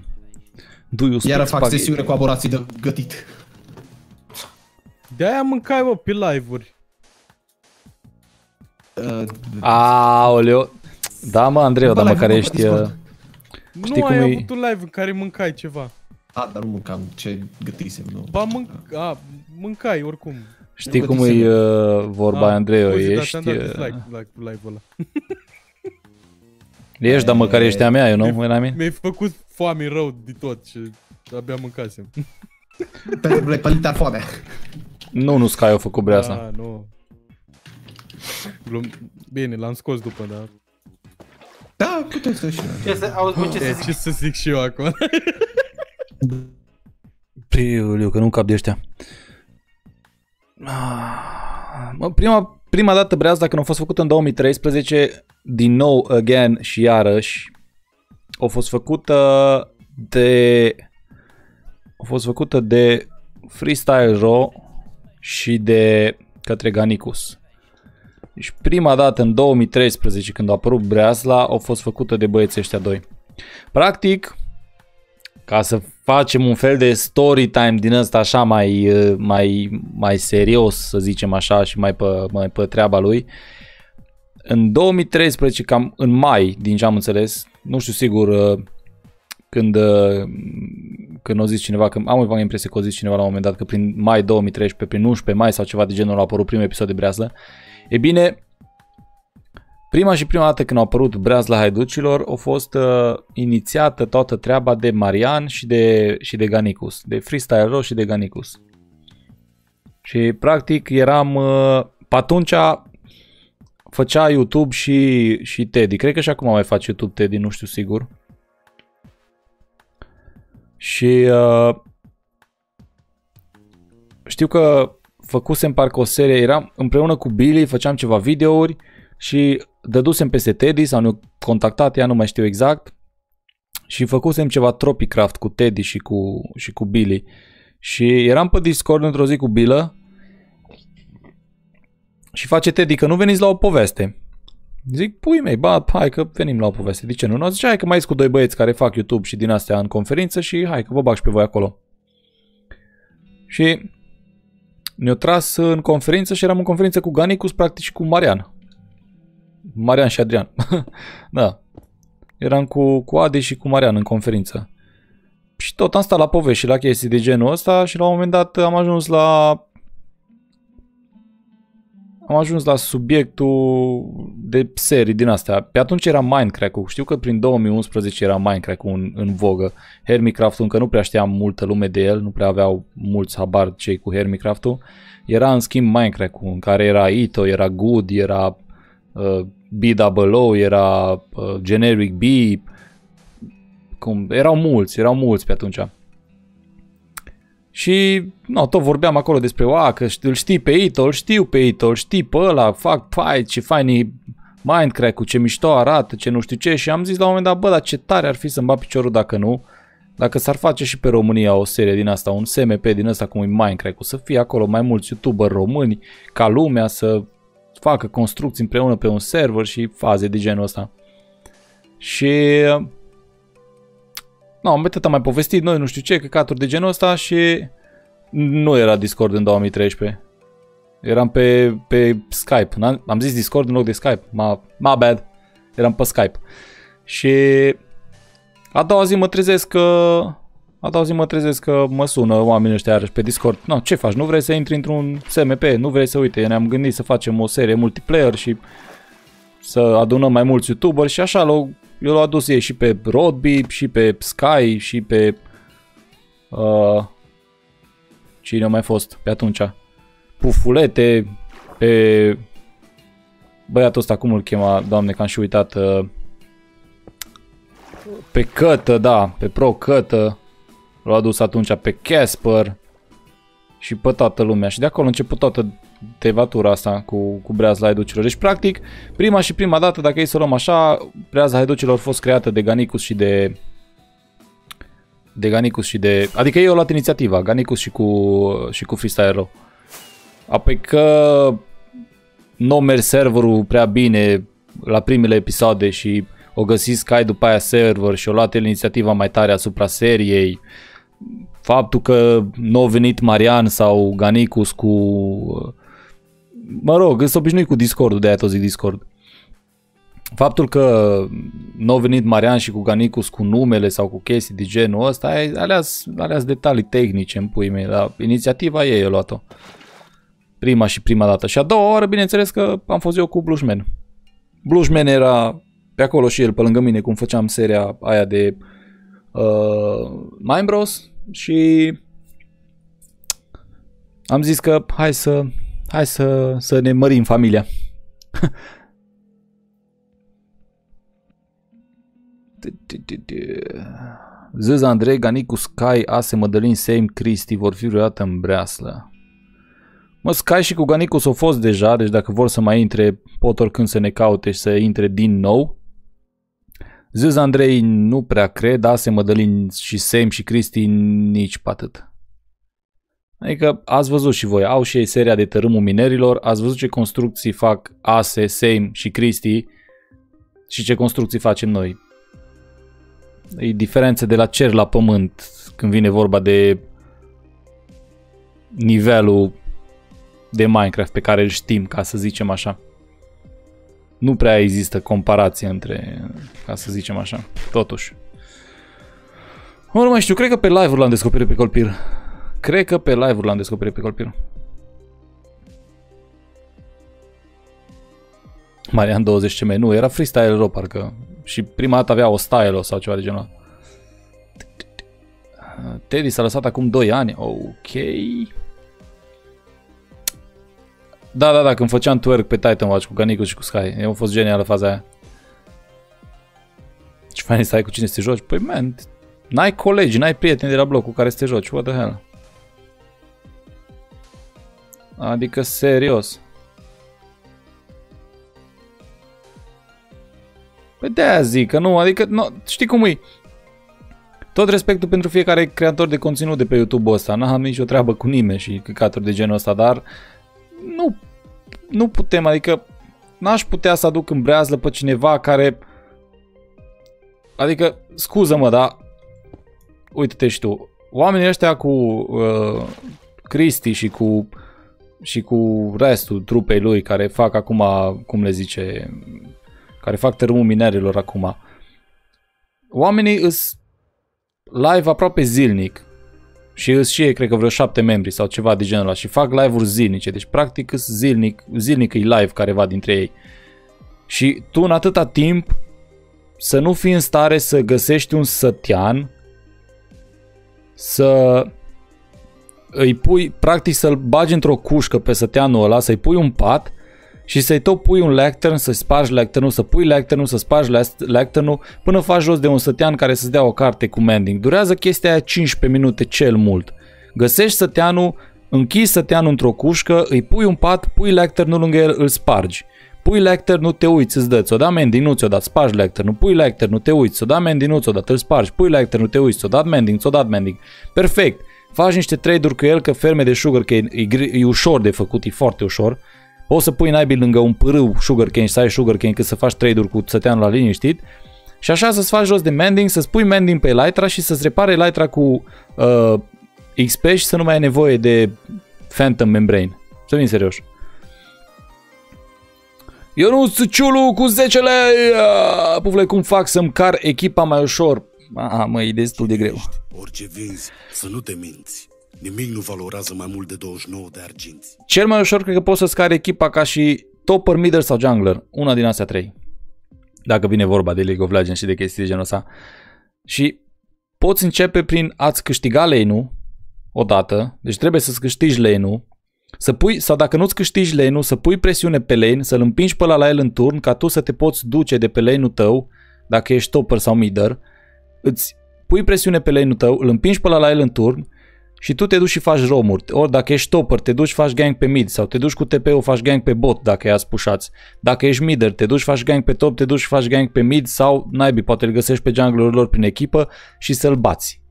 Do you speak Iară fac spaghetti? sesiune cu aborații de gătit. De-aia mâncai, mă, pe live-uri. Uh, Aoleo. Da, mă, Andreu, Bă, dar l-ai măcar văzut pe ești... Discord? uh, Nu Știi cum ai e- avut un live în care mâncai ceva. A, dar nu mâncam ce gătisem, nu. Ba, mânc... A, mâncai oricum. Știi Nu cum gătisem. e uh, vorba, A, Andreu, scuze, dar ești... ți-am dat uh, dislike la live-ul ăla. Ești, dar măcar ești a mea, eu nu? When I mean? Mi-ai făcut foame rău de tot și abia mâncasem. Pentru că le pălitar foamea. Nu, nu Sky a făcut brea asta. Ah, nu. Glum... Bine, l-am scos după, dar... Da, puteți să și Ce să, auzi, bă, ce să E, zic? ce să zic și eu acum? Priuliu, că nu cap de ăștia. Ah, Mă, prima, prima dată breazda când a fost făcută în 2013, din nou, again și iarăși, a fost făcută de a fost făcută de Freestyle Ro și de către Ganicus. Deci prima dată în 2013 când a apărut Breasla a fost făcută de băieții ăștia doi. Practic, ca să facem un fel de story time din ăsta așa mai, mai, mai serios, să zicem așa, și mai pe, mai pe treaba lui, în 2013, cam în mai, din ce am înțeles, nu știu sigur când, când o zis cineva, că am o impresie că o zis cineva la un moment dat că prin mai 2013, prin 11 mai sau ceva de genul a apărut primul episod de Breaslă. E bine, prima și prima dată când a apărut Breazla Haiducilor a fost uh, inițiată toată treaba de Marian și de, și de Ganicus, de Freestyle Ro și de Ganicus. Și practic eram, uh, pe atunci făcea YouTube și, și Teddy. Cred că și acum mai face YouTube Teddy, nu știu sigur. Și uh, știu că făcusem parcă o serie, eram împreună cu Billy, făceam ceva videouri și dădusem peste Teddy sau ne-a contactat, ea nu mai știu exact. Și făcusem ceva Tropicraft cu Teddy și cu, și cu Billy. Și eram pe Discord într-o zi cu Bilă și face Teddy că nu veniți la o poveste. Zic, pui mei, ba, hai că venim la o poveste. De ce nu? Nu, zice, hai că mai cu doi băieți care fac YouTube și din astea în conferință și hai că vă bag și pe voi acolo. Și ne-au tras în conferință și eram în conferință cu Ganicus, practic și cu Marian. Marian și Adrian. da. Eram cu, cu Adi și cu Marian în conferință. Și tot am stat la povești și la chestii de genul ăsta și la un moment dat am ajuns la am ajuns la subiectul de serii din astea. Pe atunci era Minecraft-ul. Știu că prin 2011 era Minecraft-ul în, în vogă. Hermicraft-ul încă nu prea știa multă lume de el, nu prea aveau mulți habar cei cu Hermicraft-ul. Era în schimb Minecraft-ul, în care era Ito, era Good, era uh, BWO, era uh, Generic B, cum, erau mulți, erau mulți pe atunci. Și no, tot vorbeam acolo despre oa, că îl știi pe Ito, îl știu pe Ito, îl știi pe ăla, fac fight, ce fain Minecraft, cu ce mișto arată, ce nu știu ce și am zis la un moment dat, bă, dar ce tare ar fi să-mi bat piciorul dacă nu, dacă s-ar face și pe România o serie din asta, un SMP din asta cum e Minecraft, să fie acolo mai mulți YouTuber români, ca lumea să facă construcții împreună pe un server și faze de genul ăsta. Și nu, am am mai povestit noi, nu știu ce, căcaturi de genul ăsta și nu era Discord în 2013. Eram pe, pe Skype. N-am, am zis Discord în loc de Skype. Ma, ma bad. Eram pe Skype. Și a doua zi mă trezesc că a doua zi mă trezesc că mă sună oamenii ăștia iarăși pe Discord. No, ce faci? Nu vrei să intri într-un SMP? Nu vrei să uite? Ne-am gândit să facem o serie multiplayer și să adunăm mai mulți YouTuberi și așa l-au eu l-au adus ei și pe Rodby, și pe Sky, și pe... Uh, cine a mai fost pe atunci? Pufulete, pe... Băiatul ăsta, cum îl chema, doamne, că am și uitat... Uh, pe Cătă, da, pe Pro Cătă. L-au adus atunci pe Casper și pe toată lumea. Și de acolo a început toată tevatura asta cu, cu breaza haiducilor. Deci, practic, prima și prima dată, dacă ei să luăm așa, breaza haiducilor a fost creată de Ganicus și de de Ganicus și de... Adică ei au luat inițiativa, Ganicus și cu, și cu Freestyle Apoi că nu a mers serverul prea bine la primele episoade și o găsit Sky după aia server și o luat el inițiativa mai tare asupra seriei. Faptul că nu a venit Marian sau Ganicus cu mă rog, sunt obișnuit cu Discord-ul, de-aia tot zic Discord. Faptul că nu au venit Marian și cu Ganicus cu numele sau cu chestii de genul ăsta, alea sunt detalii tehnice în pui mei, dar inițiativa ei a luat-o. Prima și prima dată. Și a doua oară, bineînțeles că am fost eu cu Blushman. Blushman era pe acolo și el, pe lângă mine, cum făceam seria aia de uh, Mind Bros. Și am zis că hai să Hai să, să ne mărim familia. Zăz Andrei, Ganicu, Sky, Ase, Mădălin, Seim, Cristi vor fi vreodată în breaslă. Mă, Sky și cu Ganicu s-au fost deja, deci dacă vor să mai intre, pot oricând să ne caute și să intre din nou. Zâz Andrei nu prea cred, Ase, Mădălin și Sam și Cristi nici pe atât. Adică ați văzut și voi, au și ei seria de tărâmul minerilor, ați văzut ce construcții fac Ase, Same și Cristi și ce construcții facem noi. E diferență de la cer la pământ când vine vorba de nivelul de Minecraft pe care îl știm, ca să zicem așa. Nu prea există comparație între, ca să zicem așa, totuși. Mă, nu mai știu, cred că pe live-uri l-am descoperit pe Colpir. Cred că pe live-uri l-am descoperit pe Colpir. Marian 20 CM, nu, era freestyle ro parcă. Și prima dată avea o style sau ceva de genul ăla. Teddy s-a lăsat acum 2 ani, ok. Da, da, da, când făceam twerk pe Titan Watch cu Ganicu și cu Sky. Eu a fost genială faza aia. Și fain să ai cu cine să te joci? Păi, man, n-ai colegi, n-ai prieteni de la bloc cu care să te joci. What the hell? Adică, serios. Păi de-aia zic că nu, adică, nu, știi cum e? Tot respectul pentru fiecare creator de conținut de pe YouTube-ul ăsta, n-am nicio treabă cu nimeni și căcaturi de genul ăsta, dar nu, nu putem, adică n-aș putea să aduc în breazlă pe cineva care, adică, scuză-mă, dar uite-te și tu, oamenii ăștia cu uh, Cristi și cu și cu restul trupei lui care fac acum, cum le zice, care fac tărâmul minerilor acum. Oamenii îs live aproape zilnic și îs și ei, cred că vreo șapte membri sau ceva de genul ăla și fac live-uri zilnice, deci practic îs zilnic, zilnic e live careva dintre ei. Și tu în atâta timp să nu fii în stare să găsești un sătean să îi pui, practic să-l bagi într-o cușcă pe săteanul ăla, să-i pui un pat și să-i tot pui un lectern, să spargi lecternul, să pui lecternul, să spargi lecternul, până faci jos de un sătean care să-ți dea o carte cu mending. Durează chestia aia 15 minute cel mult. Găsești săteanul, închizi săteanul într-o cușcă, îi pui un pat, pui lecternul lângă el, îl spargi. Pui lectern, nu te uiți, îți dă, ți-o da mending, nu ți-o dat, spargi lecternul, pui lectern, nu te uiți, ți-o da mending, nu ți-o dat, îl spargi, pui lectern, nu te uiți, ți-o dat mending, ți-o dat mending. Perfect. Faci niște trade-uri cu el, că ferme de sugarcane e, e ușor de făcut, e foarte ușor. Poți să pui naibii lângă un pârâu sugarcane și să ai sugarcane cât să faci trade-uri cu săteanul la liniștit. Și așa să-ți faci jos de mending, să-ți pui mending pe Elytra și să-ți repare Elytra cu uh, XP și să nu mai ai nevoie de Phantom Membrane. Să fim serios. Eu nu Ciulu cu 10 lei! Pufle, cum fac să-mi car echipa mai ușor? Ah, mă, e destul de greu. Orice vinzi, să nu te minți. Nimic nu valorează mai mult de 29 de arginți. Cel mai ușor cred că poți să scari echipa ca și topper, middle sau jungler. Una din astea trei. Dacă vine vorba de League of Legends și de chestii de genul ăsta. Și poți începe prin a-ți câștiga lane-ul odată. Deci trebuie să-ți câștigi lane-ul. Să pui, sau dacă nu-ți câștigi lane-ul, să pui presiune pe lane, să-l împingi pe ăla la el în turn, ca tu să te poți duce de pe lane-ul tău, dacă ești topper sau midder, îți pui presiune pe lane-ul tău, îl împingi pe ăla la el în turn și tu te duci și faci romuri. Ori dacă ești topper, te duci faci gang pe mid sau te duci cu TP-ul, faci gang pe bot dacă i-ați pușați. Dacă ești midder, te duci faci gang pe top, te duci faci gang pe mid sau naibii, poate îl găsești pe junglerul lor prin echipă și să-l bați.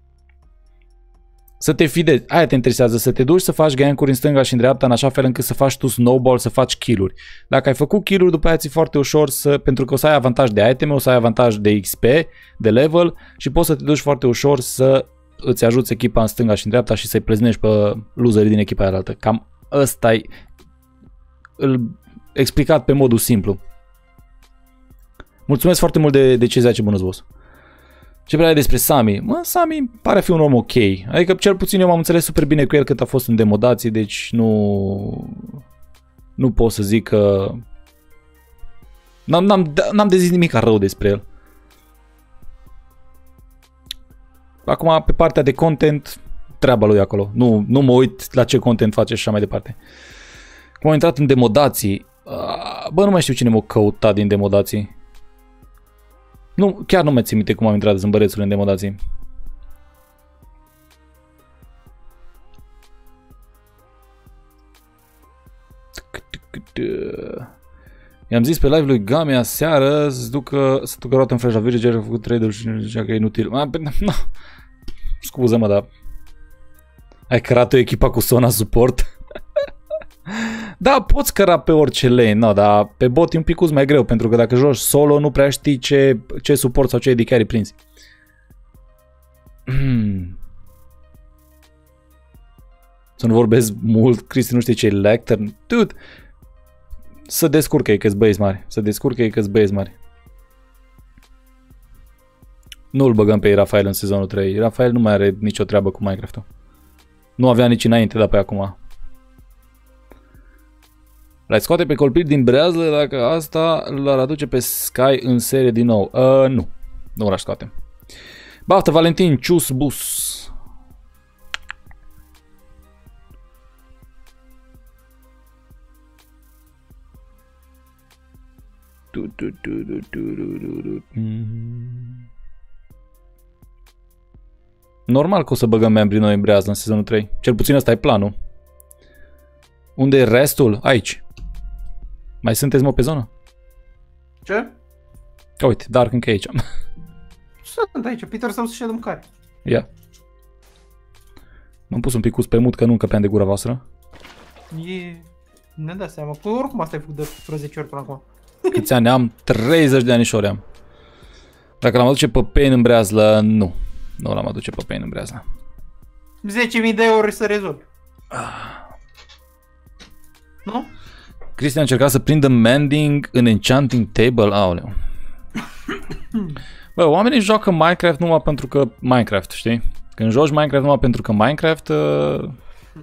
Să te fidezi. Aia te interesează, să te duci să faci gank-uri în stânga și în dreapta în așa fel încât să faci tu snowball, să faci kill-uri. Dacă ai făcut kill-uri, după aia ți foarte ușor să, pentru că o să ai avantaj de item, o să ai avantaj de XP, de level și poți să te duci foarte ușor să îți ajuți echipa în stânga și în dreapta și să-i pleznești pe loserii din echipa aia altă. Cam ăsta e îl explicat pe modul simplu. Mulțumesc foarte mult de decizia ce bună boss. Ce prea despre Sami? Mă, Sami pare a fi un om ok. Adică cel puțin eu m-am înțeles super bine cu el cât a fost în demodații, deci nu... Nu pot să zic că... N-am, n-am, n-am de zis nimic rău despre el. Acum, pe partea de content, treaba lui acolo. Nu, nu mă uit la ce content face și așa mai departe. Cum am intrat în demodații, bă, nu mai știu cine m-a căutat din demodații. Nu, chiar nu mai țin minte cum am intrat zâmbărețul în demodații. I-am zis pe live lui Gamea seară să ducă, să ducă roată în Flash la Villager, a făcut trade și zicea că e inutil. Ma, pe- na. Scuză-mă, dar ai cărat o echipa cu Sona suport? da, poți căra pe orice lane, no, dar pe bot e un pic mai greu, pentru că dacă joci solo nu prea știi ce, ce suport sau ce AD carry prinzi. Să nu vorbesc mult, Cristi nu știe ce e Lectern. Dude, să descurcă ei că băieți mari. Să descurcă ei că băieți mari. Nu-l băgăm pe Rafael în sezonul 3. Rafael nu mai are nicio treabă cu Minecraft-ul. Nu avea nici înainte, dar pe acum. L-ai scoate pe colpit din brează dacă asta l-ar aduce pe Sky în serie din nou. Uh, nu. Nu l-aș scoate. Baftă Valentin Cius Bus. Tu, tu, tu, tu, tu, tu, tu, tu. Mm. Normal că o să băgăm membrii noi în brează în sezonul 3. Cel puțin ăsta e planul. Unde e restul? Aici. Mai sunteți mă pe zonă? Ce? Uite, Dark încă e aici. Sunt aici, Peter sau să-și ia de mâncare. Ia. M-am pus un pic pe mut că nu încăpeam de gura voastră. E... Ne dă seama. Păi oricum asta ai făcut de vreo 10 ori până acum. Câți ani am? 30 de anișori am. Dacă l-am aduce pe Pain în breazlă, nu. Nu l-am aduce pe Pain în breazlă. 10.000 de euro să rezolvi. Nu? Cristian a încercat să prindă mending în enchanting table. Aoleu. Bă, oamenii joacă Minecraft numai pentru că Minecraft, știi? Când joci Minecraft numai pentru că Minecraft, uh,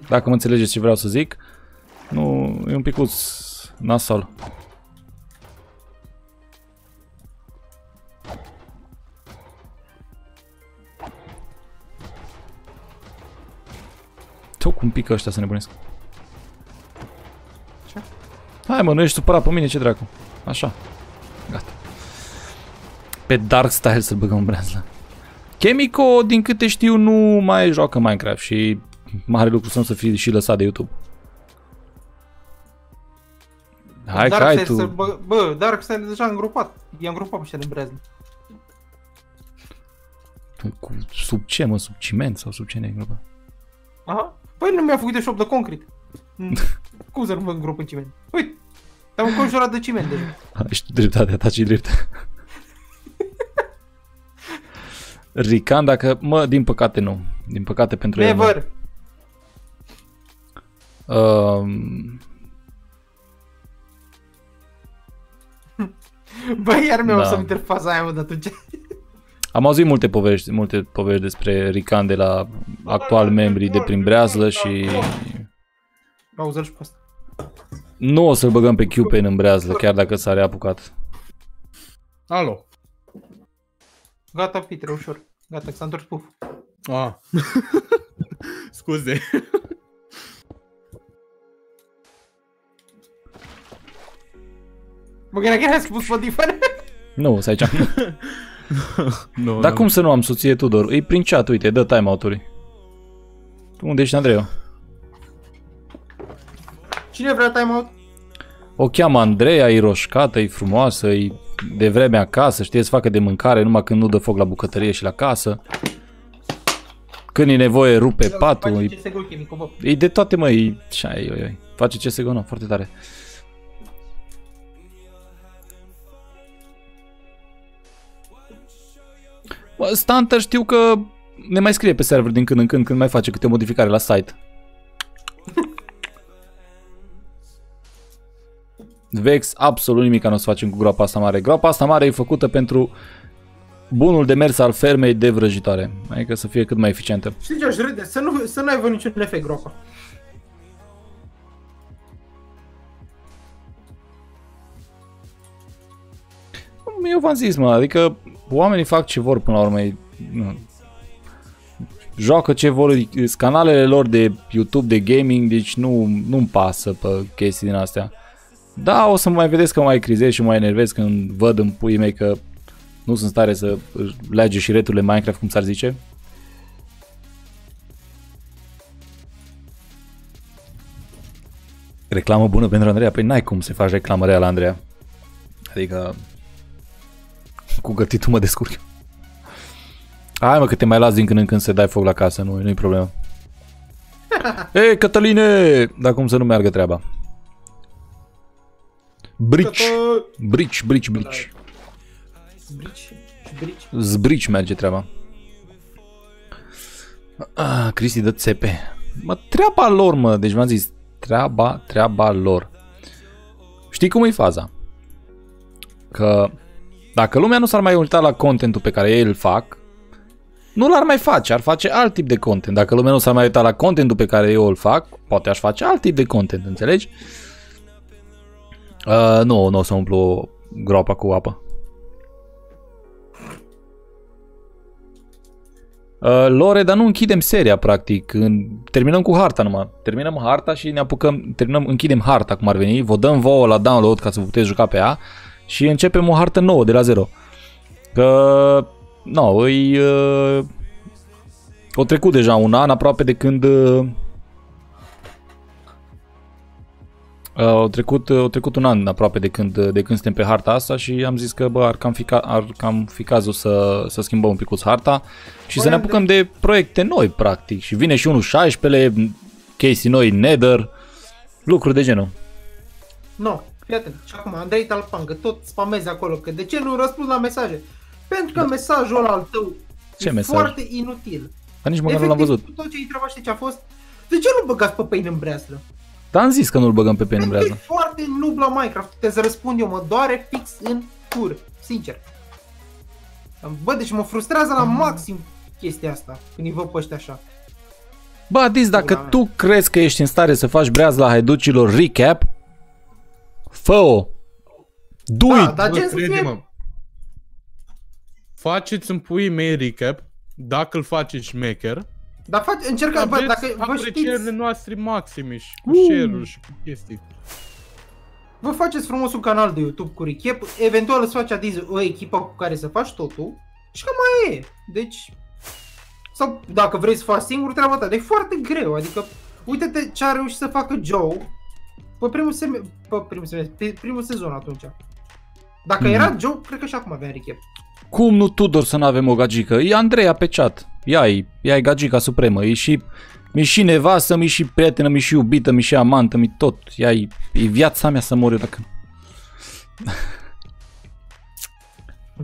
dacă mă înțelegeți ce vreau să zic, nu, e un picuț nasol. Tu cum pică ăștia să nebunesc. Ce? Hai mă, nu ești supărat pe mine, ce dracu. Așa. Gata. Pe Dark Style să băgăm în breazlă. Chemico, din câte știu, nu mai joacă Minecraft și mare lucru să nu să fie și lăsat de YouTube. Hai că ai Darkseid să tu. Bă, bă, Darkseid e deja îngropat. I-am îngropat pe ăștia din breaznă. Cu, sub ce, mă? Sub ciment sau sub ce ne îngropa? Aha. Păi nu mi-a făcut de șop de concret. Mm. Cum să nu mă îngrop în ciment? Uite, te-am înconjurat de ciment deja. Ești dreptate, ta și drept. Rican, dacă... Mă, din păcate nu. Din păcate pentru el. nu. Never. Um, Bă, iar mi-au Da. da. să interfața aia, mă, de atunci. Am auzit multe povești, multe povești despre Rican de la actual membri de prin Breazlă și Auzi-l și pe asta. nu o să-l băgăm pe Cupane în Breazlă, chiar dacă s-a reapucat. Alo. Gata, Peter, ușor. Gata, că s-a întors puf. Ah. Scuze. Mă gândeam că era spus Spotify. Nu, să aici. nu, Dar cum să nu am soție Tudor? E prin chat, uite, dă timeout-uri. Tu unde ești, Andrei? Cine vrea timeout? O cheamă Andreea, e roșcată, e frumoasă, e de vreme acasă, știe să facă de mâncare numai când nu dă foc la bucătărie și la casă. Când e nevoie, rupe patul, Face e, ce segul chimic, bă. e de toate, mă, e... Șai, oi, oi. Face ce se gonă, foarte tare. Bă, Stunter știu că ne mai scrie pe server din când în când când mai face câte o modificare la site. Vex, absolut nimic nu o să facem cu groapa asta mare. Groapa asta mare e făcută pentru bunul de mers al fermei de vrăjitoare. Adică să fie cât mai eficientă. Știi ce aș râde? Să nu, să nu aibă niciun efect groapa. Eu v-am zis, mă, adică oamenii fac ce vor până la urmă. e- Nu. Joacă ce vor, sunt canalele lor de YouTube, de gaming, deci nu, nu-mi pasă pe chestii din astea. Da, o să mă mai vedeți că mă mai crizez și mă mai enervez când văd în puii mei că nu sunt stare să lege și returile Minecraft, cum s-ar zice. Reclamă bună pentru Andreea? Păi n-ai cum să faci reclamă rea la Andreea. Adică cu gătitul mă descurc. Hai mă că te mai las din când în când să dai foc la casă, nu, nu-i problemă. Ei, Cătăline! Dar cum să nu meargă treaba? Brici, brici, brici, brici. Brici și brici. Zbrici merge treaba. Ah, Cristi dă țepe. Mă, treaba lor, mă. Deci v-am zis, treaba, treaba lor. Știi cum e faza? Că dacă lumea nu s-ar mai uita la contentul pe care ei îl fac, nu l-ar mai face, ar face alt tip de content. Dacă lumea nu s-ar mai uita la contentul pe care eu îl fac, poate aș face alt tip de content, înțelegi? Uh, nu, nu o să umplu groapa cu apă. Uh, Lore, dar nu închidem seria, practic. În... Terminăm cu harta numai. Terminăm harta și ne apucăm, terminăm, închidem harta, cum ar veni. Vă dăm vouă la download ca să puteți juca pe ea și începem o hartă nouă de la zero. Că, nu, îi... Uh... O trecut deja un an aproape de când... Uh... Uh, au trecut, uh, au trecut un an aproape de când, de când suntem pe harta asta și am zis că bă, ar cam fi, ca, ar cam fi cazul să, să schimbăm un pic harta și să ne apucăm de proiecte noi, practic. Și vine și unul 16 chestii noi, Nether, lucruri de genul. No, fii atent. Și acum, Andrei Talpan, că tot spamezi acolo, că de ce nu răspunzi la mesaje? Pentru că da. mesajul ăla al tău Ce e mesaj? foarte inutil. Dar nici măcar nu l-am văzut. tot ce-i treaba știi ce a fost? De ce nu băgați pe pâine în breaslă? Dar am zis că nu-l băgăm pe pen în Pentru că brează. e foarte noob la Minecraft. Te să răspund eu, mă doare fix în cur. Sincer. Bă, deci mă frustrează la maxim chestia asta, când îi văd pe ăștia așa. Bă, Adis, dacă Pula mea. tu crezi că ești în stare să faci breaz la haiducilor recap, fă-o. Do Da, it! dar Bă, ce să fie... crede-mă. Faceți în puii mei recap, dacă îl faceți șmecher, Dar faci, încercă, bă, aveți dacă vă aprecierile știți, noastre maxime și cu Uh. share-uri și cu chestii. vă faceți frumos un canal de YouTube cu recap, eventual îți faci adiz o echipă cu care să faci totul și cam mai e. Deci, sau dacă vrei să faci singur, treaba ta, dar e foarte greu, adică uite-te ce a reușit să facă Joe pe primul, sem- pe primul, semestru, pe primul sezon atunci. Dacă Mhm. era Joe, cred că și acum avea recap. Cum nu, Tudor, să nu avem o gagică? E Andreea pe chat. Ea-i, ea e gagica supremă. E și, mi și nevastă, mi și prietenă, mi și iubită, mi și amantă, mi tot. Ea e, e viața mea să mor eu dacă...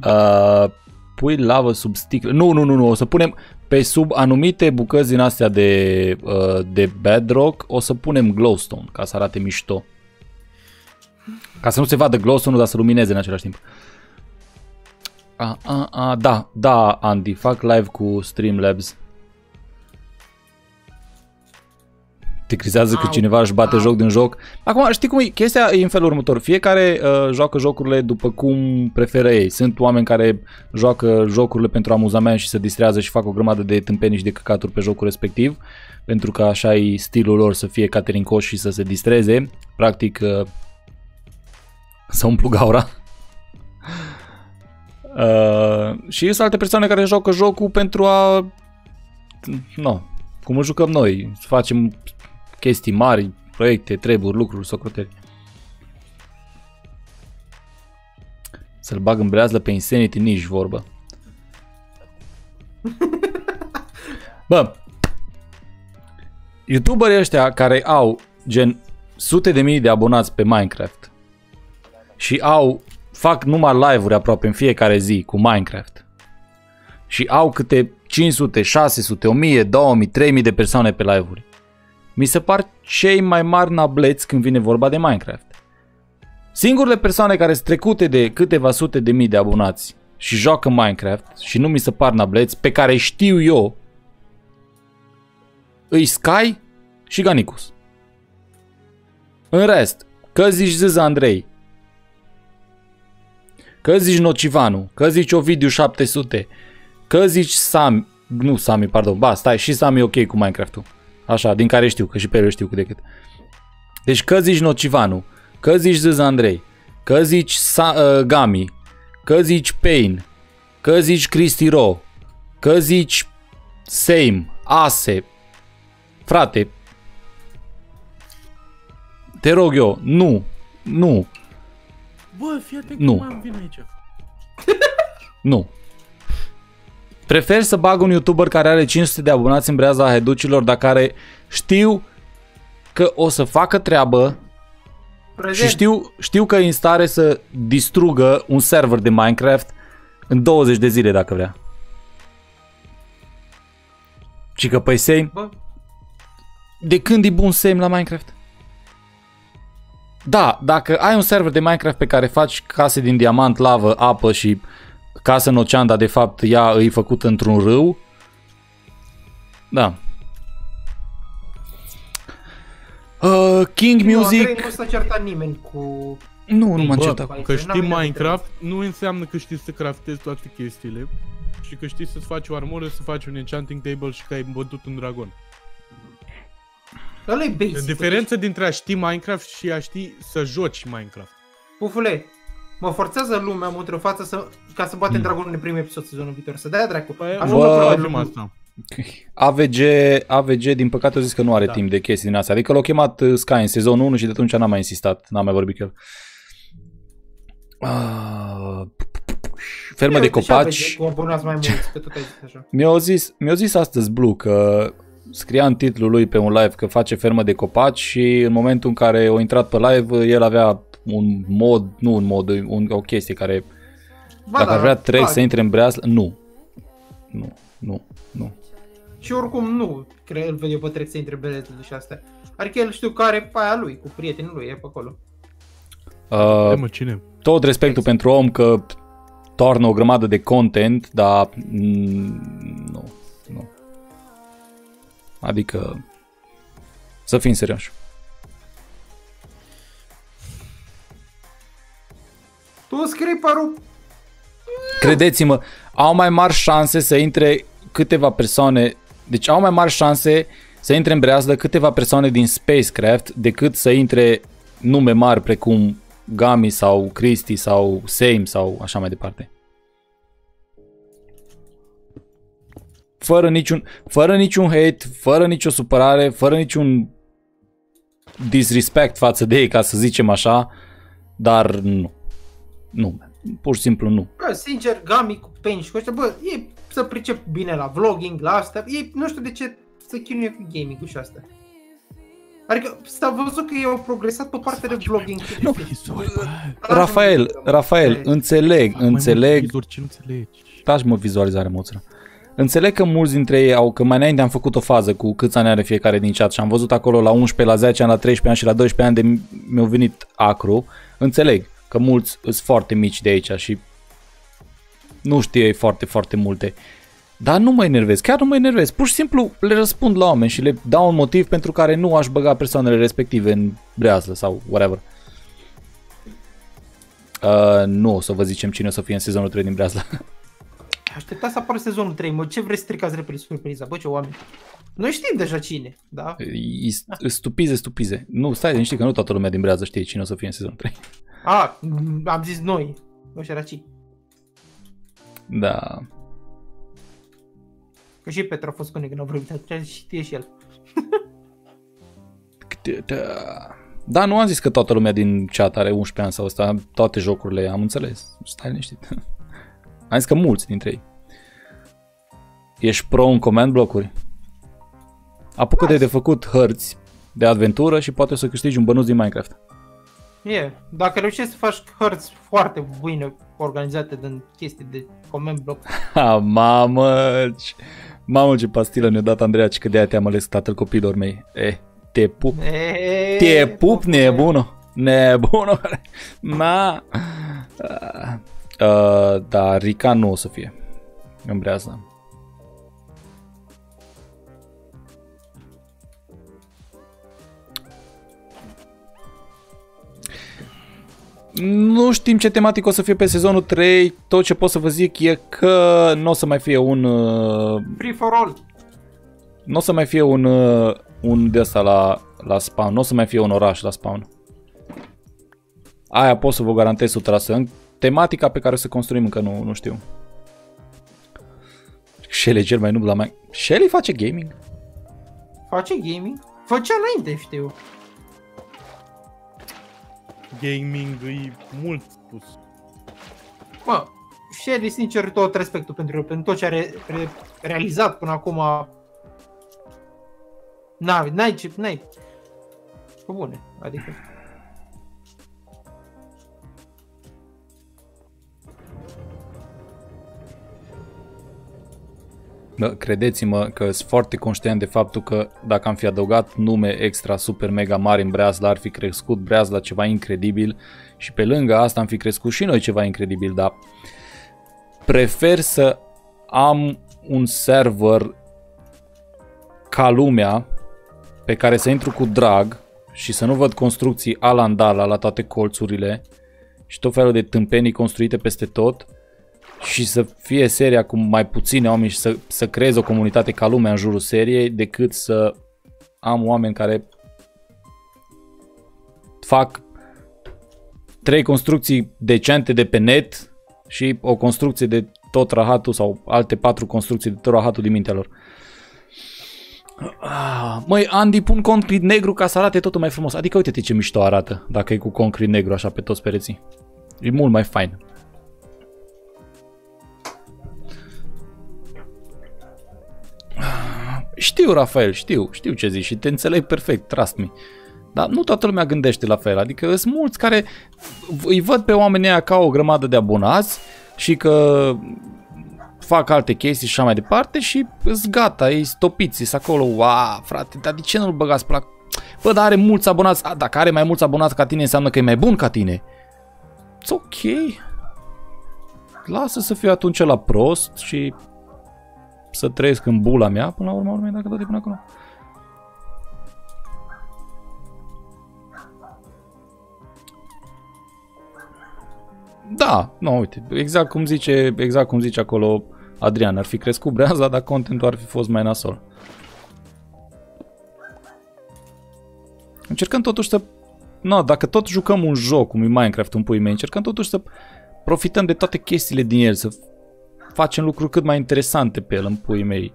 uh, pui lavă sub sticlă. Nu, nu, nu, nu. O să punem pe sub anumite bucăți din astea de, uh, de bedrock, o să punem glowstone ca să arate mișto. Ca să nu se vadă glowstone dar să lumineze în același timp. A, a, a, da, da, Andy, fac live cu Streamlabs. Te crizează că Au, cineva își bate au. joc din joc. Acum, știi cum e? Chestia e în felul următor. Fiecare uh, joacă jocurile după cum preferă ei. Sunt oameni care joacă jocurile pentru amuzament și se distrează și fac o grămadă de tâmpenii și de căcaturi pe jocul respectiv. Pentru că așa e stilul lor să fie caterincoși și să se distreze. Practic, uh, să umplu gaura. Uh, și sunt alte persoane care joacă jocul pentru a... No, cum îl jucăm noi. Să facem chestii mari, proiecte, treburi, lucruri, socroteri. Să-l bag în breazlă pe Insanity nici vorbă. Bă, youtuberii ăștia care au gen sute de mii de abonați pe Minecraft și au fac numai live-uri aproape în fiecare zi cu Minecraft și au câte 500, 600, 1000, 2000, 3000 de persoane pe live-uri. Mi se par cei mai mari nableți când vine vorba de Minecraft. Singurele persoane care sunt trecute de câteva sute de mii de abonați și joacă Minecraft și nu mi se par nableți, pe care știu eu, îi Sky și Ganicus. În rest, că zici Zâza Andrei, că zici Nocivanu, că zici Ovidiu 700, că zici Sami, nu Sami, pardon, ba, stai, și Sami e ok cu Minecraft-ul. Așa, din care știu, că și pe el știu cât de cât. Deci că zici Nocivanu, că zici Zâza Andrei, că zici Sa- uh, Gami, că zici Pain, că zici Cristi Ro, că zici Same, Ase, frate, te rog eu, nu, nu, Bă, fii atent Nu. cum mai vine aici. Nu. Prefer să bag un YouTuber care are 500 de abonați în breaza heducilor, dar care știu că o să facă treabă Prezent. și știu, știu că e în stare să distrugă un server de Minecraft în 20 de zile dacă vrea. Și că păi Same, Bă, de când e bun Same la Minecraft? Da, dacă ai un server de Minecraft pe care faci case din diamant, lavă, apă și casă în ocean, dar de fapt ea e făcută într-un râu, da. Uh, King nu, Andrei, Music... nu s-a certat nimeni cu... Nu, nu m-am Bă, certat. Păi, Că n-am știi venit Minecraft nu înseamnă că știi să craftezi toate chestiile și că știi să-ți faci o armură, să faci un enchanting table și că ai bătut un dragon. Ăla e basic. E diferență dintre a ști Minecraft și a ști să joci Minecraft. Pufule, mă forțează lumea mult în față să, ca să batem dragonul în primul episod sezonul viitor. Să dea dracu. Păi, Așa bă, mă Bă, facem probabil- asta. AVG, AVG, din păcate, a zis că nu are Da. timp de chestii din astea. Adică l-a chemat uh, Sky în sezonul 1 și de atunci n-a mai insistat, n-a mai vorbit cu el. Uh, fermă de Uite, și aveți copaci. Cu abonați mai mulți, că tot ai zis așa. Mi-a zis, mi-a zis astăzi Blue că scria în titlul lui pe un live că face fermă de copaci și în momentul în care a intrat pe live, el avea un mod, nu un mod, un, o chestie care, Ba dacă da, ar vrea trei da, să intre în breaslă, nu. Nu, nu, nu. Și oricum nu, cred, îl vede pe trec să intre beletele și astea. Adică el știu că are paia lui, cu prietenii lui, e pe acolo. Uh, Uh, mă, cine? tot respectul pentru om că toarnă o grămadă de content, dar mm, nu, nu. Adică să fim serioși. Tu scrii părul Credeți-mă, au mai mari șanse să intre câteva persoane, deci au mai mari șanse să intre în breazdă câteva persoane din Spacecraft decât să intre nume mari precum Gami sau Cristi sau Same sau așa mai departe. Fără niciun, fără niciun hate, fără nicio supărare, fără niciun disrespect față de ei, ca să zicem așa, dar nu. Nu, pur și simplu nu. Bă, sincer, Gami cu Pen și cu ăștia, bă, ei să pricep bine la vlogging, la asta, ei nu știu de ce să chinuie cu gaming-ul și asta. Adică s-a văzut că ei au progresat pe partea de vlogging. Nu. Lasă-mă, Rafael, mă, Rafael, mă, înțeleg, înțeleg, ce nu înțelegi. taci mă vizualizare moțără. Înțeleg că mulți dintre ei au, că mai înainte am făcut o fază cu câți ani are fiecare din chat și am văzut acolo la 11, la 10 ani, la 13 ani și la 12 ani de mi-au venit acru. Înțeleg că mulți sunt foarte mici de aici și nu știu ei foarte, foarte multe. Dar nu mă enervez, chiar nu mă enervez. Pur și simplu le răspund la oameni și le dau un motiv pentru care nu aș băga persoanele respective în brează sau whatever. Uh, nu o să vă zicem cine o să fie în sezonul 3 din brează. Așteptați să apară sezonul 3, mă, ce vreți să stricați repede surpriza, bă, ce oameni. Noi știm deja cine, da? E stupize, stupize. Nu, stai liniștit că nu toată lumea din brează știe cine o să fie în sezonul 3. A, m, am zis noi, noi săraci. Da. Că și Petra a fost conect când a vorbit, atunci știe și el. Da, nu am zis că toată lumea din chat are 11 ani sau ăsta, toate jocurile, am înțeles. Stai liniștit. Am zis că mulți dintre ei. Ești pro în command blocuri? Apucă-te de făcut hărți de aventură și poate o să câștigi un bănuț din Minecraft. E, yeah. dacă reușești să faci hărți foarte bine organizate din chestii de comment block, Ha, mamă, ce, mamă ce pastilă ne-a dat Andreea, ci că de-aia te-am ales tatăl copiilor mei. Eh, te pup. e, Te pup, nebună. Nebună. Ma. Uh, uh, da, Rica nu o să fie. În brează. Nu știm ce tematică o să fie pe sezonul 3. Tot ce pot să vă zic e că nu o să mai fie un uh, Free for all. nu o să mai fie un, uh, un de ăsta la, la spawn, nu o să mai fie un oraș la spawn. Aia pot să vă garantez 100%. Tematica pe care o să construim încă nu, nu știu. Shelly e cel mai noob la mai... Shelly face gaming? Face gaming? Făcea înainte, știu. Gaming e mult spus. Mă, Sherry, sincer, tot respectul pentru el, pentru tot ce a re- re- realizat până acum. N-ai, n-ai ce, n-ai. Pe bune, adică. Credeți-mă că sunt foarte conștient de faptul că dacă am fi adăugat nume extra super mega mari în Breazla, ar fi crescut Breazla ceva incredibil și pe lângă asta am fi crescut și noi ceva incredibil, dar prefer să am un server ca lumea pe care să intru cu drag și să nu văd construcții alandala la toate colțurile și tot felul de tâmpenii construite peste tot și să fie seria cu mai puține oameni și să, să creez o comunitate ca lumea în jurul seriei decât să am oameni care fac trei construcții decente de pe net și o construcție de tot rahatul sau alte patru construcții de tot rahatul din mintea lor. Ah, Măi, Andy, pun concret negru ca să arate totul mai frumos. Adică uite-te ce mișto arată dacă e cu concret negru așa pe toți pereții. E mult mai fain. Știu, Rafael, știu, știu ce zici și te înțeleg perfect, trust me. Dar nu toată lumea gândește la fel, adică sunt mulți care îi văd pe oamenii ăia ca o grămadă de abonați și că fac alte chestii și așa mai departe și îs gata, ei stopiți, sunt acolo, wow, frate, dar de ce nu-l băgați pe la... Bă, dar are mulți abonați, A, dacă are mai mulți abonați ca tine înseamnă că e mai bun ca tine. It's ok. Lasă să fiu atunci la prost și să trăiesc în bula mea, până la urmă, urmei, dacă tot e până acolo. Da, nu, uite, exact cum zice, exact cum zice acolo Adrian, ar fi crescut breaza, dar contentul ar fi fost mai nasol. Încercăm totuși să... No, dacă tot jucăm un joc, cum e Minecraft în pui mei, încercăm totuși să profităm de toate chestiile din el, să facem lucruri cât mai interesante pe el în puii mei.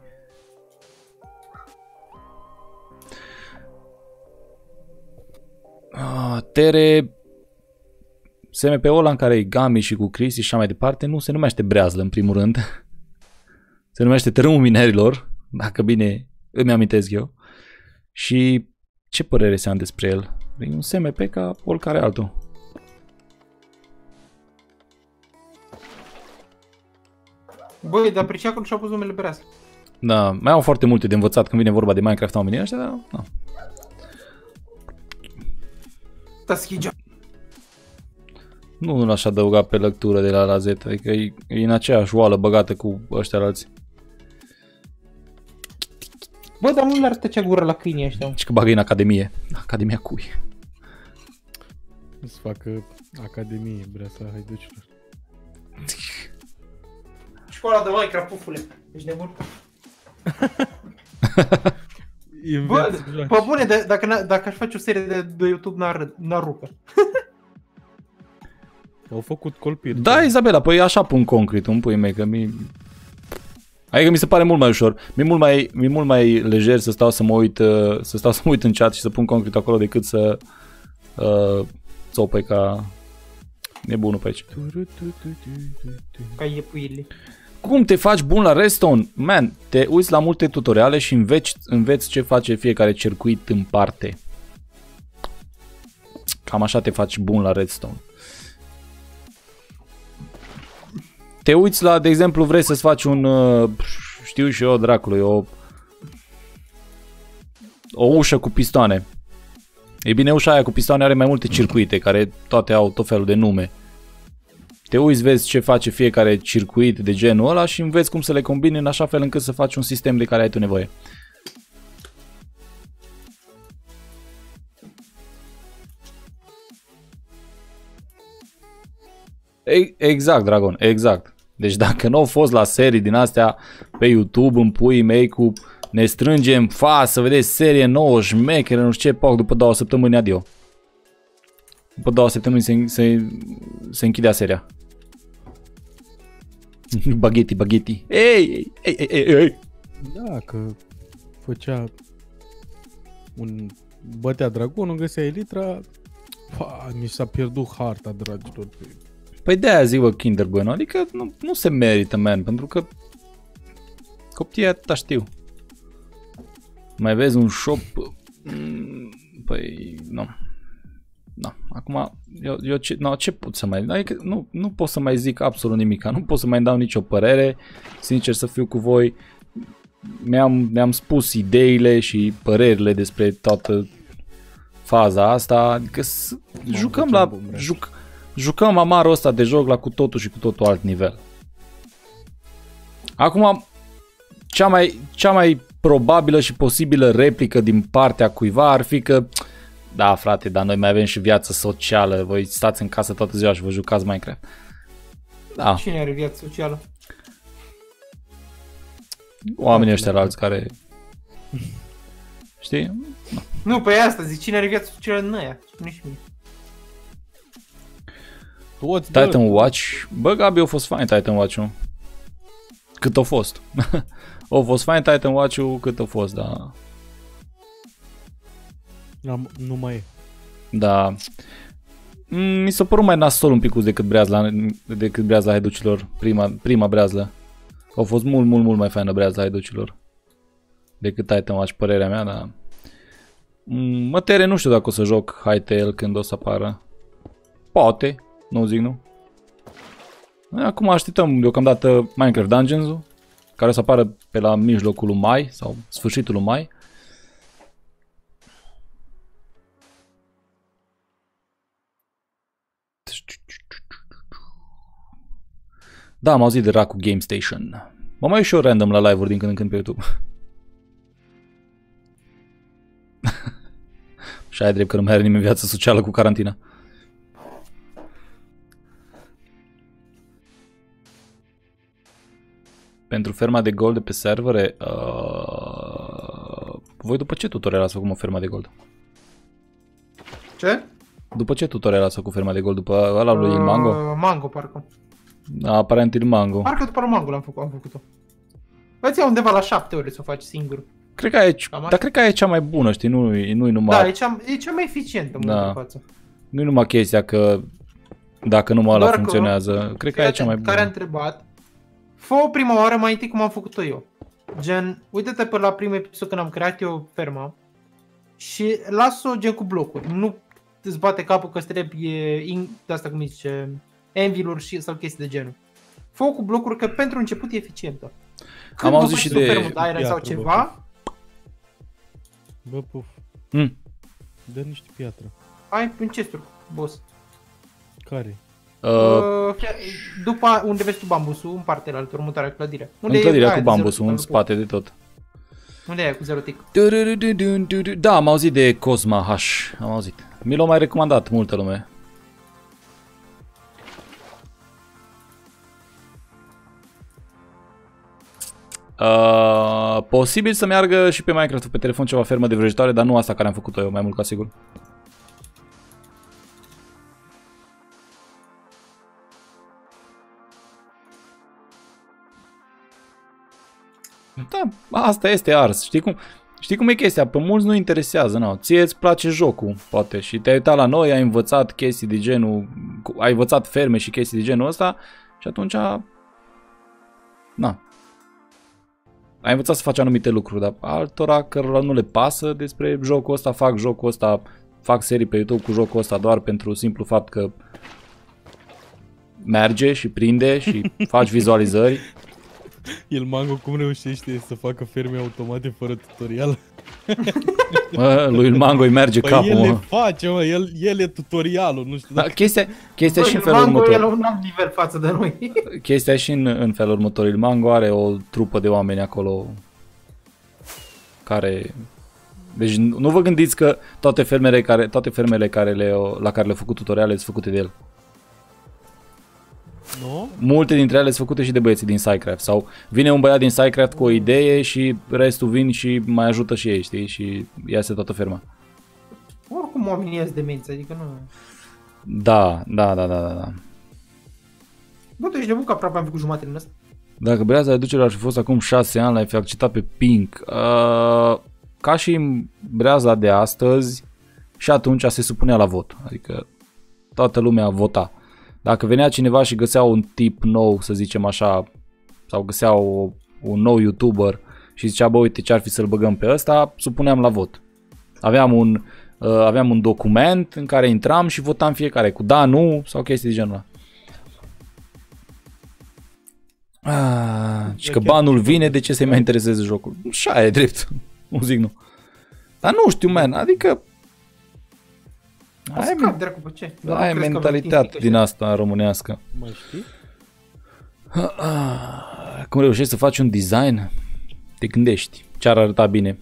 Ah, Tere SMP-ul ăla în care e Gami și cu Cristi și așa mai departe nu se numește breazlă în primul rând. Se numește Tărâmul Minerilor, dacă bine îmi amintesc eu. Și ce părere se am despre el? E un SMP ca oricare altul. Băi, dar pe ce acolo și-a pus numele Breaz? Da, mai au foarte multe de învățat când vine vorba de Minecraft oamenii ăștia, dar da. Da, schigea. Nu l-aș adăuga pe lectură de la la Z, adică e, e în aceeași oală băgată cu ăștia alții. Bă, dar nu le-ar tăcea gura la câinii ăștia. mă. Și că bagă în Academie. Academia cui? Să facă academie, vrea să haiducilor. Școala de Minecraft, pufule. Ești nebun? Bă, Înveți, joaci. pe bune, de, dacă, n- dacă aș face o serie de, de YouTube, n-ar, râd- n-ar rupă. Au făcut colpiri. Da, Izabela, păi așa pun concret, un pui mei, că mi... Adică mi se pare mult mai ușor. Mi-e mult mai, mi mult mai lejer să stau să mă uit, uh, să stau să mă uit în chat și să pun concret acolo decât să uh, țopăi ca nebunul pe aici. Ca iepuile. Cum te faci bun la Redstone? Man, te uiți la multe tutoriale și înveți, înveți ce face fiecare circuit în parte. Cam așa te faci bun la Redstone. Te uiți la, de exemplu, vrei să-ți faci un, uh, știu și eu, dracului, o, o ușă cu pistoane. E bine, ușa aia cu pistoane are mai multe circuite, care toate au tot felul de nume. Te uiți, vezi ce face fiecare circuit de genul ăla și înveți cum să le combini în așa fel încât să faci un sistem de care ai tu nevoie. E- Exact, Dragon, exact. Deci dacă nu au fost la serii din astea pe YouTube în puii mei cu ne strângem fa să vedeți serie nouă, șmechere, nu știu ce, poc, după două săptămâni adio. După două săptămâni se, se, se închidea seria. Baghetti, baghetti. Ei, ei, ei, ei, ei. Da, că făcea un... Bătea dragonul, găsea elitra, pa, mi s-a pierdut harta, dragilor, pe, Păi de aia zic, bă, Kinder Bueno, adică nu, nu se merită, man, pentru că copiii atâta știu. Mai vezi un shop, mm, păi, nu. Nu, acum, eu, eu ce, no, ce pot să mai, adică nu, nu pot să mai zic absolut nimic, nu pot să mai dau nicio părere, sincer să fiu cu voi, mi-am, mi-am spus ideile și părerile despre toată faza asta, adică s- jucăm la, juc, jucăm amarul ăsta de joc la cu totul și cu totul alt nivel. Acum, cea mai, cea mai probabilă și posibilă replică din partea cuiva ar fi că da, frate, dar noi mai avem și viață socială, voi stați în casă toată ziua și vă jucați Minecraft. Da, Cine are viață socială? oamenii ăștia alți care... Știi? Nu, pe asta zic, cine are viață socială în aia? Nici mie. Toți Titan dă- Watch, bă, Gabi, a fost fain Titan Watch-ul. Cât a fost. a fost fain Titan Watch-ul cât a fost, da. Am, nu mai e. Da. Mm, Mi s-a părut mai nasol un pic decât breazla, decât breazla haiducilor, prima, prima breazlă. A fost mult, mult, mult mai faină breazla haiducilor decât Titan Watch, părerea mea, dar... Mm, Mă tere, nu știu dacă o să joc Hytale când o să apară. Poate, nu zic nu. Acum așteptăm deocamdată Minecraft Dungeons-ul, care o să apară pe la mijlocul lui mai sau sfârșitul lui mai. Da, am auzit de Raku Game Station. Mă mai uit și eu random la live-uri din când în când pe YouTube. și ai drept că nu mai are nimeni viață socială cu carantina. Pentru ferma de gold de pe servere, uh, voi după ce tutorial ați făcut mă ferma de gold? Ce? După ce tutorial ați făcut ferma de gold? După ăla lui uh, Mango? Uh, Mango, parcă. Aparent Il Mango. Parcă după Mango l-am făcut, am făcut-o. Îți ia undeva la 7 ore să o faci singur. Cred că aia e, Cam așa. dar cred că aia e cea mai bună, știi? Nu, nu-i numai, Da, e cea, e cea mai eficientă în Da. momentul de față. nu numai chestia că dacă numai ăla Doar că- funcționează. Cred că aia e cea mai Fii atent, Care a bună. întrebat, fă prima oară mai întâi cum am făcut-o eu. Gen, uite-te pe la primul episod când am creat eu ferma și las-o gen cu blocuri. Nu îți bate capul că îți trebuie in, de asta cum îi zice, anvil și sau chestii de genul. Fă cu blocuri că pentru început e eficientă. Când Am vă auzit faceți și o de- fermă de aer sau Piatră, ceva, Bă, puf, Mm. dă niște piatră. ai în chesturi, boss. Care? Uh, Uh, chiar- după unde vezi tu bambusul, în partea altă, următoarea clădire. Unde în e clădirea aia cu de zero bambusul, tick în al spate de tot. Unde e aia cu zero tick? Da, am auzit de Cosma H. Am auzit. Mi l-a mai recomandat multă lume. Uh, posibil să meargă și pe Minecraft pe telefon ceva fermă de vrăjitoare, dar nu asta care am făcut-o eu, mai mult ca sigur. Da, asta este ars. Știi cum, știi cum e chestia? Pe mulți nu interesează, nu. Ție îți place jocul, poate, și te-ai uitat la noi, ai învățat chestii de genul, cu- ai învățat ferme și chestii de genul ăsta și atunci, na, ai învățat să faci anumite lucruri, dar altora cărora nu le pasă despre jocul ăsta, fac jocul ăsta, fac serii pe YouTube cu jocul ăsta doar pentru simplu fapt că merge și prinde și faci vizualizări. El Mango cum reușește să facă ferme automate fără tutorial? Mă, lui Mango îi merge Păi capul, el le mă. face, mă, el, el e tutorialul, nu știu Da, dacă... chestia, chestia Băi, și în felul Mango următor. e la un alt nivel față de noi. Chestia și în, în felul următor. Il Mango are o trupă de oameni acolo care... Deci nu nu vă gândiți că toate fermele care, toate fermele care le, la care le-a făcut tutoriale sunt făcute de el. Nu? Multe dintre ele sunt făcute și de băieții din SciCraft sau vine un băiat din SciCraft cu o idee și restul vin și mai ajută și ei, știi? Și iese toată ferma. Oricum oamenii ies demenți, adică nu... Da, da, da, da, da. da. Bă, tu ești nebun că aproape am făcut jumătate din asta. Dacă breaza reducerilor ar fi fost acum 6 ani, l-ai fi acceptat pe Pink. Uh, ca și în breaza de astăzi, și atunci se supunea la vot. Adică toată lumea vota. Dacă venea cineva și găsea un tip nou, să zicem așa, sau găsea o, un nou YouTuber și zicea, bă, uite ce ar fi să-l băgăm pe ăsta, supuneam la vot. Aveam un, uh, aveam un document în care intram și votam fiecare cu da, nu sau chestii de genul ăla. Ah, și că banul vine, de ce să-i mai intereseze jocul? Așa e drept. Nu zic nu. Dar nu știu, man, adică... O să Ai, cap, dracu, pe ce? Nu ai crezi că mentalitate vă din asta românească. Mai știi? Cum reușești să faci un design? Te gândești. Ce ar arăta bine?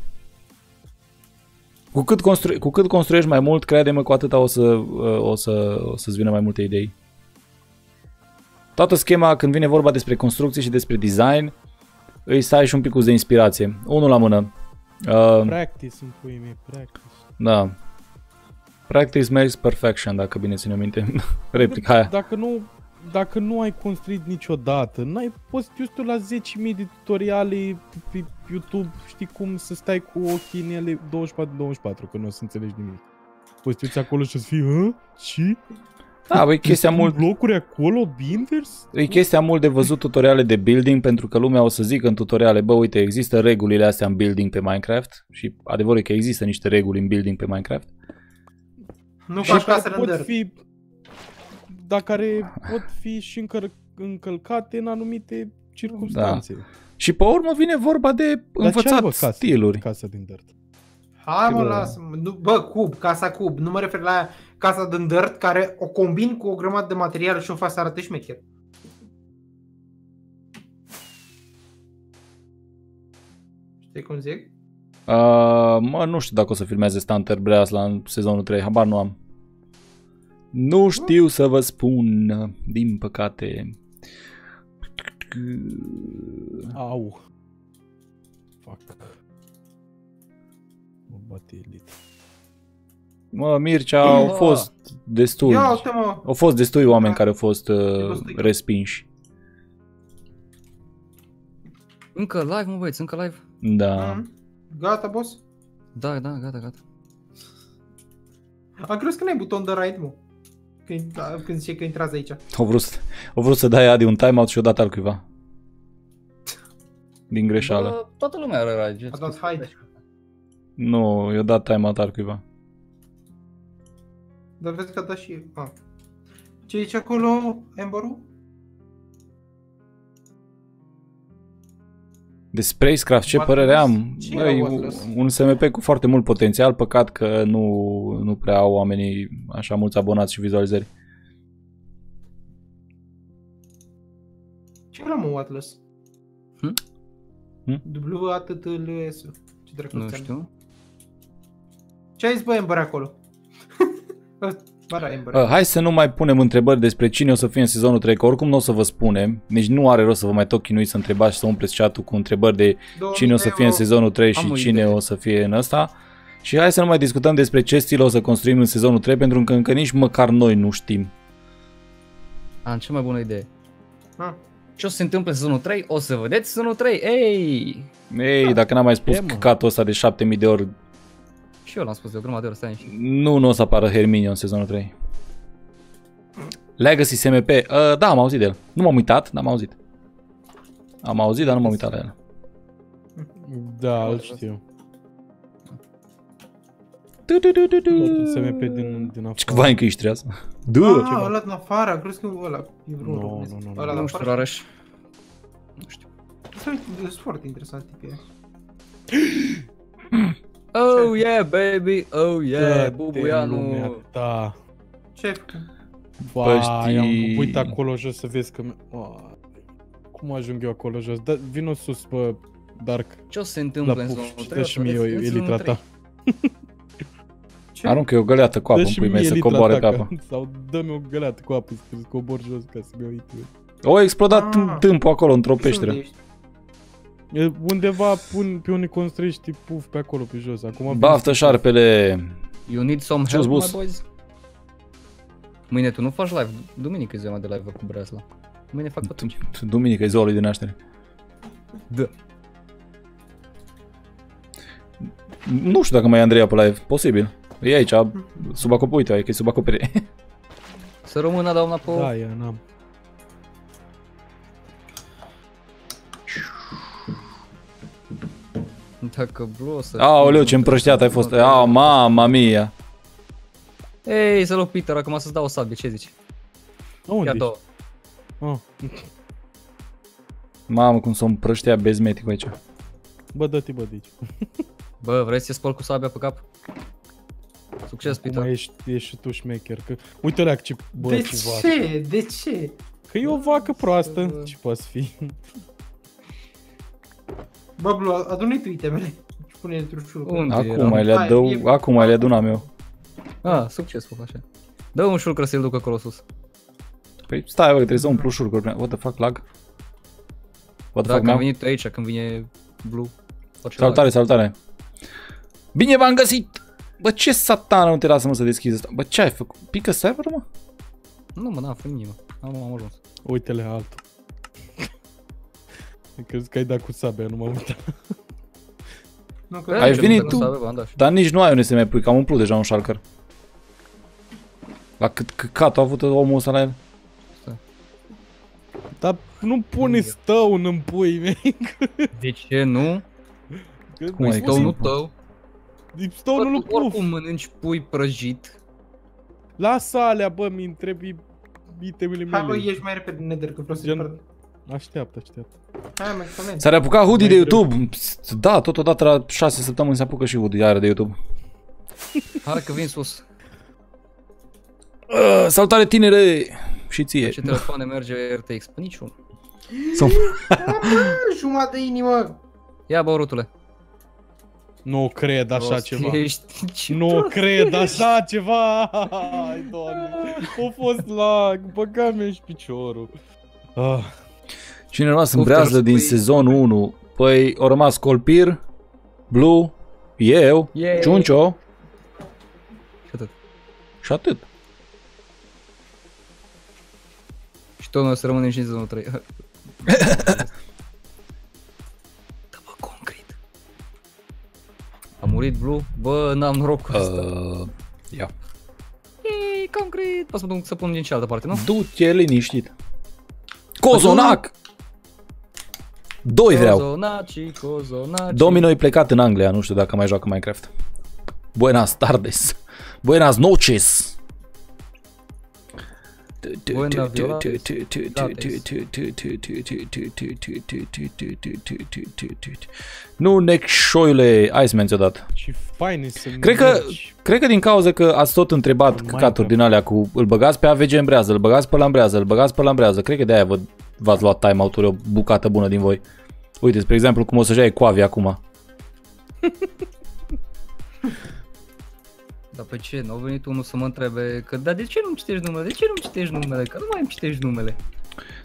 Cu cât, constru- cu cât construiești mai mult, crede-mă, cu atâta o, să, o, să, o să-ți vină mai multe idei. Toată schema când vine vorba despre construcție și despre design, îi să ai și un pic de inspirație. Unul la mână. Uh, Practice în puii mei, practice. da. Practice makes perfection, dacă bine ține minte. Replica aia. Dacă nu, dacă nu ai construit niciodată, n-ai poți tu tu la 10.000 de tutoriale pe YouTube, știi cum să stai cu ochii în ele 24-24, că nu o să înțelegi nimic. Poți tu acolo și o să fii, hă? Ce? Da, băi, chestia mult, Blocuri acolo, invers? E chestia mult de văzut tutoriale de building pentru că lumea o să zică în tutoriale, bă, uite, există regulile astea în building pe Minecraft și adevărul e că există niște reguli în building pe Minecraft. Nu Și faci care casă pot în fi, dar care pot fi și încăr- încălcate în anumite circunstanțe. Și pe urmă vine vorba de Dar ce învățat are, bă, casa, stiluri. Casa din dirt. Hai mă, Bă. lasă nu, Bă, cub, casa cub. Nu mă refer la casa din dirt care o combin cu o grămadă de materiale și o fac să arate șmecher. Știi cum zic? Uh, mă, nu știu dacă o să filmeze Stunter Breas la sezonul 3, habar nu am. Nu știu să vă spun, din păcate. Au. Fuck. Mă bate elit. Mă, Mircea, au fost destui. Ia uite mă. Au fost destui oameni Da. care au fost uh, Destui. respinși. Încă live, mă băieți, încă live? Da. Mhm. Gata, boss? Da, da, gata, gata. Am crezut că n-ai buton de raid, mă. Când, da, când zice că intrați aici. Au vrut, să- au vrut să dai Adi un timeout și o dat al cuiva. Din greșeală. Bă, toată lumea are rage. A dat hide. Nu, i-a dat timeout al cuiva. Dar vezi că a dat și... Ah. Ce zice acolo, Amber-ul? De Spacecraft, ce Atlas? părere am? Ce Băi, era un- Atlas? un SMP cu foarte mult potențial, păcat că nu, nu prea au oamenii așa mulți abonați și vizualizări. Ce era mă Atlas? Hm? Hm? W atât l S. Ce dracu Nu înseamnă? știu. Ce ai zis bă Amber acolo? Bara Amber. Uh, hai să nu mai punem întrebări despre cine o să fie în sezonul 3, că oricum nu o să vă spunem. Deci nu are rost să vă mai tot chinui să întrebați și să umpleți chat cu întrebări de 2000 cine o să de fie în euro. sezonul 3 Am și o cine idee. o să fie în ăsta. Și hai să nu mai discutăm despre ce stil o să construim în sezonul 3, pentru că încă nici măcar noi nu știm. Am cea mai bună idee. Ah. Ce o să se întâmple în sezonul 3? O să vedeți sezonul 3. Ei! Ei, dacă n-am mai spus E, mă. căcatul ăsta de 7000 de ori, Și eu l-am spus de o grămadă de ori, stai niște. nu, nu o să apară Herminio în sezonul 3. Legacy SMP, uh, da, am auzit de el. Nu m-am uitat, dar am auzit. Am auzit, dar nu m-am uitat la el. Da, îl știu. Du, du, du, du, du. Totul SMP din, din Ce afară. vai încă ești treaz. Du! Ah, ăla din afară, am crezut că ăla e vreunul. Nu, românesc. nu, nu, nu. Ăla din Nu știu, afară. Rareș. Nu știu. Sunt sunt foarte interesant tipul Oh yeah, baby! Oh yeah, Dă-te lumea bubuianu! ta. Ce ai făcut? Vai, știi- am uit acolo jos să vezi că... Vai, Cum ajung eu acolo jos? Da, vino sus, bă, Dark. Ce o să se La întâmple în puf, sezonul și 3? dă și mie o elitra ta. Ce? Aruncă o găleată cu apă Dă în și pui mei mie să elitra coboare ta, pe că- apă. Sau dă-mi o găleată cu apă să cobor jos ca să-mi uit. O explodat Ah. tâmpul acolo într-o Unde peșteră. ești? E, Undeva pun, pe unde construiești puf pe acolo, pe jos. Acum Baftă șarpele. You need some Ce-ați help, my spus? boys? Mâine tu nu faci live. Duminică e ziua mea de live cu Breasla. Mâine fac atunci. Duminică e ziua lui de naștere. Da. Nu știu dacă mai e Andreea pe live. Posibil. E aici, sub acoperire. Uite, e că e sub acoperire. Să rămână doamna pe... Da, e, n-am. Dacă Blue o să... Aoleu, ce împrăștiat ai fost. A, mama mia. Ei, să Peter, acum să-ți dau o sabie, ce zici? Unde Ia ești? două. Oh. Mamă, cum s-o împrăștea bezmetic aici. Bă, dă-te, bă, de aici. Bă, vrei să te spăl cu sabia pe cap? Succes, Acum Peter. ești, ești și tu șmecher. Că... Uite la ce, bă, de ce vacă. ce? De ce? Că e o vacă proastă. Ce poate să fie? Bă, Blu, adună-i tu itemele. Și pune într-un șurubă. Unde Acum eram? mai le Hai, adău, e- acum mai le adunam eu. Ah, succesful, așa. Dă un șurcă să-l duc acolo sus. Păi stai, bă, trebuie să umplu șurcuri. What the fuck, lag? What the fuck, Dacă am meu? venit aici, când vine Blue. face Salutare, salutare. Bine v-am găsit! Bă, ce satană nu te lasă mă să deschizi asta? Bă, ce ai făcut? Pică server, mă? lag. Nu, mă, n-am făcut nimic. Am, am ajuns. Uite-le altul. Crezi că ai dat cu sabia, nu m-am uitat. Nu, că Ai Ce venit nu tu? să avem bandaș. Dar nici nu ai unde să mai pui, că am umplut deja un shulker. La cât căcat a avut omul ăsta la el? Dar nu pune stăun în pui mei. De ce nu? Că Cum ai Tău, că nu nu? tău. Stăunul Bă, lui tu Puf. oricum mănânci pui prăjit. Lasă alea, bă, mi întrebi itemele Hai, bă, mele. ieși mai repede, Nether, că vreau să Gen- Gen... Așteaptă, așteaptă. Hai, mai coment. S-a reapucat Hoodie de Mai greu. YouTube. Pst, Da, totodată la 6 săptămâni se apucă și Hoodie iară de YouTube. Hai că vin sus. Uh, salutare tinere! Și ție. Ce telefoane merge RTX? Pe niciun. Sau- Jumătate de inimă! Ia bă, rutule. Nu cred așa Prost ceva. Ești. Ce Nu prost cred ești. așa ceva! Ai, doamne! A fost lag, băga mi și piciorul. Ah, Cine a rămas în Poftă, breazlă din răspui. sezonul 1? Păi au rămas Colpir, Blue, eu, Yay. Ciuncio Și atât. și atât. Și tot noi o să rămânem și în sezonul 3. Da, bă, concret. A murit Blue? Bă, n-am noroc cu asta. Uh, ia. Ei, concret. Poți să pun, să pun din cealaltă parte, nu? Du-te liniștit. Cozonac! Doi vreau. Cozonaci, cozonaci. Domino e plecat în Anglia, nu știu dacă mai joacă Minecraft. Buenas tardes. Buenas noches. Buena violates. Nu, Necșoiule, Iceman ți-o dat. și fain e să Cred că, mergi. cred că din cauza că ați tot întrebat În căcaturi Minecraft. din alea cu îl băgați pe AVG în brează, îl băgați pe la în brează, îl băgați pe la în brează. Cred că de-aia vă, v-ați luat timeout-uri o bucată bună din voi. Uite, spre exemplu, cum o să-și ai coavi acum. Dar pe ce? Nu a venit unul să mă întrebe că, dar de ce nu-mi citești numele? De ce nu-mi citești numele? Că nu mai îmi citești numele.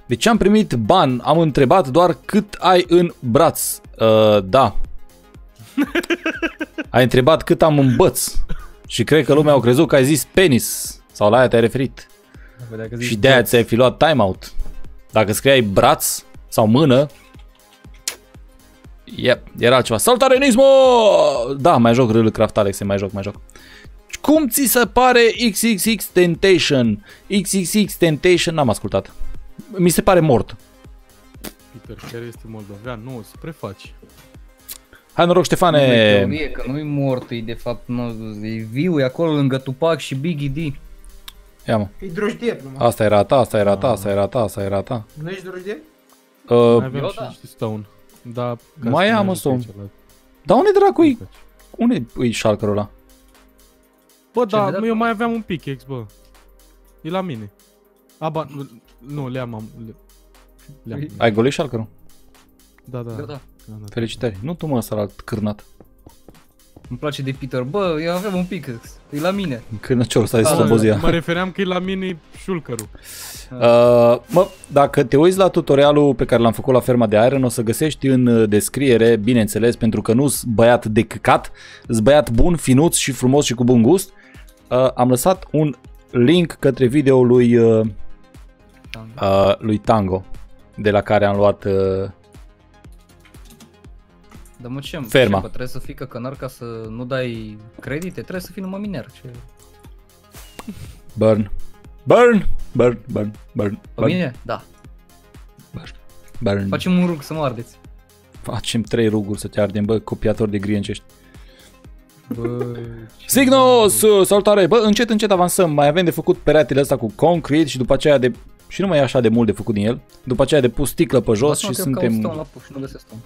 De ce am primit ban? Am întrebat doar cât ai în braț. Uh, da. ai întrebat cât am în băț. Și cred că lumea au crezut că ai zis penis. Sau la aia te-ai referit. Bă, dacă zici Și de-aia ți-ai fi luat timeout. Dacă scriai braț sau mână, Yep, era altceva. Salutare, Nismo! Da, mai joc Real Craft, Alex, mai joc, mai joc. Cum ți se pare XXX Temptation? XXX Temptation, n-am ascultat. Mi se pare mort. Peter, care este moldovean? Nu, să prefaci. Hai noroc, Ștefane! E că nu-i mort, e de fapt, nu, e viu, e acolo lângă Tupac și Biggie D. Ia mă. E drojdier numai. Asta era ta, asta era ta, asta era ta, asta era ta. Nu ești drojdier? Mai Uh, aveam eu și da. niște stone. Da, ca Mai să am, mergem mă, pe stone. aici la- dar unde dracu e? Unde e șalcărul ăla? Bă, Ce, da, mi-ai dat eu mai aveam un pickaxe, bă. E la mine. Aba, nu, le-am, am, le, le-am. Ai golit șalcărul? Da, da. Da, da. da, da. Felicitări. Nu tu mă ăsta la cârnat. Îmi place de Peter. Bă, eu aveam un pic, e la mine. Cârnăciorul ăsta de Da, da, slobozia. Mă refeream că e la mine șulcărul. Uh, mă, dacă te uiți la tutorialul pe care l-am făcut la ferma de Iron, o să găsești în uh, descriere, bineînțeles, pentru că nu-s băiat de căcat, s băiat bun, finuț și frumos și cu bun gust. Uh, am lăsat un link către videoul lui, uh, uh, lui Tango, de la care am luat... Uh, Dar mă ce Ferma. Ce, bă, trebuie să fii căcănar ca să nu dai credite? Trebuie să fii numai miner. Ce... burn. Burn! Burn, burn, burn, Pe burn, mine? Da. burn. Facem un rug să mă ardeți. Facem trei ruguri să te ardem, bă, copiator de grie încești. Bă, Signos, salutare! Bă, încet, încet avansăm. Mai avem de făcut peretele ăsta cu concrete și după aceea de... Și nu mai e așa de mult de făcut din el. După aceea de pus sticlă pe jos și stone suntem... la puf și nu găsesc stone.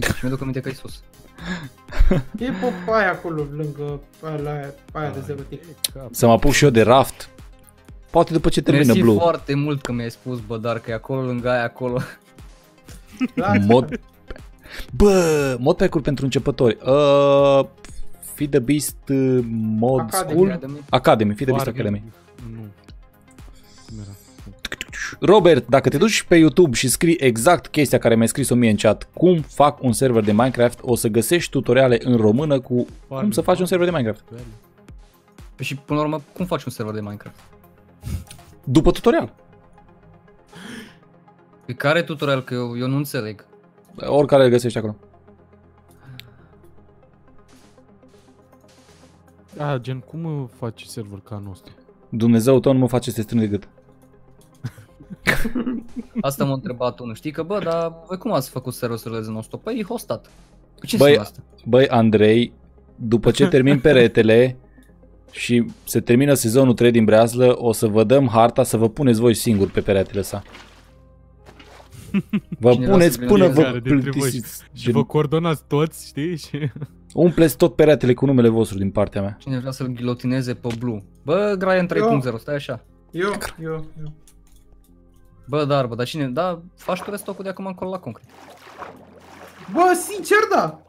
Și mi-aduc aminte că e sus. E pe aia acolo, lângă aia, la aia, aia de zăvătit. Să mă apuc și eu de raft. Poate după ce termină Mersi Blue. foarte mult că mi-ai spus, bă, dar că e acolo lângă aia acolo. Mod... Bă, modpack-uri pentru începători. Uh, Feed the Beast uh, Mod Academy. School? Academy. Academy, Feed the Beast Foarte- Academy. Nu. Cum era? Robert, dacă te duci pe YouTube și scrii exact chestia care mi-ai scris-o mie în chat, cum fac un server de Minecraft, o să găsești tutoriale în română cu cum să faci un server de Minecraft. Păi și până la urmă, cum faci un server de Minecraft? După tutorial. Pe care tutorial? Că eu, eu nu înțeleg. Oricare îl găsești acolo. A, gen, cum uh, faci server ca al nostru? Dumnezeu tău nu mă face să te strâng de gât. Asta m-a întrebat unul. Știi că, bă, dar voi cum ați făcut serverul de nostru? Păi e hostat. Păi ce Băi, înseamnă asta? Băi, Andrei, după ce termin peretele și se termină sezonul 3 din Breazlă, o să vă dăm harta să vă puneți voi singur pe peretele ăsta. Vă Cineva puneți să vină până fiecare vă dintre voi. plictisiți. Și Gen, vă coordonați toți, știi? Și... umpleți tot peretele cu numele vostru din partea mea. Cine vrea să-l ghilotineze pe Blue? Bă, Brian 3.0, stai așa. Eu, eu, eu. Bă, dar, bă, dar cine? Da, faci tu restocul de acum încolo la concret. Bă, sincer, da!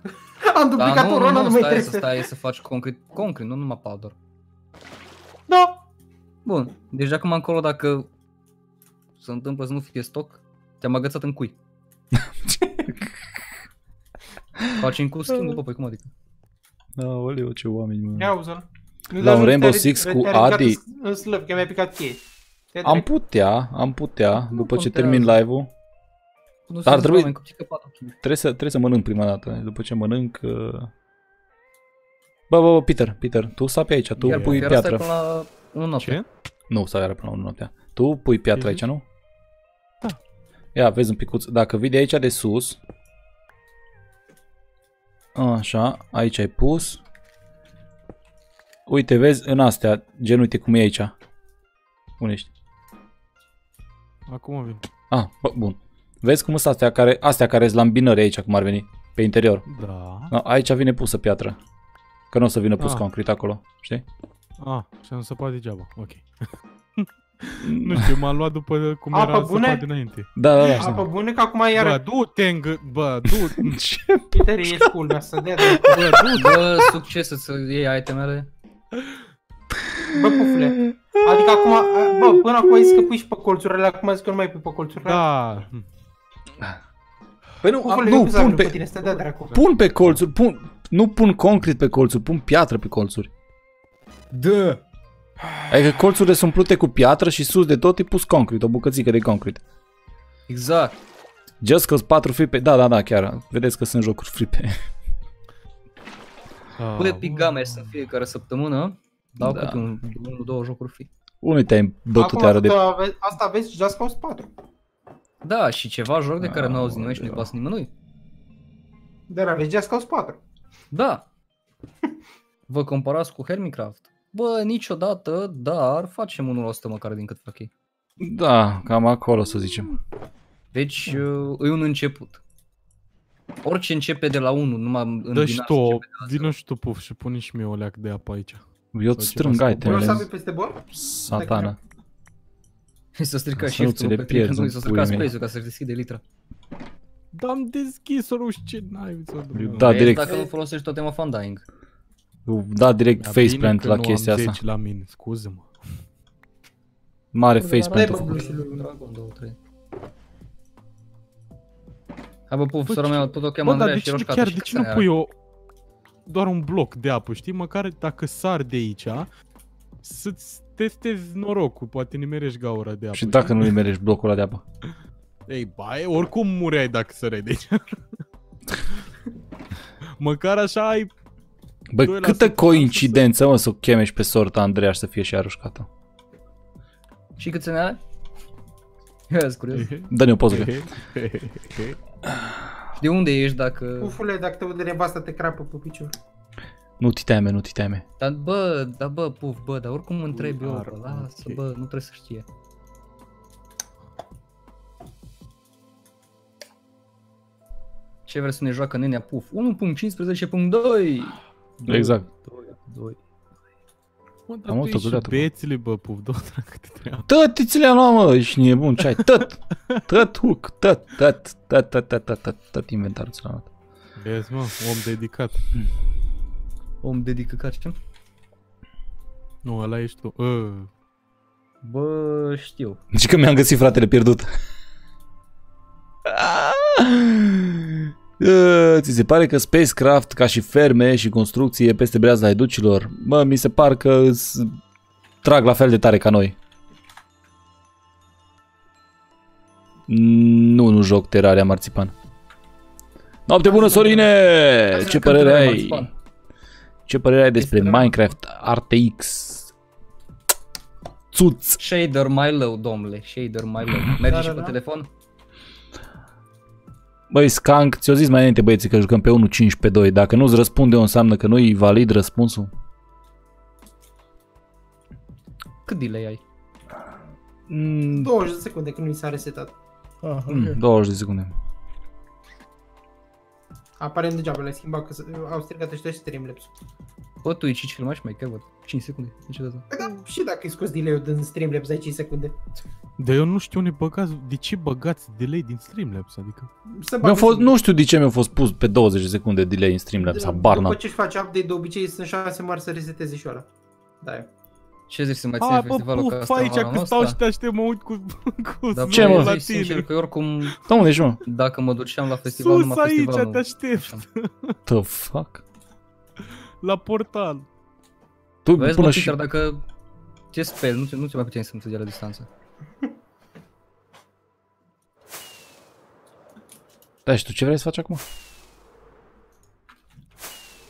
Am Da, duplicat nu, o nu, ronă, nu, nu mai stai să trebuie. stai să faci concret, concret, nu numai powder. Da! Bun, deci de acum încolo dacă se întâmplă să nu fie stoc, te-am agățat în cui. Facem cu schimbul, bă, păi cum adică? Aoleu, ce oameni, mă. Ia uzi-l. La un Rainbow Six cu Adi. În slăb, că mi-a picat cheie. Te Am trec. putea, am putea, după ce contează. termin live-ul. Nu Ar sunt trebui- oameni cu psică patru kg. Trebuie să, trebuie să mănânc prima dată. După ce mănânc... uh, Bă, bă, bă, Peter, Peter, tu sapi aici, tu Iar pui iar asta e piatră. până la 1 noapte. Ce? Nu, sau iară până la 1 noaptea. Tu pui piatră Ce aici, zici? nu? Da. Ia, vezi un picuț. Dacă vii de aici de sus... Așa, aici ai pus. Uite, vezi, în astea, gen, uite cum e aici. Unde ești? Acum vin. Ah, bă, bun. Vezi cum sunt astea care, astea care sunt la îmbinări aici, cum ar veni, pe interior. Da. No, aici vine pusă piatră. Că nu o să vină pus Ah. concret acolo, știi? Ah, și am săpat degeaba. Ok. nu știu, m-am luat după cum Apă era bune? săpat dinainte. Da, da, da. Apă știu. bună, că acum Bă, iară... du-te în gât, bă, du Peter, ești cool, mi-a să dea de... bă, du Bă, succes să iei itemele. Bă, pufule. Adică acum, bă, până acum ai zis că pui și pe colțurile, acum ai zis că nu mai pui pe colțurile. Da. Păi nu, Pufule, nu eu pun pe pe, tine, să te dea dracu. pun pe colțuri, pun, nu pun concret pe colțuri, pun piatră pe colțuri. Da. Adică colțurile sunt umplute cu piatră și sus de tot e pus concret, o bucățică de concret. Exact. Just cause 4 free pe... Da, da, da, chiar. Vedeți că sunt jocuri free pe... Ah, Pune Epic Games în fiecare săptămână. Dau Da. câte un, unul, două jocuri free. Unde te-ai bătut Acum, iară de... asta ave- asta aveți Just Cause 4. Da, și ceva joc de care nu auzi nimeni și nu-i Aoleu. pasă nimănui. Dar aveți Just Cause 4. Da. Vă comparați cu Hermicraft? Bă, niciodată, dar facem 1% măcar din cât fac ei. Da, cam acolo să zicem. Deci uh, e un început. Orice începe de la 1, numai în Dă și tu, vină și tu, puf, și pune și mie o leac de apă aici. Eu îți strâng ceva Vreau să itemele, apui peste bord? satana. Să strica Să și nu ți le pierzi nu în să puii strica mei. space-ul ca să-și deschide litra. Dar am deschis-o, nu știu ce n-ai să Da, Vezi, direct. Dacă nu folosești tot tema Fandying. Da, direct faceplant la chestia asta. la mine, scuză-mă. Mare Dai, faceplant. bă, a făcut. Blue și lui. Dragon 2, 3. Hai bă, puf, Bă, sora ce- mea tot o cheamă Bă, dar Andreea de și ce nu, roșcată chiar și de cât ce nu are? pui o, doar un bloc de apă, știi? Măcar dacă sar de aici, să-ți testezi norocul, poate nimerești gaura de apă. Și dacă știi? nu nimerești blocul ăla de apă. Ei, bai, oricum mureai dacă săreai de aici. Măcar așa ai... Bă, 2% câtă șanse coincidență, mă, să o cheme și pe sorta Andreea și să fie și arușcată. Și câți ani are? Eu sunt curios. Dă-ne o poză. De unde ești dacă... Pufule, dacă te vede nevasta, te crapă pe picior. Nu ti teme, nu ti teme. Dar bă, da bă, puf, bă, dar oricum mă întreb eu, Ar- bă, lasă, ok. bă, nu trebuie să știe. Ce vrei să ne joacă nenea puf? 1.15.2 Exact. 2 Mă, Am dar tu avut o ești și găleată, bă. bețile, bă, puf, două câte trei. Tăt, ți le-am luat, mă, ești nebun, ce ai? Tăt, tăt, hook, tăt, tăt, tăt, tăt, tăt, tăt, tăt, tăt, inventarul ți l-am luat. Vezi, mă, om dedicat. Om dedică ca ce? Nu, ăla ești tu. Ă, Bă, știu. Deci că mi-am găsit fratele pierdut. Uh, Ți se pare că spacecraft ca și ferme și construcție e peste breaza educilor? Mă, mi se par că îs- trag la fel de tare ca noi. Nu, nu joc Terraria Marțipan. Noapte bună, Sorine! Ce părere ai? Ce părere ai despre Este Minecraft RTX? Țuț! Shader mai low, domnule, shader mai low. Merge Da, și da, pe da. telefon? Băi, Skank, ți-o zis mai înainte băieții că jucăm pe 1.5 pe 2. Dacă nu-ți răspunde, o înseamnă că nu-i valid răspunsul. Cât delay ai? Mm, 20 de secunde când nu i s-a resetat. mm, 20 de secunde. Aparent degeaba l-ai schimbat, că s- au stricat ăștia și Streamlabs. Bă, tu e și cel mai șmecher, bă. 5 secunde, niciodată. Păi da, și dacă ai scos delay-ul din Streamlabs ai 5 secunde. Dar eu nu știu unde băgați, de ce băgați delay din Streamlabs, adică... Să Mi-a fost, nu știu de ce mi-a fost pus pe 20 de secunde delay în Streamlabs, habar După n-am. ce-și face update, de obicei sunt șanse mari să reseteze și ăla. Da, e. Ce zici să mai ține A, bă, festivalul ca puf, asta aici, vara că stau și asta? te aștept, mă uit cu, cu Dar Ce, bă, mă? eu la zic sincer tine. că eu oricum, Da, unde ești, mă? dacă mă duceam la festival, Sus numai aici, festival te nu. aștept, The fuck? La portal. Tu Vezi, până mă, și... Peter, dacă ce speli, nu, te- nu te mai puteai să înțelegi la distanță. Da, și tu ce vrei să faci acum?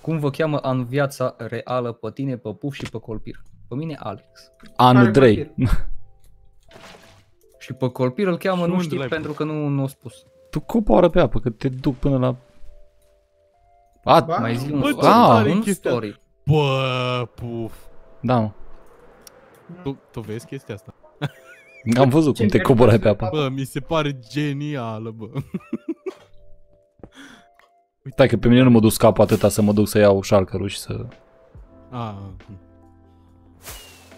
Cum vă cheamă în viața reală pe tine, pe Puf și pe Colpir? Pe mine Alex. Andrei. Și pe Colpir îl cheamă, Și nu unde știu, l-ai pentru că nu nu a spus. Tu coboară pe apă, că te duc până la... A, Ba, Mai zi un, Bă, ce story, tare un chestia story. Bă, puf. da, mă. Tu, tu vezi chestia asta? Am văzut cum te Ce coborai pe apă. Bă, mi se pare genială, bă. Stai că pe mine nu mă duc capul atâta să mă duc să iau șalcărul și să... Ah.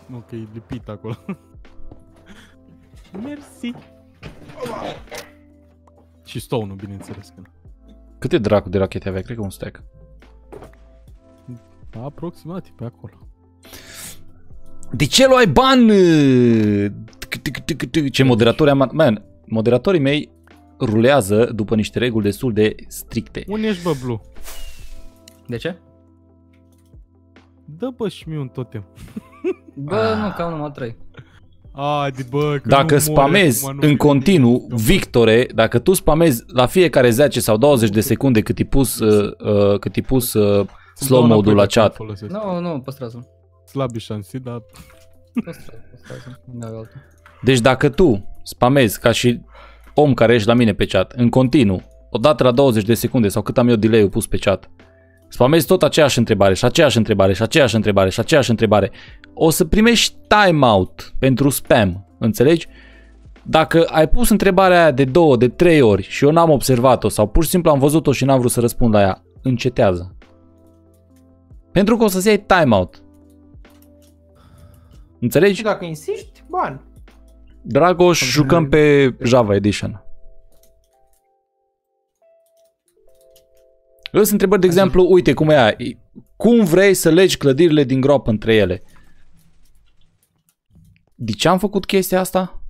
Nu, că e lipit acolo. Mersi. Și stone bineînțeles că nu. Câte dracu de rachete aveai? Cred că un stack. Aproximativ pe acolo. De ce luai bani? Tic, tic, tic, tic. Ce moderatori am... Man, moderatorii mei rulează după niște reguli destul de stricte. Unde ești, bă, Blue? De ce? Dă, bă, și mie un totem. Bă, nu, că am numai 3. A, de bă, că Dacă nu spamezi mori acum, nu în mai continuu, gândesc. Victore, dacă tu spamezi la fiecare 10 sau 20 de secunde cât i pus, uh, uh, cât i pus uh, Sunt slow dau mode-ul înapoi la dacă îl chat, folosesc. Nu, nu, păstrează. Slabi șanse, dar Păstrează, păstrează. Nu au altul. Deci dacă tu spamezi ca și om care ești la mine pe chat, în continuu, odată la 20 de secunde sau cât am eu delay-ul pus pe chat, spamezi tot aceeași întrebare și aceeași întrebare și aceeași întrebare și aceeași întrebare, o să primești timeout pentru spam, înțelegi? Dacă ai pus întrebarea aia de două, de trei ori și eu n-am observat-o sau pur și simplu am văzut-o și n-am vrut să răspund la ea, încetează. Pentru că o să-ți iei timeout. Înțelegi? Și dacă insisti, bani. Dragoș, jucăm pe Java Edition. Îs întrebări, de exemplu, uite cum e aia. Cum vrei să legi clădirile din groapă între ele? De ce am făcut chestia asta?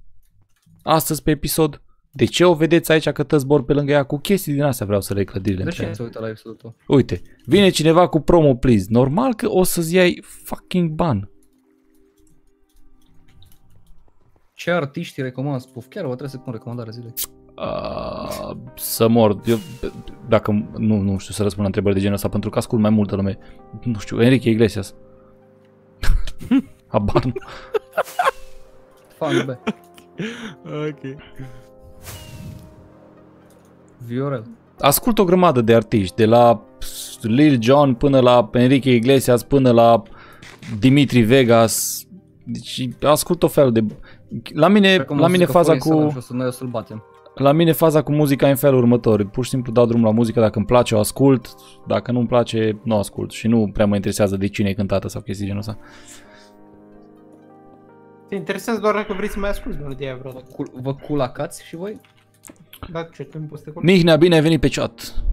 Astăzi pe episod? De ce o vedeți aici că tă zbor pe lângă ea cu chestii din astea vreau să leg clădirile De între ce ele? se uită la episodul tău? Uite, vine cineva cu promo please. Normal că o să-ți iei fucking ban. Ce artiști recomand Spuf? Chiar o trebuie să pun recomandare zilei. Uh, să mor. Eu, dacă nu, nu știu să răspund la întrebări de genul ăsta pentru că ascult mai multă lume. Nu știu, Enrique Iglesias. Habar nu. funk, bă. Ok. Viorel. Ascult o grămadă de artiști, de la Lil Jon până la Enrique Iglesias, până la Dimitri Vegas. Deci ascult o fel de... La mine, Cred că la mine muzică faza fără Instagram cu... Și o să noi o să-l batem. La mine faza cu muzica e în felul următor. Pur și simplu dau drumul la muzică, dacă îmi place o ascult, dacă nu îmi place, nu ascult. Și nu prea mă interesează de cine e cântată sau chestii genul ăsta. Te interesează doar dacă vrei să mai asculti melodia aia vreodată. Vă, cul- vă culacați și voi? Da, ce, tu îmi poți să te culci? Mihnea, bine ai venit pe chat.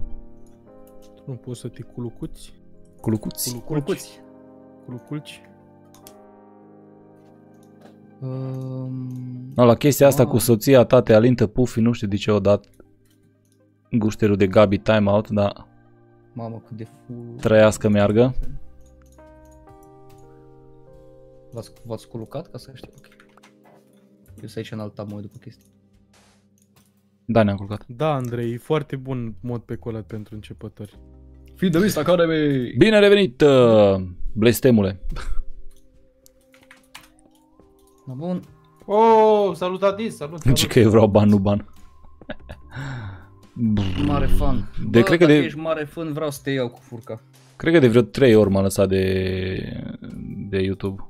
Nu poți să te culucuți? Cu lucuți. Culucuți. Culuculci? Um, No, la chestia asta Ah. cu soția ta te alintă pufi, nu știu de ce o dat gușterul de Gabi timeout, dar mamă, cât de full. trăiască meargă. V-ați, v-ați culucat ca să știu? Ok. Eu să aici în alt tab mă uit după chestii. Da, ne-am culcat. Da, Andrei, e foarte bun mod pe colat pentru începători. Fi de Beast Academy! Bine revenit, uh, blestemule. Da, bun. Oh, salut Adis, salut, Ce salut. că eu vreau ban, nu ban. Mare fan. De, Bă, cred, că dacă de, ești mare fan, vreau să te iau cu furca. cred că de vreo 3 ori m-a lăsat de, de YouTube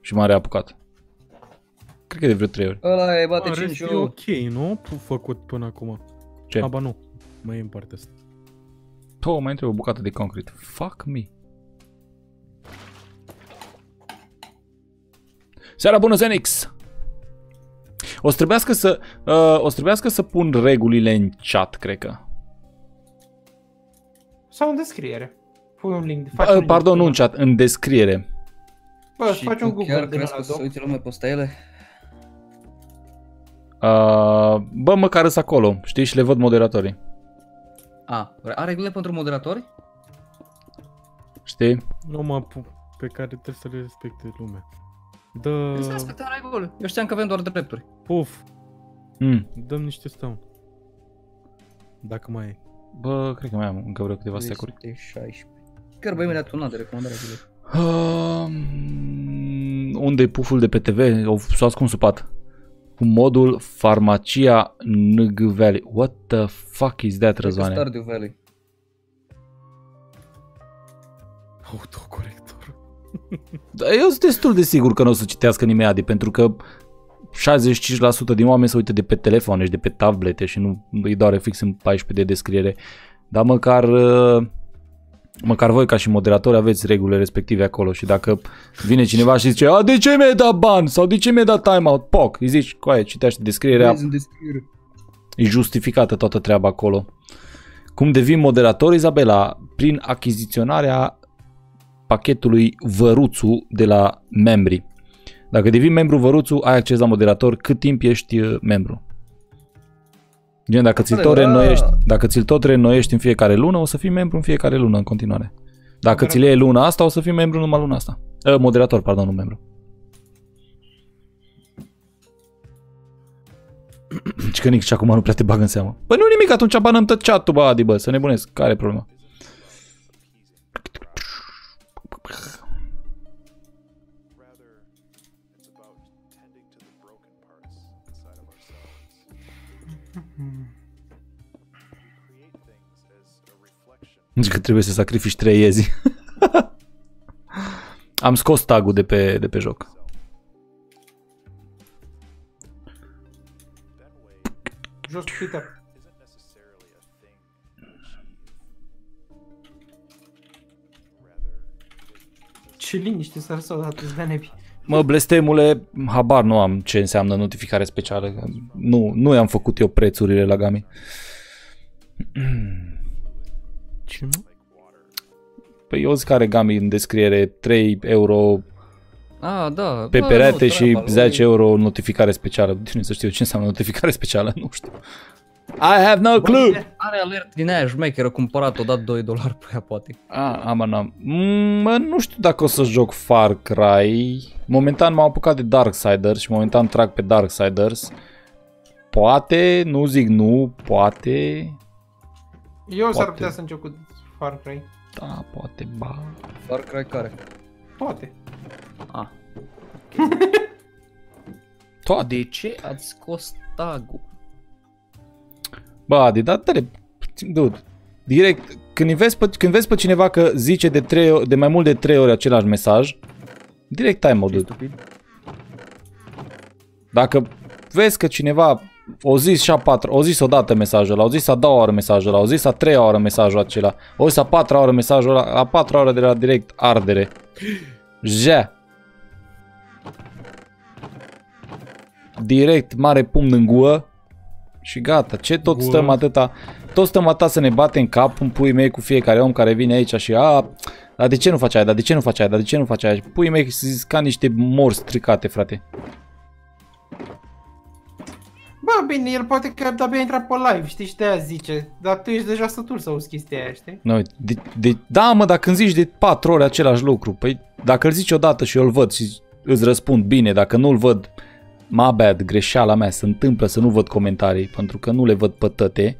și m-a reapucat. Cred că de vreo 3 ori. Ăla e, bate În 5 rest e eu. ok, nu? P- Făcut până acum. Ce? Aba nu. Mai e în partea asta. Oh, mai întreb o bucată de concret. Fuck me. Seara bună, Zenix! O să trebuiască să, uh, o să trebuiască să pun regulile în chat, cred că. Sau în descriere. Pui un link. faci un Uh, link. pardon, nu în chat, în descriere. Bă, Și faci tu un Google chiar din crezi ăla că o să doc. uite lumea pe ele? Uh, bă, măcar sunt acolo, știi, și le văd moderatorii. A, are regulile pentru moderatori? Știi? Numai pu- pe care trebuie să le respecte lumea. Uh... Dă... Să respectăm regulile. Eu știam că avem doar drepturi. Puf, Mm. dăm niște stone. Dacă mai e. Bă, cred că mai am încă vreo câteva securi. 216. Chiar bă, imediat un an de recomandare zile. Um, unde e puful de pe TV? O- S-a ascuns sub pat. Cu modul farmacia NG Valley. What the fuck is that, Răzvane? Stardew Valley. Autocorector. Da, Eu sunt destul de sigur că nu o să citească nimeni Adi, pentru că 65% din oameni se uită de pe telefoane și de pe tablete și nu îi doare fix în 14 de descriere. Dar măcar, uh, măcar voi ca și moderatori aveți regulile respective acolo și dacă vine cineva și zice A, de ce mi-ai dat ban? Sau de ce mi-ai dat timeout? Poc, îi zici, coaie, citește descrierea, Vezi în descriere. e justificată toată treaba acolo. Cum devin moderator, Izabela? Prin achiziționarea pachetului Văruțu de la membri. Dacă devii membru Văruțu, ai acces la moderator cât timp ești uh, membru. Gen, dacă ți-l tot Adevărat. reînnoiești, dacă ți-l tot reînnoiești în fiecare lună, o să fii membru în fiecare lună în continuare. Dacă ți-l iei luna asta, o să fii membru numai luna asta. Uh, moderator, pardon, nu membru. Și că nici acum nu prea te bag în seamă. Bă, nu nimic, atunci banăm tot chat-ul, bă, Adi, bă, să nebunesc. Care e problema? Nici că trebuie să sacrifici trei iezi. Am scos tagul de pe, de pe joc. Jos cu Twitter. Ce liniște s-ar să odată, îți dea nebi. Mă, blestemule, habar nu am ce înseamnă notificare specială. Nu, nu i-am făcut eu prețurile la Gami. Ce mă? Păi eu zic că are Gami în descriere 3 euro A, da. pe bă, perete nu, și treaba lui. 10 euro notificare specială. Deci nu să știu ce înseamnă notificare specială, nu știu. I have no clue! Are alert din aia șmecheră, cumpărat, o dat 2 dolari pe ea, poate. A, am, am. Mm, Mă, nu știu dacă o să joc Far Cry. Momentan m-am apucat de Darksiders și momentan trag pe Darksiders. Poate, nu zic nu, poate. Eu s-ar Poate. putea să încep cu Far Cry. Da, poate, ba. Far Cry care? Toate. A. Toate. De ce ați scos tagul? Bă, Adi, dar dă dude, direct, când vezi, pe, când vezi pe cineva că zice de, trei, o- de mai mult de 3 ori același mesaj, direct ai modul. Stupid. Dacă vezi că cineva o zis și a patra, o zis odată mesajul ăla, o zis a doua oară mesajul ăla, o zis a treia oară mesajul acela, o zis a patra oară mesajul ăla, a patra oară de la direct ardere. Ja. Direct mare pumn în guă și gata. Ce tot Guă. stăm atâta, tot stăm atâta să ne batem cap în puii mei cu fiecare om care vine aici și a, dar de ce nu faci aia, dar de ce nu faci aia, dar de ce nu faci aia? Și Puii mei sunt ca niște morți stricate, frate. Bă, bine, el poate că de-abia intrat pe live, știi, și de-aia zice. Dar tu ești deja sătul să auzi chestia aia, știi? Nu, de, de, da, mă, dacă îmi zici de patru ori același lucru, păi dacă îl zici odată și eu îl văd și îți răspund bine, dacă nu îl văd, my bad, greșeala mea, se întâmplă să nu văd comentarii, pentru că nu le văd pe tăte,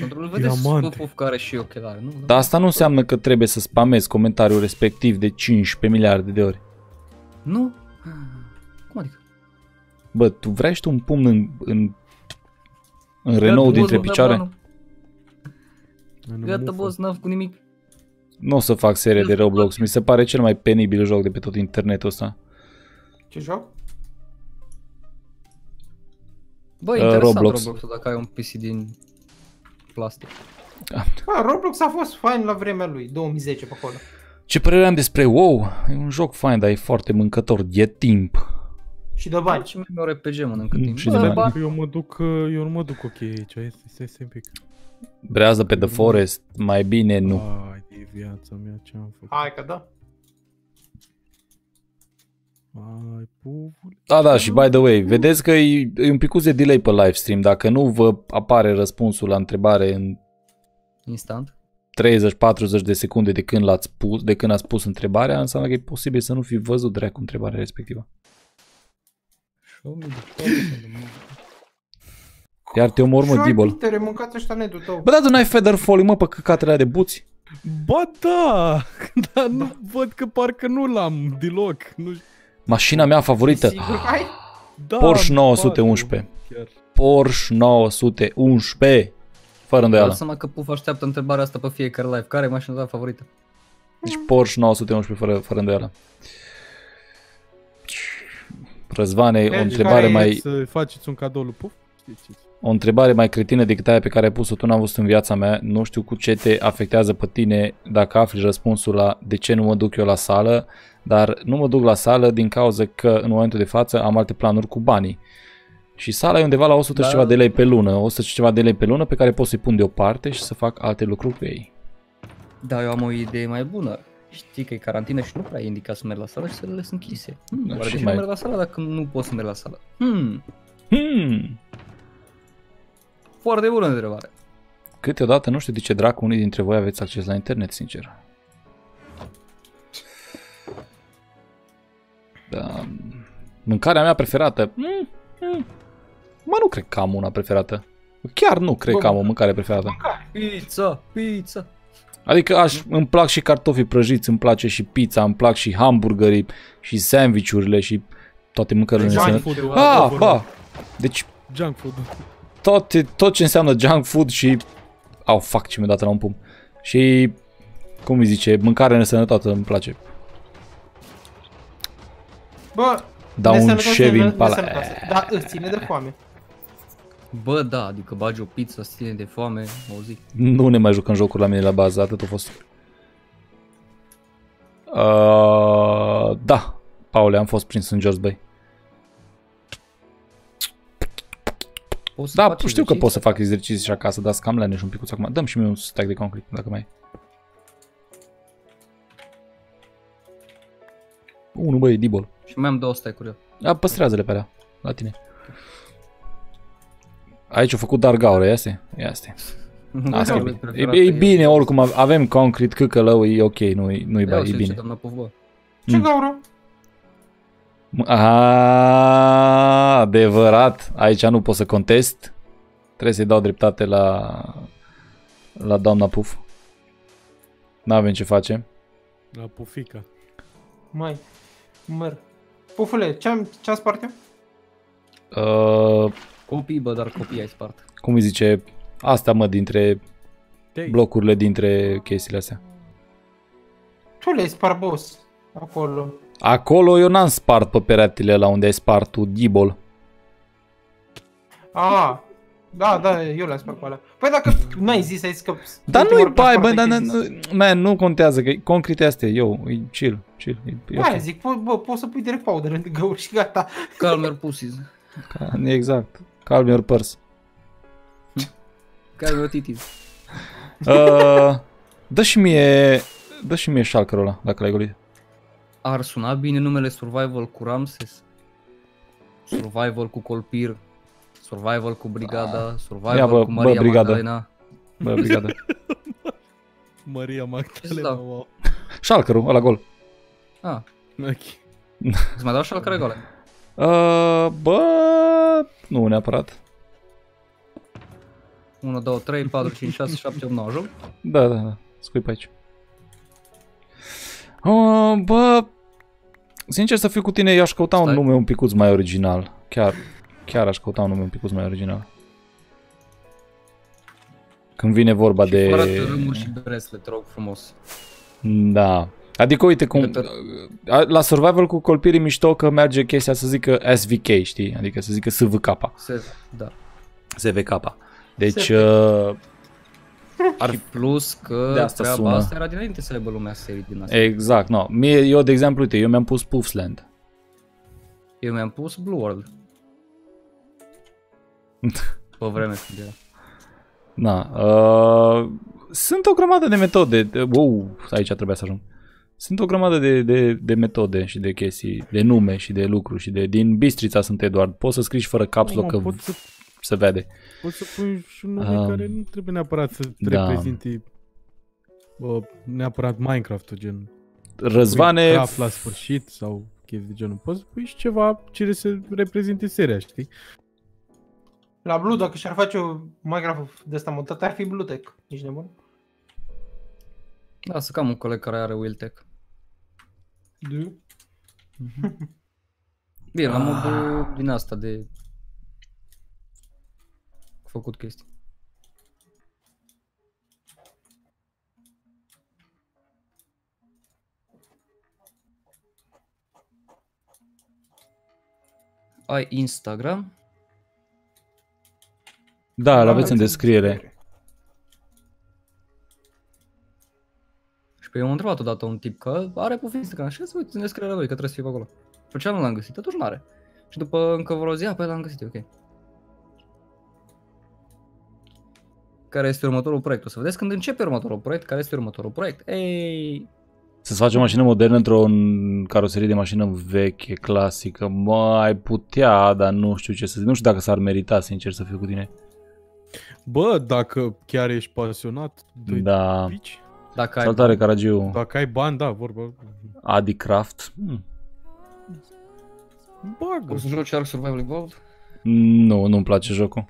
Pentru că vedeți Diamante. pe puf care și ochelari, nu? dar asta nu înseamnă că trebuie să spamezi comentariul respectiv de 15 miliarde de ori. Nu? Cum adică? Bă, tu vrei și tu un pumn în, în, în Renault Gata, dintre boss, nu picioare? dau banul. Gata, boss, n-am făcut nimic. Nu o să fac serie de Roblox, mi se pare cel mai penibil joc de pe tot internetul ăsta. Ce joc? Bă, Uh, interesant Roblox. Roblox. dacă ai un PC din plastic. Bă, Roblox a fost fain la vremea lui, 2010 pe acolo. Ce părere am despre WoW? E un joc fain, dar e foarte mâncător, e timp. Și de bani. Ce mi-o RPG mănâncă Mm, timp. și Bă, de de bani. bani. Eu mă duc, uh, eu nu mă duc ok aici, stai, stai, stai un pic. Brează pe The Forest, mai bine nu. Ai de viața mea, ce am făcut? Hai că da. Ai, puvule. Da, da, și by the way, vedeți că e, e un picuț de delay pe live stream. Dacă nu vă apare răspunsul la întrebare în Instant. 30-40 de secunde de când l-ați pus, de când ați pus întrebarea, înseamnă că e posibil să nu fi văzut dracu întrebarea respectivă. Show me the photos of the movie. Iar te omor, mă, Și ai Dibol. Peter, mâncat ăștia netul tău. Bă, dar tu n-ai feather falling, mă, pe căcatele alea de buți? Ba da, dar nu văd că parcă nu l-am deloc. Nu, Mașina mea favorită, Sigur că ai? da, Porsche ba, 911. Chiar. Porsche 911. Fără Dau îndoială. seama că Puf așteaptă întrebarea asta pe fiecare live. Care e mașina ta favorită? Deci Porsche 911 fără, fără îndoială. Răzvane, o Deci, întrebare care mai, Să faceți un cadou lui Puf? Știți. o întrebare mai cretină decât aia pe care ai pus-o tu n-am văzut în viața mea. Nu știu cu ce te afectează pe tine dacă afli răspunsul la de ce nu mă duc eu la sală, dar nu mă duc la sală din cauza că în momentul de față am alte planuri cu banii. Și sala e undeva la 100 și Da. ceva de lei pe lună, 100 și ceva de lei pe lună pe care pot să-i pun deoparte și să fac alte lucruri cu ei. Da, eu am o idee mai bună. Știi că e carantină și nu prea e indicat să merg la sală și să le sunt închise. Hmm, Da, oare și de ce mai- nu merg la sală dacă nu pot să merg la sală? Hmm, Hmm. foarte bună întrebare. Câteodată nu știu de ce dracu unii dintre voi aveți acces la internet, sincer. Da. Mâncarea mea preferată? Mm, mm. Mă, nu cred că am una preferată. Chiar nu cred Bă, că am o mâncare preferată. Pizza, pizza. Adică aș, îmi plac și cartofii prăjiți, îmi place și pizza, îmi plac și hamburgerii și sandvișurile și toate mâncărurile Junk înseamnă. food-ul, Ah, adevărul. ba, deci Junk food. tot, tot ce înseamnă junk food și... Au, fac ce mi-a dat la un pum. Și, cum îi zice, mâncare nesănătoasă îmi place. Bă, Dau un nesănătoasă, shaving ne- pe ala. nesănătoasă. Da, îți ține de foame. Bă, da, adică bagi o pizza, să ține de foame, o zi. Nu ne mai jucăm jocuri la mine la bază, atât a fost. Uh, da, Paule, am fost prins în George Bay. Poți să Da, faci știu că pot să exerciții? fac exerciții și acasă, dar scam leneș un pic acum. Dăm și mie un stack de concret, dacă mai ai. Unul, băi, Dibol. Și mai am două stack-uri eu. Da, păstrează-le pe alea, la tine. Aici au făcut dar gaură, ia este? Ia este. Asta e, bine. e, e bine, oricum avem concret, căcălău, e ok, nu-i, nu-i Ia bai, e uite ce bine. doamna Puf, bă. Ce Mm. gaură? A, adevărat, aici nu pot să contest. Trebuie să-i dau dreptate la, la doamna Puf. N-avem ce face. La pufica. Mai, măr. Pufule, ce-am, ce-am spart eu? Uh, Copii, bă, dar copii ai spart. cum îi zice, asta mă, dintre Te- blocurile, dintre chestiile astea. Tu le-ai spart, boss. Acolo. Acolo eu n-am spart pe peretele la unde ai spart tu, Dibol. Ah, da, da, eu le-am spart pe alea. Păi dacă n-ai zis, ai zis că... Dar ultima nu-i oară când bai, am bă, spart, dar ai nu, zis. man, nu contează, că concrete astea, eu, e chill, chill. E, e Aia ok. zic, po- bă, poți să pui direct powder în găuri și gata. Calm your pussies. Ca- Exact, calm your purse. Calm your titties. Uh, dă și mie, dă și mie șalcărul ăla, dacă l-ai golit. Ar suna bine numele Survival cu Ramses. Survival cu Colpir. Survival cu Brigada. Survival Ia, bă, cu bă, Maria Brigada. Magdalena. Bă, brigadă. Maria Magdalena, Da. wow. Șalcărul, ăla gol. Ah, Ok. îți mai dau și al care gole. Uh, bă, nu neapărat. 1, 2, 3, 4, 5, 6, 7, 8, 9, joc. Da, da, da, scui pe aici. Uh, bă, sincer să fiu cu tine, eu aș căuta un Stai. nume un picuț mai original. Chiar, chiar aș căuta un nume un picuț mai original. Când vine vorba Și de... fără tărâmuri și bresle, te rog frumos. Da. Adică uite cum Pe la survival cu colpirii mișto că merge chestia să zică SVK, știi? Adică să zică SVK, Se, da. SVK. Deci SVK. uh, Ar fi plus că De asta treaba sună. asta era dinainte să aibă lumea serii din asta. exact, no. Mie, eu de exemplu, uite, eu mi-am pus Puffsland. Eu mi-am pus Blue World. Pe vreme când era. Na, uh, sunt o grămadă de metode. de- Wow, aici trebuia să ajung. Sunt o grămadă de, de, de metode și de chestii, de nume și de lucruri și de... Din Bistrița sunt Eduard. Poți să scriși și fără caps lock Mă, că poți să, se vede. poți să pui și un nume Um, care nu trebuie neapărat să da. reprezinte bă, neapărat Minecraft-ul, gen Răzvane... pui craft la sfârșit sau chestii de genul. Poți să pui și ceva ce să reprezinte seria, știi? La Blue, dacă și-ar face o Minecraft de asta montat, ar fi Blue Tech. Nici nebun. Da, să cam un coleg care are Wiltec. Da. Bine, la modul din asta de făcut chestii. Ai Instagram? Da, îl Da, aveți în în descriere. Și pe eu am întrebat odată un tip că are pe Instagram și să uite în descrierea lui că trebuie să fie pe acolo. Pe ce nu l-am găsit, atunci n-are. Și după încă vreo zi, apoi l-am găsit, e ok. Care este următorul proiect? O să vedeți când începe următorul proiect, care este următorul proiect. Ei, Să-ți faci o mașină modernă într-o caroserie de mașină veche, clasică, mai putea, dar nu știu ce să zic. Nu știu dacă s-ar merita, sincer, să fiu cu tine. Bă, dacă chiar ești pasionat de Da. pici, dacă ai Salutare, Caragiu. dacă ai bani, da, vorba. Adi Craft. Hmm. Bagă. o să joci Ark Survival Evolved, Nu, nu-mi place jocul.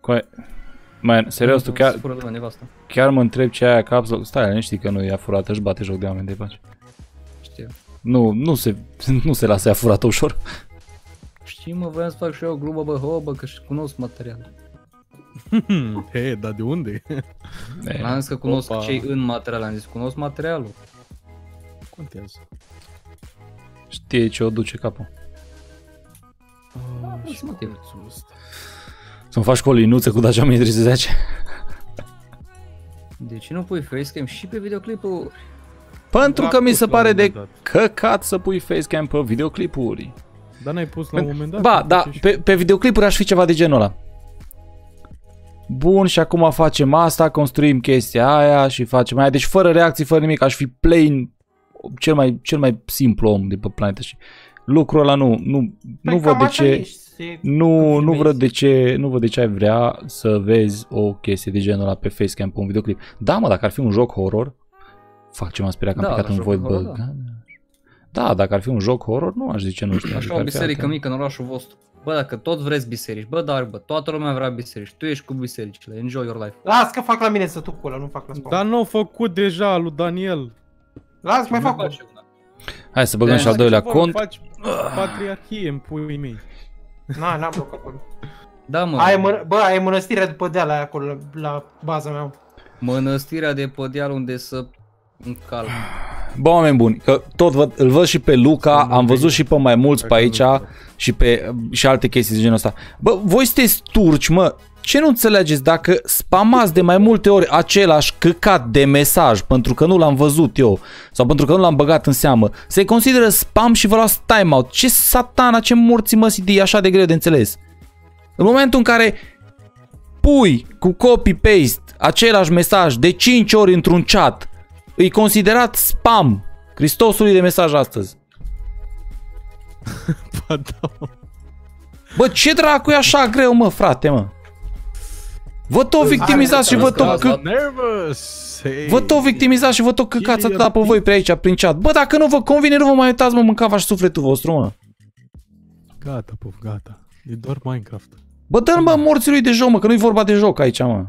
Coi... Man, serios, tu chiar, Să fură lumea nevastă. chiar mă întreb ce ai aia caps lock? Stai, nu știi că nu i-a furat, își bate joc de oameni de pace. Știu. Nu, nu se, nu se lasă ea furată ușor. Știi, mă, voiam să fac și eu o glumă, bă, ho, bă, că și cunosc material. He, dar de unde? E, N-am zis că cunosc Opa. cei în material, am zis cunosc materialul. Contează. știe ce o duce capul. Ah, și și motiv. prețul ăsta. Să-mi faci cu o linuță cu Dacia 1310? De ce nu pui facecam și pe videoclipul? Pentru Da, că mi pus se la pare un de moment dat. căcat să pui facecam pe videoclipuri. Dar n-ai pus la un moment dat? Ba, Că da, ce- pe, pe videoclipuri aș fi ceva de genul ăla. Bun, și acum facem asta, construim chestia aia și facem aia. Deci fără reacții, fără nimic, aș fi plain cel mai, cel mai simplu om de pe planetă și lucrul ăla nu, nu, nu Păi văd cam de așa ce, ești, se- nu, când nu filmezi. văd de ce, nu văd de ce ai vrea să vezi o chestie de genul ăla pe facecam, pe un videoclip. Da, mă, dacă ar fi un joc horror, fac ce m-am speriat că am Da, picat la în jocuri void horror, bug. Da, dacă ar fi un joc horror, nu aș zice nu știu. Așa adică o ar fi biserică altă- mică în orașul vostru. Bă, dacă tot vreți biserici, bă, dar, bă, toată lumea vrea biserici, tu ești cu bisericile, enjoy your life. Las că fac la mine să tu cu ăla, nu fac la spawn. Dar nu au făcut deja lui Daniel. Las, mai fac Nu una. face una. Hai să băgăm Da, și al Faci doilea ceva, cont. Faci patriarhie în puii mei. Na, n-am bloc acolo. Da, mă, Ai mă, bă, ai mănăstirea după deal aia acolo, la, la baza mea. mănăstirea de pe deal unde să încalc. Bă, oameni buni, că tot văd, îl văd și pe Luca, am văzut și pe mai mulți pe aici și pe și alte chestii de genul ăsta. Bă, voi sunteți turci, mă, ce nu înțelegeți dacă spamați de mai multe ori același căcat de mesaj pentru că nu l-am văzut eu sau pentru că nu l-am băgat în seamă, se consideră spam și vă luați timeout. Ce satana, ce morții mă e așa de greu de înțeles. În momentul în care pui cu copy-paste același mesaj de 5 ori într-un chat, îi considerat spam. Cristosului de mesaj astăzi. Ba da, mă. Bă, ce dracu e așa greu, mă, frate, mă? Vă tot victimizați și vă tot, că... Nervous! Hey. vă tot victimizați și vă tot căcați atâta pe voi pe aici, prin chat. Bă, dacă nu vă convine, nu vă mai uitați, mă, mâncava și sufletul vostru, mă. Gata, puf, gata. E doar Minecraft. Bă, dă-l, mă, morții lui de joc, mă, că nu-i vorba de joc aici, mă.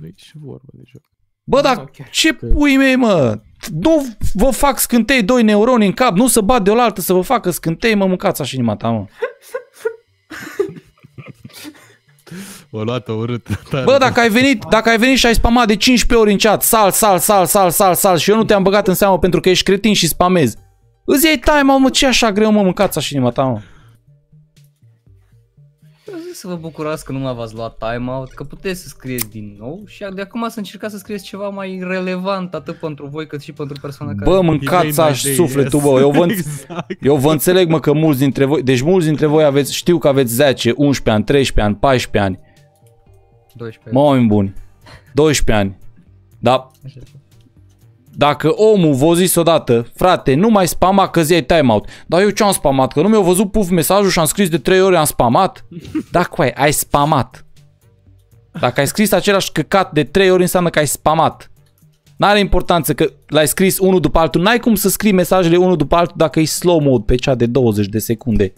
Nu e și vorba de joc. Bă, dar Ok. ce pui mei, mă? Nu vă fac scântei doi neuroni în cap, nu să bat de oaltă să vă facă scântei, mă, mâncați așa inima ta, mă. O luat-o urât. Bă, dacă ai venit, dacă ai venit și ai spamat de 15 ori în chat, sal, sal, sal, sal, sal, sal și eu nu te-am băgat în seamă pentru că ești cretin și spamezi. Îți iei time, mă, ce așa greu, mă, mâncați așa inima ta, mă. Eu zic să vă bucurați că nu mai v-ați luat timeout, că puteți să scrieți din nou și de acum să încercați să scrieți ceva mai relevant atât pentru voi cât și pentru persoana care... Bă, mâncați așa sufletul, bă, eu vă, Exact. eu vă înțeleg, mă, că mulți dintre voi, deci mulți dintre voi aveți, știu că aveți 10, 11 ani, 13 ani, 14 ani, 12 mă, oameni buni, 12 ani, dar Așa. Dacă omul v-a zis odată, frate, nu mai spama că zi ai timeout. Dar eu ce-am spamat? Că nu mi-au văzut puf mesajul și am scris de 3 ori am spamat? Da, coai, ai spamat. Dacă ai scris același căcat de 3 ori înseamnă că ai spamat. N-are importanță că l-ai scris unul după altul. N-ai cum să scrii mesajele unul după altul dacă e slow mode pe cea de 20 de secunde.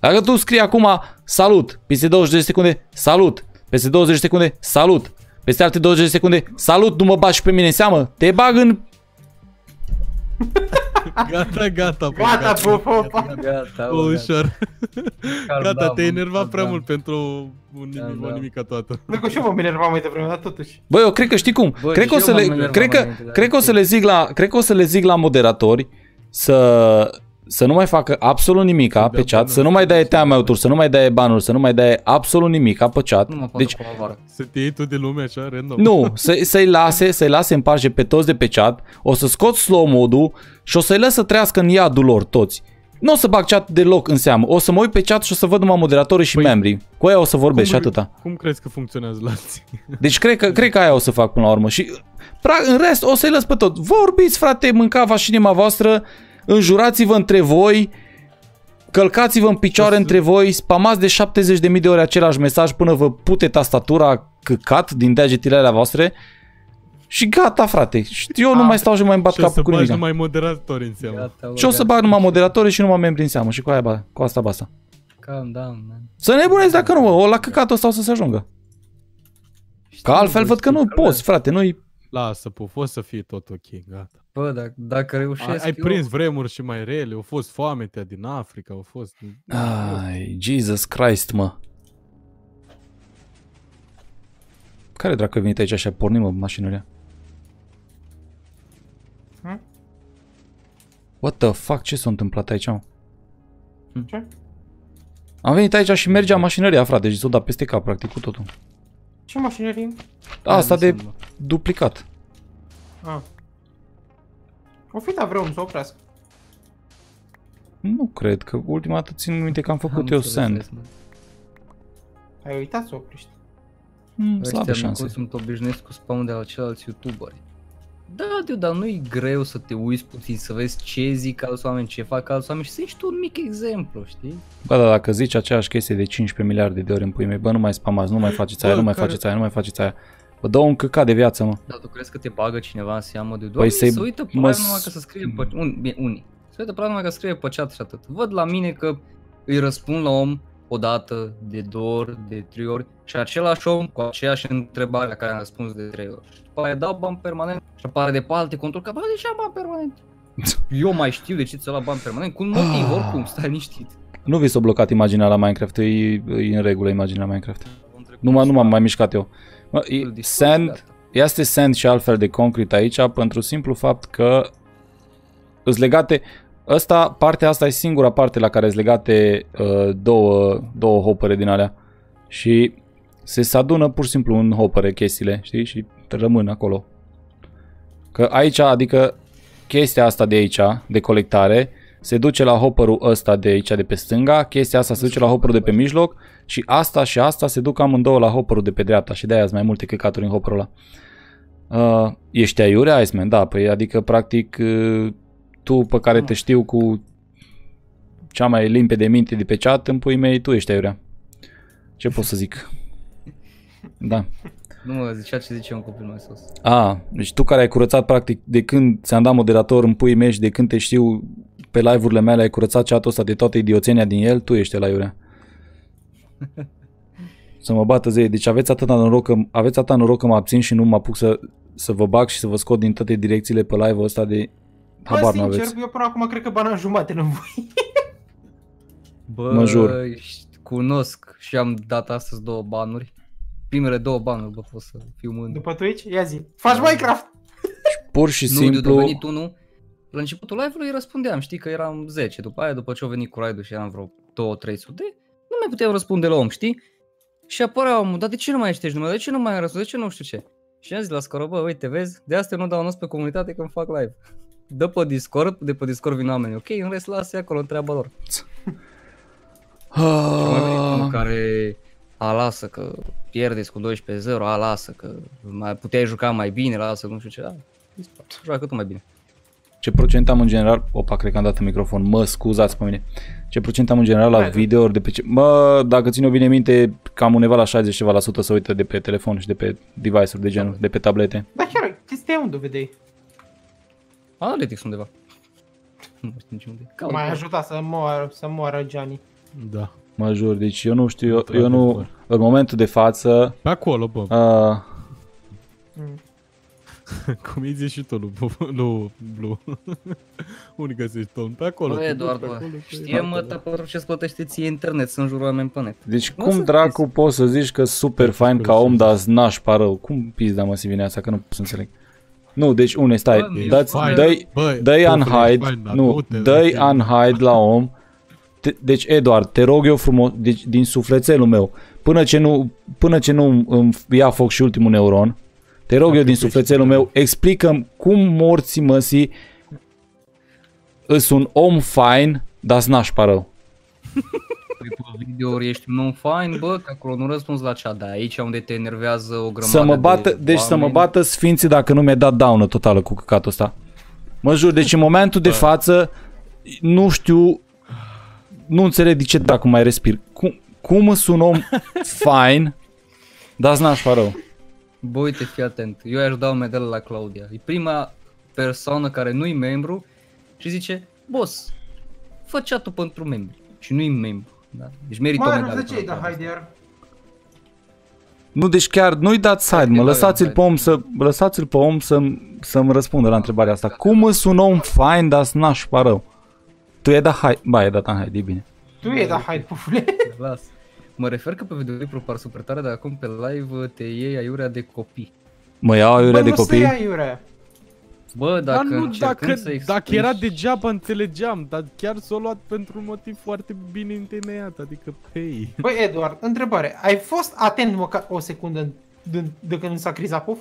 Dacă tu scrii acum salut, peste 20 de secunde, salut, peste 20 de secunde, salut, peste alte 20 de secunde, salut, nu mă bagi pe mine în seamă, te bag în... Gata, gata, puf, Gata, puf, puf. Gata, O, bă, ușor. calm Gata, down, te-ai mă, enervat calm prea down. mult pentru un Calm nimic, o down. nimica toată. Nu că și eu mă enervam mai devreme, dar totuși. Bă, eu cred că știi cum, Bă, cred că o și să eu le, m-am enervat cred că, mai înainte, dar cred că o să ok. le zic la, cred că o să le zic la moderatori să să nu mai facă absolut nimica Să pe dea chat, banuri, să nu mai să dai dea timeout-uri, să nu mai dai banuri, să nu mai dai absolut nimica pe chat. Nu mă pot Deci, acum avară. Să te iei tu de lume așa, random. nu, să, să-i lase, să-i lase în pace pe toți de pe chat, o să scot slow mode și o să-i las să trăiască în iadul lor toți. Nu o să bag chat deloc în seamă. O să mă uit pe chat și o să văd numai moderatorii și Păi, membrii. Cu aia o să vorbesc și Cum- atâta. Cum crezi că funcționează la alții? Deci cred că, cred că aia o să fac până la urmă și pra- în rest o să-i las pe tot. Vorbiți, frate, mâncava și inima voastră, înjurați-vă între voi, călcați-vă în picioare O să- între voi, spamați de 70.000 de ori același mesaj până vă pute tastatura căcat din degetele alea voastre și gata, frate. Și eu nu mai stau și mai îmi bat Și o să capul cu bagi nimic. numai moderatori în seamă. Gata, bă, Și o să gata. bag numai moderatorii și numai membri în seamă și cu, aia, ba- cu asta basta. Calm down, man. Să nebunezi dacă nu, mă, o la căcatul ăsta o să se ajungă. Că altfel văd că nu poți, frate, nu-i Lasă, puf, o să fie tot ok, gata. Bă, dacă, dacă Ai, reușesc ai eu, prins vremuri și mai rele, au fost foametea din Africa, au fost... Ai, Jesus Christ, mă. Care dracu a venit aici și a pornit, mă, mașinăria? Hm? What the fuck, ce s-a întâmplat aici, mă? Ce? Am venit aici și mergea mașinăria, frate, și s-o dat peste cap, practic, cu totul. Ce mașinărie? Asta de înseamnă? duplicat. Ah. O fi da vreun să oprească. Nu cred, că ultima dată țin minte că am făcut am eu înțeles, send. mă. Ai uitat să oprești. Mm, slabe Ăștia șanse. nu sunt obișnuiți cu spam de la ceilalți youtuberi. Da, Dio, dar nu-i greu să te uiți puțin, să vezi ce zic alți oameni, ce fac alți oameni și să ieși tu un mic exemplu, știi? Bă, dar dacă zici aceeași chestie de 15 miliarde de ori în pui mei, bă, nu mai spamați, nu mai faceți aia, Bă, nu mai care- faceți aia, nu mai faceți aia. Bă, dă un căcat de viață, mă. Dar tu crezi că te bagă cineva în seamă de doamne, să-i să uită pe mă aia s- numai că să scrie pe... Un, bine, unii. Să uită pe aia numai că scrie pe chat și atât. Văd la mine că îi răspund la om o dată, de două ori, de trei ori și același om cu aceeași întrebare la care am răspuns de trei ori. Și după aia dau bani permanent și apare de pe alte conturi că bă, de ce am bani permanent? Eu mai știu de ce ți-o la bani permanent, cu un motiv, Ah. oricum, stai liniștit. Nu vi s-a blocat imaginea la Minecraft, e, e în regulă imaginea la Minecraft. Nu, m- nu m-am mai mișcat eu. Mă, e, Îl distrugi, sand, gata. este sand și altfel de concrete aici pentru simplu fapt că îs legate, ăsta, partea asta e singura parte la care sunt legate uh, două, două hopere din alea și se se adună pur și simplu în hopere chestiile, știi, și rămân acolo. Că aici, adică chestia asta de aici, de colectare, se duce la hopperul ăsta de aici de pe stânga, chestia asta se duce la hopperul de pe mijloc și asta și asta se duc amândouă la hopperul de pe dreapta și de-aia sunt mai multe căcaturi în hopperul ăla. Uh, ești aiurea, Iceman? Da, păi adică practic uh, tu pe care te știu cu cea mai limpede minte de pe chat, în puii mei, tu ești aiurea. Ce pot să zic? Da. Nu mă zicea ce zice un copil mai sus. A, deci tu care ai curățat practic de când ți-am dat moderator în puii mei și de când te știu pe live-urile mele ai curățat chatul ăsta de toată idioțenia din el, tu ești la iurea. Să mă bată zei. Deci aveți atâta noroc că, aveți atâta noroc că mă abțin și nu mă apuc să, să vă bag și să vă scot din toate direcțiile pe live-ul ăsta de Bă, habar nu sincer, aveți. eu până acum cred că bani am jumate în voi. Bă, Mă jur. ești- cunosc și am dat astăzi două banuri. Primele două banuri, bă, pot să fiu mândru. După Twitch, ia zi. Faci Minecraft! Pur și Nu, de simplu, a venit unul, la începutul live-ului îi răspundeam, știi că eram 10, după aia, după ce au venit cu raid și eram vreo 2-300, nu mai puteam răspunde la om, știi? Și apărea omul, dar de ce nu mai ești numai, de ce nu mai răspunde, de ce nu știu ce? Și am zis la Scoro, bă, uite, vezi, de asta eu nu dau anunț pe comunitate când fac live. Dă pe Discord, de pe Discord vin oamenii, ok, în rest lasă acolo în treaba lor. Și mai a venit unul ah, care a lasă că pierdeți cu 12-0, a lasă că mai puteai juca mai bine, lasă nu știu ce, a, dispar. joacă tu mai bine. ce procent am în general, opa, cred că am dat în microfon, mă scuzați pe mine, ce procent am în general la Hai, video de pe ce, mă, dacă țin eu bine minte, cam undeva la 60 ceva la sută se uită de pe telefon și de pe device-uri de genul, de pe tablete. Dar chiar, chestia unde o vedeai? Analytics undeva. Nu știu nici unde. Caut M-ai pe- ajutat să moară, să moară Gianni. Da. Mă jur, deci eu nu știu, eu, eu nu, Într-adevăr. în momentul de față, Pe acolo, bă. uh, Cum îi zici și tu, lui, lui Blue. Unde găsești Tom? Pe acolo. Bă, te duci Eduard, pe bă, acolo, pe știe mă, acolo. dar pentru ce-ți plătește ție internet să înjură oameni pe net? deci Nu cum să dracu poți să zici că super fain ca om, să dar nașpa rău? Cum pizda mă vine asta, că nu pot să înțeleg. Nu, deci une, stai, Bă, ești dați, fain. dă-i, Bă, dă-i tu, unhide, ești fain, dar nu, te- dă-i te- unhide la om. Te, deci, Eduard, te rog eu frumos, deci, din sufletelul meu, până ce nu, până ce nu îmi ia foc și ultimul neuron, te rog eu din sufletelul meu, explică cum morții măsii îs un om fain, dar nașpa rău. Păi pe videouri ești un om fain, bă, că acolo nu răspunzi la cea de aici unde te enervează o grămadă Să mă bată, de deci să mă oameni. bată sfinții dacă nu mi-a dat daună totală cu căcatul ăsta. Mă jur, deci în momentul de față nu știu, nu înțeleg de ce dracu mai respir. Cum, cum sunt un om fain, dar nașpa rău? Bă, uite, fii atent. Eu i-aș da o medală la Claudia. E prima persoană care nu-i membru și zice, boss, fă chat pentru membri. Și nu-i membru. Da? Deci merită o Mai medală. nu de ce pentru da, asta. haide iar. Nu, deci chiar nu-i dați side, mă, Hai, lăsați-l hai. pe om să, lăsați-l pe om să, să-mi răspundă la întrebarea asta. Cum îs un om fain, dar nașpa rău? Tu e dat hai, ba, e dat hai, e bine. Tu e da, haide, pufule. Las. Mă refer că pe videoclipul par super tare, dar acum pe live te iei aiurea de copii. Mă iau aiurea Bă, de nu se copii? ia iurea. Bă, dacă Dar nu, încercând dacă, să dacă era explici- degeaba înțelegeam, dar chiar s-a luat pentru un motiv foarte bine întemeiat, adică, hei, Băi, Eduard, întrebare. Ai fost atent măcar o secundă de, de când s-a criza puf?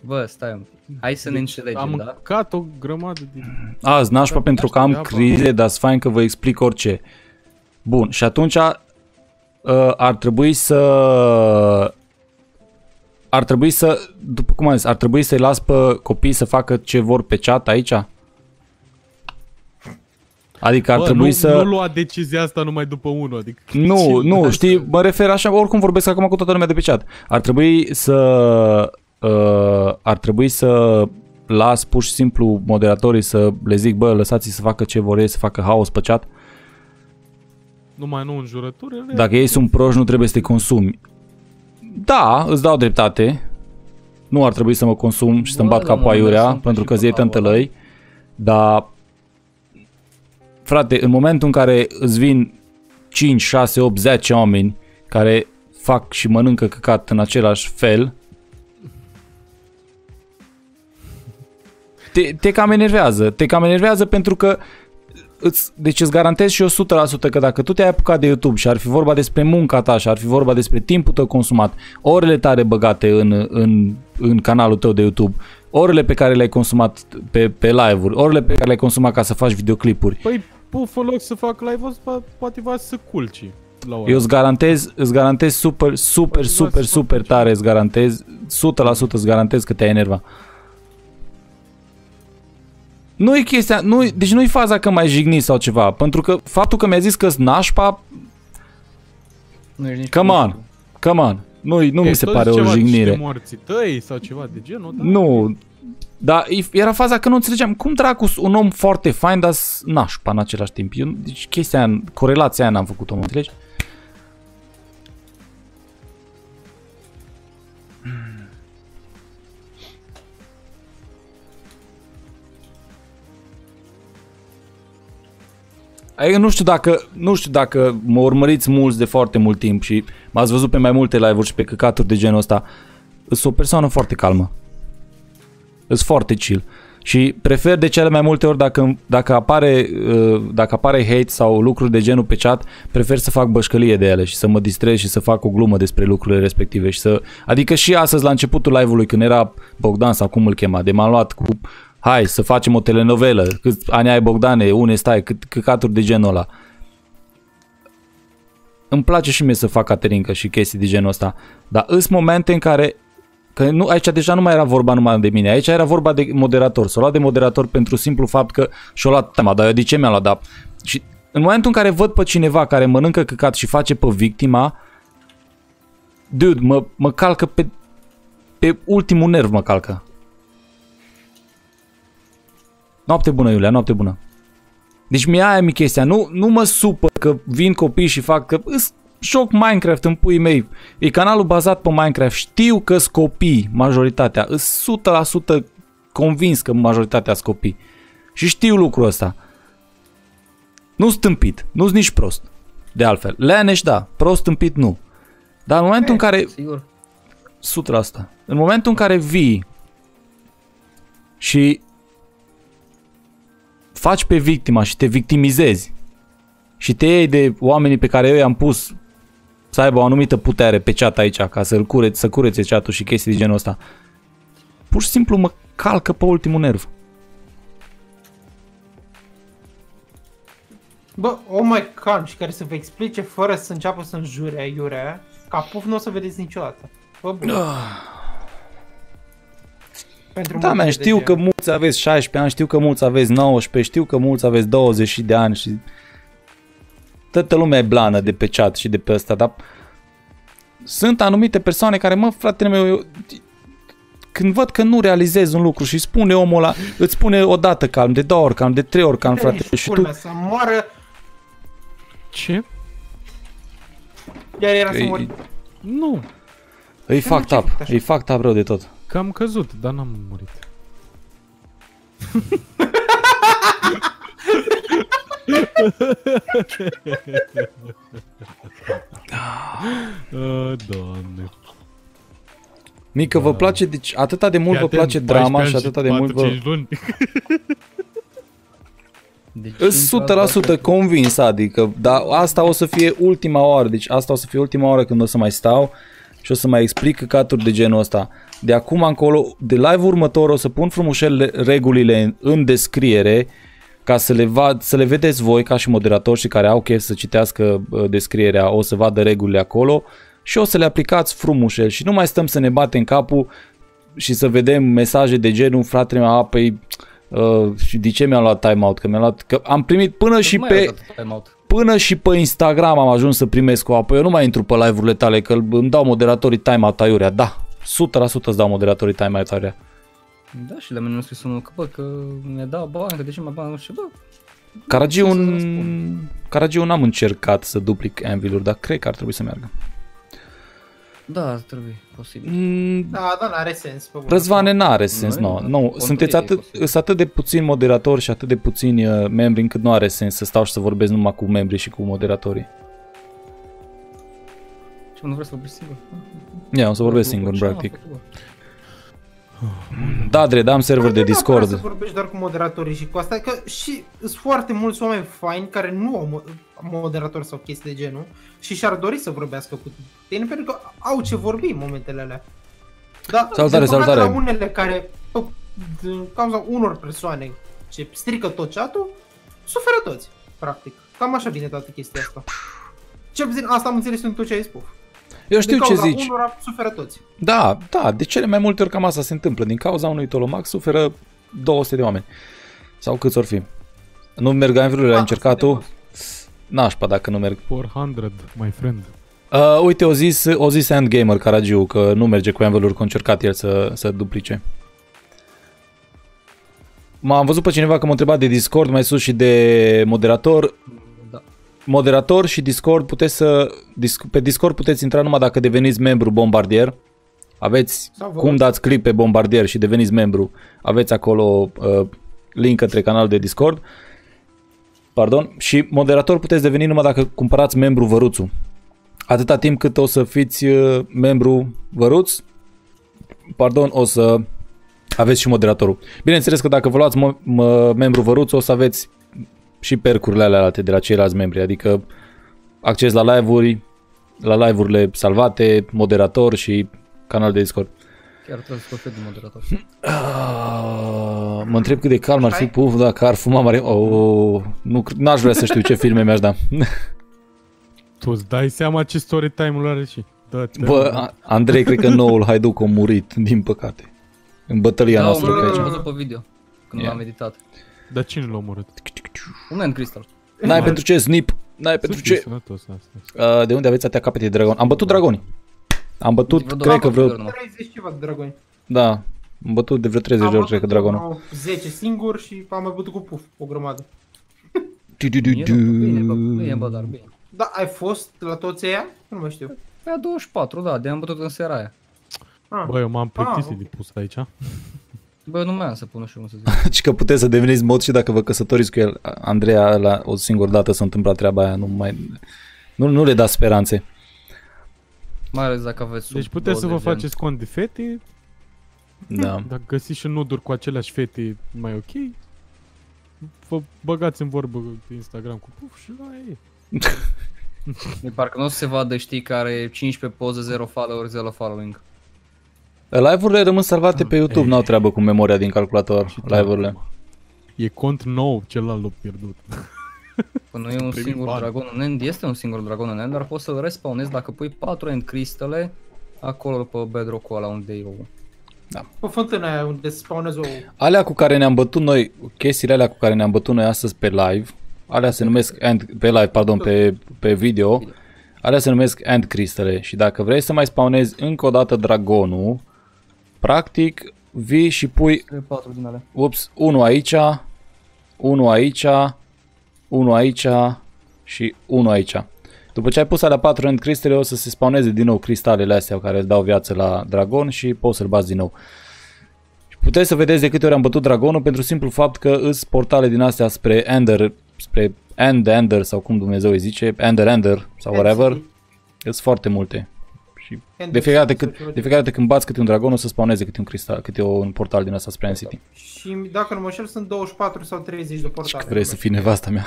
Bă, stai un pic. Hai să ne înțelegem, am da? mâncat o grămadă de... Azi, nașpa Da, pentru că am treaba. crize, dar sunt fain că vă explic orice. Bun, și atunci uh, ar trebui să... Ar trebui să, după cum am zis, ar trebui să-i las pe copii să facă ce vor pe chat aici? Adică ar Bă, trebui nu, să... nu lua decizia asta numai după unul, adică... Nu, ce- nu, lasă. știi, mă refer așa, oricum vorbesc acum cu toată lumea de pe chat. Ar trebui să uh, ar trebui să las pur și simplu moderatorii să le zic, bă, lăsați să facă ce vor ei, să facă haos pe chat. Numai nu în jurături. în rest, Dacă ei sunt proști, nu trebuie să te consumi. Da, îți dau dreptate. Nu ar trebui să mă consum și să-mi Bă, bat la un capul moment dat aiurea sunt pentru și că pe zi e capul ăla. tântălăi. Dar, frate, în momentul în care îți vin 5, 6, 8, 10 oameni care fac și mănâncă căcat în același fel, te, te cam enervează. Te cam enervează pentru că îți, deci îți garantez și eu 100% că dacă tu te-ai apucat de YouTube și ar fi vorba despre munca ta și ar fi vorba despre timpul tău consumat, orele tale băgate în, în, în canalul tău de YouTube, orele pe care le-ai consumat pe, pe live-uri, orele pe care le-ai consumat ca să faci videoclipuri, Păi, puf, în loc să fac live-ul ăsta, poate va să culci. La ora. eu îți garantez, îți garantez super, super, Păi, super, vreau să super fac tare, îți garantez, 100% îți garantez că te-ai enerva. Nu e chestia, nu, deci nu e faza că m-ai jignit sau ceva, pentru că faptul că mi-a zis că-s nașpa, Nu ești nici come on, cu- come on, nu, nu E, mi se tot pare o ceva jignire. niște morții tăi sau ceva de genul, da? Nu, dar e- era faza că nu înțelegeam cum dracu un om foarte fain, dar s- nașpa în același timp. Eu, deci chestia aia, corelația aia n-am făcut-o, mă înțelegi? Adică nu știu dacă, nu știu dacă mă urmăriți mulți de foarte mult timp și m-ați văzut pe mai multe live-uri și pe căcaturi de genul ăsta. Sunt o persoană foarte calmă. Sunt foarte chill. Și prefer de cele mai multe ori dacă, dacă, apare, uh, dacă apare hate sau lucruri de genul pe chat, prefer să fac bășcălie de ele și să mă distrez și să fac o glumă despre lucrurile respective. Și să, adică și astăzi la începutul live-ului când era Bogdan sau cum îl chema, de m-am luat cu hai să facem o telenovelă, câți ani ai Bogdane, une stai, cât căcaturi de genul ăla. Îmi place și mie să fac caterincă și chestii de genul ăsta, dar sunt momente în care Că nu, aici deja nu mai era vorba numai de mine, aici era vorba de moderator. S-a luat de moderator pentru simplu fapt că și-a luat tema, dar eu de ce mi-a luat? Da. Și în momentul în care văd pe cineva care mănâncă căcat și face pe victima, dude, mă, mă calcă pe, pe ultimul nerv mă calcă. Noapte bună, Iulia, noapte bună. Deci mi aia mi chestia, nu, nu mă supăr că vin copii și fac că îs joc Minecraft în puii mei. E canalul bazat pe Minecraft. Știu că sunt copii, majoritatea. Sunt 100% convins că majoritatea sunt copii. Și știu lucrul ăsta. Nu stâmpit, nu sunt nici prost. De altfel, leneș da, prost stâmpit nu. Dar în momentul în care Sigur. 100%. În momentul în care vii și faci pe victima și te victimizezi și te iei de oamenii pe care eu i-am pus să aibă o anumită putere pe chat aici ca să-l curețe, să curețe chatul și chestii de genul ăsta, pur și simplu mă calcă pe ultimul nerv. Bă, oh my god, și care să vă explice fără să înceapă să înjure aiurea, ca puf nu o să vedeți niciodată. Bă, bă. Pentru Da, multe man, de știu gen. că mulți aveți 16 ani, știu că mulți aveți 19, știu că mulți aveți 20 de ani și toată lumea e blană de pe chat și de pe ăsta, dar sunt anumite persoane care, mă, fratele meu, eu, când văd că nu realizezi un lucru și spune omul ăla, îți spune o dată calm, de două ori calm, de trei ori calm, frate, Ești și tu, culmea, să moară, Ce? iar era să Ei, mori. Nu, îi ce fucked up, făcut așa? îi fucked up rău de tot. Că am căzut, dar n-am murit. uh, doamne. Mică, vă place, deci atâta de mult Fii vă atent, place drama 14 și ani atâta de mult vă... 4-5 luni. Deci Îs intrați 100% convins, adică, dar asta o să fie ultima oară, deci asta o să fie ultima oară când o să mai stau și o să mai explic căcaturi de genul ăsta. De acum încolo, de live următor o să pun frumușel regulile în, în descriere ca să le, vad, să le vedeți voi ca și moderatori și care au chef să citească uh, descrierea, o să vadă regulile acolo și o să le aplicați frumușel și nu mai stăm să ne batem capul și să vedem mesaje de genul fratele meu, a, păi uh, și de ce mi-am luat timeout? Că mi-am luat, că am primit până și mai pe, arătat timeout. până și pe Instagram am ajuns să primesc o apă. Eu nu mai intru pe live-urile tale, că îmi dau moderatorii timeout aiurea. Da, 100% îți dau moderatorii timeout aiurea. Da, și la mine mi-a scris unul că, bă, că mi-a dat bani, că de ce mi-a bani, și bă, Caragiu, Ce să un... răspund? Caragiu n-am încercat să duplic anvil dar cred că ar trebui să meargă. Da, trebuie, posibil. Mm, Da, da, n-are sens. Pe bune. Răzvane n-are sens, Nu, nu. nu, nu. control Sunteți e atât, posibil. sunt atât de puțini moderatori și atât de puțini uh, membri încât nu are sens să stau și să vorbesc numai cu membrii și cu moderatorii. Ce, nu vrei să vorbești singur? Ia, o să vorbesc singur, Ce, mă, practic. făcut, bă? Da, Dre, da, am server de Nu e neapărat Discord. să vorbești doar cu moderatorii și cu asta, că și sunt foarte mulți oameni faini care nu au mo- moderator sau chestii de genul și și-ar dori să vorbească cu tine pentru că au ce vorbi în momentele alea. Da, Salutare, din păcate, salutare. La unele care, pe- din cauza unor persoane ce strică tot chat-ul, suferă toți, practic. Cam așa vine toată chestia asta. Ce puțin asta am înțeles în tot ce ai spus. Eu știu din ce cauza zici. unora suferă toți. Da, da, de cele mai multe ori cam asta se întâmplă. Din cauza unui tolomac suferă 200 de oameni. Sau câți or fi. Nu merg anvilurile, ai Ah, încercat de tu? fost. Nașpa dacă nu merg. 400, my friend. Uh, uite, o zis, o zis Endgamer Caragiu că nu merge cu anviluri, că a încercat el să, să duplice. M-am văzut pe cineva că m-a întrebat de Discord mai sus și de moderator. Da. Moderator și Discord puteți să... dis- Pe Discord puteți intra numai dacă deveniți membru Bombardier. Aveți Sau vă cum rog. dați click pe Bombardier și deveniți membru. Aveți acolo uh, link către canal de Discord. Pardon. Și moderator puteți deveni numai dacă cumpărați membru Văruțu. Atâta timp cât o să fiți uh, membru Văruț, pardon, o să aveți și moderatorul. Bineînțeles că dacă vă luați mo- m- membru Văruț, o să aveți și percurile alea alte de la ceilalți membri, adică acces la live-uri, la live-urile salvate, moderator și canal de Discord. Chiar trebuie să profit de moderator. Ah, mă întreb cât de calm ar fi Hai. puf dacă ar fuma mare... Oh, nu, n-aș vrea să știu ce filme mi-aș da. Tu îți dai seama ce story time-ul are și... Dă-te, Bă, A- Andrei, cred că noul Haiduc a murit, din păcate. În bătălia Da, noastră mă, pe am aici. văzut pe video. Când Ia. l-am meditat. Dar cine l-a omorât? Un end crystal. N-ai pentru ce, Snip? N-ai pentru Să fii ce? sănătos asta. Uh, de unde aveți atâtea capete de dragon? Am bătut dragoni. Am bătut, Vreo cred că două vreo... numai. 30 ceva de dragoni. Da, am bătut de vreo 30 de ori, cred că dragonul. Am 10 singur și am mai bătut cu puf o grămadă. Bine, bine, bă, bine, bă, dar bine. Da, ai fost la toți ăia? Nu mai știu. Pe a 24, da, de am bătut în seara aia. Ah. Bă, eu m-am plictisit Ah, de pus aici. Bă, nu mai am să pun și cum să zic. Și că puteți să deveniți mod și dacă vă căsătoriți cu el. Andreea, la o singură dată s-a întâmplat treaba aia, nu mai... Nu, nu le dați speranțe. Mai ales dacă aveți sub Deci puteți să vă 20 de ani. faceți cont de fete, Da. dacă găsiți și nuduri cu aceleași fete mai ok, vă băgați în vorbă pe Instagram cu puf și la e. E Parcă nu o să se vadă, știi, că are 15 poze, 0 follower, 0 following. Live-urile rămân salvate pe YouTube, Ei. n-au treabă cu memoria din calculator, live-urile. E cont nou, celălalt l-a pierdut. Că nu e un Primim singur bani. dragon în end, este un singur dragon în end, dar poți să-l respawnezi dacă pui 4 end cristale acolo pe bedrock-ul ăla unde e ou. Pe fântâna aia unde spawnezi ou. Alea cu care ne-am bătut noi, chestiile alea cu care ne-am bătut noi astăzi pe live, alea se numesc end, pe live, pardon, pe, pe video, alea se numesc end cristale și dacă vrei să mai spawnezi încă o dată dragonul, practic vii și pui, 4 din alea. ups, unul aici, unul aici, unul aici și unul aici. După ce ai pus alea 4 end cristale, o să se spawneze din nou cristalele astea care îți dau viață la dragon și poți să-l bați din nou. Puteți să vedeți de câte ori am bătut dragonul pentru simplu fapt că îs portale din astea spre Ender, spre End Ender sau cum Dumnezeu îi zice, Ender Ender sau whatever, sunt foarte multe. Și de fiecare, dată când, de fiecare dată când bați câte un dragon o să spawneze câte un cristal, câte un portal din asta spre End City. Și dacă nu mă înșel, sunt 24 sau 30 de portale. Vrei să fii nevasta mea.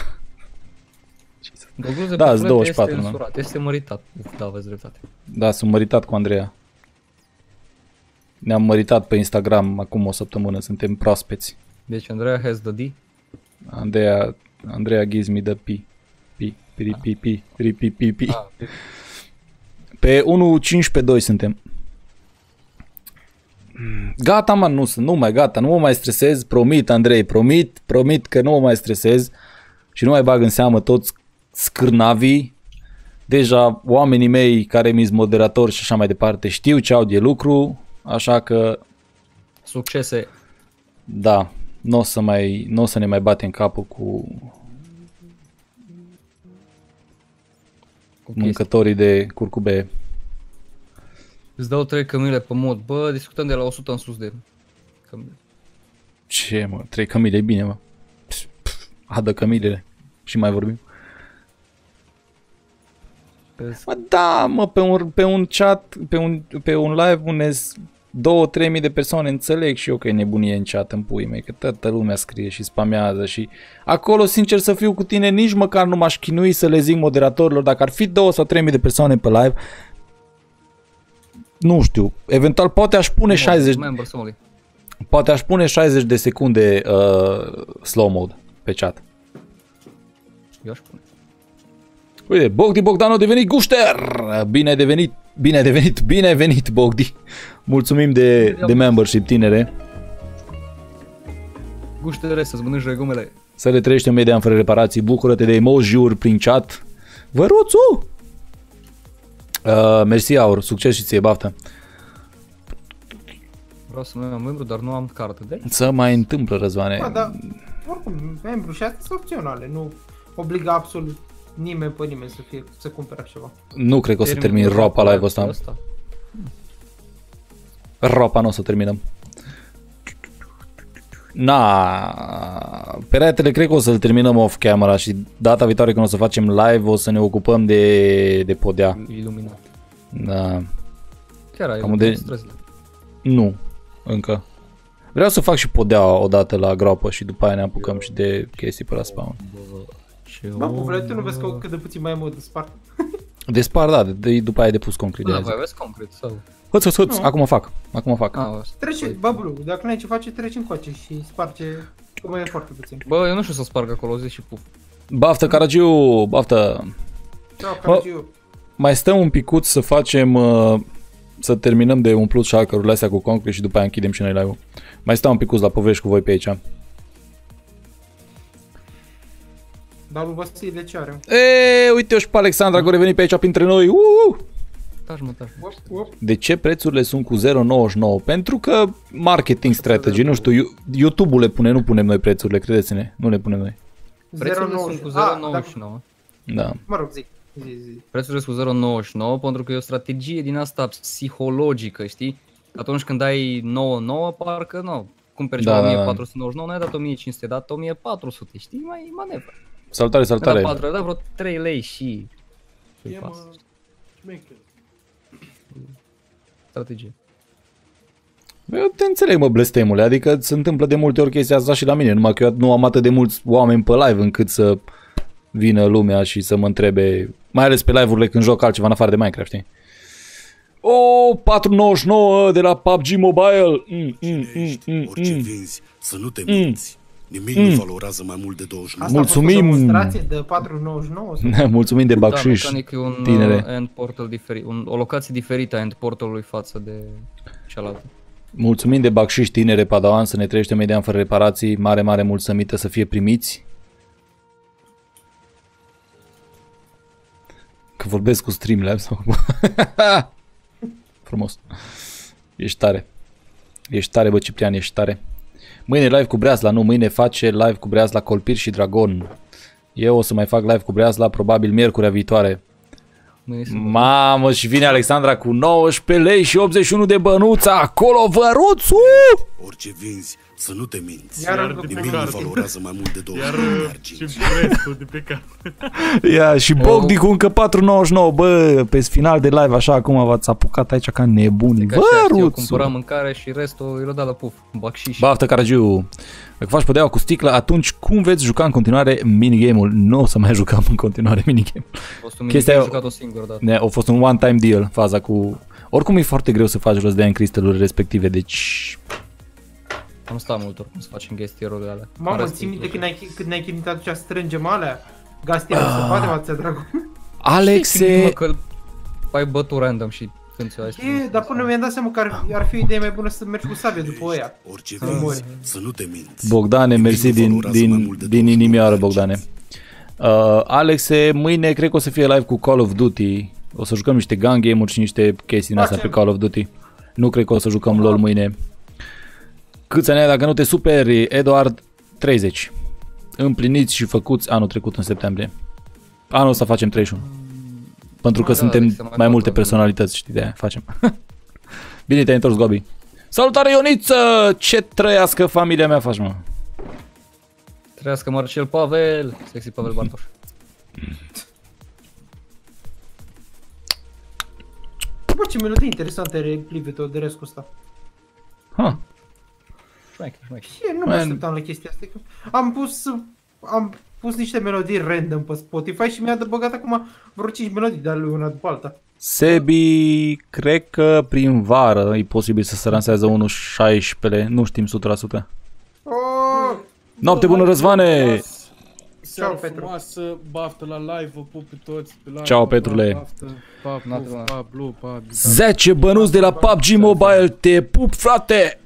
Gogluze Da, pe sunt flete 24, este nu? însurat, este măritat. Uf, da, aveți dreptate. Da, sunt măritat cu Andreea. Ne-am măritat pe Instagram acum o săptămână, suntem proaspeți. Deci Andreea has the D. Andreea, Andreea gives me the P. P. Pi, pi, pi, pi, pi, pi, pi. Ah, Pe 1.15.2 suntem. Gata, mă, nu sunt, nu mai gata, nu mă mai stresez, promit, Andrei, promit, promit că nu mă mai stresez și nu mai bag în seamă toți scârnavii. Deja oamenii mei care mi-s moderatori și așa mai departe știu ce au de lucru, așa că Succese. da, nu o să, mai, n-o să ne mai batem capul cu mâncătorii de curcube. Îți dau trei cămile pe mod. Bă, discutăm de la 100 în sus de cămile. Ce mă, trei cămile, e bine mă. Pf, pf, Adă cămilele și mai vorbim. Vezi? Mă, da, mă, pe un, pe un chat, pe un, pe un live unde 2-3 mii de persoane, înțeleg și eu că e nebunie în chat în pui mei, că toată lumea scrie și spamează și acolo, sincer să fiu cu tine, nici măcar nu m-aș chinui să le zic moderatorilor, dacă ar fi 2 sau 3 mii de persoane pe live, nu știu, eventual poate aș pune 60, Members only. poate aș pune 60 de secunde uh, slow mode pe chat. Eu aș pune. Uite, Bogdi Bogdan a devenit gușter! Bine ai devenit, bine ai devenit, bine ai venit, Bogdi! Mulțumim de, de membership, tinere. Guștere să-ți mănânci legumele. Să le trăiești în media fără reparații. Bucură-te de emoji-uri prin chat. Văruțu! Uh, mersi, Aur. Succes și ție, baftă. Vreau să mă iau membru, dar nu am carte de Să mai întâmplă, Răzvane. Da, dar oricum, membru și astea sunt opționale, nu obligă absolut nimeni pe nimeni să fie să cumpere așa ceva. Nu cred că o să termin ropa live-ul ăsta. Ropa nu o să terminăm. Na, peretele cred că o să-l terminăm off camera și data viitoare când o să facem live o să ne ocupăm de, de podea. Iluminat. Da. Chiar ai Cam de- străzile. Nu, încă. Vreau să fac și podea odată la groapă și după aia ne apucăm și de chestii pe la spawn. Ce Bă, pufule, tu nu vezi că cât de puțin mai e mod de spart? De spar, da, de, de, după aia de pus concret. Da, de voi azi. aveți concret sau? Hăț, hăț, hăț, Nu. acum fac, acum fac. Ah, asta. Trece, bablu, dacă n-ai ce face, treci încoace și sparge că mai e foarte puțin. Bă, eu nu știu să sparg acolo, zi și puf. Baftă, Caragiu, baftă. Ceau, Caragiu. Mai stăm un picuț să facem, uh, să terminăm de umplut șalcărurile astea cu concret și după aia închidem și noi live-ul. Mai stau un picuț la povești cu voi pe aici. Dar lui Vasile ce are? E, uite-o și pe Alexandra care a revenit pe aici printre noi. Uh! Taci mă, taci mă. Op, op. De ce prețurile sunt cu 0,99? Pentru că marketing strategy, nu știu, You- YouTube-ul le pune, nu punem noi prețurile, credeți-ne, nu le punem noi. Prețurile sunt cu 0,99. Da. Mă rog, zic. Zi, zi. Prețurile sunt cu 0,99 pentru că e o strategie din asta psihologică, știi? Atunci când ai 9,9 parcă nu, cumperi Da, ceva da, da. 1499, n-ai dat 1500, ai dat 1400, știi? Mai e manevră. Salutare, Mi-a dat salutare. 4, ai dat vreo 3 lei și... E, Pas. mă, șmecher. Strategie. Eu te înțeleg, mă, blestemule, adică se întâmplă de multe ori chestia asta și la mine, numai că eu nu am atât de mulți oameni pe live încât să vină lumea și să mă întrebe, mai ales pe live-urile când joc altceva în afară de Minecraft, știi? O, 499 de la PUBG Mobile. Mm, mm, mm, mm, Orice mm. vinzi, să nu te minți. Nimic nu valorează mai mult de 29. Asta Mulțumim. a fost o demonstrație de 4,99 sau? Mulțumim de Da, bacșiș, mecanic e un tinere. uh, end portal diferit, un, o locație diferită a end portalului față de cealaltă. Mulțumim de bacșiș, tinere padawan, să ne trăiește median fără reparații, mare, mare mulțumită să fie primiți. Că vorbesc cu Streamlabs acum. Frumos. Ești tare. Ești tare, bă, Ciprian, ești tare. Mâine live cu Breazla, nu, mâine face live cu Breazla, Colpir și Dragon. Eu o să mai fac live cu Breazla, probabil miercurea viitoare. Mâine se Mamă, și vine Alexandra cu 19 lei și 81 de bănuță, acolo văruțu! Orice vinzi, să nu te minți. Iar Iar încă de pe Nimic nu carte. valorează mai mult de Iar 29 de uh, arginți. și restul de pe care. Ia, și Bogdi cu încă 4,99, bă, pe final de live, așa, acum v-ați apucat aici ca nebuni. Ca și eu Văruțu! cumpăram mâncare și restul îi dat la puf, bacșiș. Baftă, Caragiu! Dacă faci podeaua cu sticlă, atunci cum veți juca în continuare minigame-ul? Nu o să mai jucăm în continuare minigame. A fost un chestia chestia e- jucat o singură dată. Ne, a fost un one-time deal, faza cu... Oricum e foarte greu să faci rost de aia în cristalurile respective, deci... Am stat mult oricum să facem chestii-urile alea. Mamă, Care ții minte sunt când ai, când ne-ai chinuit atunci strângem alea? Gastiera să poate, mață, dragul. Alexe! Mă, că ai bătut random și când ți-o ai spus. E, dar până mi-am dat seama că ar, ar fi o idee mai bună să mergi cu sabie după oia. Orice Nu mori. vinzi, să nu te minți. Bogdane, Nimic mersi nu din, valorează mai din, mult de din 29 de inimioară, arginți. Bogdane. Uh, Alexe, mâine cred că o să fie live cu Call of Duty. O să jucăm niște gun game-uri și niște chestii din astea pe Facem. Call of Duty. Nu cred că o să jucăm LOL mâine. Câți ani ai dacă nu te superi, Eduard? 30. Împliniți și făcuți anul trecut în septembrie. Anul ăsta facem 31. Pentru că Da, suntem Alex, se mai mai fac multe acolo. personalități, știi, de aia facem. Bine te-ai întors, Gobi. Salutare, Ioniță! Ce trăiască familia mea faci, mă? Trăiască Marcel Pavel, sexy Pavel Bartoș. Bă, ce melodie interesantă are Live de restul ăsta. Ha. Șmecher, șmecher. Ce, nu mă Man. așteptam la chestia asta. că Am pus, am pus niște melodii random pe Spotify și mi-a băgat acum vreo 5 melodii de ale lui una după alta. Sebi, cred că prin vară e posibil să se lanseze 1.16, nu știm 100%. Oh! Noapte bună, Răzvane! Seara Ciao, Petru. frumoasă, baftă la live, vă pup pe toți pe live. Ciao, pa, Petrule. Baftă, pa, Noapte puf, bună. pa, blu, pa, 10 bănuți de la PUBG Mobile, te pup, frate!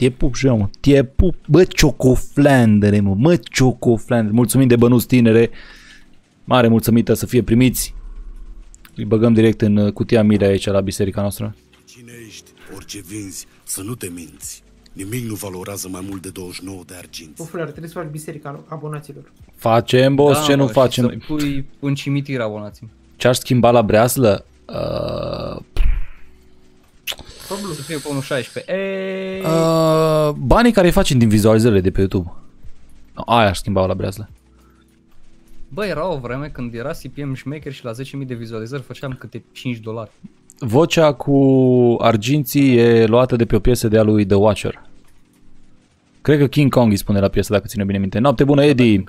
Te pup și eu, mă. Te pup, bă, ciocoflandere, mă, mă, ciocoflandere. Mulțumim de bănuți tinere. Mare mulțumită să fie primiți. Îi băgăm direct în uh, cutia mire aici la biserica noastră. Cine ești, orice vinzi, să nu te minți. Nimic nu valorează mai mult de 29 de arginți. Pufule, ar trebui să faci biserica abonaților. Facem, boss, Da, ce nu mă, și facem? Să pui în cimitir abonații. Ce-aș schimba la breaslă? Uh, Problem. Să fie pe 1.16. Eee, uh, banii care îi facem din vizualizările de pe YouTube. Aia aș schimba la breaslă. Bă, era o vreme când era CPM șmecher și la 10.000 de vizualizări făceam câte 5 dolari. Vocea cu arginții e luată de pe o piesă de a lui The Watcher. Cred că King Kong îi spune la piesă, dacă ține bine minte. Noapte bună, Eddie!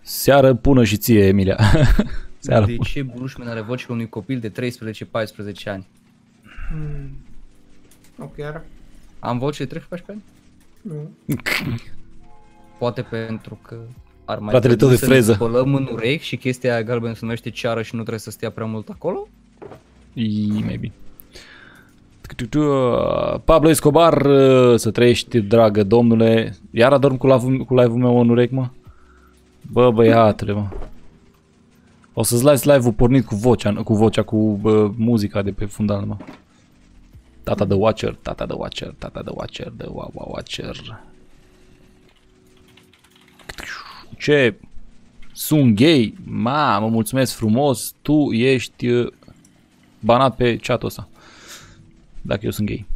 Seară bună și ție, Emilia. Seară De bună. ce Bushman are vocea unui copil de 13-14 ani? Hmm. Nu chiar. Am voce de 13-14 ani? Nu. Poate pentru că ar mai Fratele trebui tău de să ne freză. spălăm în urechi și chestia aia galbenă se numește ceară și nu trebuie să stea prea mult acolo? E, maybe. Pablo Escobar, să trăiești, dragă domnule. Iar adorm cu live-ul, cu live-ul meu în urechi, mă? Bă, băiatule, mă. O să-ți las live-ul pornit cu vocea, cu vocea, cu bă, muzica de pe fundal, mă. Tata de Watcher, tata de Watcher, tata de Watcher, de wa wa Watcher. Ce? Sunt gay? Mamă, mulțumesc frumos, tu ești uh, banat pe chatul ăsta. Dacă eu sunt gay.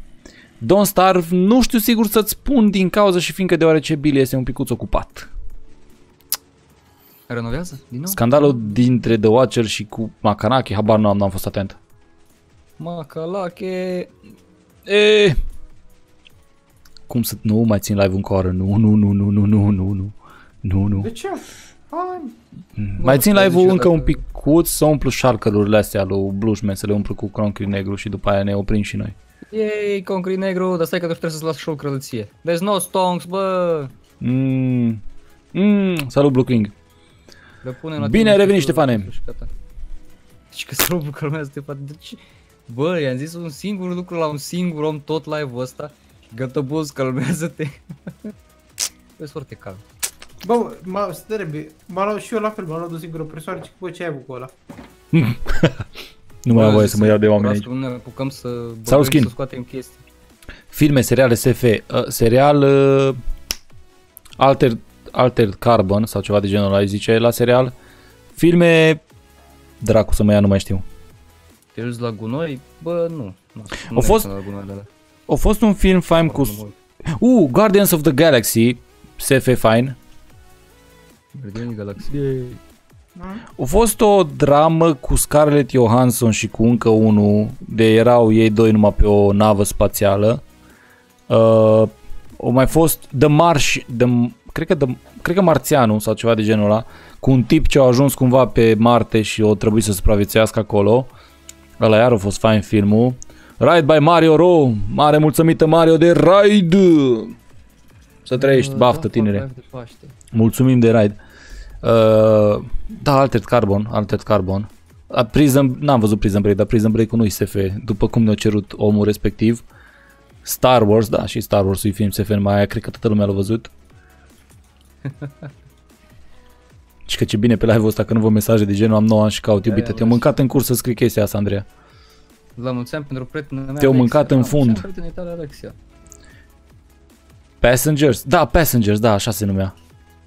Don't Starve, nu știu sigur să-ți spun din cauza și fiindcă deoarece Billy este un picuț ocupat. Renovează? Din nou? Scandalul dintre The Watcher și cu Makanaki, habar nu am, n-am fost atent. Macalache... E... Cum să... Nu mai țin live încă o oră. Nu, nu, nu, nu, nu, nu, nu, nu. Nu, nu. De ce? Hai. Mm. Mai țin live-ul încă un picuț să umplu șarcălurile astea lui Blushman, să le umplu cu concret negru și după aia ne oprim și noi. Ei, concret negru, dar stai că trebuie să-ți las și o crălăție. There's no stonks, bă! Mm. Mm. Salut, Blue King! Bine, reveni, Ștefane! Deci că salut, Blue King, Ștefane. De ce? Bă, i-am zis un singur lucru la un singur om tot live-ul ăsta. Gata, boss, calmează-te. Vezi foarte calm. Bă, mă, stă trebuie. M-a luat și eu la fel, m-a luat o singură persoană și bă, ce ai avut cu ăla? Nu mai am voie să mă iau de oameni aici. aici. Nu ne apucăm să, Salut, băgăm, Skin. să scoatem chestii. Filme, seriale, SF. Uh, serial uh, Alter, Alter Carbon sau ceva de genul ăla îi zice la serial. Filme Dracu să mă ia, nu mai știu. Te uiți la gunoi? Bă, nu. nu nu Au fost- merg La gunoi de alea. A fost un film fain cu... Nu mă- Uh, Guardians of the Galaxy. SF fain. Guardianii Galaxy. A fost o dramă cu Scarlett Johansson și cu încă unul, de erau ei doi numai pe o navă spațială. Uh, o mai fost The Marsh, the, cred, că the, cred că Marțianul sau ceva de genul ăla, cu un tip ce a ajuns cumva pe Marte și o trebuie să supraviețuiască acolo. Ăla iar a fost fain filmul. Ride by Mario Ro, mare mulțumită Mario de Ride! Să trăiești, baftă tinere. Live de Paște. Mulțumim de ride. Uh, da, Altered Carbon, Altered Carbon. A, Prison, n-am văzut Prison Break, dar Prison Break-ul nu-i SF, după cum ne-a cerut omul respectiv. Star Wars, da, și Star Wars-ul e film SF, numai aia cred că toată lumea l-a văzut. și că ce bine pe live-ul ăsta că nu vă mesaje de genul am 9 ani și caut iubită. Aia, Te-am mă, mâncat în curs să scrii chestia asta, Andreea. La mulți ani pentru prietena mea Te-au Alexia. mâncat în La mulți ani, fund. prietena tale, Alexia. Passengers? Da, Passengers, da, așa se numea.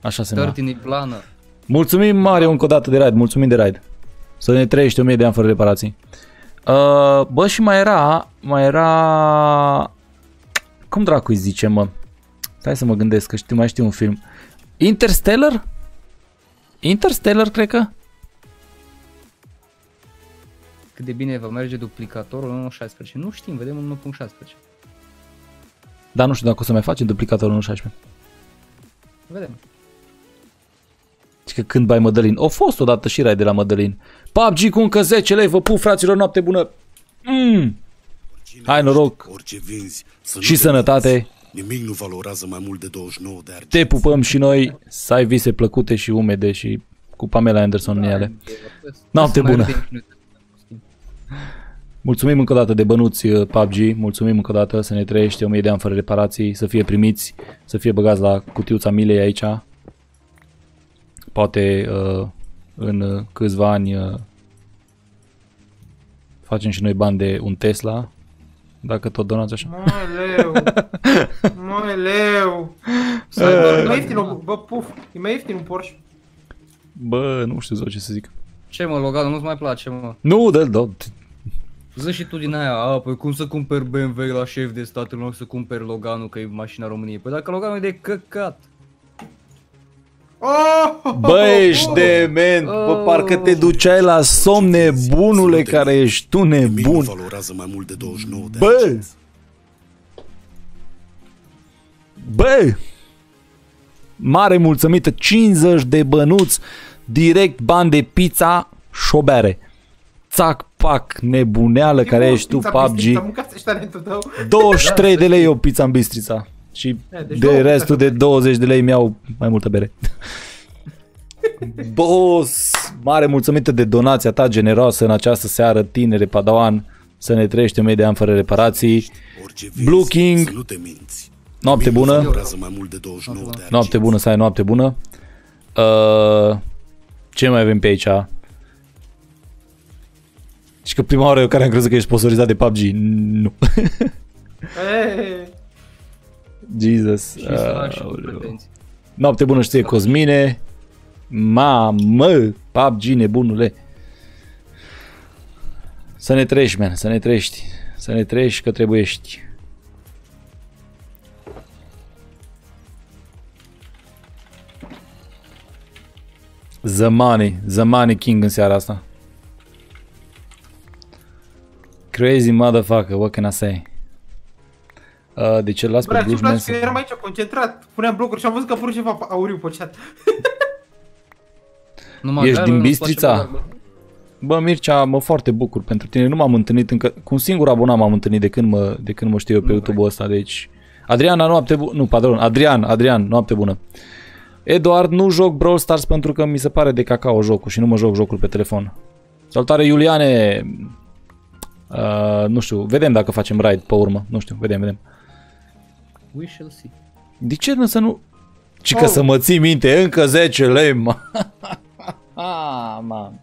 Așa se numea. Tărtini plană. Mulțumim mare încă o dată de raid, mulțumim de raid. Să ne trăiești 1000 de ani fără reparații. Uh, bă, și mai era, mai era... Cum dracu îi zice, mă? Stai să mă gândesc, că știu, mai știu un film. Interstellar? Interstellar, cred că? Cât de bine va merge duplicatorul în 1.16. Nu știm, vedem în 1.16. Dar nu știu dacă o să mai facem duplicatorul în 16. Vedem. Și că când bai Mădălin. O fost odată și rai de la Mădălin. PUBG cu încă 10 lei, vă pup fraților, noapte bună. Mm. Hai noroc Orice vinzi, să nu și te sănătate. minți. Nimic nu valorează mai mult de 29 de arginți. Te pupăm și noi să ai vise plăcute și umede și cu Pamela Anderson în ele. Noapte Să mai bună. vedem și noi. Mulțumim încă o dată de bănuți uh, PUBG, mulțumim încă o dată să ne trăiești 1000 de ani fără reparații, să fie primiți, să fie băgați la cutiuța milei aici. Poate uh, în uh, câțiva ani uh, facem și noi bani de un Tesla, dacă tot donați așa. Mai leu. Mai leu. Să, e mai ieftin, o- bă, puf, e mai ieftin un Porsche. Bă, nu știu zău ce să zic. Ce mă, Logan, nu-ți mai place, mă. Nu, da, da, Zi și tu din aia, a, păi cum să cumperi BMW la șef de stat în loc să cumperi Loganul, că e mașina României? Păi dacă Loganul e de căcat. Oh! Bă, ești dement, bă, parcă te duceai la somn nebunule care ești tu Nimic nu nebun. valorează mai mult de 29 de Bă! arginți. Bă! Mare mulțumită, 50 de bănuți, direct bani de pizza și o bere. Țac, pac, nebuneală care ești tu, Am PUBG. mâncat și talentul tău. 23 de lei o pizza în Bistrița. Și E, deci de două restul pizza. de 20 de lei mi-au mai multă bere. Boss, mare mulțumită de donația ta generoasă în această seară, tinere padawan, să ne trăiești 1000 de ani fără reparații. Orice Blue vinzi, King. să nu te minți. Noapte Nimic nu bună. valorează mai mult de 29 de arginți. Noapte bună, să ai noapte bună. Uh, ce mai avem pe aici? Și că prima oară eu care am crezut că ești sponsorizat de PUBG. Nu. E, Jesus. Și săraci și cu Aoleu. pretenții. Noapte bună și ție, Cosmine. Mamă, PUBG nebunule. Să ne trăiești, man, să ne trăiești. Să ne trăiești că trebuiești. The Money, The Money King în seara asta. Crazy motherfucker, what can I say? Uh, de ce îl las Bă, pe ce Bushman place să... că eram aici concentrat, puneam blocuri și am văzut că a apărut ceva auriu pe chat. Numai Ești Gaia, din nu-ți Bistrița? place Logan? Bă, Mircea, mă foarte bucur pentru tine. Nu m-am întâlnit încă, cu un singur abonat m-am întâlnit de când mă, de când mă știu eu pe YouTube-ul ăsta, deci... Adriana, noapte bună. Nu, pardon, Adrian, Adrian, noapte bună. Eduard, nu joc Brawl Stars pentru că mi se pare de cacao jocul și nu mă joc jocul pe telefon. Salutare, Iuliane! Uh, nu știu, vedem dacă facem raid pe urmă. Nu știu, vedem, vedem. We shall see. De ce nu să nu... Ci că Oh. să mă ții minte, încă 10 lei, mă. ah, man.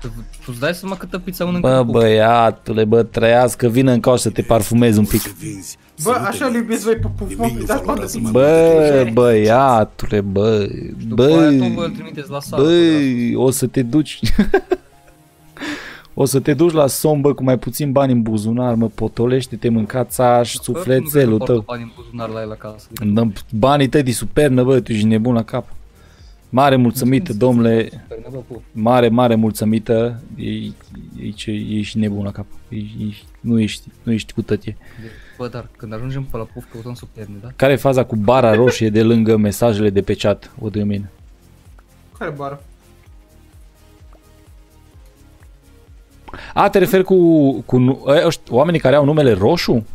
Tu tu îți dai seama câtă pizza mănâncă Bă, cu- băiatule, bă, trăiască, vină în caș să te parfumezi un pic. Orice vinzi, să Bă, nu te așa minți. iubiți voi pe puf, mă, Nimic nu dați bani valorează de mai pizza. Bă, băiatule, bă, După aia bă, tot vă îl trimiteți la sală. bă, pe o să te duci... O să te duci la somn, bă, cu mai puțin bani în buzunar, mă, potolește-te, mâncați aș asta. Bă, sufletelul nu cred că tău. poartă bani în buzunar la el acasă. Dăm Banii tăi de supernă, bă, tu ești nebun la cap. Mare mulțumită, domnule, Super, bă, pu. mare, mare mulțumită, ei, ei, ce, ești nebun la cap, ești, ești, nu, ești, nu ești cu tătie. Bă, dar când ajungem pe la puf, căutăm superne, da? Care e faza cu bara roșie de lângă mesajele de pe chat? O de mine. Care bară? A, te referi cu, cu nu- ăia ăști- oamenii care au numele roșu?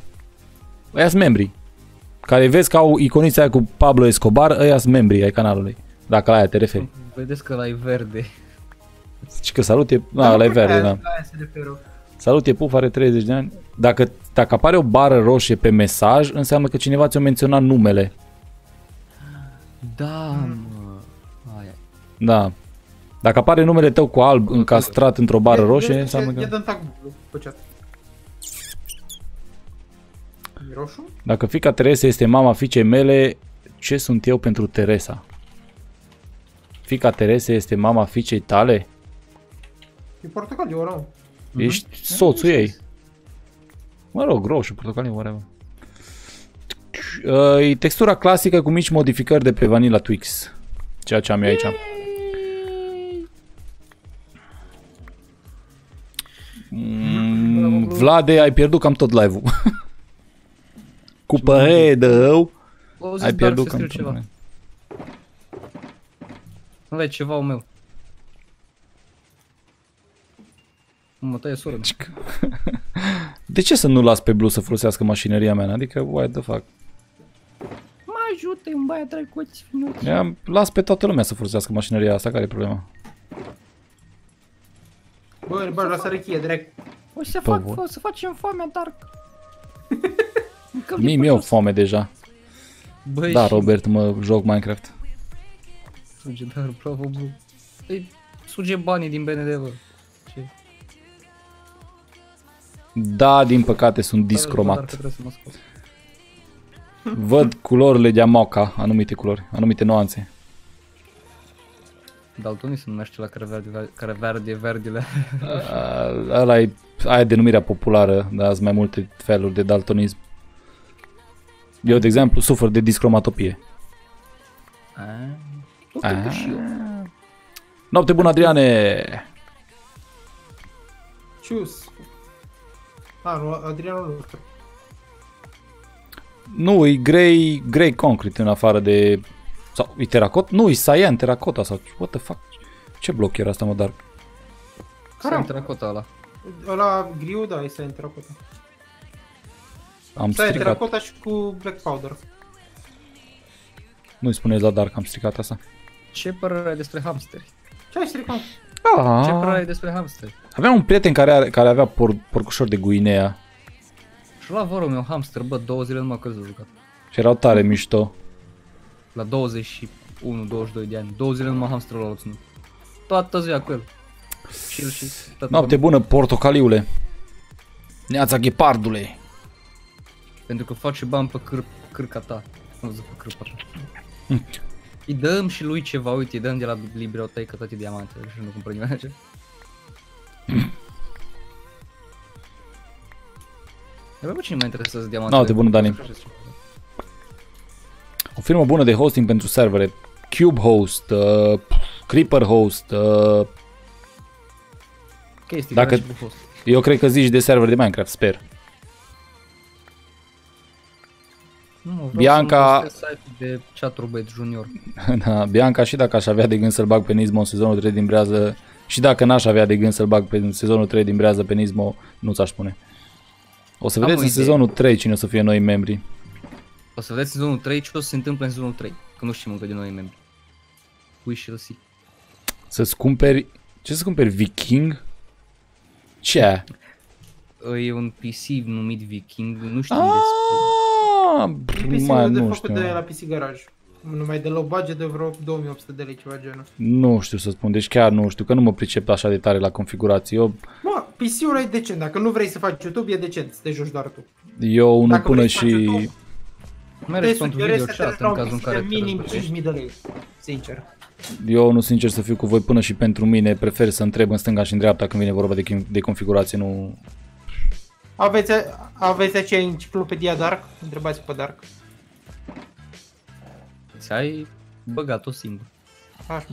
Ăia sunt membri. Care vezi că au iconița aia cu Pablo Escobar, ăia sunt membri ai canalului. Dacă la aia te referi. Vedeți că la e verde. Și că salut e... Na, ăla e verde, da. La aia se referă. Salut e puf, are 30 de ani. Dacă, dacă apare o bară roșie pe mesaj, înseamnă că cineva ți-a menționat numele. Da, mă. Aia. Da. Dacă apare numele tău cu alb încastrat într-o bară Ia- roșie, ia- înseamnă Ia că... dă-mi tag pe chat. E roșu? Dacă fica Teresa este mama fiicei mele, ce sunt eu pentru Teresa? Fica Terese este mama fiicei tale? E portocaliu, ăla, mă. Ești soțul ei. Mă rog, roșu, portocaliu, whatever. Uh, E textura clasică cu mici modificări de pe Vanilla Twix. Ceea ce am eu aici. Mm, Vlade, ai pierdut cam tot live-ul. cu păredău, O, ai pierdut cam cam tot. ceva. Nu vezi ceva meu. Mă tăie soră. De ce să nu las pe Blue să folosească mașinăria mea? Adică, what the fuck? Mă ajute un băiat drăguț frumos. Ia, las pe toată lumea să folosească mașinăria asta, care e problema? Bă, bă, la sărăchie, direct. O să, Bă, fac, bun. o să facem foamea, Dark. Încă Mie mi-e foame deja. Băi, Da, și- Robert, mă joc Minecraft. Suge, dar bravo, bro. Îi suge banii din BND, bă. Ce? Da, din păcate sunt Dar că discromat. trebuie să mă scot. Văd culorile de amoca, anumite culori, anumite nuanțe. Daltonii se numește la care verde, care verde verdile. Uh, Ăla e, aia e denumirea populară, dar sunt mai multe feluri de daltonism. Eu, de exemplu, sufăr de discromatopie. Ah. Ah. Ah. și eu. Noapte bună, Adriane! Cius. A, nu, Adrianul nu știu. Nu, e grey, grey concrete în afară de... Sau, e teracot? Nu, e cyan teracota sau... What the fuck? Ce bloc era asta, mă, dar... Care am teracota ăla? Ăla griu, da, este în teracota. Am Stai, stricat. teracota și cu black powder. Nu-i spuneți la Dark că am stricat asta. Ce părere ai despre hamsteri? Ce ai stricat? Ce părere Ah. ai despre hamsteri? Aveam un prieten care, are, care avea por, porcușor de Guinea Și la vorul meu hamster, bă, două zile numai că jucat. și erau tare mișto. La 21-22 de ani. Două zile numai hamsterul ăla l-a ținut. Toată ziua cu el. Și el și tata Noapte mea. bună, portocaliule. Neața ghepardule. Pentru că face bani pe câr, cârca ta. Nu zic pe cârpa ta. Îi dăm și lui ceva, uite, îi dăm de la bibliotecă toate diamantele și nu cumpără nimeni așa. Bă, pe cine mă interesează diamantele? Noapte bună, Dani. O firmă bună de hosting pentru servere. Cube Host, uh, Creeper Host. Uh, Chestii Dacă- care și cu host. eu cred că zici de server de Minecraft, sper. Nu, vreau Bianca- să site de Chatrobet Junior. da, Bianca și dacă aș avea de gând să-l bag pe Nismo în sezonul 3 din Brează și dacă n-aș avea de gând să-l bag pe sezonul 3 din Brează pe Nismo, nu ți-aș spune. O să Am vedeți o în idee. sezonul 3 cine o să fie noi membri. O să vedeți sezonul 3 ce o să se întâmple în sezonul 3. Că nu știm încă de noi membri. We shall see. Să-ți cumperi... Ce să cumperi? Viking? Ce? E un PC numit Viking, nu știm despre. Ah, mai PC-ul de nu făcut știu. de la PC Garage. Numai de low budget de vreo 2800 de lei, ceva genul. Nu știu să spun, deci chiar nu știu, că nu mă pricep așa de tare la configurații. Eu, Mă, PC-ul e decent. Dacă nu vrei să faci YouTube, e decent. Să te joci doar tu. eu unul Dacă până vrei să faci și... YouTube, Mergi te pentru sugerez video să te chat la în un cazul în PC care de te minim războiești. 5000 de lei. Sincer. Eu nu sincer să fiu cu voi până și pentru mine, prefer să întreb în stânga și în dreapta când vine vorba de, chim- de configurație, nu... Aveți, aveți aceea enciclopedia Dark? Întrebați pe Dark. Ți-ai băgat-o singur. Așa.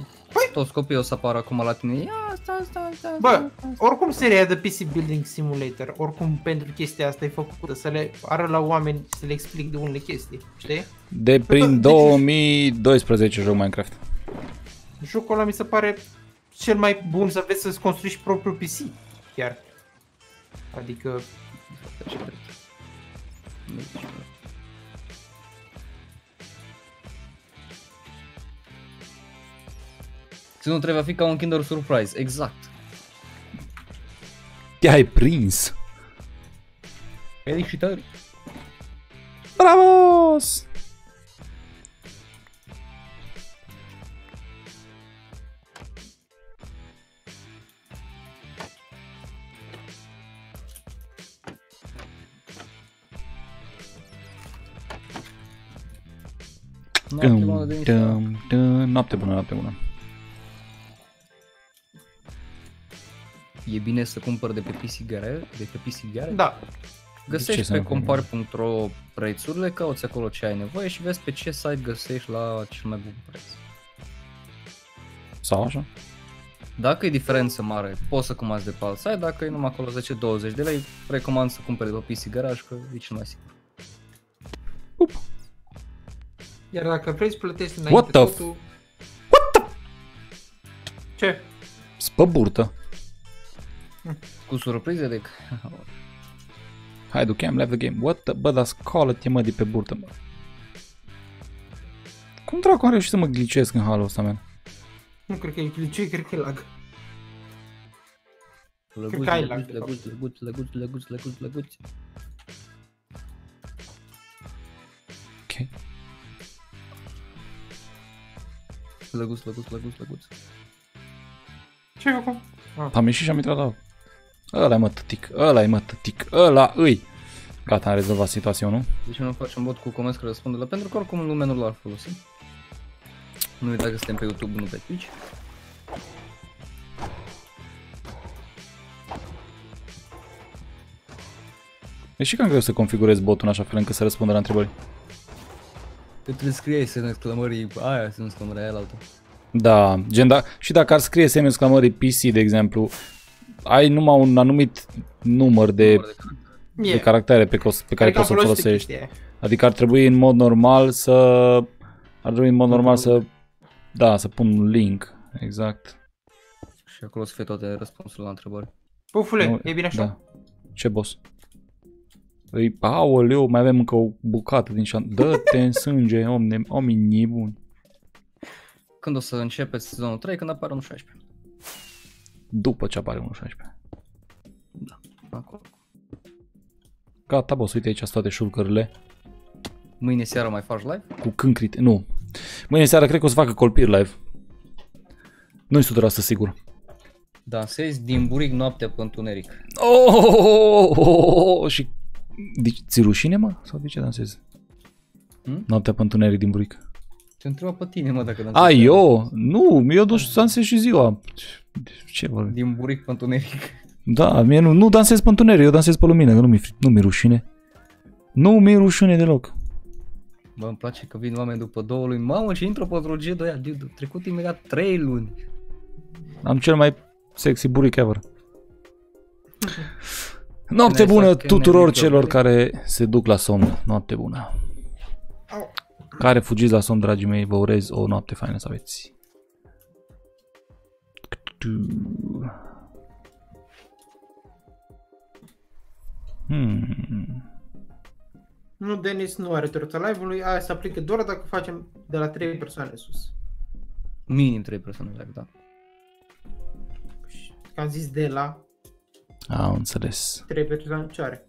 Toți copiii o să apară acum la tine. Ia, asta, asta, asta. Bă, oricum seria de PC Building Simulator, oricum pentru chestia asta e făcută să le arăt la oameni, să le explic de unele chestii, știi? De prin 2012 joc Minecraft. Jocul ăla mi se pare cel mai bun să vezi să-ți construiești propriul PC, chiar. Adică, Ținut trebuie fi ca un Kinder Surprise, exact. Te-ai prins! Felicitări! Bravos! Noapte bună, Dum, Denis. dum, dum. Noapte bună, e bine să cumpăr de pe PC Gare, de pe PC Gare. Da. ce Găsești să pe nu cumpăr? compar.ro prețurile, cauți acolo ce ai nevoie și vezi pe ce site găsești la cel mai bun preț. Sau așa? Dacă e diferență mare, poți să comanzi de pe alt site, dacă e numai acolo 10-20 de lei, recomand să cumperi de pe PC Garage, că e cel mai sigur. Iar dacă vrei să plătești What înainte the totul... Ce? Spă burtă. Cu surprize de... Hai, du cam, left the game. What the... Bă, dar scoală-te, mă, de pe burtă, mă. Cum dracu am reușit să mă glicesc în halul ăsta, man? Nu cred că e cliciu, cred că e lag. Lăguți, că ai lag, lăguți, de fapt. lăguți, lăguți, lăguți, lăguți, lăguți, lăguți. Ok. Lăguți, lăguți, lăguți, lăguți. Ce ai făcut? Am ieșit și am intrat la... Ăla-i mă tătic, ăla-i mă tătic, ăla îi. Gata, am rezolvat situația, nu? De ce nu facem bot cu comenzi care răspunde la... Pentru că oricum lumea nu l-ar folosi. Nu uita că suntem pe YouTube, nu pe Twitch. E și cam greu să configurezi botul în așa fel încât să răspundă la întrebări. Că trebuie să scrie semne exclamării aia, semne exclamării aia la altă. Da, gen da, și dacă ar scrie semne exclamării PC, de exemplu, ai numai un anumit număr de, de caractere pe, cos- pe care Cred că poți să am o folosit folosești. chestia aia. Adică ar trebui în mod normal să... Ar trebui în mod normal să... Da, să pun un link. Exact. Și acolo să fie toate răspunsurile la întrebări. Pufule, Nu- e bine așa? Da. Ce boss? Îi, aoleu, mai avem încă o bucată din șan... Dă-te în sânge, omne, oamenii buni. Când o să începeți sezonul 3, când apare 1.16. După ce apare 1.16. Acolo. Gata, boss, uite aici sunt toate șurcările Mâine seara mai faci live? cu câncrit. Nu. Mâine seara cred că o să facă colpiri live. Nu-i 100% sigur. Dansezi din buric noaptea pe întuneric. Oh, oh, oh, oh, oh, și deci, ți rușine, mă? Sau de ce dansezi? Hmm? Noaptea pe întuneric din buric. Te întreba pe tine, mă, dacă dansezi. A, pe- eu? Nu, eu duc să dansez și ziua. Ce vorbim? Din buric pe întuneric. Da, mie nu, nu dansez pe întuneric, eu dansez pe lumină, că nu mi-e, fri- nu mi-e rușine. Nu mi-e rușine deloc. Bă, îmi place că vin oameni după două luni. Mamă, ce intru pe o G2 aia, dude, a trecut imediat trei luni. Am cel mai sexy buric ever. Noapte Când ai bună fost- când tuturor ai celor buric? care se duc la somn. Noapte bună. Care fugiți la somn, dragii mei, vă urez o noapte faină să aveți. Hmm. Nu, Denis nu are torța live-ului, aia se aplică doar dacă facem de la 3 persoane sus. Minim trei persoane live, da. Și Că am zis de la Am înțeles. 3 persoane, ce are?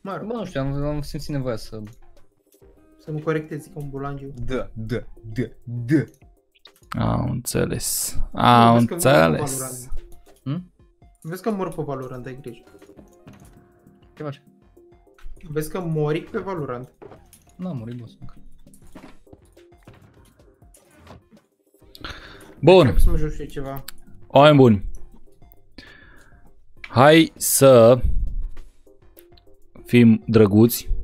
Mă rog, Bă, nu știu, am, am simțit nevoia să... să mă corectezi ca un bulangiu. Da, da, da, da. Am înțeles. Am Vezi că mor pe înțeles. Valorant. Hm? Vezi că mor pe Valorant, ai grijă. Ce faci? Vezi că mori pe Valorant. N-am murit, boss, încă. Bun. Trebuie să mă joc și eu ceva. Oameni buni. Hai să fim drăguți.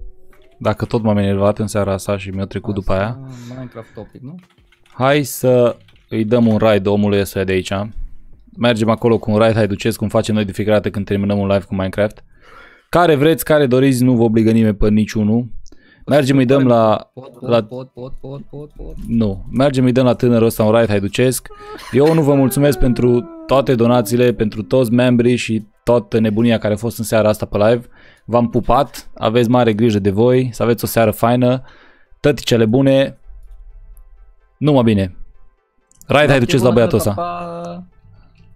Dacă tot m-am enervat în seara asta și mi-a trecut după aia. Asta, Minecraft topic, nu? Hai să îi dăm un raid omului ăsta de aici. Mergem acolo cu un raid, hai duceți cum facem noi de fiecare dată când terminăm un live cu Minecraft. Care vreți, care doriți, nu vă obligă nimeni pe niciunul. Mergem, îi dăm la... Pot, pot, la pot, pot, pot, pot, pot. nu, mergem, îi dăm la tânărul ăsta un raid haiducesc. Eu nu vă mulțumesc pentru toate donațiile, pentru toți membrii și toată nebunia care a fost în seara asta pe live. V-am pupat, aveți mare grijă de voi, să aveți o seară faină, tăticele bune, numai bine. Raid haiducesc la băiatul ăsta. Pa!